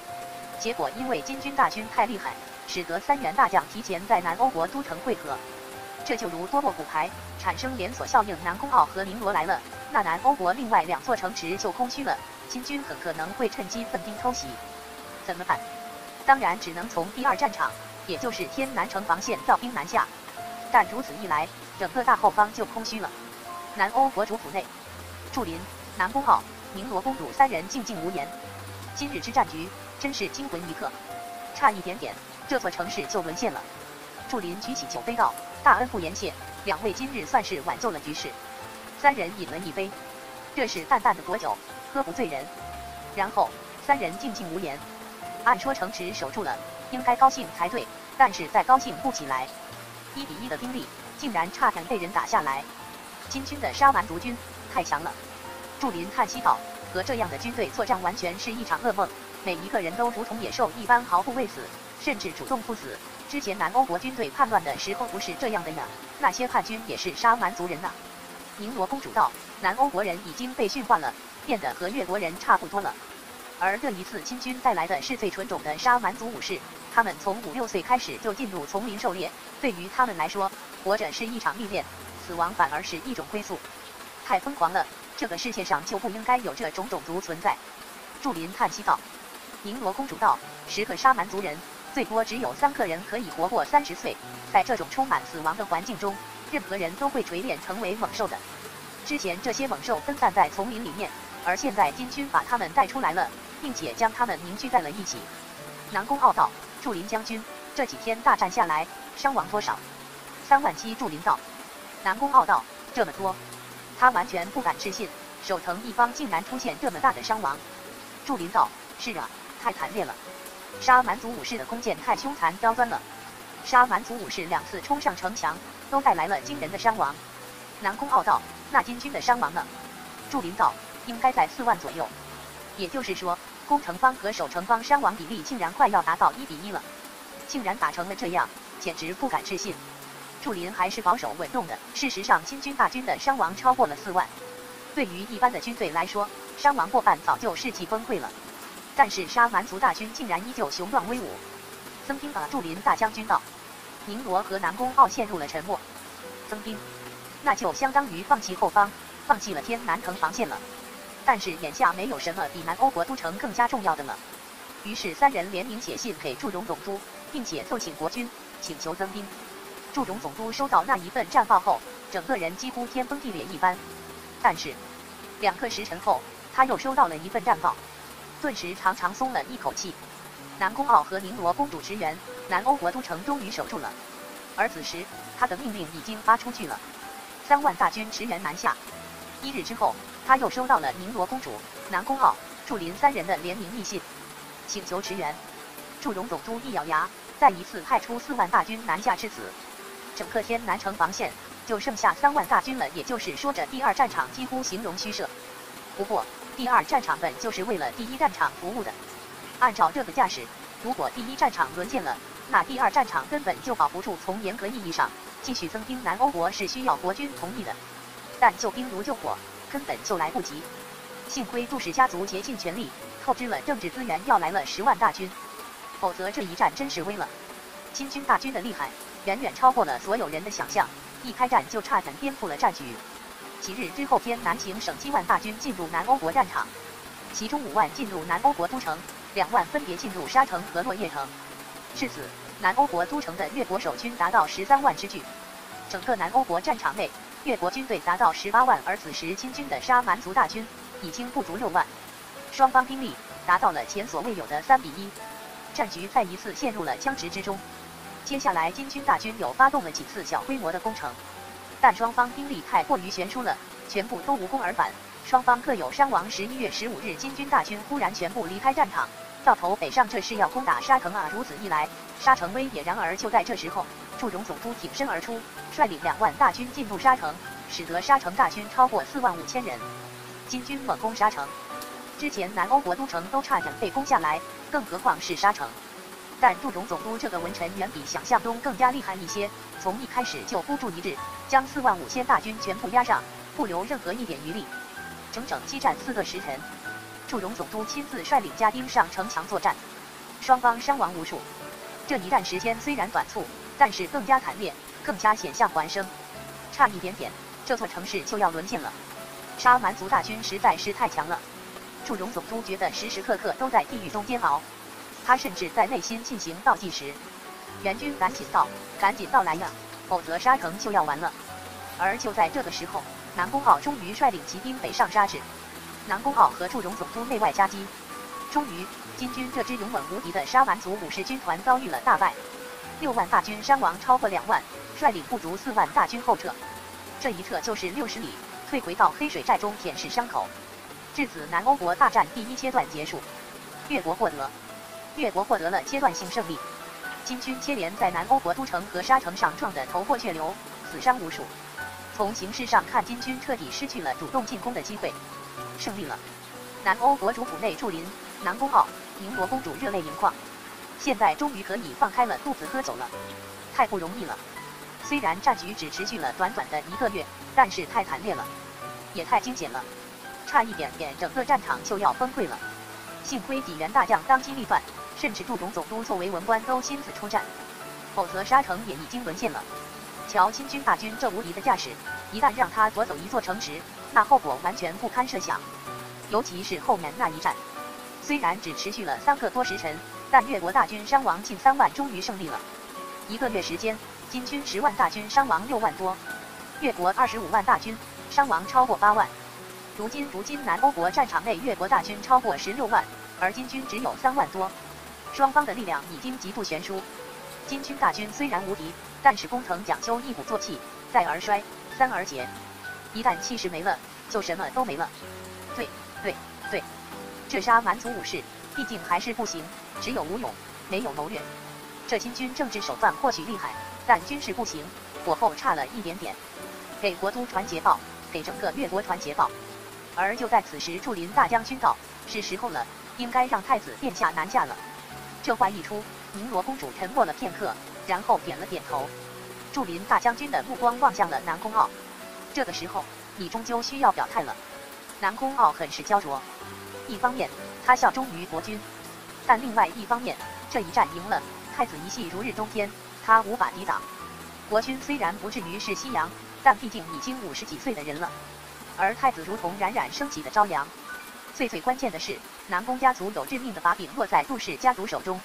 Speaker 1: 结果因为金军大军太厉害。使得三员大将提前在南欧国都城汇合，这就如多落骨牌，产生连锁效应。南宫傲和宁罗来了，那南欧国另外两座城池就空虚了，金军很可能会趁机奋兵偷袭。怎么办？当然只能从第二战场，也就是天南城防线调兵南下。但如此一来，整个大后方就空虚了。南欧国主府内，祝林、南宫傲、宁罗公主三人静静无言。今日之战局真是惊魂一刻，差一点点，这座城市就沦陷了。祝林举起酒杯道：“大恩不言谢，两位今日算是挽救了局势。”三人饮了一杯，这是淡淡的果酒，喝不醉人。然后三人静静无言。按说城池守住了，应该高兴才对，但是再高兴不起来。一比一的兵力，竟然差点被人打下来。金军的沙蛮族军太强了。祝林叹息道：“和这样的军队作战，完全是一场噩梦。每一个人都如同野兽一般，毫不畏死，甚至主动赴死。之前南欧国军队叛乱的时候，不是这样的呀？那些叛军也是沙蛮族人呢。”宁罗公主道：“南欧国人已经被驯化了，变得和越国人差不多了。而这一次金军带来的是最纯种的沙蛮族武士，他们从五六岁开始就进入丛林狩猎，对于他们来说，活着是一场历练，死亡反而是一种归宿。太疯狂了，这个世界上就不应该有这种种族存在。”祝林叹息道。宁罗公主道：“十个沙蛮族人，最多只有三个人可以活过三十岁，在这种充满死亡的环境中。”任何人都会锤炼成为猛兽的。之前这些猛兽分散在丛林里面，而现在金军把他们带出来了，并且将他们凝聚在了一起。南宫傲道：“祝林将军，这几天大战下来，伤亡多少？”三万七。祝林道。南宫傲道：“这么多。”他完全不敢置信，守城一方竟然出现这么大的伤亡。祝林道：“是啊，太惨烈了。杀蛮族武士的弓箭太凶残刁钻了。杀蛮族武士两次冲上城墙。”都带来了惊人的伤亡。南宫傲道：“那金军的伤亡呢？”祝林道：“应该在四万左右。也就是说，攻城方和守城方伤亡比例竟然快要达到一比一了，竟然打成了这样，简直不敢置信。”祝林还是保守稳重的。事实上，金军大军的伤亡超过了四万。对于一般的军队来说，伤亡过半早就士气崩溃了。但是沙蛮族大军竟然依旧雄壮威武。曾听啊，祝林大将军道。宁罗和南宫傲陷入了沉默。增兵，那就相当于放弃后方，放弃了天南城防线了。但是眼下没有什么比南欧国都城更加重要的了。于是三人联名写信给祝融总督，并且奏请国君，请求增兵。祝融总督收到那一份战报后，整个人几乎天崩地裂一般。但是两个时辰后，他又收到了一份战报，顿时长长松了一口气。南宫傲和宁罗公主驰援。南欧国都城终于守住了，而此时他的命令已经发出去了，三万大军驰援南下。一日之后，他又收到了宁罗公主、南宫傲、祝林三人的联名密信，请求驰援。祝融总督一咬牙，再一次派出四万大军南下至此，整个天南城防线就剩下三万大军了。也就是说，着第二战场几乎形容虚设。不过，第二战场本就是为了第一战场服务的，按照这个架势，如果第一战场沦陷了，那第二战场根本就保不住，从严格意义上，继续增兵南欧国是需要国君同意的。但救兵如救火，根本就来不及。幸亏杜氏家族竭尽全力，透支了政治资源，要来了十万大军，否则这一战真是危了。金军大军的厉害，远远超过了所有人的想象，一开战就差点颠覆了战局。几日之后，天南行省七万大军进入南欧国战场，其中五万进入南欧国都城，两万分别进入沙城和落叶城。至此，南欧国都城的越国守军达到十三万之巨，整个南欧国战场内，越国军队达到十八万，而此时金军的沙蛮族大军已经不足六万，双方兵力达到了前所未有的三比一，战局再一次陷入了僵持之中。接下来，金军大军又发动了几次小规模的攻城，但双方兵力太过于悬殊了，全部都无功而返，双方各有伤亡。十一月十五日，金军大军忽然全部离开战场。掉头北上，这是要攻打沙城啊！如此一来，沙城危也。然而就在这时候，祝融总督挺身而出，率领两万大军进入沙城，使得沙城大军超过四万五千人。金军猛攻沙城，之前南欧国都城都差点被攻下来，更何况是沙城。但祝融总督这个文臣远比想象中更加厉害一些，从一开始就孤注一掷，将四万五千大军全部压上，不留任何一点余力，整整激战四个时辰。祝融总督亲自率领家丁上城墙作战，双方伤亡无数。这一战时间虽然短促，但是更加惨烈，更加险象环生。差一点点，这座城市就要沦陷了。沙蛮族大军实在是太强了。祝融总督觉得时时刻刻都在地狱中煎熬，他甚至在内心进行倒计时：援军赶紧到，赶紧到来呀，否则沙城就要完了。而就在这个时候，南宫傲终于率领骑兵北上沙市。南宫傲和祝融总督内外夹击，终于金军这支勇猛无敌的沙蛮族武士军团遭遇了大败，六万大军伤亡超过两万，率领不足四万大军后撤。这一撤就是六十里，退回到黑水寨中舔舐伤口。至此，南欧国大战第一阶段结束，越国获得，越国获得了阶段性胜利。金军接连在南欧国都城和沙城上撞得头破血流，死伤无数。从形势上看，金军彻底失去了主动进攻的机会。胜利了！南欧国主府内，祝林、南宫傲、绫罗公主热泪盈眶，现在终于可以放开了肚子喝酒了，太不容易了。虽然战局只持续了短短的一个月，但是太惨烈了，也太惊险了，差一点点整个战场就要崩溃了。幸亏几员大将当机立断，甚至祝融总督作为文官都亲自出战，否则沙城也已经沦陷了。瞧清军大军这无敌的架势，一旦让他夺走一座城池，那后果完全不堪设想。尤其是后面那一战，虽然只持续了三个多时辰，但越国大军伤亡近三万，终于胜利了。一个月时间。金军十万大军伤亡六万多，越国二十五万大军伤亡超过八万。如今，如今南欧国战场内越国大军超过十六万，而金军只有三万多，双方的力量已经极度悬殊。金军大军虽然无敌，但是工藤讲究一鼓作气，再而衰，三而竭。一旦气势没了，就什么都没了。对，对，对，这杀蛮族武士，毕竟还是不行，只有武勇，没有谋略。这金军政治手段或许厉害。但军事不行，火候差了一点点。给国都传捷报，给整个越国传捷报。而就在此时，祝林大将军道：“是时候了，应该让太子殿下南下了。”这话一出，宁罗公主沉默了片刻，然后点了点头。祝林大将军的目光望向了南宫傲。这个时候，你终究需要表态了。南宫傲很是焦灼。一方面，他效忠于国君；但另外一方面，这一战赢了，太子一系如日中天。他无法抵挡。国君虽然不至于是夕阳，但毕竟已经五十几岁的人了。而太子如同冉冉升起的朝阳。最最关键的是，南宫家族有致命的把柄落在杜氏家族手中。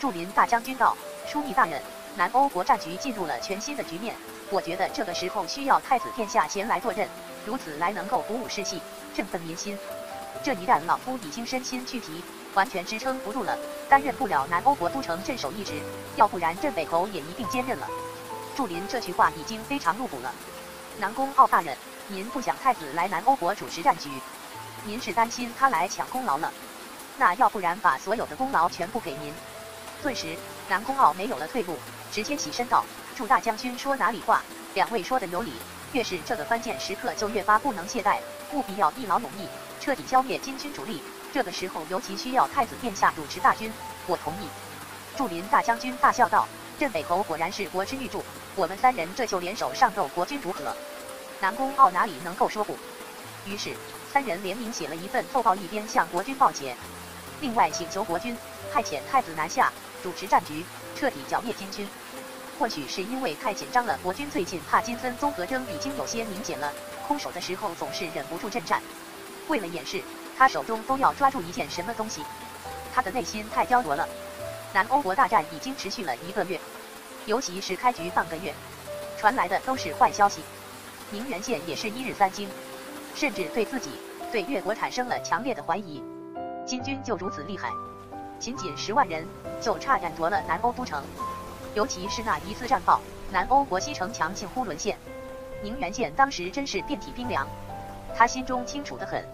Speaker 1: 祝林大将军道：“枢密大人，南欧国战局进入了全新的局面。我觉得这个时候需要太子殿下前来坐镇，如此来能够鼓舞士气，振奋民心。这一战，老夫已经身心俱疲。”完全支撑不住了，担任不了南欧国都城镇守一职，要不然镇北侯也一并兼任了。祝林这句话已经非常露骨了。南宫傲大人，您不想太子来南欧国主持战局，您是担心他来抢功劳了？那要不然把所有的功劳全部给您。顿时，南宫傲没有了退路，直接起身道：“祝大将军说哪里话？两位说的有理，越是这个关键时刻，就越发不能懈怠，务必要一劳永逸，彻底消灭金军主力。”这个时候尤其需要太子殿下主持大军，我同意。祝林大将军大笑道：“镇北侯果然是国之玉柱，我们三人这就联手上奏国君如何？”南宫傲哪里能够说不？于是三人联名写了一份奏报，一边向国君报捷，另外请求国君派遣太子南下主持战局，彻底剿灭金军。或许是因为太紧张了，国君最近帕金森综合征已经有些明显了，空手的时候总是忍不住阵战。为了掩饰。他手中都要抓住一件什么东西，他的内心太焦灼了。南欧国大战已经持续了一个月，尤其是开局半个月，传来的都是坏消息。宁原县也是一日三惊，甚至对自己、对越国产生了强烈的怀疑。金军就如此厉害，仅仅十万人就差点夺了南欧都城。尤其是那一次战报，南欧国西城墙近乎沦陷。宁原县当时真是遍体冰凉，他心中清楚的很。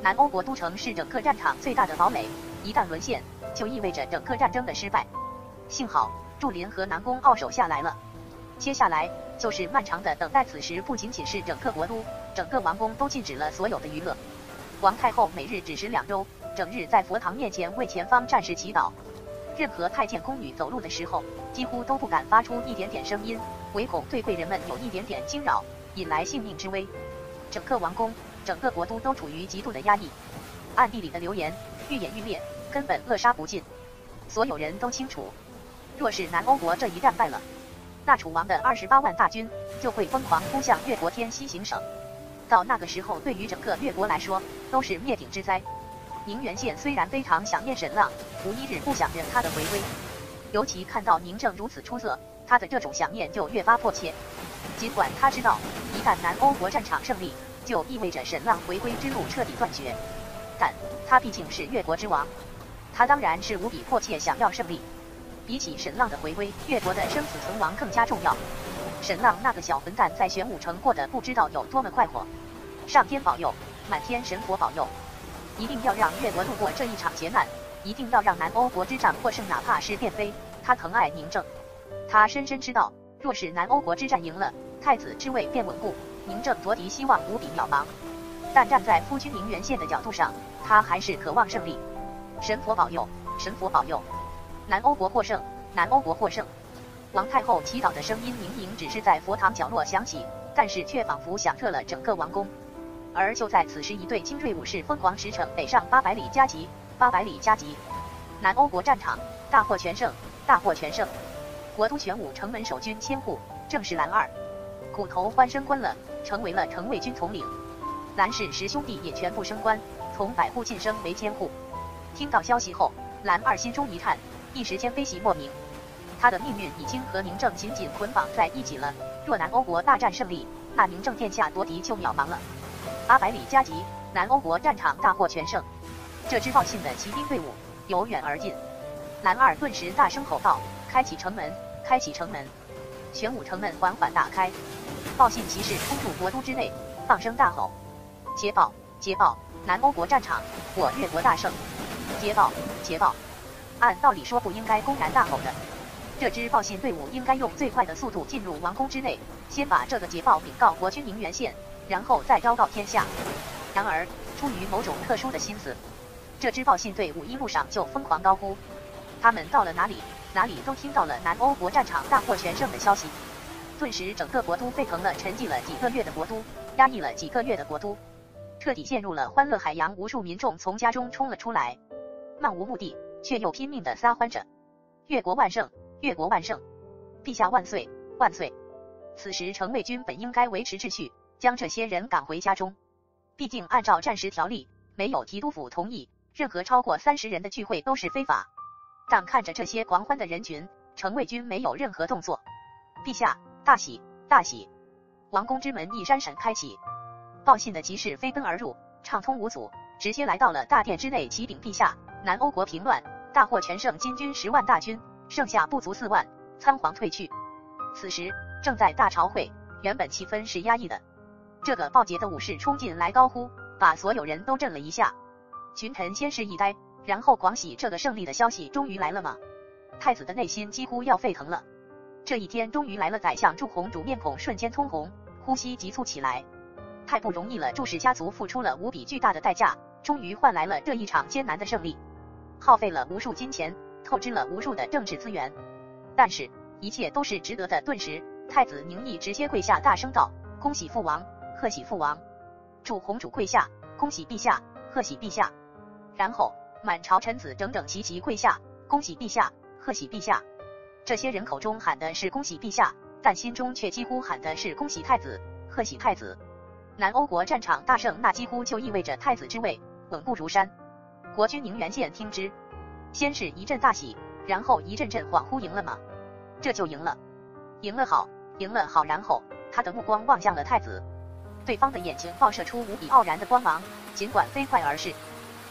Speaker 1: 南欧国都城是整个战场最大的堡垒，一旦沦陷，就意味着整个战争的失败。幸好祝林和南宫傲守下来了，接下来就是漫长的等待。此时不仅仅是整个国都，整个王宫都禁止了所有的娱乐。王太后每日只食两粥，整日在佛堂面前为前方战士祈祷。任何太监宫女走路的时候，几乎都不敢发出一点点声音，唯恐对贵人们有一点点惊扰，引来性命之危。整个王宫。整个国都都处于极度的压抑，暗地里的流言愈演愈烈，根本扼杀不尽。所有人都清楚，若是南欧国这一战败了，那楚王的二十八万大军就会疯狂扑向越国天西行省。到那个时候，对于整个越国来说，都是灭顶之灾。宁远县虽然非常想念沈浪，无一日不想着他的回归。尤其看到宁正如此出色，他的这种想念就越发迫切。尽管他知道，一旦南欧国战场胜利，就意味着沈浪回归之路彻底断绝，但他毕竟是越国之王，他当然是无比迫切想要胜利。比起沈浪的回归，越国的生死存亡更加重要。沈浪那个小混蛋在玄武城过得不知道有多么快活，上天保佑，满天神佛保佑，一定要让越国度过这一场劫难，一定要让南欧国之战获胜，哪怕是变飞。他疼爱宁正，他深深知道，若是南欧国之战赢了，太子之位便稳固，宁正夺嫡希望无比渺茫。但站在夫君宁元县的角度上，他还是渴望胜利。神佛保佑，神佛保佑。南欧国获胜，南欧国获胜。王太后祈祷的声音明明只是在佛堂角落响起，但是却仿佛响彻了整个王宫。而就在此时，一队精锐武士疯狂驰骋北上八百里加急，八百里加急。南欧国战场大获全胜，大获全胜。国都玄武城门守军千户正是蓝二，虎头欢升官了，成为了城卫军统领。蓝氏十兄弟也全部升官，从百户晋升为千户。听到消息后，蓝二心中一颤。一时间悲喜莫名，他的命运已经和宁正紧紧捆绑在一起了。若南欧国大战胜利，那宁正殿下夺嫡就渺茫了。八百里加急，南欧国战场大获全胜。这支报信的骑兵队伍由远而近，蓝二顿时大声吼道：“开启城门，开启城门！”玄武城门缓缓打开，报信骑士冲入国都之内，放声大吼：“捷报，捷报！南欧国战场，我越国大胜！捷报，捷报！”按道理说不应该公然大吼的，这支报信队伍应该用最快的速度进入王宫之内，先把这个捷报禀告国君宁元县，然后再昭告天下。然而，出于某种特殊的心思，这支报信队伍一路上就疯狂高呼。他们到了哪里，哪里都听到了南欧国战场大获全胜的消息。顿时，整个国都沸腾了，沉寂了几个月的国都，压抑了几个月的国都，彻底陷入了欢乐海洋。无数民众从家中冲了出来，漫无目的。却又拼命的撒欢着，越国万圣，越国万圣，陛下万岁，万岁！此时城卫军本应该维持秩序，将这些人赶回家中。毕竟按照战时条例，没有提督府同意，任何超过三十人的聚会都是非法。但看着这些狂欢的人群，城卫军没有任何动作。陛下大喜，大喜！王宫之门一闪闪开启，报信的骑士飞奔而入，畅通无阻，直接来到了大殿之内，启禀陛下。南欧国平乱，大获全胜，金军十万大军，剩下不足四万，仓皇退去。此时正在大朝会，原本气氛是压抑的。这个暴捷的武士冲进来高呼，把所有人都震了一下。群臣先是一呆，然后狂喜，这个胜利的消息终于来了吗？太子的内心几乎要沸腾了。这一天终于来了，宰相祝红主面孔瞬间通红，呼吸急促起来。太不容易了，祝氏家族付出了无比巨大的代价，终于换来了这一场艰难的胜利。耗费了无数金钱，透支了无数的政治资源，但是，一切都是值得的。顿时，太子宁毅直接跪下，大声道：“恭喜父王，贺喜父王！”祝红主跪下，恭喜陛下，贺喜陛下。然后，满朝臣子整整齐齐跪下，恭喜陛下，贺喜陛下。这些人口中喊的是恭喜陛下，但心中却几乎喊的是恭喜太子，贺喜太子。南欧国战场大胜，那几乎就意味着太子之位稳固如山。国君宁元县听之，先是一阵大喜，然后一阵阵恍惚，赢了吗？这就赢了，赢了好，赢了好。然后他的目光望向了太子，对方的眼睛爆射出无比傲然的光芒。尽管飞快而逝，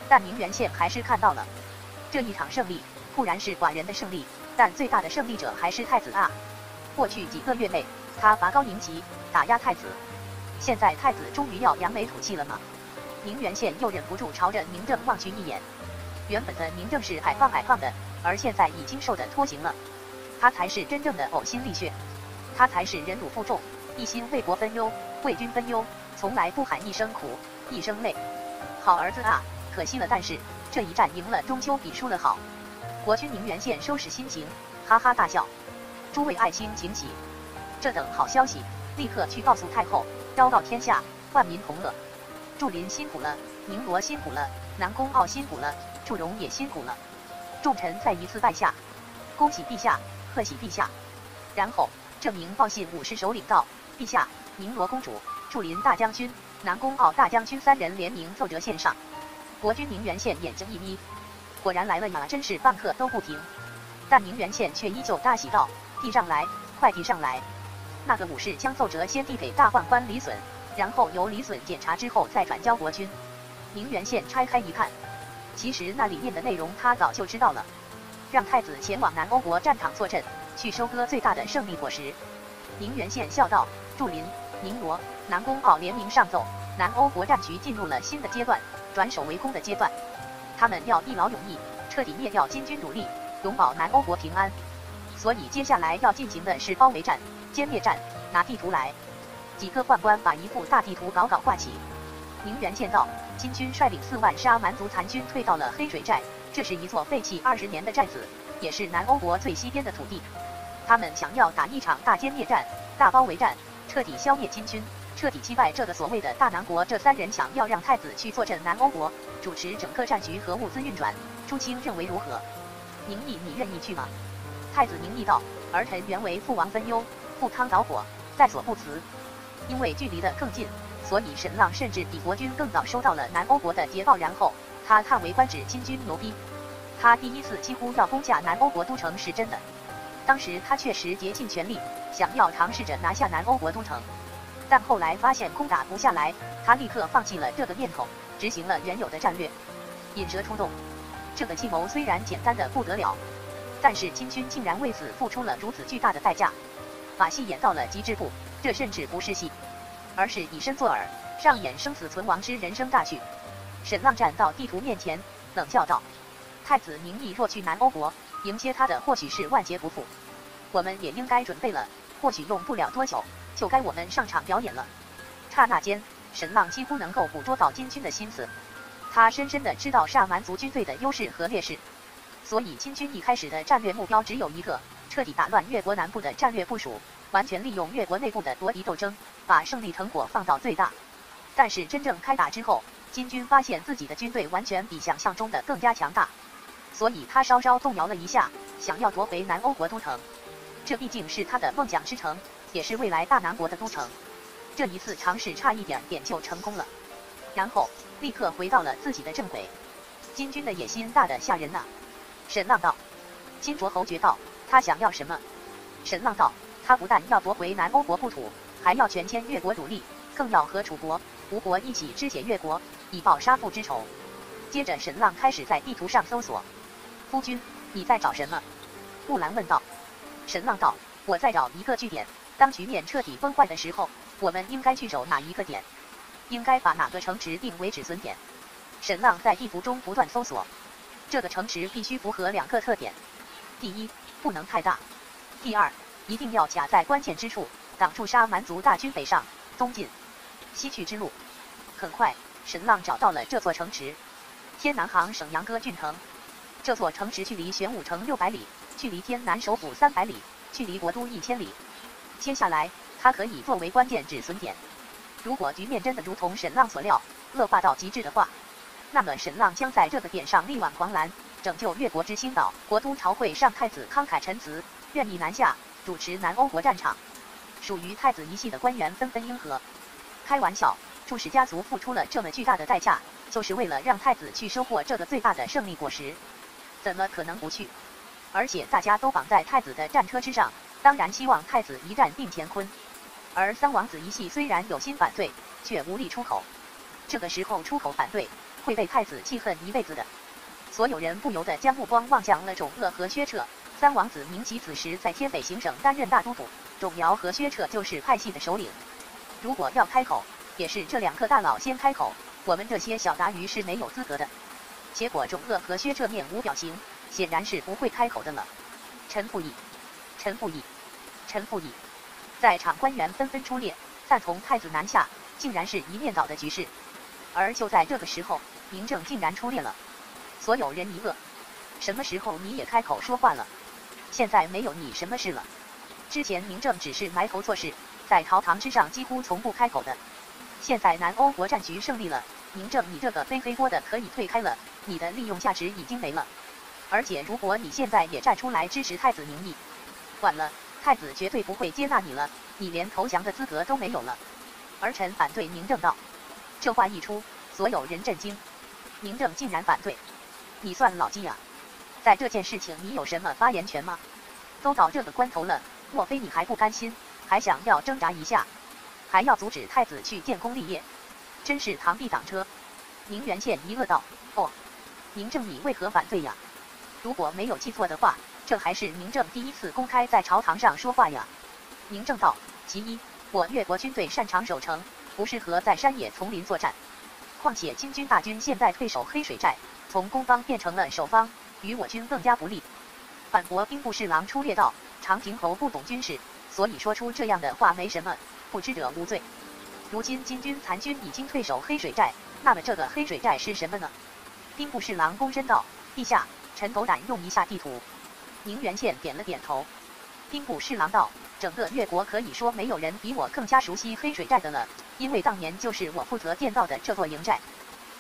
Speaker 1: 但宁元县还是看到了这一场胜利。固然是寡人的胜利，但最大的胜利者还是太子啊！过去几个月内，他拔高宁旗，打压太子，现在太子终于要扬眉吐气了吗？宁元县又忍不住朝着宁正望去一眼，原本的宁正是矮胖矮胖的，而现在已经瘦得脱形了。他才是真正的呕心沥血，他才是忍辱负重，一心为国分忧，为君分忧，从来不喊一声苦，一声累。好儿子啊，可惜了，但是这一战赢了，终究比输了好。国君宁元县收拾心情，哈哈大笑。诸位爱卿，请起。这等好消息，立刻去告诉太后，昭告天下，万民同乐。祝林辛苦了，宁罗辛苦了，南宫傲辛苦了，祝融也辛苦了。众臣再一次拜下，恭喜陛下，贺喜陛下。然后，这名报信武士首领道：陛下，宁罗公主，祝林大将军，南宫傲大将军三人联名奏折献上。国君宁元宪眼睛一眯，果然来了呀，真是半刻都不停。但宁元县却依旧大喜道：“递上来，快递上来。”那个武士将奏折先递给大宦官李隼，然后由李隼检查之后再转交国君。宁元宪拆开一看，其实那里面的内容他早就知道了，让太子前往南欧国战场坐镇，去收割最大的胜利果实。宁元宪笑道：“祝林、宁罗、南宫傲联名上奏，南欧国战局进入了新的阶段，转守为攻的阶段。他们要一劳永逸，彻底灭掉金军主力，永保南欧国平安。所以接下来要进行的是包围战、歼灭战。拿地图来。”几个宦官把一幅大地图搞搞挂起。宁元见道：“金军率领四万沙蛮族残军退到了黑水寨，这是一座废弃二十年的寨子，也是南欧国最西边的土地。”他们想要打一场大歼灭战、大包围战，彻底消灭金军，彻底击败这个所谓的大南国。这三人想要让太子去坐镇南欧国，主持整个战局和物资运转。朱清认为如何？宁毅，你愿意去吗？太子宁毅道：“儿臣原为父王分忧，赴汤蹈火，在所不辞。因为距离的更近，所以沈浪甚至比国君更早收到了南欧国的捷报。然后他叹为观止，金军牛逼。他第一次几乎要攻下南欧国都城是真的。”当时他确实竭尽全力，想要尝试着拿下南欧国都城，但后来发现攻打不下来，他立刻放弃了这个念头，执行了原有的战略，引蛇出洞。这个计谋虽然简单的不得了，但是金军竟然为此付出了如此巨大的代价，把戏演到了极致部。这甚至不是戏，而是以身作饵，上演生死存亡之人生大剧。沈浪站到地图面前，冷笑道：“太子宁毅若去南欧国。”迎接他的或许是万劫不复，我们也应该准备了。或许用不了多久，就该我们上场表演了。刹那间，沈浪几乎能够捕捉到金军的心思，他深深的知道萨蛮族军队的优势和劣势，所以金军一开始的战略目标只有一个：彻底打乱越国南部的战略部署，完全利用越国内部的夺嫡斗争，把胜利成果放到最大。但是真正开打之后，金军发现自己的军队完全比想象中的更加强大。所以他稍稍动摇了一下，想要夺回南欧国都城，这毕竟是他的梦想之城，也是未来大南国的都城。这一次尝试差一点点就成功了，然后立刻回到了自己的正轨。金军的野心大得吓人呐！沈浪道。金卓侯爵道：“他想要什么？”沈浪道：“他不但要夺回南欧国故土，还要全歼越国主力，更要和楚国、吴国一起肢解越国，以报杀父之仇。”接着，沈浪开始在地图上搜索。夫君，你在找什么？木兰问道。沈浪道：“我在找一个据点。当局面彻底崩坏的时候，我们应该去守哪一个点？应该把哪个城池定为止损点？”沈浪在地图中不断搜索。这个城池必须符合两个特点：第一，不能太大；第二，一定要卡在关键之处，挡住沙蛮族大军北上、东进、西去之路。很快，沈浪找到了这座城池——天南行省杨歌郡城。这座城池距离玄武城六百里，距离天南首府三百里，距离国都一千里。接下来，它可以作为关键止损点。如果局面真的如同沈浪所料，恶化到极致的话，那么沈浪将在这个点上力挽狂澜，拯救越国之星岛。国都朝会上，太子慷慨陈词，愿意南下主持南欧国战场。属于太子一系的官员纷纷应和。开玩笑，祝氏家族付出了这么巨大的代价，就是为了让太子去收获这个最大的胜利果实。怎么可能不去？而且大家都绑在太子的战车之上，当然希望太子一战定乾坤。而三王子一系虽然有心反对，却无力出口。这个时候出口反对，会被太子记恨一辈子的。所有人不由得将目光望向了种恶和薛彻。三王子明吉此时在天北行省担任大都督，种苗和薛彻就是派系的首领。如果要开口，也是这两个大佬先开口，我们这些小杂鱼是没有资格的。结果，种恶和薛彻面无表情，显然是不会开口的了。陈复义，陈复义，陈复义，在场官员纷纷出列，赞同太子南下，竟然是一面倒的局势。而就在这个时候，明正竟然出列了，所有人一愕：什么时候你也开口说话了？现在没有你什么事了？之前明正只是埋头做事，在朝堂之上几乎从不开口的，现在南欧国战局胜利了，明正你这个背黑锅的可以退开了。你的利用价值已经没了，而且如果你现在也站出来支持太子名义，晚了，太子绝对不会接纳你了，你连投降的资格都没有了。儿臣反对宁正道。这话一出，所有人震惊。宁正竟然反对，你算老几呀？在这件事情，你有什么发言权吗？都到这个关头了，莫非你还不甘心，还想要挣扎一下，还要阻止太子去建功立业？真是螳臂挡车！宁元宪一愕道：“哦，宁正，你为何反对呀？如果没有记错的话，这还是宁正第一次公开在朝堂上说话呀。”宁正道：“其一，我越国军队擅长守城，不适合在山野丛林作战。况且金军大军现在退守黑水寨，从攻方变成了守方，与我军更加不利。”反驳兵部侍郎出列道：“长平侯不懂军事，所以说出这样的话没什么，不知者无罪。如今金军残军已经退守黑水寨，那么这个黑水寨是什么呢？”兵部侍郎躬身道：“陛下，臣斗胆用一下地图。”宁元宪点了点头。兵部侍郎道：“整个越国可以说没有人比我更加熟悉黑水寨的了，因为当年就是我负责建造的这座营寨。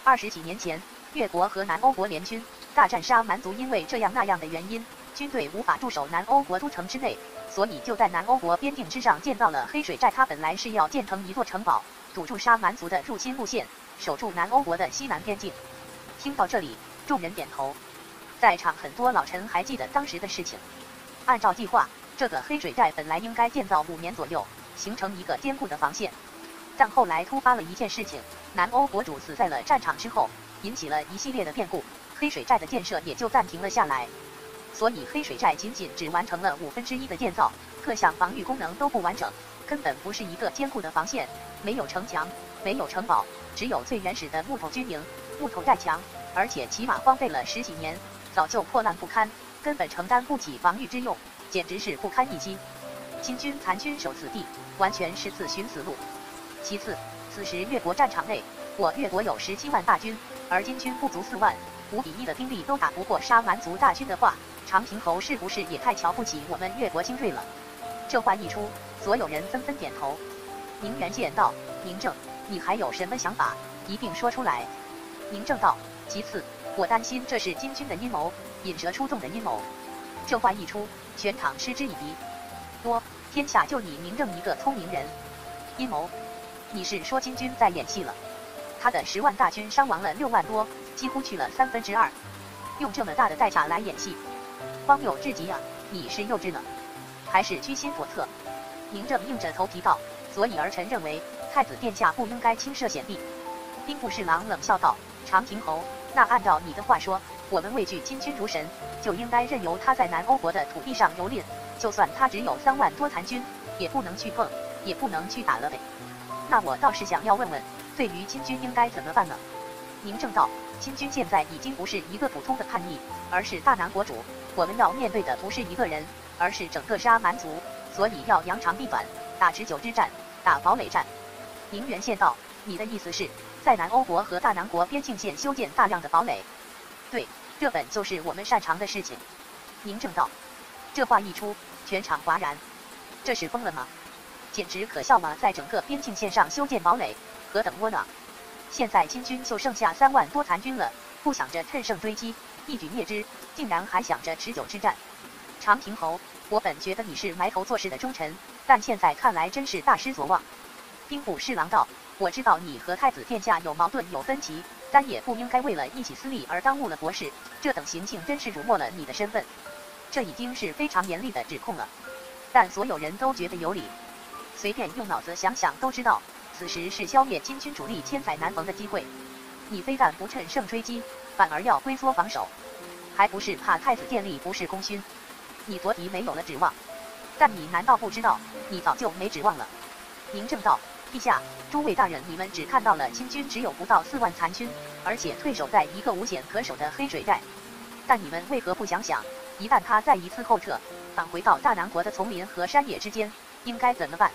Speaker 1: 二十几年前，越国和南欧国联军大战沙蛮族，因为这样那样的原因。”军队无法驻守南欧国都城之内，所以就在南欧国边境之上建造了黑水寨。它本来是要建成一座城堡，堵住沙蛮族的入侵路线，守住南欧国的西南边境。听到这里，众人点头。在场很多老臣还记得当时的事情。按照计划，这个黑水寨本来应该建造五年左右，形成一个坚固的防线。但后来突发了一件事情，南欧国主死在了战场之后，引起了一系列的变故，黑水寨的建设也就暂停了下来。所以黑水寨仅仅只完成了五分之一的建造，各项防御功能都不完整，根本不是一个坚固的防线，没有城墙，没有城堡，只有最原始的木头军营、木头寨墙，而且起码荒废了十几年，早就破烂不堪，根本承担不起防御之用，简直是不堪一击。金军残军守此地，完全是自寻死路。其次，此时越国战场内，我越国有十七万大军，而金军不足四万，五比一的兵力都打不过沙蛮族大军的话。长平侯是不是也太瞧不起我们越国精锐了？这话一出，所有人纷纷点头。宁元见道：“宁正，你还有什么想法，一并说出来。”宁正道：“其次，我担心这是金军的阴谋，引蛇出洞的阴谋。”这话一出，全场嗤之以鼻。多，天下就你宁正一个聪明人。阴谋？你是说金军在演戏了？他的十万大军伤亡了六万多，几乎去了三分之二，用这么大的代价来演戏？荒谬至极啊！你是幼稚呢，还是居心叵测？嬴政硬着头皮道：“所以儿臣认为，太子殿下不应该轻涉险地。”兵部侍郎冷笑道：“长平侯，那按照你的话说，我们畏惧金军如神，就应该任由他在南欧国的土地上游历，就算他只有三万多残军，也不能去碰，也不能去打了呗。那我倒是想要问问，对于金军应该怎么办呢？”嬴政道：“金军现在已经不是一个普通的叛逆，而是大南国主。”我们要面对的不是一个人，而是整个沙蛮族，所以要扬长避短，打持久之战，打堡垒战。宁元宪道：“你的意思是，在南欧国和大南国边境线修建大量的堡垒？”对，这本就是我们擅长的事情。宁正道：“这话一出，全场哗然，这是疯了吗？简直可笑吗？在整个边境线上修建堡垒，何等窝囊！现在金军就剩下三万多残军了，不想着趁胜追击？”一举灭之，竟然还想着持久之战。长平侯，我本觉得你是埋头做事的忠臣，但现在看来真是大失所望。兵部侍郎道：“我知道你和太子殿下有矛盾有分歧，但也不应该为了一己私利而耽误了国事，这等行径真是辱没了你的身份。”这已经是非常严厉的指控了，但所有人都觉得有理。随便用脑子想想都知道，此时是消灭金军主力千载难逢的机会。你非但不趁胜追击。反而要龟缩防守，还不是怕太子建立不是功勋？你夺嫡没有了指望，但你难道不知道，你早就没指望了？宁正道：陛下，诸位大人，你们只看到了金军只有不到四万残军，而且退守在一个无险可守的黑水寨。但你们为何不想想，一旦他再一次后撤，返回到大南国的丛林和山野之间，应该怎么办？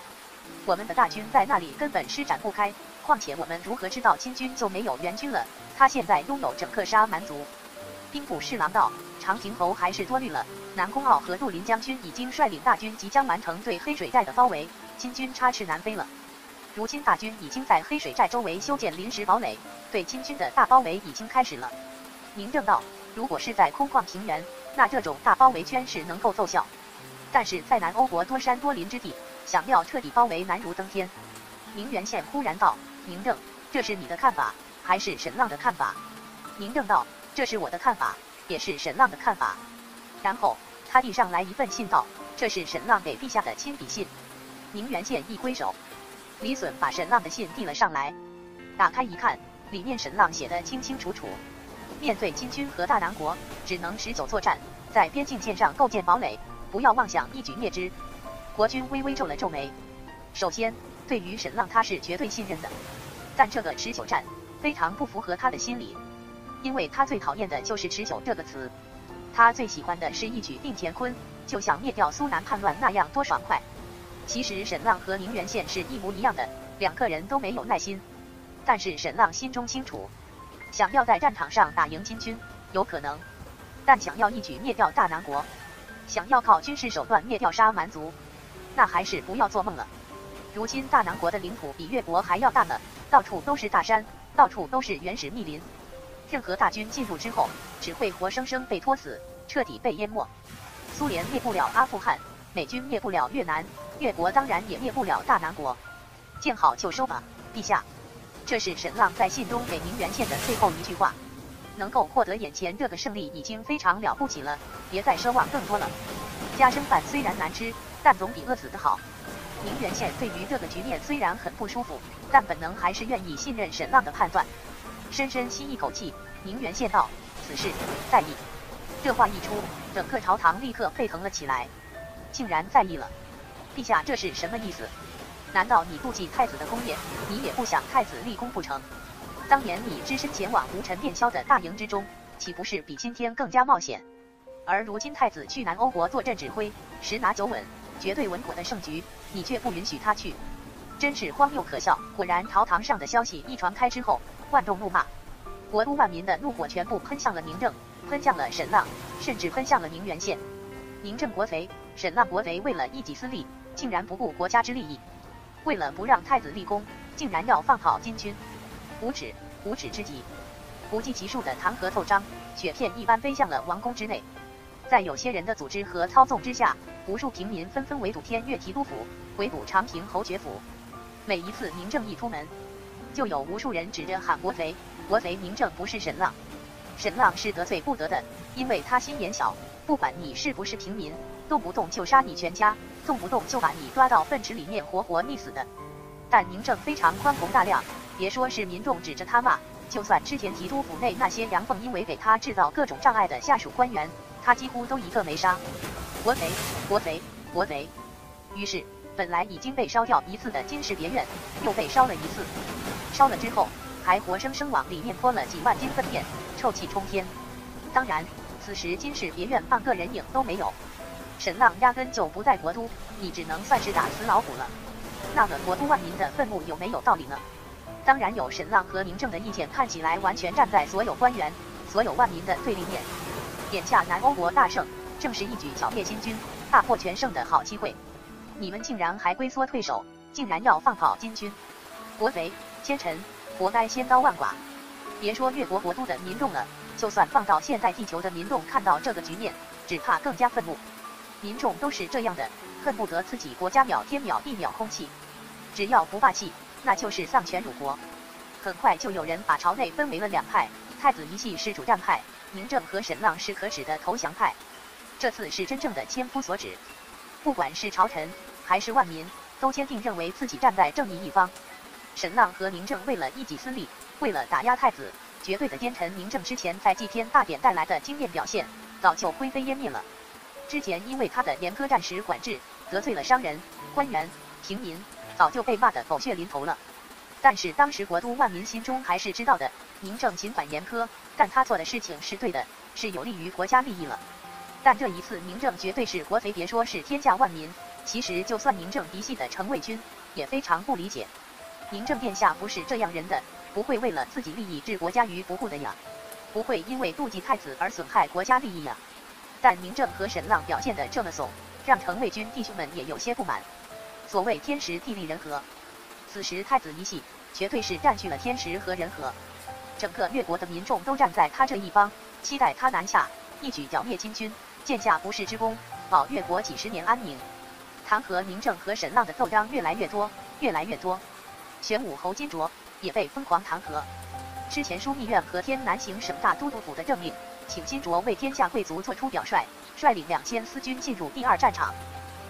Speaker 1: 我们的大军在那里根本施展不开，况且我们如何知道金军就没有援军了？他现在拥有整个沙蛮族。兵部侍郎道：“长平侯还是多虑了。南宫傲和杜林将军已经率领大军即将完成对黑水寨的包围，金军插翅难飞了。如今大军已经在黑水寨周围修建临时堡垒，对清军的大包围已经开始了。”宁正道：“如果是在空旷平原，那这种大包围圈是能够奏效；但是在南欧国多山多林之地，想要彻底包围难如登天。”宁元宪忽然道：“宁正。”这是你的看法，还是沈浪的看法？宁正道：这是我的看法，也是沈浪的看法。然后他递上来一份信道：这是沈浪给陛下的亲笔信。宁元宪一挥手，李隼把沈浪的信递了上来。打开一看，里面沈浪写的清清楚楚：面对金军和大南国，只能持久作战，在边境线上构建堡垒，不要妄想一举灭之。国君微微皱了皱眉。首先，对于沈浪他是绝对信任的，但这个持久战非常不符合他的心理，因为他最讨厌的就是持久这个词，他最喜欢的是一举定乾坤，就像灭掉苏南叛乱那样多爽快。其实沈浪和宁元宪是一模一样的，两个人都没有耐心。但是沈浪心中清楚，想要在战场上打赢金军有可能，但想要一举灭掉大南国，想要靠军事手段灭掉沙蛮族，那还是不要做梦了。如今大南国的领土比越国还要大呢，到处都是大山，到处都是原始密林，任何大军进入之后，只会活生生被拖死，彻底被淹没。苏联灭不了阿富汗，美军灭不了越南，越国当然也灭不了大南国。见好就收吧，陛下。这是沈浪在信中给宁元县的最后一句话。能够获得眼前这个胜利已经非常了不起了，别再奢望更多了。家生饭虽然难吃，但总比饿死的好。宁元县对于这个局面虽然很不舒服，但本能还是愿意信任沈浪的判断。深深吸一口气，宁元县道：“此事在意。”这话一出，整个朝堂立刻沸腾了起来，竟然在意了。陛下这是什么意思？难道你妒忌太子的功业，你也不想太子立功不成？当年你只身前往无尘变霄的大营之中，岂不是比今天更加冒险？而如今太子去南欧国坐镇指挥，十拿九稳。绝对稳妥的胜局，你却不允许他去，真是荒谬可笑。果然，朝堂上的消息一传开之后，万众怒骂，国都万民的怒火全部喷向了宁正，喷向了沈浪，甚至喷向了宁元县。宁正国贼，沈浪国贼，为了一己私利，竟然不顾国家之利益，为了不让太子立功，竟然要放跑金军，无耻，无耻之极！不计其数的弹劾奏章，雪片一般飞向了王宫之内。在有些人的组织和操纵之下，无数平民纷纷围堵天越提督府，围堵长平侯爵府。每一次明正一出门，就有无数人指着喊国贼，国贼明正不是沈浪，沈浪是得罪不得的，因为他心眼小，不管你是不是平民，动不动就杀你全家，动不动就把你抓到粪池里面活活溺死的。但宁正非常宽宏大量，别说是民众指着他骂，就算之前提督府内那些阳奉阴违给他制造各种障碍的下属官员。他几乎都一个没杀，国贼，国贼，国贼。于是，本来已经被烧掉一次的金氏别院，又被烧了一次。烧了之后，还活生生往里面泼了几万斤粪便，臭气冲天。当然，此时金氏别院半个人影都没有。沈浪压根就不在国都，你只能算是打死老虎了。那个国都万民的愤怒有没有道理呢？当然有。沈浪和宁正的意见看起来完全站在所有官员、所有万民的对立面。眼下南欧国大胜，正是一举剿灭金军、大获全胜的好机会。你们竟然还龟缩退守，竟然要放跑金军，国贼、奸臣，活该千刀万剐！别说越国国都的民众了，就算放到现在地球的民众看到这个局面，只怕更加愤怒。民众都是这样的，恨不得自己国家秒天秒地秒空气。只要不霸气，那就是丧权辱国。很快就有人把朝内分为了两派，太子一系是主战派。宁正和沈浪是可耻的投降派，这次是真正的千夫所指。不管是朝臣还是万民，都坚定认为自己站在正义一方。沈浪和宁正为了一己私利，为了打压太子，绝对的奸臣。宁正之前在祭天大典带来的惊艳表现，早就灰飞烟灭了。之前因为他的严苛战时管制，得罪了商人、官员、平民，早就被骂得狗血淋头了。但是当时国都万民心中还是知道的，宁正尽管严苛。但他做的事情是对的，是有利于国家利益了。但这一次宁正绝对是国贼，别说是天下万民，其实就算宁正嫡系的程卫军也非常不理解。宁正殿下不是这样人的，不会为了自己利益置国家于不顾的呀，不会因为妒忌太子而损害国家利益呀。但宁正和沈浪表现的这么怂，让程卫军弟兄们也有些不满。所谓天时地利人和，此时太子一系绝对是占据了天时和人和。整个越国的民众都站在他这一方，期待他南下，一举剿灭金军，建下不世之功，保越国几十年安宁。弹劾宁正和沈浪的奏章越来越多，越来越多。玄武侯金卓、也被疯狂弹劾。之前枢密院和天南行省大都督府的政令，请金卓为天下贵族做出表率，率领两千私军进入第二战场。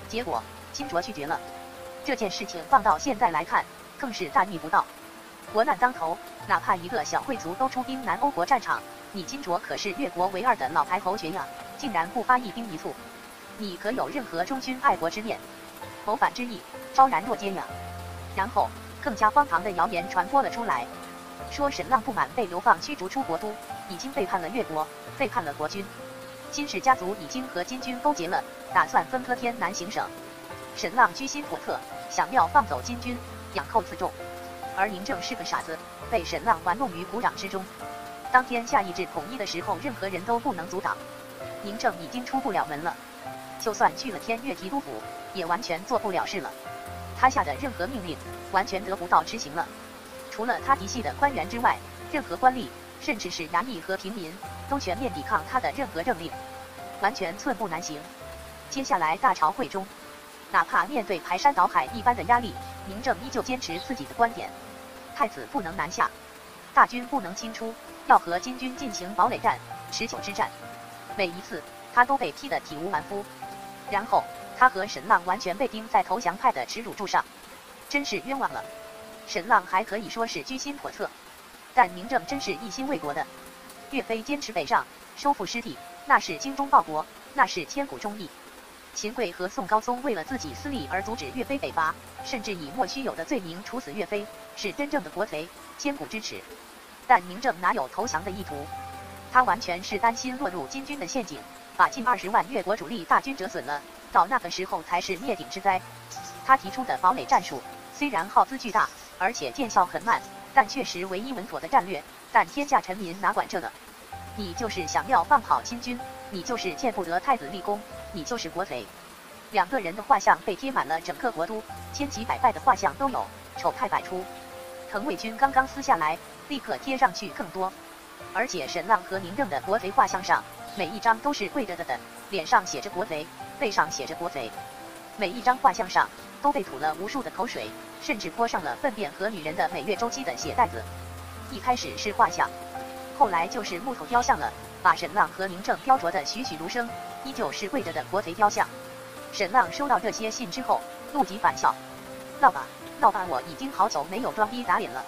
Speaker 1: 结果金卓拒绝了。这件事情放到现在来看，更是大逆不道。国难当头，哪怕一个小贵族都出兵南欧国战场，你金卓可是越国唯二的老牌侯爵呀，竟然不发一兵一卒，你可有任何忠君爱国之念？谋反之意昭然若揭呀！然后更加荒唐的谣言传播了出来，说沈浪不满被流放驱逐出国都，已经背叛了越国，背叛了国君。金氏家族已经和金军勾结了，打算分割天南行省。沈浪居心叵测，想要放走金军，养寇自重。而宁正是个傻子，被沈浪玩弄于股掌之中。当天下意志统一的时候，任何人都不能阻挡。宁正已经出不了门了，就算去了天越提督府，也完全做不了事了。他下的任何命令，完全得不到执行了。除了他嫡系的官员之外，任何官吏，甚至是衙役和平民，都全面抵抗他的任何政令，完全寸步难行。接下来大朝会中。哪怕面对排山倒海一般的压力，宁正依旧坚持自己的观点：太子不能南下，大军不能清出，要和金军进行堡垒战、持久之战。每一次他都被踢得体无完肤，然后他和沈浪完全被钉在投降派的耻辱柱上，真是冤枉了。沈浪还可以说是居心叵测，但宁正真是一心为国的。岳飞坚持北上收复失地，那是精忠报国，那是千古忠义。秦桧和宋高宗为了自己私利而阻止岳飞北伐，甚至以莫须有的罪名处死岳飞，是真正的国贼，千古之耻。但宁正哪有投降的意图？他完全是担心落入金军的陷阱，把近二十万越国主力大军折损了，到那个时候才是灭顶之灾。他提出的堡垒战术虽然耗资巨大，而且见效很慢，但确实唯一稳妥的战略。但天下臣民哪管这个？你就是想要放跑金军，你就是见不得太子立功。你就是国贼，两个人的画像被贴满了整个国都，千奇百怪的画像都有，丑态百出。滕卫军刚刚撕下来，立刻贴上去更多。而且沈浪和宁正的国贼画像上，每一张都是跪着的的，脸上写着国贼，背上写着国贼。每一张画像上都被吐了无数的口水，甚至泼上了粪便和女人的每月周期的血袋子。一开始是画像，后来就是木头雕像了，把沈浪和宁正雕琢的栩栩如生。依旧是跪着的国贼雕像。沈浪收到这些信之后，怒极反笑：“闹吧，闹吧！我已经好久没有装逼打脸了。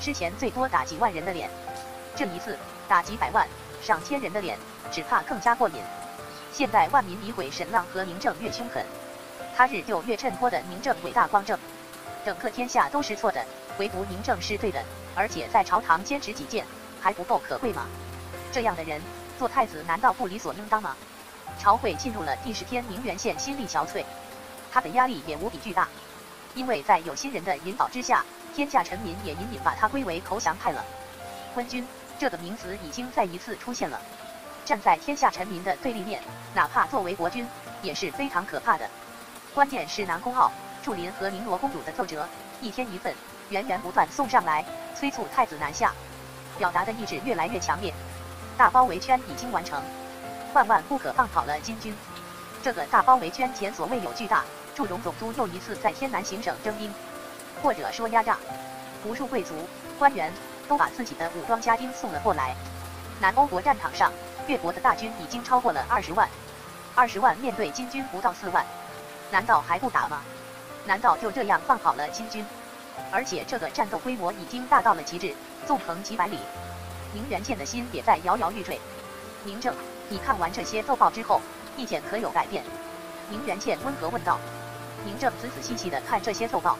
Speaker 1: 之前最多打几万人的脸，这一次打几百万、上千人的脸，只怕更加过瘾。现在万民诋毁沈浪和宁正越凶狠，他日就越衬托的宁正伟大光正。整个天下都是错的，唯独宁正是对的，而且在朝堂坚持己见，还不够可贵吗？这样的人做太子，难道不理所应当吗？”朝会进入了第十天，宁远县心力憔悴，他的压力也无比巨大，因为在有心人的引导之下，天下臣民也隐隐把他归为投降派了。昏君这个名词已经再一次出现了，站在天下臣民的对立面，哪怕作为国君也是非常可怕的。关键是南宫傲、祝林和宁罗公主的奏折，一天一份，源源不断送上来，催促太子南下，表达的意志越来越强烈。大包围圈已经完成。万万不可放跑了金军！这个大包围圈前所未有巨大，祝融总督又一次在天南行省征兵，或者说压榨，无数贵族官员都把自己的武装家丁送了过来。南欧国战场上，越国的大军已经超过了二十万，二十万面对金军不到四万，难道还不打吗？难道就这样放跑了金军？而且这个战斗规模已经大到了极致，纵横几百里，宁元倩的心也在摇摇欲坠。宁正。你看完这些奏报之后，意见可有改变？宁元倩温和问道。宁正仔仔细细地看这些奏报，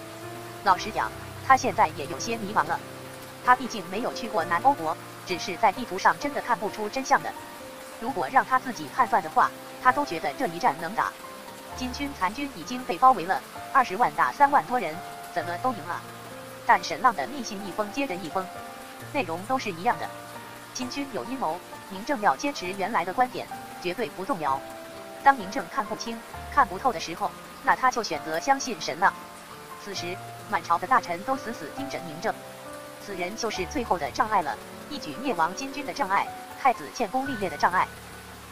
Speaker 1: 老实讲，他现在也有些迷茫了。他毕竟没有去过南欧国，只是在地图上真的看不出真相的。如果让他自己判断的话，他都觉得这一战能打。金军残军已经被包围了，二十万打三万多人，怎么都赢了？但沈浪的密信一封接着一封，内容都是一样的。金军有阴谋。明正要坚持原来的观点，绝对不动摇。当明正看不清、看不透的时候，那他就选择相信沈浪。此时，满朝的大臣都死死盯着明正，此人就是最后的障碍了，一举灭亡金军的障碍，太子建功立业的障碍。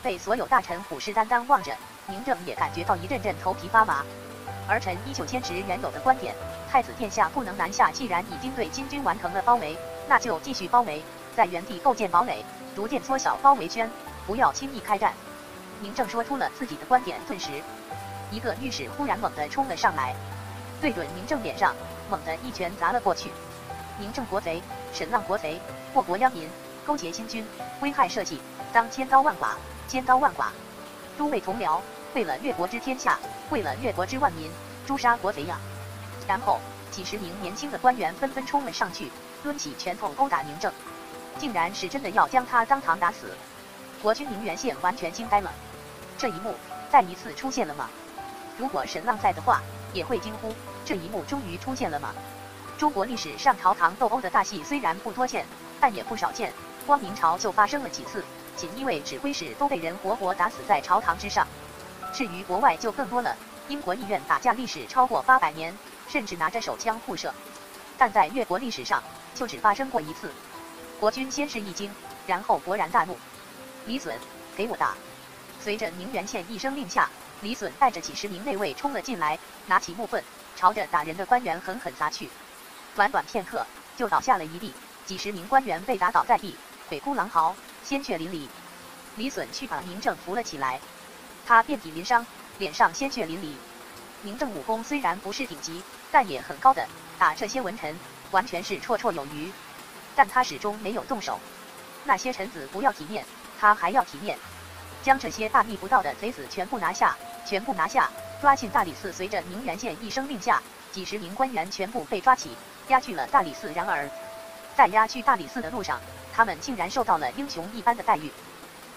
Speaker 1: 被所有大臣虎视眈眈望着，宁正也感觉到一阵阵头皮发麻。儿臣依旧坚持原有的观点，太子殿下不能南下。既然已经对金军完成了包围，那就继续包围，在原地构建堡垒，逐渐缩小包围圈，不要轻易开战。宁正说出了自己的观点，顿时，一个御史忽然猛地冲了上来，对准宁正脸上，猛地一拳砸了过去。宁正国贼，沈浪国贼，祸国殃民，勾结金军，危害社稷，当千刀万剐，千刀万剐。诸位同僚。为了越国之天下，为了越国之万民，诛杀国贼呀！然后几十名年轻的官员纷纷冲了上去，抡起拳头殴打宁正，竟然是真的要将他当堂打死。国君宁元宪完全惊呆了，这一幕再一次出现了吗？如果沈浪在的话，也会惊呼：这一幕终于出现了吗？中国历史上朝堂斗殴的大戏虽然不多见，但也不少见。光明朝就发生了几次，锦衣卫指挥使都被人活活打死在朝堂之上。至于国外就更多了，英国议院打架历史超过八百年，甚至拿着手枪互射。但在越国历史上，就只发生过一次。国君先是一惊，然后勃然大怒：“李隼，给我打！”随着宁元宪一声令下，李隼带着几十名内卫冲了进来，拿起木棍，朝着打人的官员狠狠砸去。短短片刻，就倒下了一地，几十名官员被打倒在地，鬼哭狼嚎，鲜血淋漓。李隼去把宁正扶了起来。他遍体鳞伤，脸上鲜血淋漓。宁正武功虽然不是顶级，但也很高的，打这些文臣完全是绰绰有余。但他始终没有动手。那些臣子不要体面，他还要体面，将这些大逆不道的贼子全部拿下，全部拿下，抓进大理寺。随着宁元县一声令下，几十名官员全部被抓起，押去了大理寺。然而，在押去大理寺的路上，他们竟然受到了英雄一般的待遇。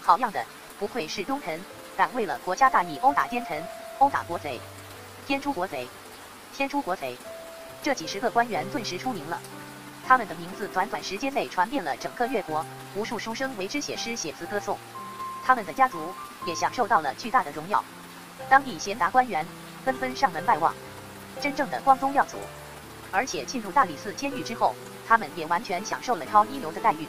Speaker 1: 好样的，不愧是忠臣。敢为了国家大义殴打奸臣、殴打国贼，天诛国贼，天诛国贼！这几十个官员顿时出名了，他们的名字短短时间内传遍了整个越国，无数书生为之写诗写词歌颂，他们的家族也享受到了巨大的荣耀。当地贤达官员纷纷上门拜望，真正的光宗耀祖。而且进入大理寺监狱之后，他们也完全享受了超一流的待遇。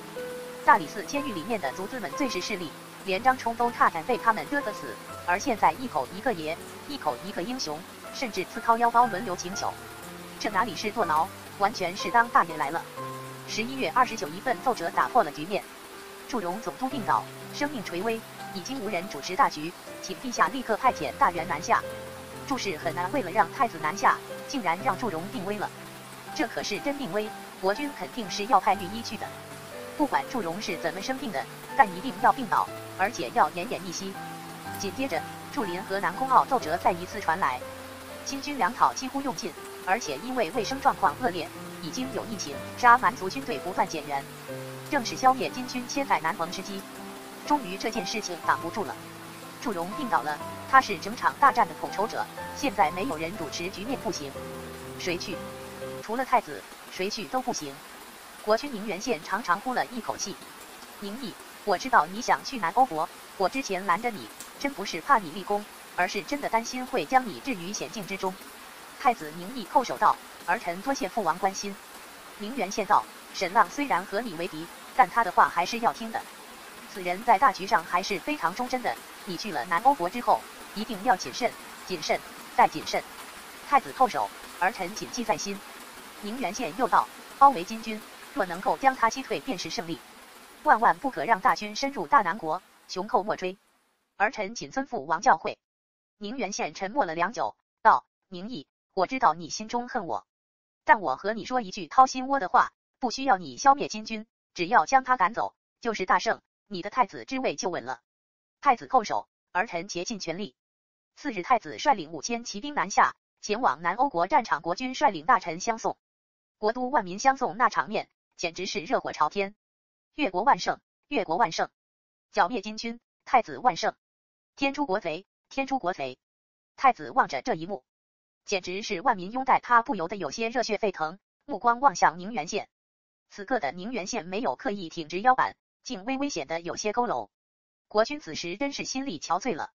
Speaker 1: 大理寺监狱里面的族子们最是势利。连张冲都差点被他们嘚瑟死，而现在一口一个爷，一口一个英雄，甚至自掏腰包轮流请酒，这哪里是坐牢，完全是当大爷来了。十一月二十九，一份奏折打破了局面：祝融总督病倒，生命垂危，已经无人主持大局，请陛下立刻派遣大员南下。祝氏很难为了让太子南下，竟然让祝融病危了，这可是真病危，国君肯定是要派御医去的。不管祝融是怎么生病的，但一定要病倒。而且要奄奄一息。紧接着，祝林和南宫傲奏折再一次传来，清军粮草几乎用尽，而且因为卫生状况恶劣，已经有疫情，杀蛮族军队不断减员，正是消灭金军千载难逢之机。终于这件事情挡不住了，祝融病倒了，他是整场大战的统筹者，现在没有人主持局面不行，谁去？除了太子，谁去都不行。国君宁元县长长呼了一口气，宁毅。我知道你想去南欧国，我之前拦着你，真不是怕你立功，而是真的担心会将你置于险境之中。太子宁毅叩首道：“儿臣多谢父王关心。”宁元县道：“沈浪虽然和你为敌，但他的话还是要听的。此人在大局上还是非常忠贞的。你去了南欧国之后，一定要谨慎，谨慎再谨慎。”太子叩首：“儿臣谨记在心。”宁元县又道：“包围金军，若能够将他击退，便是胜利。”万万不可让大军深入大南国，穷寇莫追。儿臣谨遵父王教诲。宁元宪沉默了良久，道：“宁毅，我知道你心中恨我，但我和你说一句掏心窝的话，不需要你消灭金军，只要将他赶走，就是大胜，你的太子之位就稳了。”太子叩首，儿臣竭尽全力。次日，太子率领五千骑兵南下，前往南欧国战场。国君率领大臣相送，国都万民相送，那场面简直是热火朝天。越国万胜，越国万胜，剿灭金军，太子万胜，天诛国贼，天诛国贼。太子望着这一幕，简直是万民拥戴，他不由得有些热血沸腾，目光望向宁元县。此刻的宁元县没有刻意挺直腰板，竟微微显得有些佝偻。国君此时真是心力憔悴了，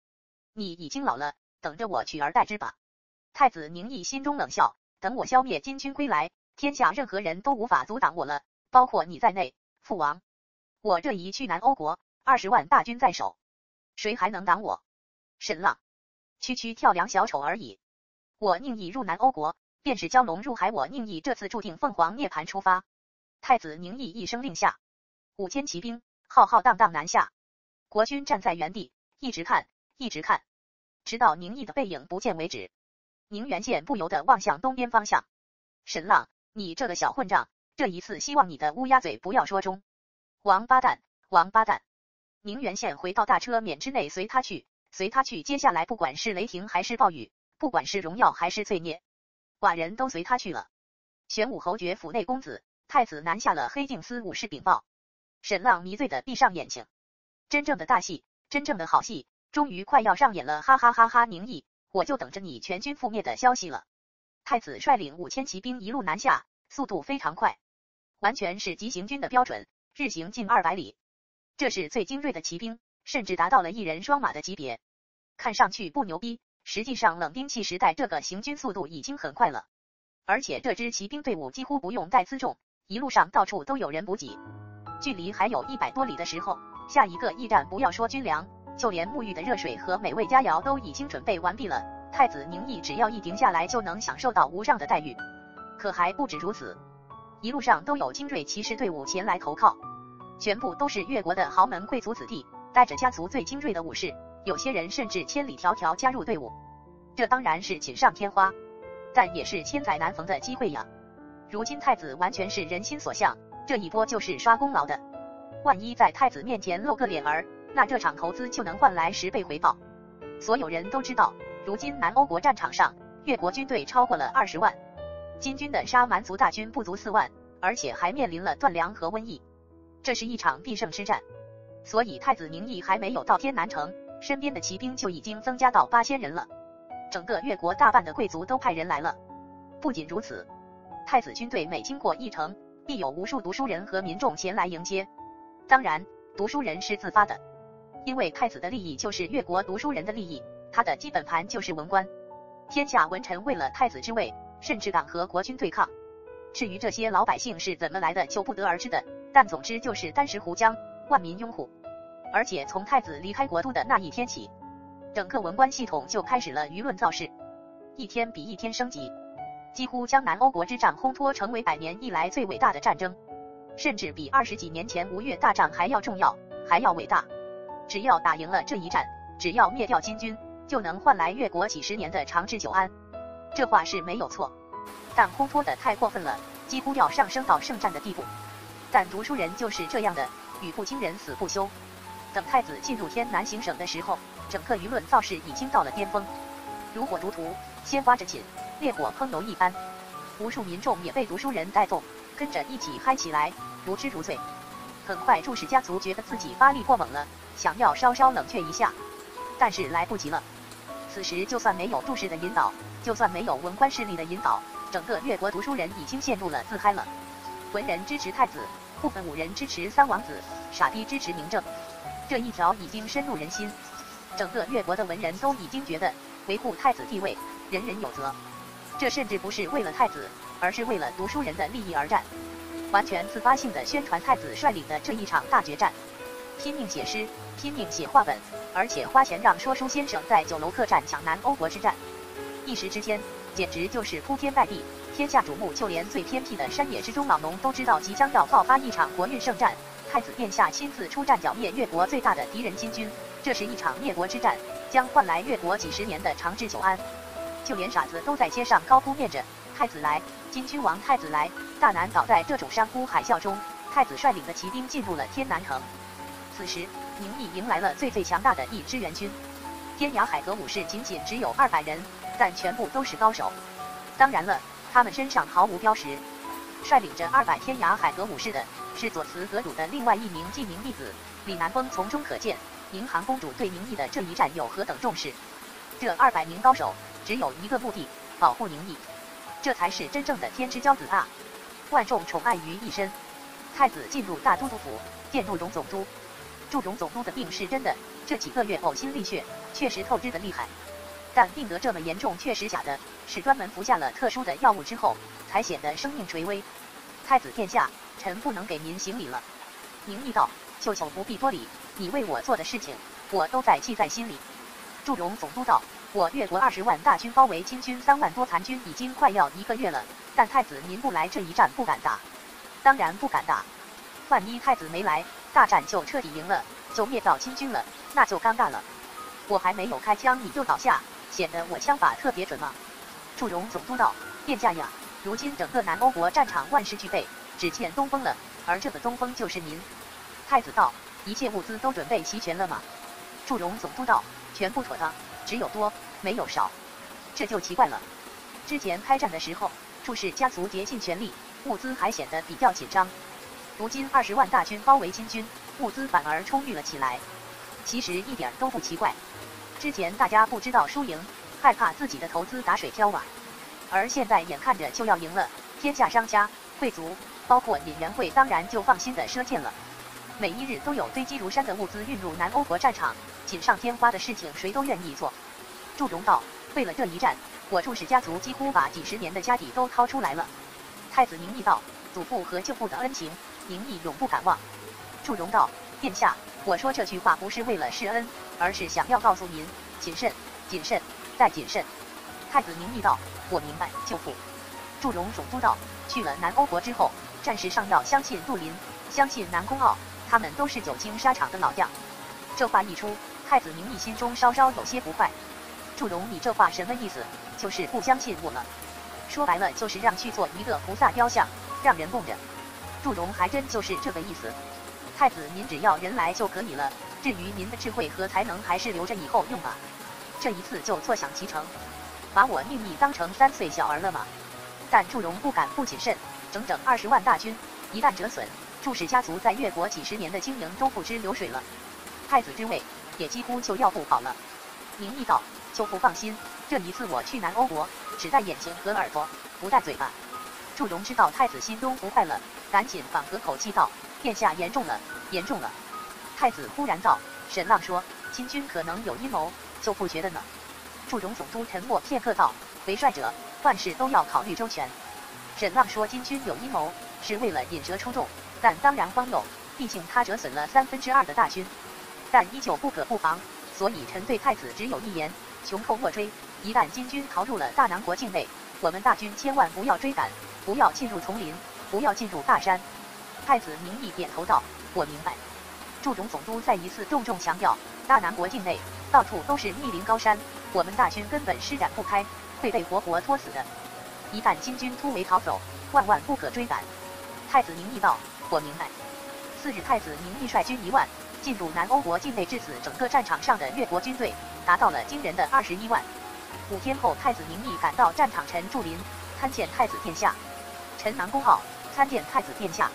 Speaker 1: 你已经老了，等着我取而代之吧。太子宁毅心中冷笑，等我消灭金军归来，天下任何人都无法阻挡我了，包括你在内，父王。我这一去南欧国，二十万大军在手，谁还能挡我？沈浪，区区跳梁小丑而已。我宁毅入南欧国，便是蛟龙入海。我宁毅这次注定凤凰涅槃出发。太子宁毅一声令下，五千骑兵浩浩荡荡南下。国君站在原地，一直看，一直看，直到宁毅的背影不见为止。宁元宪不由得望向东边方向。沈浪，你这个小混账，这一次希望你的乌鸦嘴不要说中。王八蛋，王八蛋！宁元宪回到大车免之内，随他去，随他去。接下来，不管是雷霆还是暴雨，不管是荣耀还是罪孽，寡人都随他去了。玄武侯爵府内公子，太子南下了。黑镜司武士禀报。沈浪迷醉的闭上眼睛。真正的大戏，真正的好戏，终于快要上演了！哈哈哈哈！宁毅，我就等着你全军覆灭的消息了。太子率领五千骑兵一路南下，速度非常快，完全是急行军的标准。日行近二百里，这是最精锐的骑兵，甚至达到了一人双马的级别。看上去不牛逼，实际上冷兵器时代这个行军速度已经很快了。而且这支骑兵队伍几乎不用带辎重，一路上到处都有人补给。距离还有一百多里的时候，下一个驿站不要说军粮，就连沐浴的热水和美味佳肴都已经准备完毕了。太子宁毅只要一停下来，就能享受到无上的待遇。可还不止如此，一路上都有精锐骑士队伍前来投靠。全部都是越国的豪门贵族子弟，带着家族最精锐的武士，有些人甚至千里迢迢加入队伍。这当然是锦上添花，但也是千载难逢的机会呀。如今太子完全是人心所向，这一波就是刷功劳的。万一在太子面前露个脸儿，那这场投资就能换来十倍回报。所有人都知道，如今南欧国战场上，越国军队超过了二十万，金军的沙蛮族大军不足四万，而且还面临了断粮和瘟疫。这是一场必胜之战，所以太子宁毅还没有到天南城，身边的骑兵就已经增加到八千人了。整个越国大半的贵族都派人来了。不仅如此，太子军队每经过一城，必有无数读书人和民众前来迎接。当然，读书人是自发的，因为太子的利益就是越国读书人的利益，他的基本盘就是文官。天下文臣为了太子之位，甚至敢和国军对抗。至于这些老百姓是怎么来的，就不得而知的。但总之就是丹石湖江，万民拥护。而且从太子离开国都的那一天起，整个文官系统就开始了舆论造势，一天比一天升级，几乎将南欧国之战烘托成为百年以来最伟大的战争，甚至比二十几年前吴越大战还要重要，还要伟大。只要打赢了这一战，只要灭掉金军，就能换来越国几十年的长治久安。这话是没有错，但烘托的太过分了，几乎要上升到圣战的地步。但读书人就是这样的，语不惊人死不休。等太子进入天南行省的时候，整个舆论造势已经到了巅峰，如火如荼，鲜花着锦，烈火烹油一般。无数民众也被读书人带动，跟着一起嗨起来，如痴如醉。很快，祝氏家族觉得自己发力过猛了，想要稍稍冷却一下，但是来不及了。此时，就算没有祝氏的引导，就算没有文官势力的引导，整个越国读书人已经陷入了自嗨了。文人支持太子，部分武人支持三王子，傻逼支持明政，这一条已经深入人心。整个越国的文人都已经觉得维护太子地位，人人有责。这甚至不是为了太子，而是为了读书人的利益而战，完全自发性的宣传太子率领的这一场大决战，拼命写诗，拼命写话本，而且花钱让说书先生在酒楼客栈抢南欧国之战，一时之间简直就是铺天盖地。天下瞩目，就连最偏僻的山野之中老农都知道即将要爆发一场国运圣战，太子殿下亲自出战剿灭越国最大的敌人金军，这是一场灭国之战，将换来越国几十年的长治久安。就连傻子都在街上高呼念着“太子来，金君王太子来”，大难倒在这种山呼海啸中。太子率领的骑兵进入了天南城，此时宁毅迎来了最最强大的一支援军，天涯海阁武士仅仅只有二百人，但全部都是高手。当然了。他们身上毫无标识，率领着二百天涯海阁武士的是左慈阁主的另外一名记名弟子李南风。从中可见，宁寒公主对宁毅的这一战有何等重视。这二百名高手只有一个目的：保护宁毅。这才是真正的天之骄子啊！万众宠爱于一身。太子进入大都督府，见祝融总督。祝融总督的病是真的，这几个月呕心沥血，确实透支的厉害。但病得这么严重，确实假的，是专门服下了特殊的药物之后，才显得生命垂危。太子殿下，臣不能给您行礼了。宁毅道：“求求不必多礼，你为我做的事情，我都在记在心里。”祝融总督道：“我越国二十万大军包围金军三万多残军，已经快要一个月了。但太子您不来这一战，不敢打。当然不敢打。万一太子没来，大战就彻底赢了，就灭掉金军了，那就尴尬了。我还没有开枪，你就倒下，显得我枪法特别准吗？祝融总督道：殿下呀，如今整个南欧国战场万事俱备，只欠东风了，而这个东风就是您。太子道：一切物资都准备齐全了吗？祝融总督道：全部妥当，只有多没有少。这就奇怪了。之前开战的时候，祝氏家族竭尽全力，物资还显得比较紧张。如今二十万大军包围金军，物资反而充裕了起来。其实一点都不奇怪。之前大家不知道输赢，害怕自己的投资打水漂啊。而现在眼看着就要赢了，天下商家、贵族，包括尹元会，当然就放心的赊欠了。每一日都有堆积如山的物资运入南欧国战场，锦上添花的事情谁都愿意做。祝融道，为了这一战，我祝氏家族几乎把几十年的家底都掏出来了。太子宁毅道，祖父和舅父的恩情，宁毅永不敢忘。祝融道，殿下，我说这句话不是为了施恩。而是想要告诉您，谨慎，谨慎，再谨慎。太子明义道：“我明白，舅父。”祝融总督道：“去了南欧国之后，战事上要相信杜林，相信南宫傲，他们都是久经沙场的老将。”这话一出，太子明义心中稍稍有些不快。祝融，你这话什么意思？就是不相信我了？说白了，就是让去做一个菩萨雕像，让人供着。祝融还真就是这个意思。太子，您只要人来就可以了。至于您的智慧和才能，还是留着以后用吧。这一次就坐享其成，把我命义当成三岁小儿了吗？但祝融不敢不谨慎，整整二十万大军，一旦折损，祝氏家族在越国几十年的经营都不知流水了，太子之位也几乎就要不保了。宁毅道：“舅父放心，这一次我去南欧国，只带眼睛和耳朵，不带嘴巴。”祝融知道太子心中不快了，赶紧缓和口气道：“殿下言重了，言重了。”太子忽然道：“沈浪说金军可能有阴谋，就不觉得呢。”祝融总督沉默片刻道：“为帅者，万事都要考虑周全。沈浪说金军有阴谋，是为了引蛇出洞，但当然荒谬。毕竟他折损了三分之二的大军，但依旧不可不防。所以臣对太子只有一言：穷寇莫追。一旦金军逃入了大南国境内，我们大军千万不要追赶，不要进入丛林，不要进入大山。”太子明义点头道：“我明白。”祝融总督再一次重重强调：大南国境内到处都是密林高山，我们大军根本施展不开，会被活活拖死的。一旦金军突围逃走，万万不可追赶。太子宁毅道：“我明白。”次日，太子宁毅率军一万进入南欧国境内，至此整个战场上的越国军队达到了惊人的二十一万。五天后，太子宁毅赶到战场，陈祝林参见太子殿下，陈南宫傲参见太子殿下。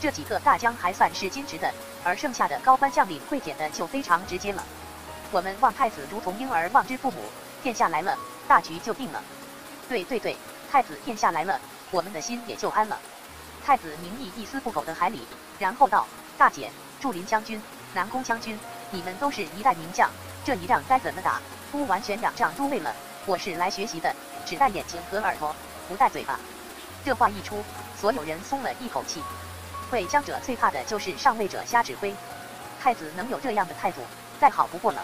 Speaker 1: 这几个大将还算是矜持的。而剩下的高官将领会舔的就非常直接了。我们望太子如同婴儿望之父母，殿下来了，大局就定了。对对对，太子殿下来了，我们的心也就安了。太子名义一丝不苟的海礼，然后道：大姐，祝林将军、南宫将军，你们都是一代名将，这一仗该怎么打？不完全仰仗诸位了。我是来学习的，只带眼睛和耳朵，不带嘴巴。这话一出，所有人松了一口气。会将者最怕的就是上位者瞎指挥，太子能有这样的态度，再好不过了。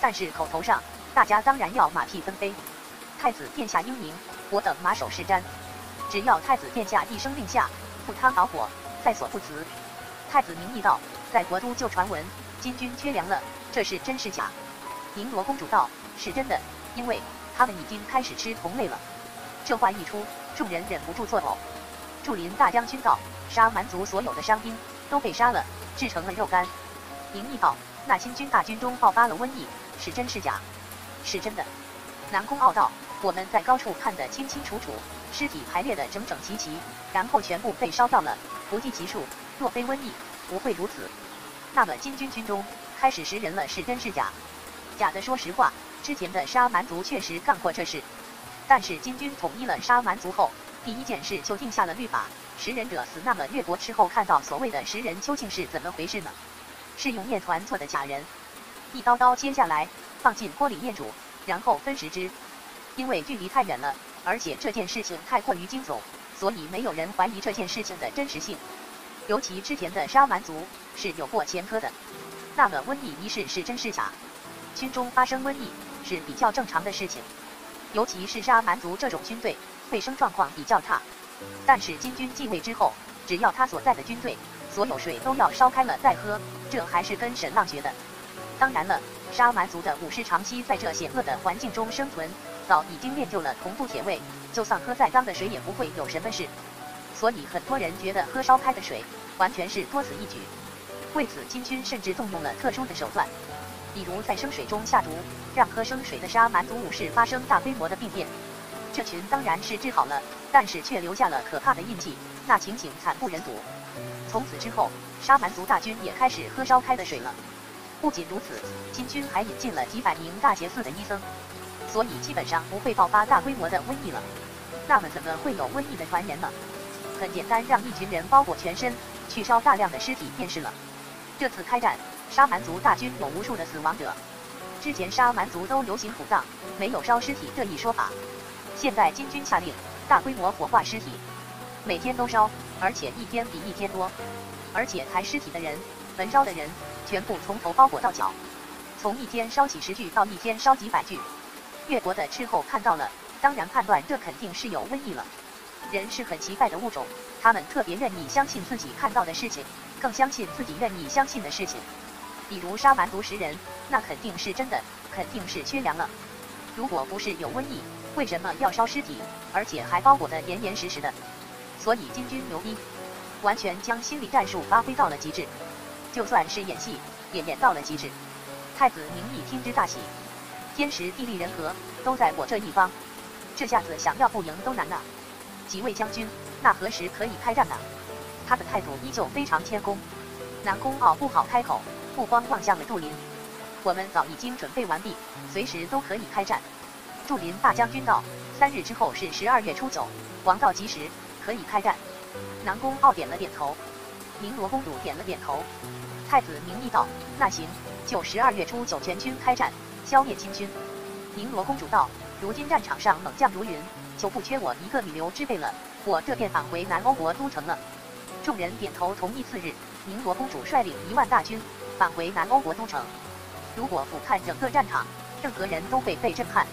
Speaker 1: 但是口头上，大家当然要马屁纷飞。太子殿下英明，我等马首是瞻。只要太子殿下一声令下，赴汤蹈火，在所不辞。太子明义道，在国都就传闻金军缺粮了，这是真是假？宁罗公主道，是真的，因为他们已经开始吃同类了。这话一出，众人忍不住作呕。祝林大将军道。杀蛮族所有的伤兵都被杀了，制成了肉干。宁毅道：“那新军大军中爆发了瘟疫，是真是假？”是真的。南宫傲道：“我们在高处看得清清楚楚，尸体排列的整整齐齐，然后全部被烧掉了，不计其数。若非瘟疫，不会如此。那么金军军中开始食人了，是真是假？假的。说实话，之前的杀蛮族确实干过这事，但是金军统一了杀蛮族后，第一件事就定下了律法。”食人者死。那么越国吃后看到所谓的食人究竟是怎么回事呢？是用面团做的假人，一刀刀切下来，放进锅里面煮，然后分食之。因为距离太远了，而且这件事情太过于惊悚，所以没有人怀疑这件事情的真实性。尤其之前的沙蛮族是有过前科的。那么瘟疫一事是真是假？军中发生瘟疫，是比较正常的事情。尤其是沙蛮族这种军队，卫生状况比较差。但是金军继位之后，只要他所在的军队，所有水都要烧开了再喝，这还是跟沈浪学的。当然了，沙蛮族的武士长期在这险恶的环境中生存，早已经练就了同步铁胃，就算喝再脏的水也不会有什么事。所以很多人觉得喝烧开的水完全是多此一举。为此，金军甚至动用了特殊的手段，比如在生水中下毒，让喝生水的沙蛮族武士发生大规模的病变。这群当然是治好了，但是却留下了可怕的印记，那情景惨不忍睹。从此之后，沙蛮族大军也开始喝烧开的水了。不仅如此，金军还引进了几百名大节寺的医僧，所以基本上不会爆发大规模的瘟疫了。那么怎么会有瘟疫的传言呢？很简单，让一群人包裹全身，去烧大量的尸体便是了。这次开战，沙蛮族大军有无数的死亡者。之前沙蛮族都流行土葬，没有烧尸体这一说法。现在金军下令大规模火化尸体，每天都烧，而且一天比一天多。而且抬尸体的人、焚烧的人，全部从头包裹到脚，从一天烧几十具到一天烧几百具。越国的斥候看到了，当然判断这肯定是有瘟疫了。人是很奇怪的物种，他们特别愿意相信自己看到的事情。更相信自己愿意相信的事情，比如杀蛮族食人，那肯定是真的，肯定是缺粮了。如果不是有瘟疫，为什么要烧尸体，而且还包裹得严严实实的？所以金军牛逼，完全将心理战术发挥到了极致，就算是演戏，也演到了极致。太子明义听之大喜，天时地利人和都在我这一方，这下子想要不赢都难呐。几位将军，那何时可以开战呢？他的态度依旧非常谦恭。南宫傲不好开口，目光望向了杜林。我们早已经准备完毕，随时都可以开战。祝林大将军道：“三日之后是十二月初九，王道吉时，可以开战。”南宫傲点了点头。绫罗公主点了点头。太子明义道：“那行，就十二月初九全军开战，消灭金军。”绫罗公主道：“如今战场上猛将如云，就不缺我一个女流之辈了。我这便返回南欧国都城了。”众人点头同意。次日，宁罗公主率领一万大军返回南欧国都城。如果俯瞰整个战场，任何人都会被震撼。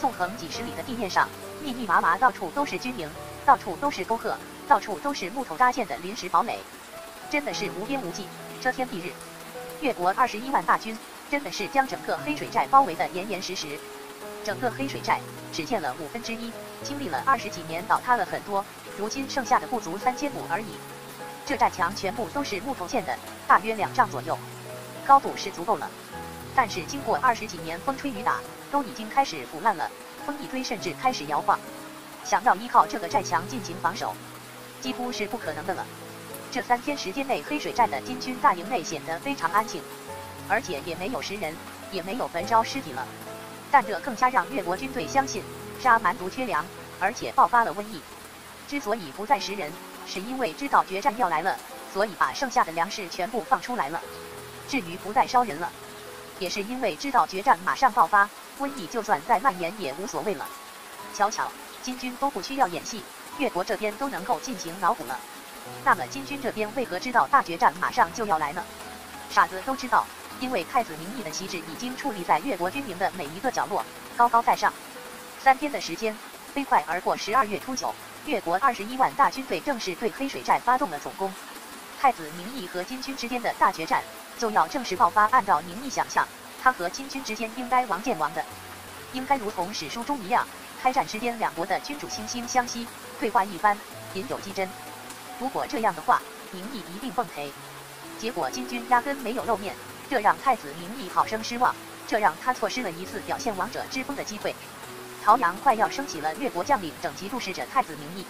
Speaker 1: 纵横几十里的地面上，密密麻麻，到处都是军营，到处都是沟壑，到处都是木头搭建的临时堡垒，真的是无边无际，遮天蔽日。越国二十一万大军，真的是将整个黑水寨包围得严严实实。整个黑水寨只建了五分之一，经历了二十几年，倒塌了很多，如今剩下的不足三千亩而已。这寨墙全部都是木头建的，大约两丈左右，高度是足够了。但是经过二十几年风吹雨打，都已经开始腐烂了，风一吹甚至开始摇晃。想要依靠这个寨墙进行防守，几乎是不可能的了。这三天时间内，黑水寨的金军大营内显得非常安静，而且也没有食人，也没有焚烧尸体了。但这更加让越国军队相信沙蛮族缺粮，而且爆发了瘟疫。之所以不再食人。是因为知道决战要来了，所以把剩下的粮食全部放出来了。至于不再烧人了，也是因为知道决战马上爆发，瘟疫就算再蔓延也无所谓了。巧巧，金军都不需要演戏，越国这边都能够进行脑补了。那么金军这边为何知道大决战马上就要来呢？傻子都知道，因为太子名义的旗帜已经矗立在越国军营的每一个角落，高高在上。三天的时间，飞快而过。十二月初九。越国二十一万大军队正式对黑水寨发动了总攻，太子宁毅和金军之间的大决战就要正式爆发。按照宁毅想象，他和金军之间应该王见王的，应该如同史书中一样，开战之间两国的君主惺惺相惜，对话一番，饮酒击针。如果这样的话，宁毅一定奉陪。结果金军压根没有露面，这让太子宁毅好生失望，这让他错失了一次表现王者之风的机会。朝阳快要升起了越国将领整齐注视着太子名义，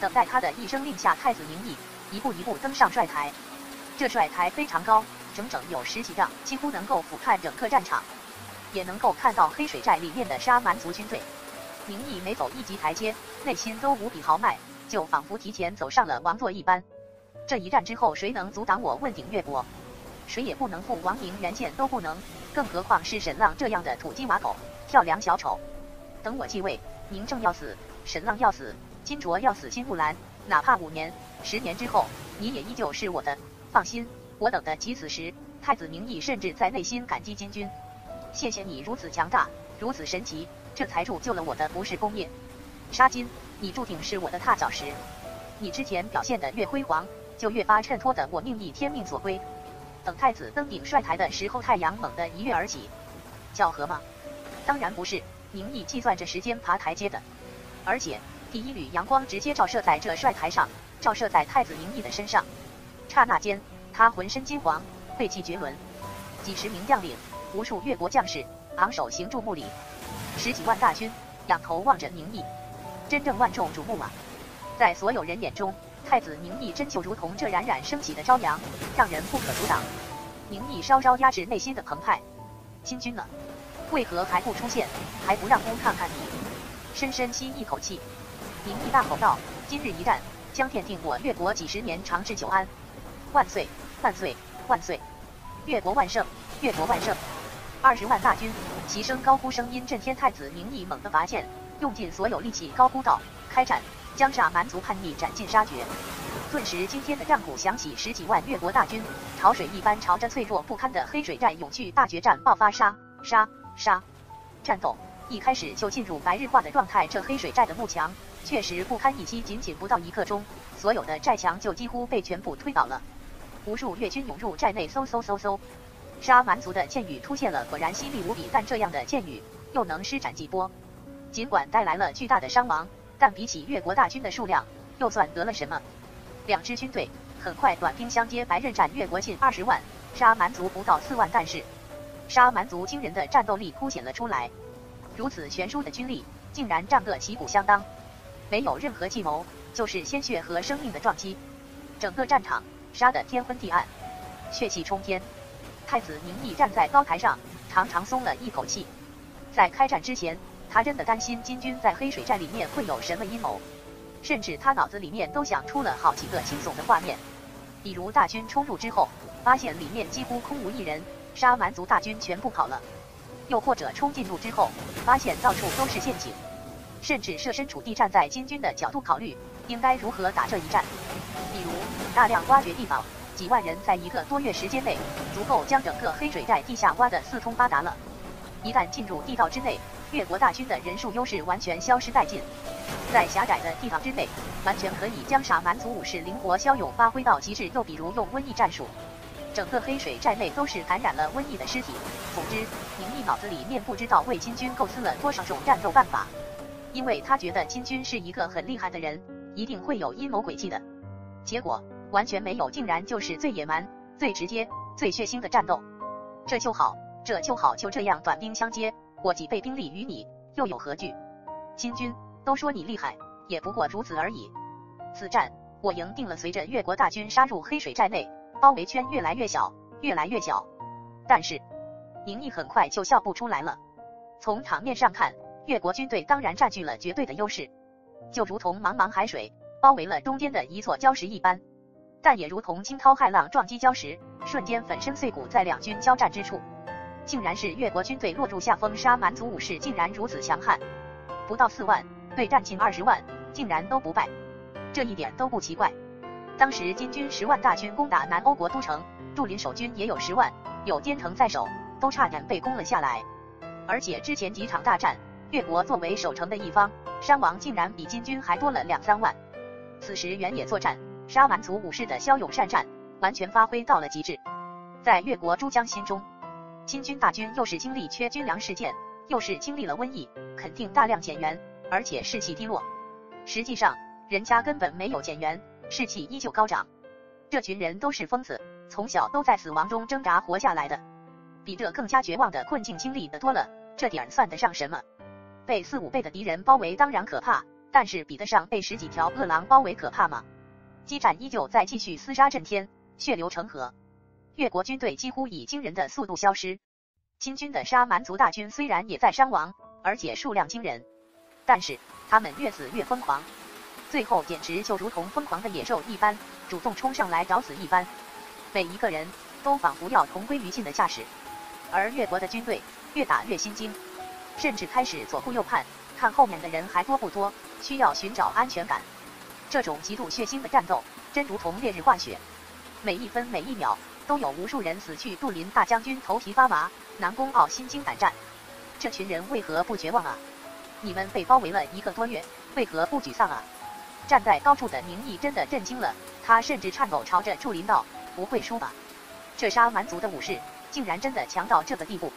Speaker 1: 等待他的一声令下，太子名义一步一步登上帅台。这帅台非常高，整整有十几丈，几乎能够俯瞰整个战场，也能够看到黑水寨里面的沙蛮族军队。名义每走一级台阶，内心都无比豪迈，就仿佛提前走上了王座一般。这一战之后，谁能阻挡我问鼎越国？谁也不能负王名元剑都不能，更何况是沈浪这样的土鸡瓦狗、跳梁小丑。等我继位，宁正要死，沈浪要死，金卓要死，心不兰，哪怕五年、十年之后，你也依旧是我的。放心，我等的及此时，太子明义甚至在内心感激金军，谢谢你如此强大，如此神奇，这才铸就了我的不是功业。沙金，你注定是我的踏脚石。你之前表现的越辉煌，就越发衬托的我命亦天命所归。等太子登顶帅台的时候，太阳猛地一跃而起，巧合吗？当然不是，宁毅计算着时间爬台阶的。而且第一缕阳光直接照射在这帅台上，照射在太子宁毅的身上。刹那间，他浑身金黄，锐气绝伦。几十名将领，无数越国将士昂首行注目礼，十几万大军仰头望着宁毅，真正万众瞩目啊！在所有人眼中，太子宁毅真就如同这冉冉升起的朝阳，让人不可阻挡。宁毅稍稍压制内心的澎湃，亲军呢？为何还不出现？还不让姑看看你？深深吸一口气，名义大吼道：“今日一战，将奠定我越国几十年长治久安！万岁！万岁！万岁！越国万胜！越国万胜！”二十万大军齐声高呼，声音震天。太子名义猛地拔剑，用尽所有力气高呼道：“开战！”将杀蛮族叛逆斩尽杀绝，顿时惊天的战鼓响起，十几万越国大军潮水一般朝着脆弱不堪的黑水寨涌去。大决战爆发，杀杀杀！战斗一开始就进入白日化的状态。这黑水寨的幕墙确实不堪一击，仅仅不到一刻钟，所有的寨墙就几乎被全部推倒了。无数越军涌入寨内，嗖嗖嗖嗖，杀蛮族的箭雨出现了，果然犀利无比。但这样的箭雨又能施展几波？尽管带来了巨大的伤亡。但比起越国大军的数量，又算得了什么？两支军队很快短兵相接，白刃战越国近二十万，杀蛮族不到四万。但是，杀蛮族惊人的战斗力凸显了出来。如此悬殊的军力，竟然战个旗鼓相当，没有任何计谋，就是鲜血和生命的撞击。整个战场杀得天昏地暗，血气冲天。太子宁毅站在高台上，长长松了一口气。在开战之前。他真的担心金军在黑水寨里面会有什么阴谋，甚至他脑子里面都想出了好几个惊悚的画面，比如大军冲入之后，发现里面几乎空无一人，杀蛮族大军全部跑了；又或者冲进入之后，发现到处都是陷阱，甚至设身处地站在金军的角度考虑，应该如何打这一战。比如大量挖掘地堡，几万人在一个多月时间内，足够将整个黑水寨地下挖得四通八达了。一旦进入地道之内，越国大军的人数优势完全消失殆尽，在狭窄的地道之内，完全可以将傻蛮族武士灵活骁勇发挥到极致。又比如用瘟疫战术，整个黑水寨内都是感染了瘟疫的尸体。总之，宁毅脑子里面不知道为金军构思了多少种战斗办法，因为他觉得金军是一个很厉害的人，一定会有阴谋诡计的。结果完全没有，竟然就是最野蛮、最直接、最血腥的战斗。这就好，这就好，就这样短兵相接。我几倍兵力与你又有何惧？金军都说你厉害，也不过如此而已。此战我赢定了。随着越国大军杀入黑水寨内，包围圈越来越小，越来越小。但是宁毅很快就笑不出来了。从场面上看，越国军队当然占据了绝对的优势，就如同茫茫海水包围了中间的一座礁石一般，但也如同惊涛骇浪撞击礁石，瞬间粉身碎骨。在两军交战之处。竟然是越国军队落入下风，杀蛮族武士竟然如此强悍，不到四万对战近二十万，竟然都不败，这一点都不奇怪。当时金军十万大军攻打南欧国都城，驻林守军也有十万，有坚城在守，都差点被攻了下来。而且之前几场大战，越国作为守城的一方，伤亡竟然比金军还多了两三万。此时原野作战，杀蛮族武士的骁勇善战，完全发挥到了极致。在越国诸将心中。金军大军又是经历缺军粮事件，又是经历了瘟疫，肯定大量减员，而且士气低落。实际上，人家根本没有减员，士气依旧高涨。这群人都是疯子，从小都在死亡中挣扎活下来的，比这更加绝望的困境经历的多了。这点算得上什么？被四五倍的敌人包围当然可怕，但是比得上被十几条饿狼包围可怕吗？激战依旧在继续，厮杀震天，血流成河。越国军队几乎以惊人的速度消失，金军的杀蛮族大军虽然也在伤亡，而且数量惊人，但是他们越死越疯狂，最后简直就如同疯狂的野兽一般，主动冲上来找死一般，每一个人都仿佛要同归于尽的架势。而越国的军队越打越心惊，甚至开始左顾右盼，看后面的人还多不多，需要寻找安全感。这种极度血腥的战斗，真如同烈日化雪，每一分每一秒。都有无数人死去，杜林大将军头皮发麻，南宫傲心惊胆战。这群人为何不绝望啊？你们被包围了一个多月，为何不沮丧啊？站在高处的宁毅真的震惊了，他甚至颤抖朝着祝林道：“不会输吧？这杀蛮族的武士竟然真的强到这个地步！”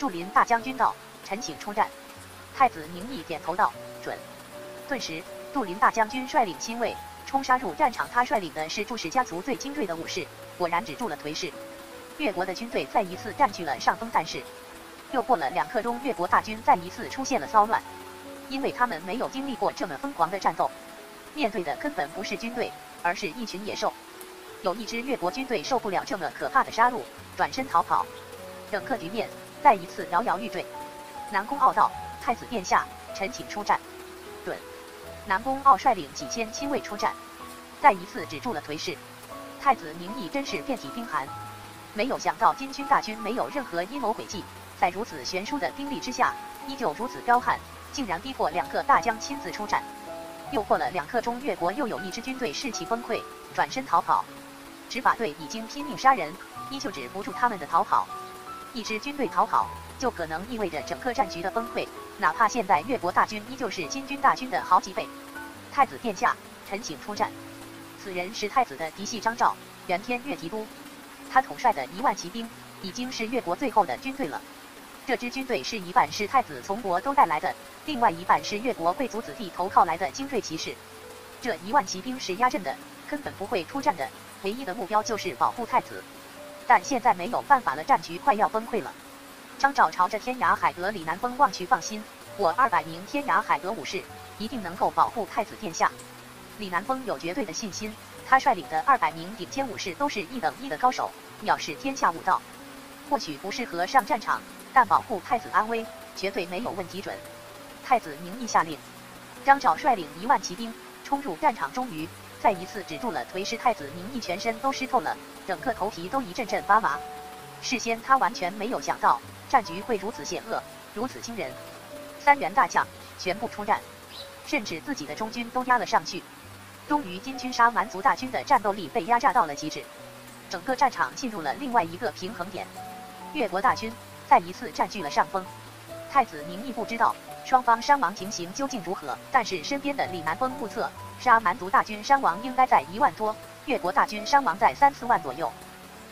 Speaker 1: 祝林大将军道：“臣请出战。”太子宁毅点头道：“准。”顿时，杜林大将军率领亲卫冲杀入战场。他率领的是祝氏家族最精锐的武士，果然止住了颓势。越国的军队再一次占据了上风，但是又过了两刻钟，越国大军再一次出现了骚乱，因为他们没有经历过这么疯狂的战斗，面对的根本不是军队，而是一群野兽。有一支越国军队受不了这么可怕的杀戮，转身逃跑，整个局面再一次摇摇欲坠。南宫傲道：“太子殿下，臣请出战。”准。南宫傲率领几千亲卫出战，再一次止住了颓势。太子宁毅真是遍体冰寒。没有想到金军大军没有任何阴谋诡计，在如此悬殊的兵力之下，依旧如此彪悍，竟然逼迫两个大将亲自出战。又过了两刻钟，越国又有一支军队士气崩溃，转身逃跑。执法队已经拼命杀人，依旧止不住他们的逃跑。一支军队逃跑，就可能意味着整个战局的崩溃，哪怕现在越国大军依旧是金军大军的好几倍。太子殿下，臣请出战。此人是太子的嫡系张昭，原天越提督。他统帅的一万骑兵已经是越国最后的军队了。这支军队是一半是太子从国都带来的，另外一半是越国贵族子弟投靠来的精锐骑士。这一万骑兵是压阵的，根本不会出战的，唯一的目标就是保护太子。但现在没有办法了，战局快要崩溃了。张昭朝着天涯海阁李南风望去，放心，我二百名天涯海阁武士一定能够保护太子殿下。李南风有绝对的信心。他率领的二百名顶尖武士都是一等一的高手，藐视天下武道。或许不适合上战场，但保护太子安危绝对没有问题。准太子宁毅下令，张昭率领一万骑兵冲入战场，终于再一次止住了颓势。太子宁毅全身都湿透了，整个头皮都一阵阵发麻。事先他完全没有想到战局会如此险恶，如此惊人。三员大将全部出战，甚至自己的中军都压了上去。终于，金军杀蛮族大军的战斗力被压榨到了极致，整个战场进入了另外一个平衡点。越国大军再一次占据了上风。太子宁毅不知道双方伤亡情形究竟如何，但是身边的李南风目测杀蛮族大军伤亡应该在一万多，越国大军伤亡在三四万左右。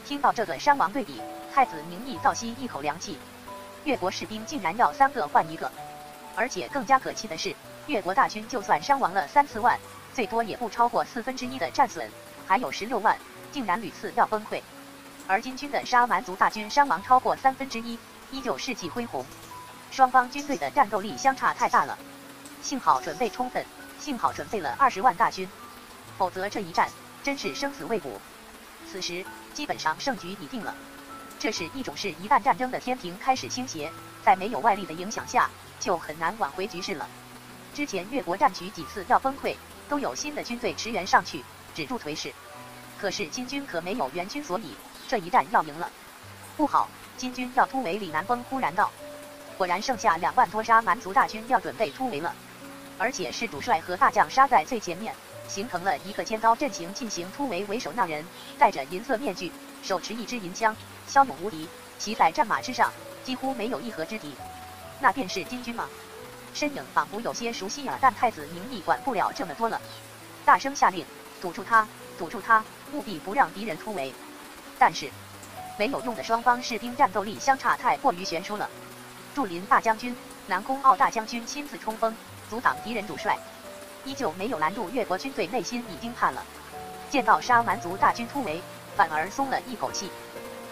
Speaker 1: 听到这个伤亡对比，太子宁毅倒吸一口凉气。越国士兵竟然要三个换一个，而且更加可气的是，越国大军就算伤亡了三四万。最多也不超过四分之一的战损，还有十六万，竟然屡次要崩溃。而金军的沙蛮族大军伤亡超过三分之一，依旧士气恢宏。双方军队的战斗力相差太大了，幸好准备充分，幸好准备了二十万大军，否则这一战真是生死未卜。此时基本上胜局已定了。这是一种事，一旦战争的天平开始倾斜，在没有外力的影响下，就很难挽回局势了。之前越国战局几次要崩溃。都有新的军队驰援上去，止住颓势。可是金军可没有援军，所以这一战要赢了。不好，金军要突围！李南风忽然道。果然，剩下两万多杀蛮族大军要准备突围了，而且是主帅和大将杀在最前面，形成了一个尖刀阵型进行突围。为首那人戴着银色面具，手持一支银枪，骁勇无敌，骑在战马之上，几乎没有一合之敌。那便是金军吗？身影仿佛有些熟悉啊，但太子宁毅管不了这么多了，大声下令堵住他，堵住他，务必不让敌人突围。但是没有用的，双方士兵战斗力相差太过于悬殊了。祝林大将军、南宫傲大将军亲自冲锋，阻挡敌人主帅，依旧没有拦住越国军队，内心已经怕了。见到沙蛮族大军突围，反而松了一口气。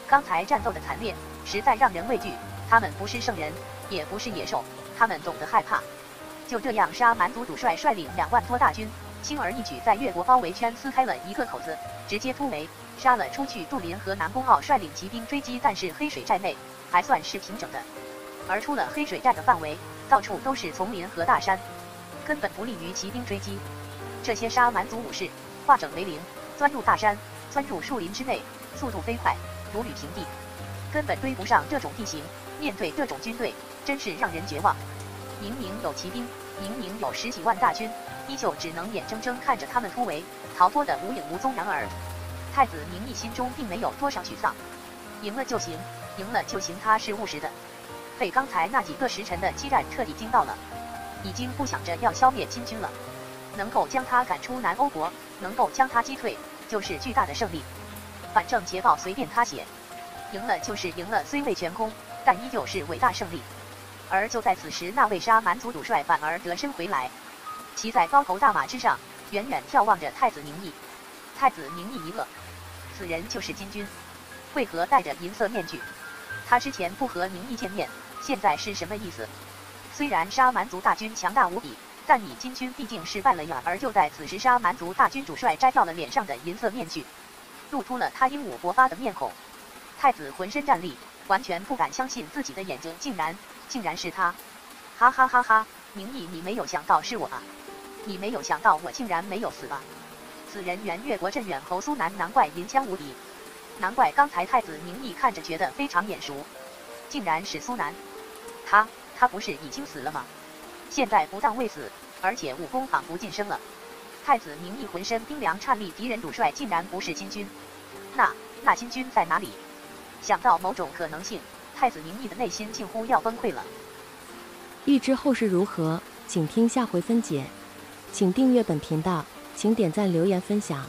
Speaker 1: 刚才战斗的惨烈，实在让人畏惧。他们不是圣人，也不是野兽。他们懂得害怕，就这样，沙蛮族主帅率领两万多大军，轻而易举在越国包围圈撕开了一个口子，直接突围，杀了出去。杜林和南宫傲率领骑兵追击，但是黑水寨内还算是平整的，而出了黑水寨的范围，到处都是丛林和大山，根本不利于骑兵追击。这些沙蛮族武士化整为零，钻入大山，钻入树林之内，速度飞快，如履平地，根本追不上这种地形。面对这种军队。真是让人绝望！明明有骑兵，明明有十几万大军，依旧只能眼睁睁看着他们突围，逃脱的无影无踪。然而，太子宁毅心中并没有多少沮丧，赢了就行，赢了就行。他是务实的，被刚才那几个时辰的激战彻底惊到了，已经不想着要消灭金军了。能够将他赶出南欧国，能够将他击退，就是巨大的胜利。反正捷报随便他写，赢了就是赢了，虽未全空，但依旧是伟大胜利。而就在此时，那位沙蛮族主帅反而得身回来，骑在高头大马之上，远远眺望着太子宁毅。太子宁毅一愕，此人就是金军，为何戴着银色面具？他之前不和宁毅见面，现在是什么意思？虽然沙蛮族大军强大无比。但你金军毕竟是败了眼，而就在此时，沙蛮族大军主帅摘掉了脸上的银色面具，露出了他英武勃发的面孔。太子浑身战栗，完全不敢相信自己的眼睛，竟然，竟然是他！哈哈哈哈！宁毅，你没有想到是我吧？你没有想到我竟然没有死吧？此人原越国镇远侯苏南，难怪银枪无敌，难怪刚才太子宁毅看着觉得非常眼熟，竟然是苏南！他，他不是已经死了吗？现在不但未死，而且武功仿佛晋升了。太子宁毅浑身冰凉颤栗，敌人主帅竟然不是金军，那那金军在哪里？想到某种可能性，太子宁毅的内心近乎要崩溃了。
Speaker 2: 欲知后事如何，请听下回分解。请订阅本频道，请点赞、留言、分享。